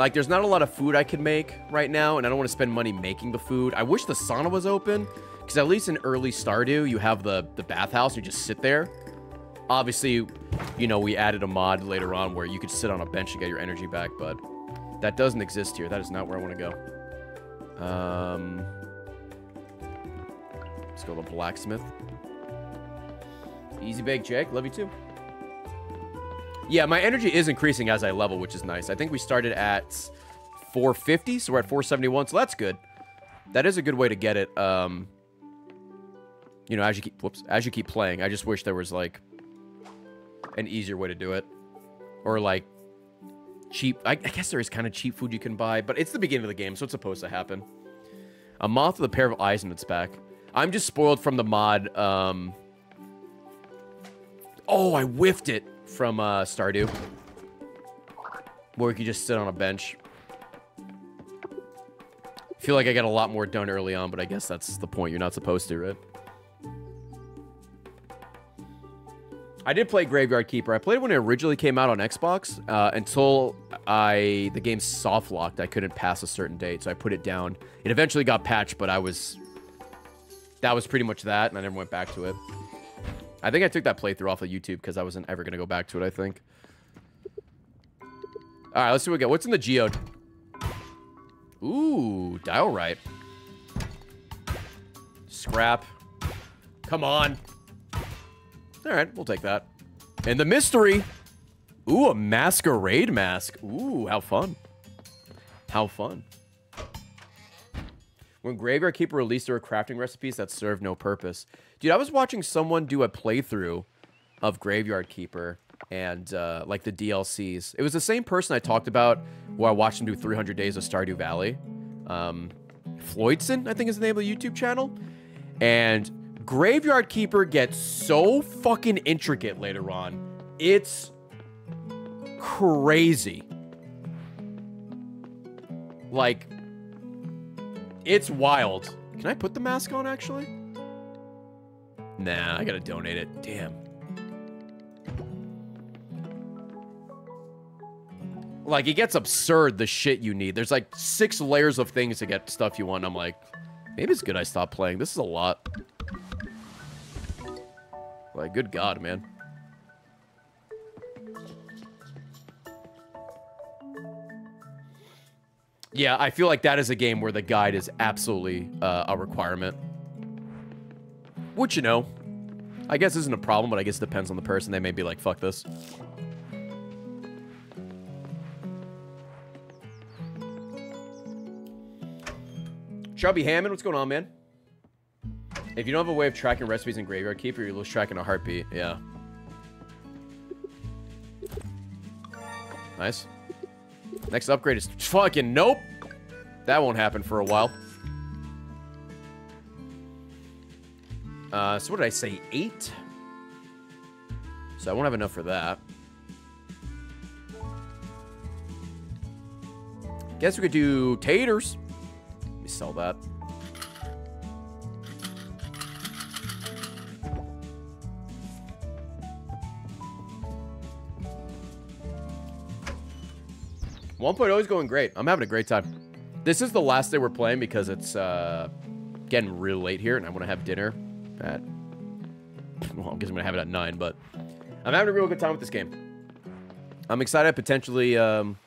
Like, there's not a lot of food I can make right now, and I don't want to spend money making the food. I wish the sauna was open, because at least in early Stardew, you have the, the bathhouse, you just sit there. Obviously, you know, we added a mod later on where you could sit on a bench and get your energy back, but that doesn't exist here. That is not where I want to go. Um, let's go to blacksmith. Easy bake, Jake. Love you too. Yeah, my energy is increasing as I level, which is nice. I think we started at 450, so we're at 471, so that's good. That is a good way to get it. Um, you know, as you keep whoops, as you keep playing. I just wish there was like an easier way to do it, or like cheap. I, I guess there is kind of cheap food you can buy, but it's the beginning of the game, so it's supposed to happen. A moth with a pair of eyes in its back. I'm just spoiled from the mod. Um, oh, I whiffed it from uh, Stardew. Where you could just sit on a bench. I feel like I got a lot more done early on, but I guess that's the point. You're not supposed to, right? I did play Graveyard Keeper. I played when it originally came out on Xbox. Uh, until I the game soft locked, I couldn't pass a certain date, so I put it down. It eventually got patched, but I was that was pretty much that, and I never went back to it. I think I took that playthrough off of YouTube because I wasn't ever gonna go back to it. I think. All right, let's see what we get. What's in the geode? Ooh, dial right. Scrap. Come on. All right, we'll take that. And the mystery. Ooh, a masquerade mask. Ooh, how fun. How fun. When Graveyard Keeper released their crafting recipes that serve no purpose. Dude, I was watching someone do a playthrough of Graveyard Keeper and uh, like the DLCs. It was the same person I talked about who I watched him do 300 Days of Stardew Valley. Um, Floydson, I think is the name of the YouTube channel. And Graveyard Keeper gets so fucking intricate later on. It's crazy. Like, it's wild. Can I put the mask on, actually? Nah, I gotta donate it. Damn. Like, it gets absurd, the shit you need. There's like six layers of things to get stuff you want. I'm like, maybe it's good I stop playing. This is a lot. Like, good God, man. Yeah, I feel like that is a game where the guide is absolutely uh, a requirement. Which, you know, I guess isn't a problem, but I guess it depends on the person. They may be like, fuck this. Chubby Hammond, what's going on, man? If you don't have a way of tracking recipes in Graveyard Keeper, you lose track in a heartbeat. Yeah. Nice. Next upgrade is fucking nope. That won't happen for a while. Uh, so what did I say? Eight? So I won't have enough for that. Guess we could do taters. Let me sell that. 1.0 is going great. I'm having a great time. This is the last day we're playing because it's uh, getting real late here, and I want to have dinner at. Well, I guess I'm gonna have it at nine, but I'm having a real good time with this game. I'm excited potentially um,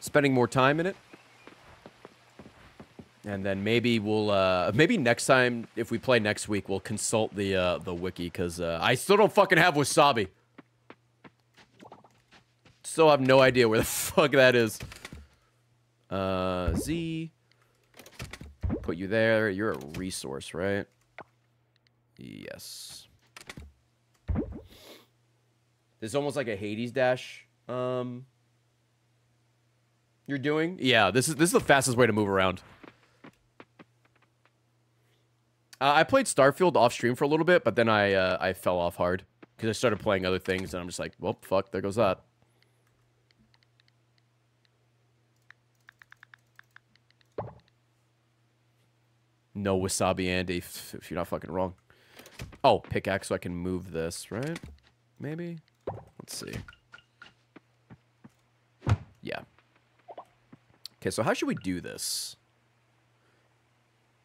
spending more time in it, and then maybe we'll uh, maybe next time if we play next week we'll consult the uh, the wiki because uh, I still don't fucking have wasabi. Still have no idea where the fuck that is. Uh, Z. Put you there. You're a resource, right? Yes. This is almost like a Hades dash. Um, you're doing? Yeah. This is this is the fastest way to move around. Uh, I played Starfield off stream for a little bit, but then I uh, I fell off hard because I started playing other things, and I'm just like, well, fuck, there goes that. No wasabi Andy, if if you're not fucking wrong. Oh, pickaxe so I can move this, right? Maybe? Let's see. Yeah. Okay, so how should we do this?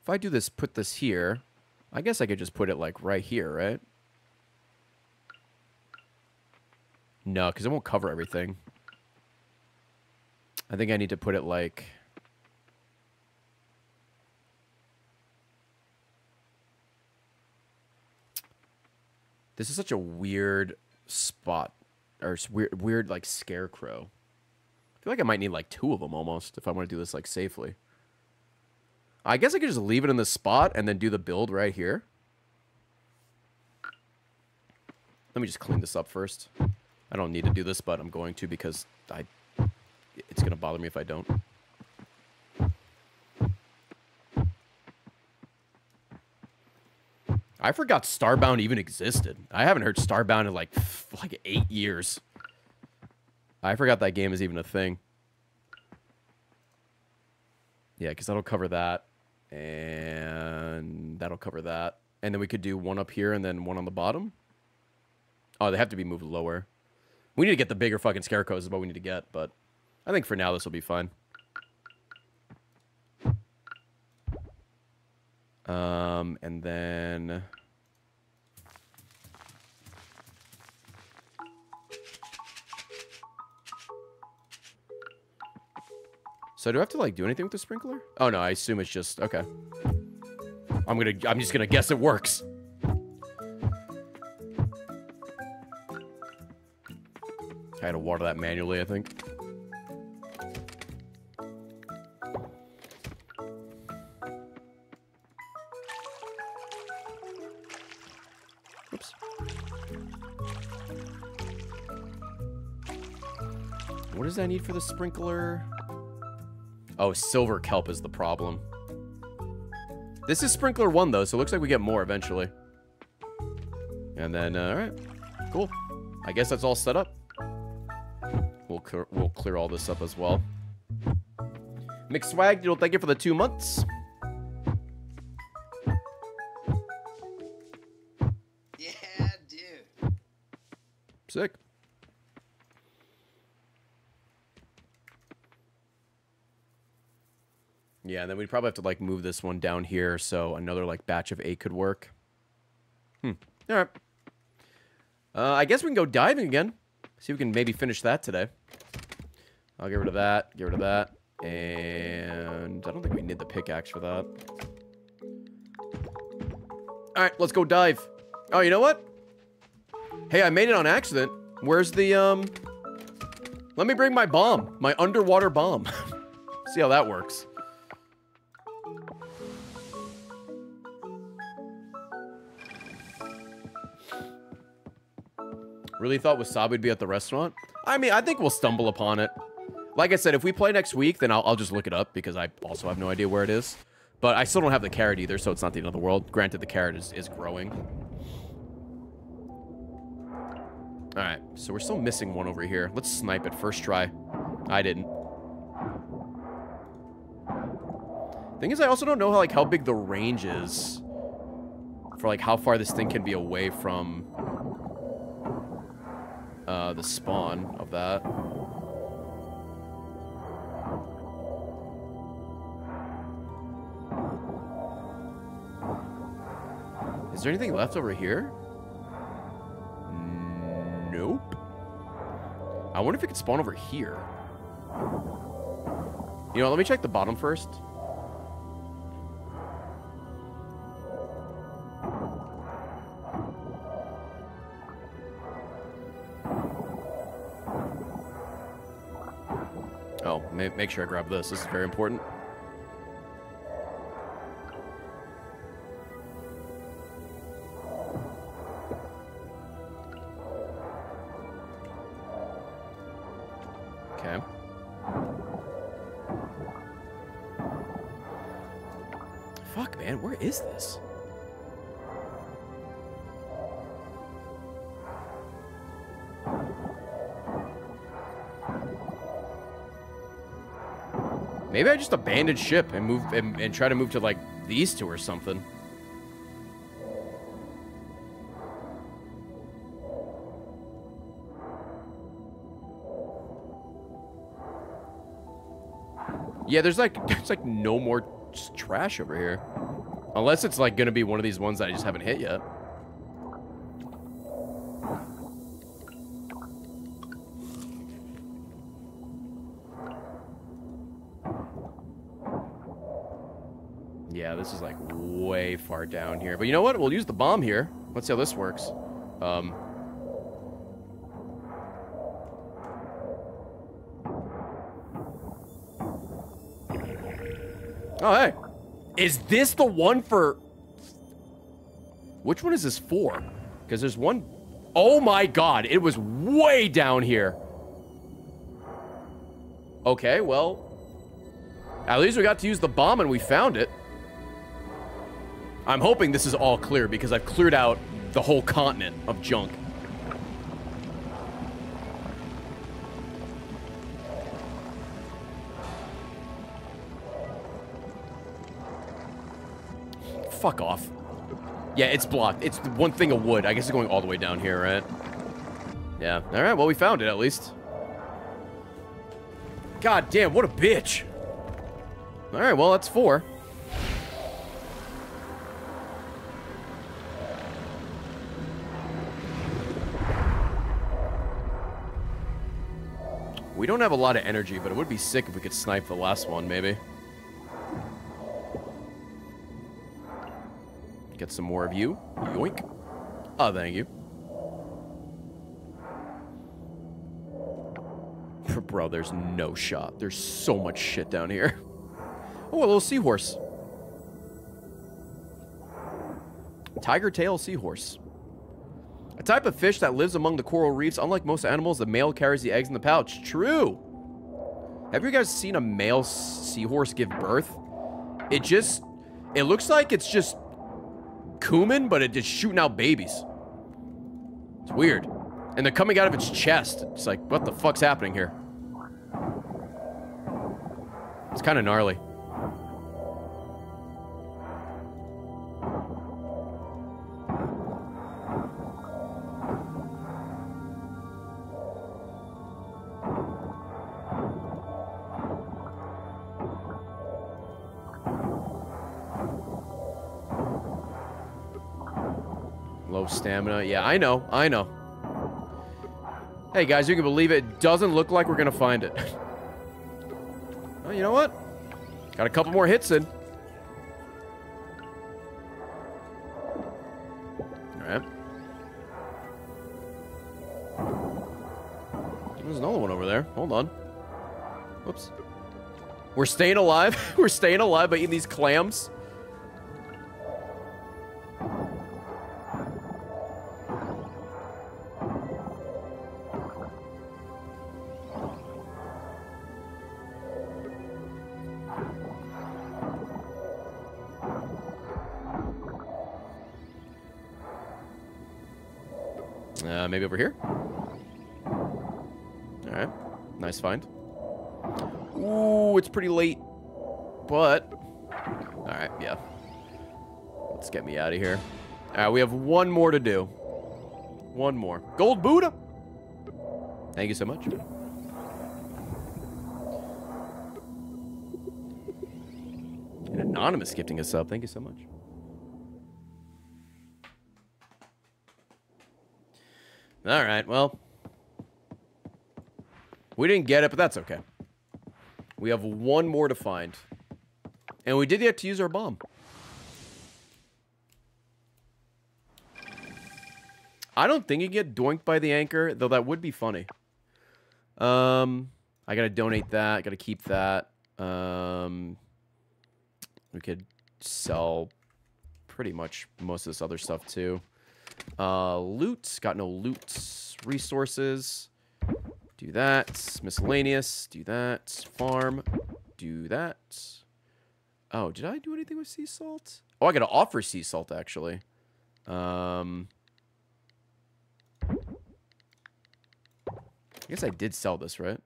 If I do this, put this here, I guess I could just put it like right here, right? No, because it won't cover everything. I think I need to put it like... This is such a weird spot. Or weird, weird like, scarecrow. I feel like I might need, like, two of them almost if I want to do this, like, safely. I guess I could just leave it in this spot and then do the build right here. Let me just clean this up first. I don't need to do this, but I'm going to because I it's going to bother me if I don't. I forgot Starbound even existed. I haven't heard Starbound in like like 8 years. I forgot that game is even a thing. Yeah, because that'll cover that. And that'll cover that. And then we could do one up here and then one on the bottom. Oh, they have to be moved lower. We need to get the bigger fucking scarecrows is what we need to get, but I think for now this will be fine. Um, and then... So do I have to like do anything with the sprinkler? Oh no, I assume it's just okay. I'm gonna I'm just gonna guess it works. I had to water that manually, I think. What does need for the sprinkler? Oh, silver kelp is the problem. This is sprinkler one though, so it looks like we get more eventually. And then, uh, all right, cool. I guess that's all set up. We'll clear, we'll clear all this up as well. McSwag, you'll thank you for the two months. Yeah, dude. Sick. Yeah, and then we'd probably have to like move this one down here so another like batch of eight could work. Hmm. All right. Uh, I guess we can go diving again. See if we can maybe finish that today. I'll get rid of that. Get rid of that. And I don't think we need the pickaxe for that. All right, let's go dive. Oh, you know what? Hey, I made it on accident. Where's the, um... Let me bring my bomb. My underwater bomb. See how that works. Really thought Wasabi would be at the restaurant? I mean, I think we'll stumble upon it. Like I said, if we play next week, then I'll, I'll just look it up because I also have no idea where it is. But I still don't have the carrot either, so it's not the end of the world. Granted, the carrot is, is growing. Alright, so we're still missing one over here. Let's snipe it first try. I didn't. Thing is, I also don't know how, like, how big the range is for, like, how far this thing can be away from uh, the spawn of that. Is there anything left over here? Nope. I wonder if it could spawn over here. You know, let me check the bottom first. Make sure I grab this. This is very important. Okay. Fuck, man, where is this? Maybe I just abandoned ship and move and, and try to move to like these two or something. Yeah, there's like there's like no more trash over here. Unless it's like gonna be one of these ones that I just haven't hit yet. This is like way far down here. But you know what? We'll use the bomb here. Let's see how this works. Um, Oh, hey. Is this the one for... Which one is this for? Because there's one... Oh my god, it was way down here. Okay, well... At least we got to use the bomb and we found it. I'm hoping this is all clear because I've cleared out the whole continent of junk. Fuck off. Yeah, it's blocked. It's one thing of wood. I guess it's going all the way down here, right? Yeah. All right, well, we found it at least. God damn, what a bitch. All right, well, that's four. We don't have a lot of energy, but it would be sick if we could snipe the last one, maybe. Get some more of you. Yoink. Oh, thank you. Bro, there's no shot. There's so much shit down here. Oh, a little seahorse. Tiger tail seahorse. Type of fish that lives among the coral reefs. Unlike most animals, the male carries the eggs in the pouch. True. Have you guys seen a male seahorse give birth? It just... It looks like it's just cumin, but it's just shooting out babies. It's weird. And they're coming out of its chest. It's like, what the fuck's happening here? It's kind of gnarly. Stamina. Yeah, I know. I know. Hey, guys, you can believe it. doesn't look like we're going to find it. well, oh, you know what? Got a couple more hits in. Alright. There's another one over there. Hold on. Whoops. We're staying alive. we're staying alive by eating these clams. nice find. Ooh, it's pretty late. But, alright, yeah. Let's get me out of here. Alright, we have one more to do. One more. Gold Buddha! Thank you so much. An anonymous gifting us up. Thank you so much. All right, well, we didn't get it, but that's okay. We have one more to find. And we did get to use our bomb. I don't think you get doinked by the anchor, though that would be funny. Um, I gotta donate that. Gotta keep that. Um, we could sell pretty much most of this other stuff too. Uh, loot. Got no loot. Resources. Do that. Miscellaneous. Do that. Farm. Do that. Oh, did I do anything with sea salt? Oh, I got to offer sea salt, actually. Um... I guess I did sell this, right?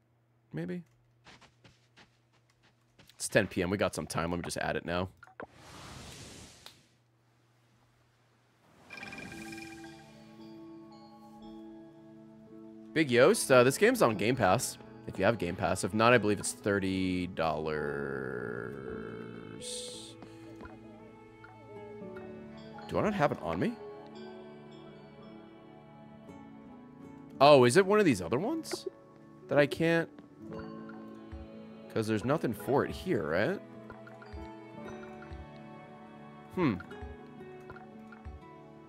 Maybe? It's 10 p.m. We got some time. Let me just add it now. Big Yost, uh, this game's on Game Pass. If you have Game Pass. If not, I believe it's $30. Do I not have it on me? Oh, is it one of these other ones? That I can't... Because there's nothing for it here, right? Hmm.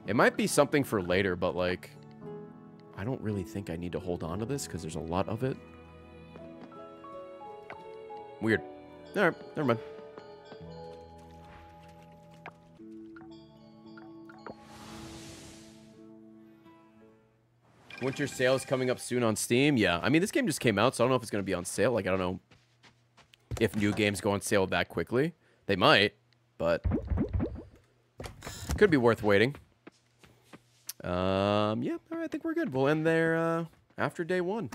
It might be something for later, but like... I don't really think I need to hold on to this because there's a lot of it. Weird. Alright, never mind. Winter sale is coming up soon on Steam. Yeah, I mean, this game just came out, so I don't know if it's going to be on sale. Like, I don't know if new games go on sale that quickly. They might, but could be worth waiting. Um, yeah, all right, I think we're good. We'll end there uh, after day one.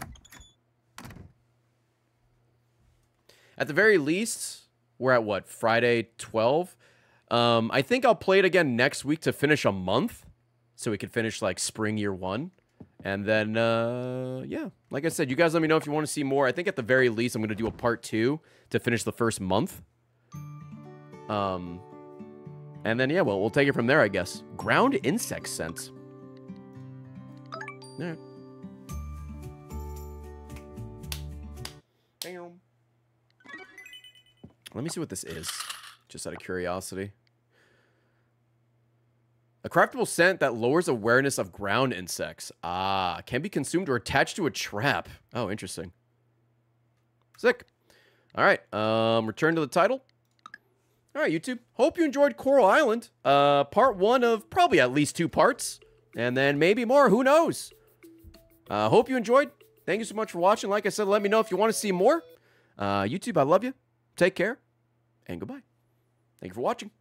At the very least, we're at what, Friday 12? Um, I think I'll play it again next week to finish a month. So we can finish like spring year one. And then, uh, yeah, like I said, you guys let me know if you want to see more. I think at the very least, I'm going to do a part two to finish the first month. Um, and then, yeah, well, we'll take it from there, I guess. Ground insect scent. All right. Bam. Let me see what this is, just out of curiosity. A craftable scent that lowers awareness of ground insects. Ah, can be consumed or attached to a trap. Oh, interesting. Sick. All right, um, return to the title. All right, YouTube. Hope you enjoyed Coral Island. Uh, part one of probably at least two parts, and then maybe more. Who knows? Uh, hope you enjoyed. Thank you so much for watching. Like I said, let me know if you want to see more. Uh, YouTube, I love you. Take care, and goodbye. Thank you for watching.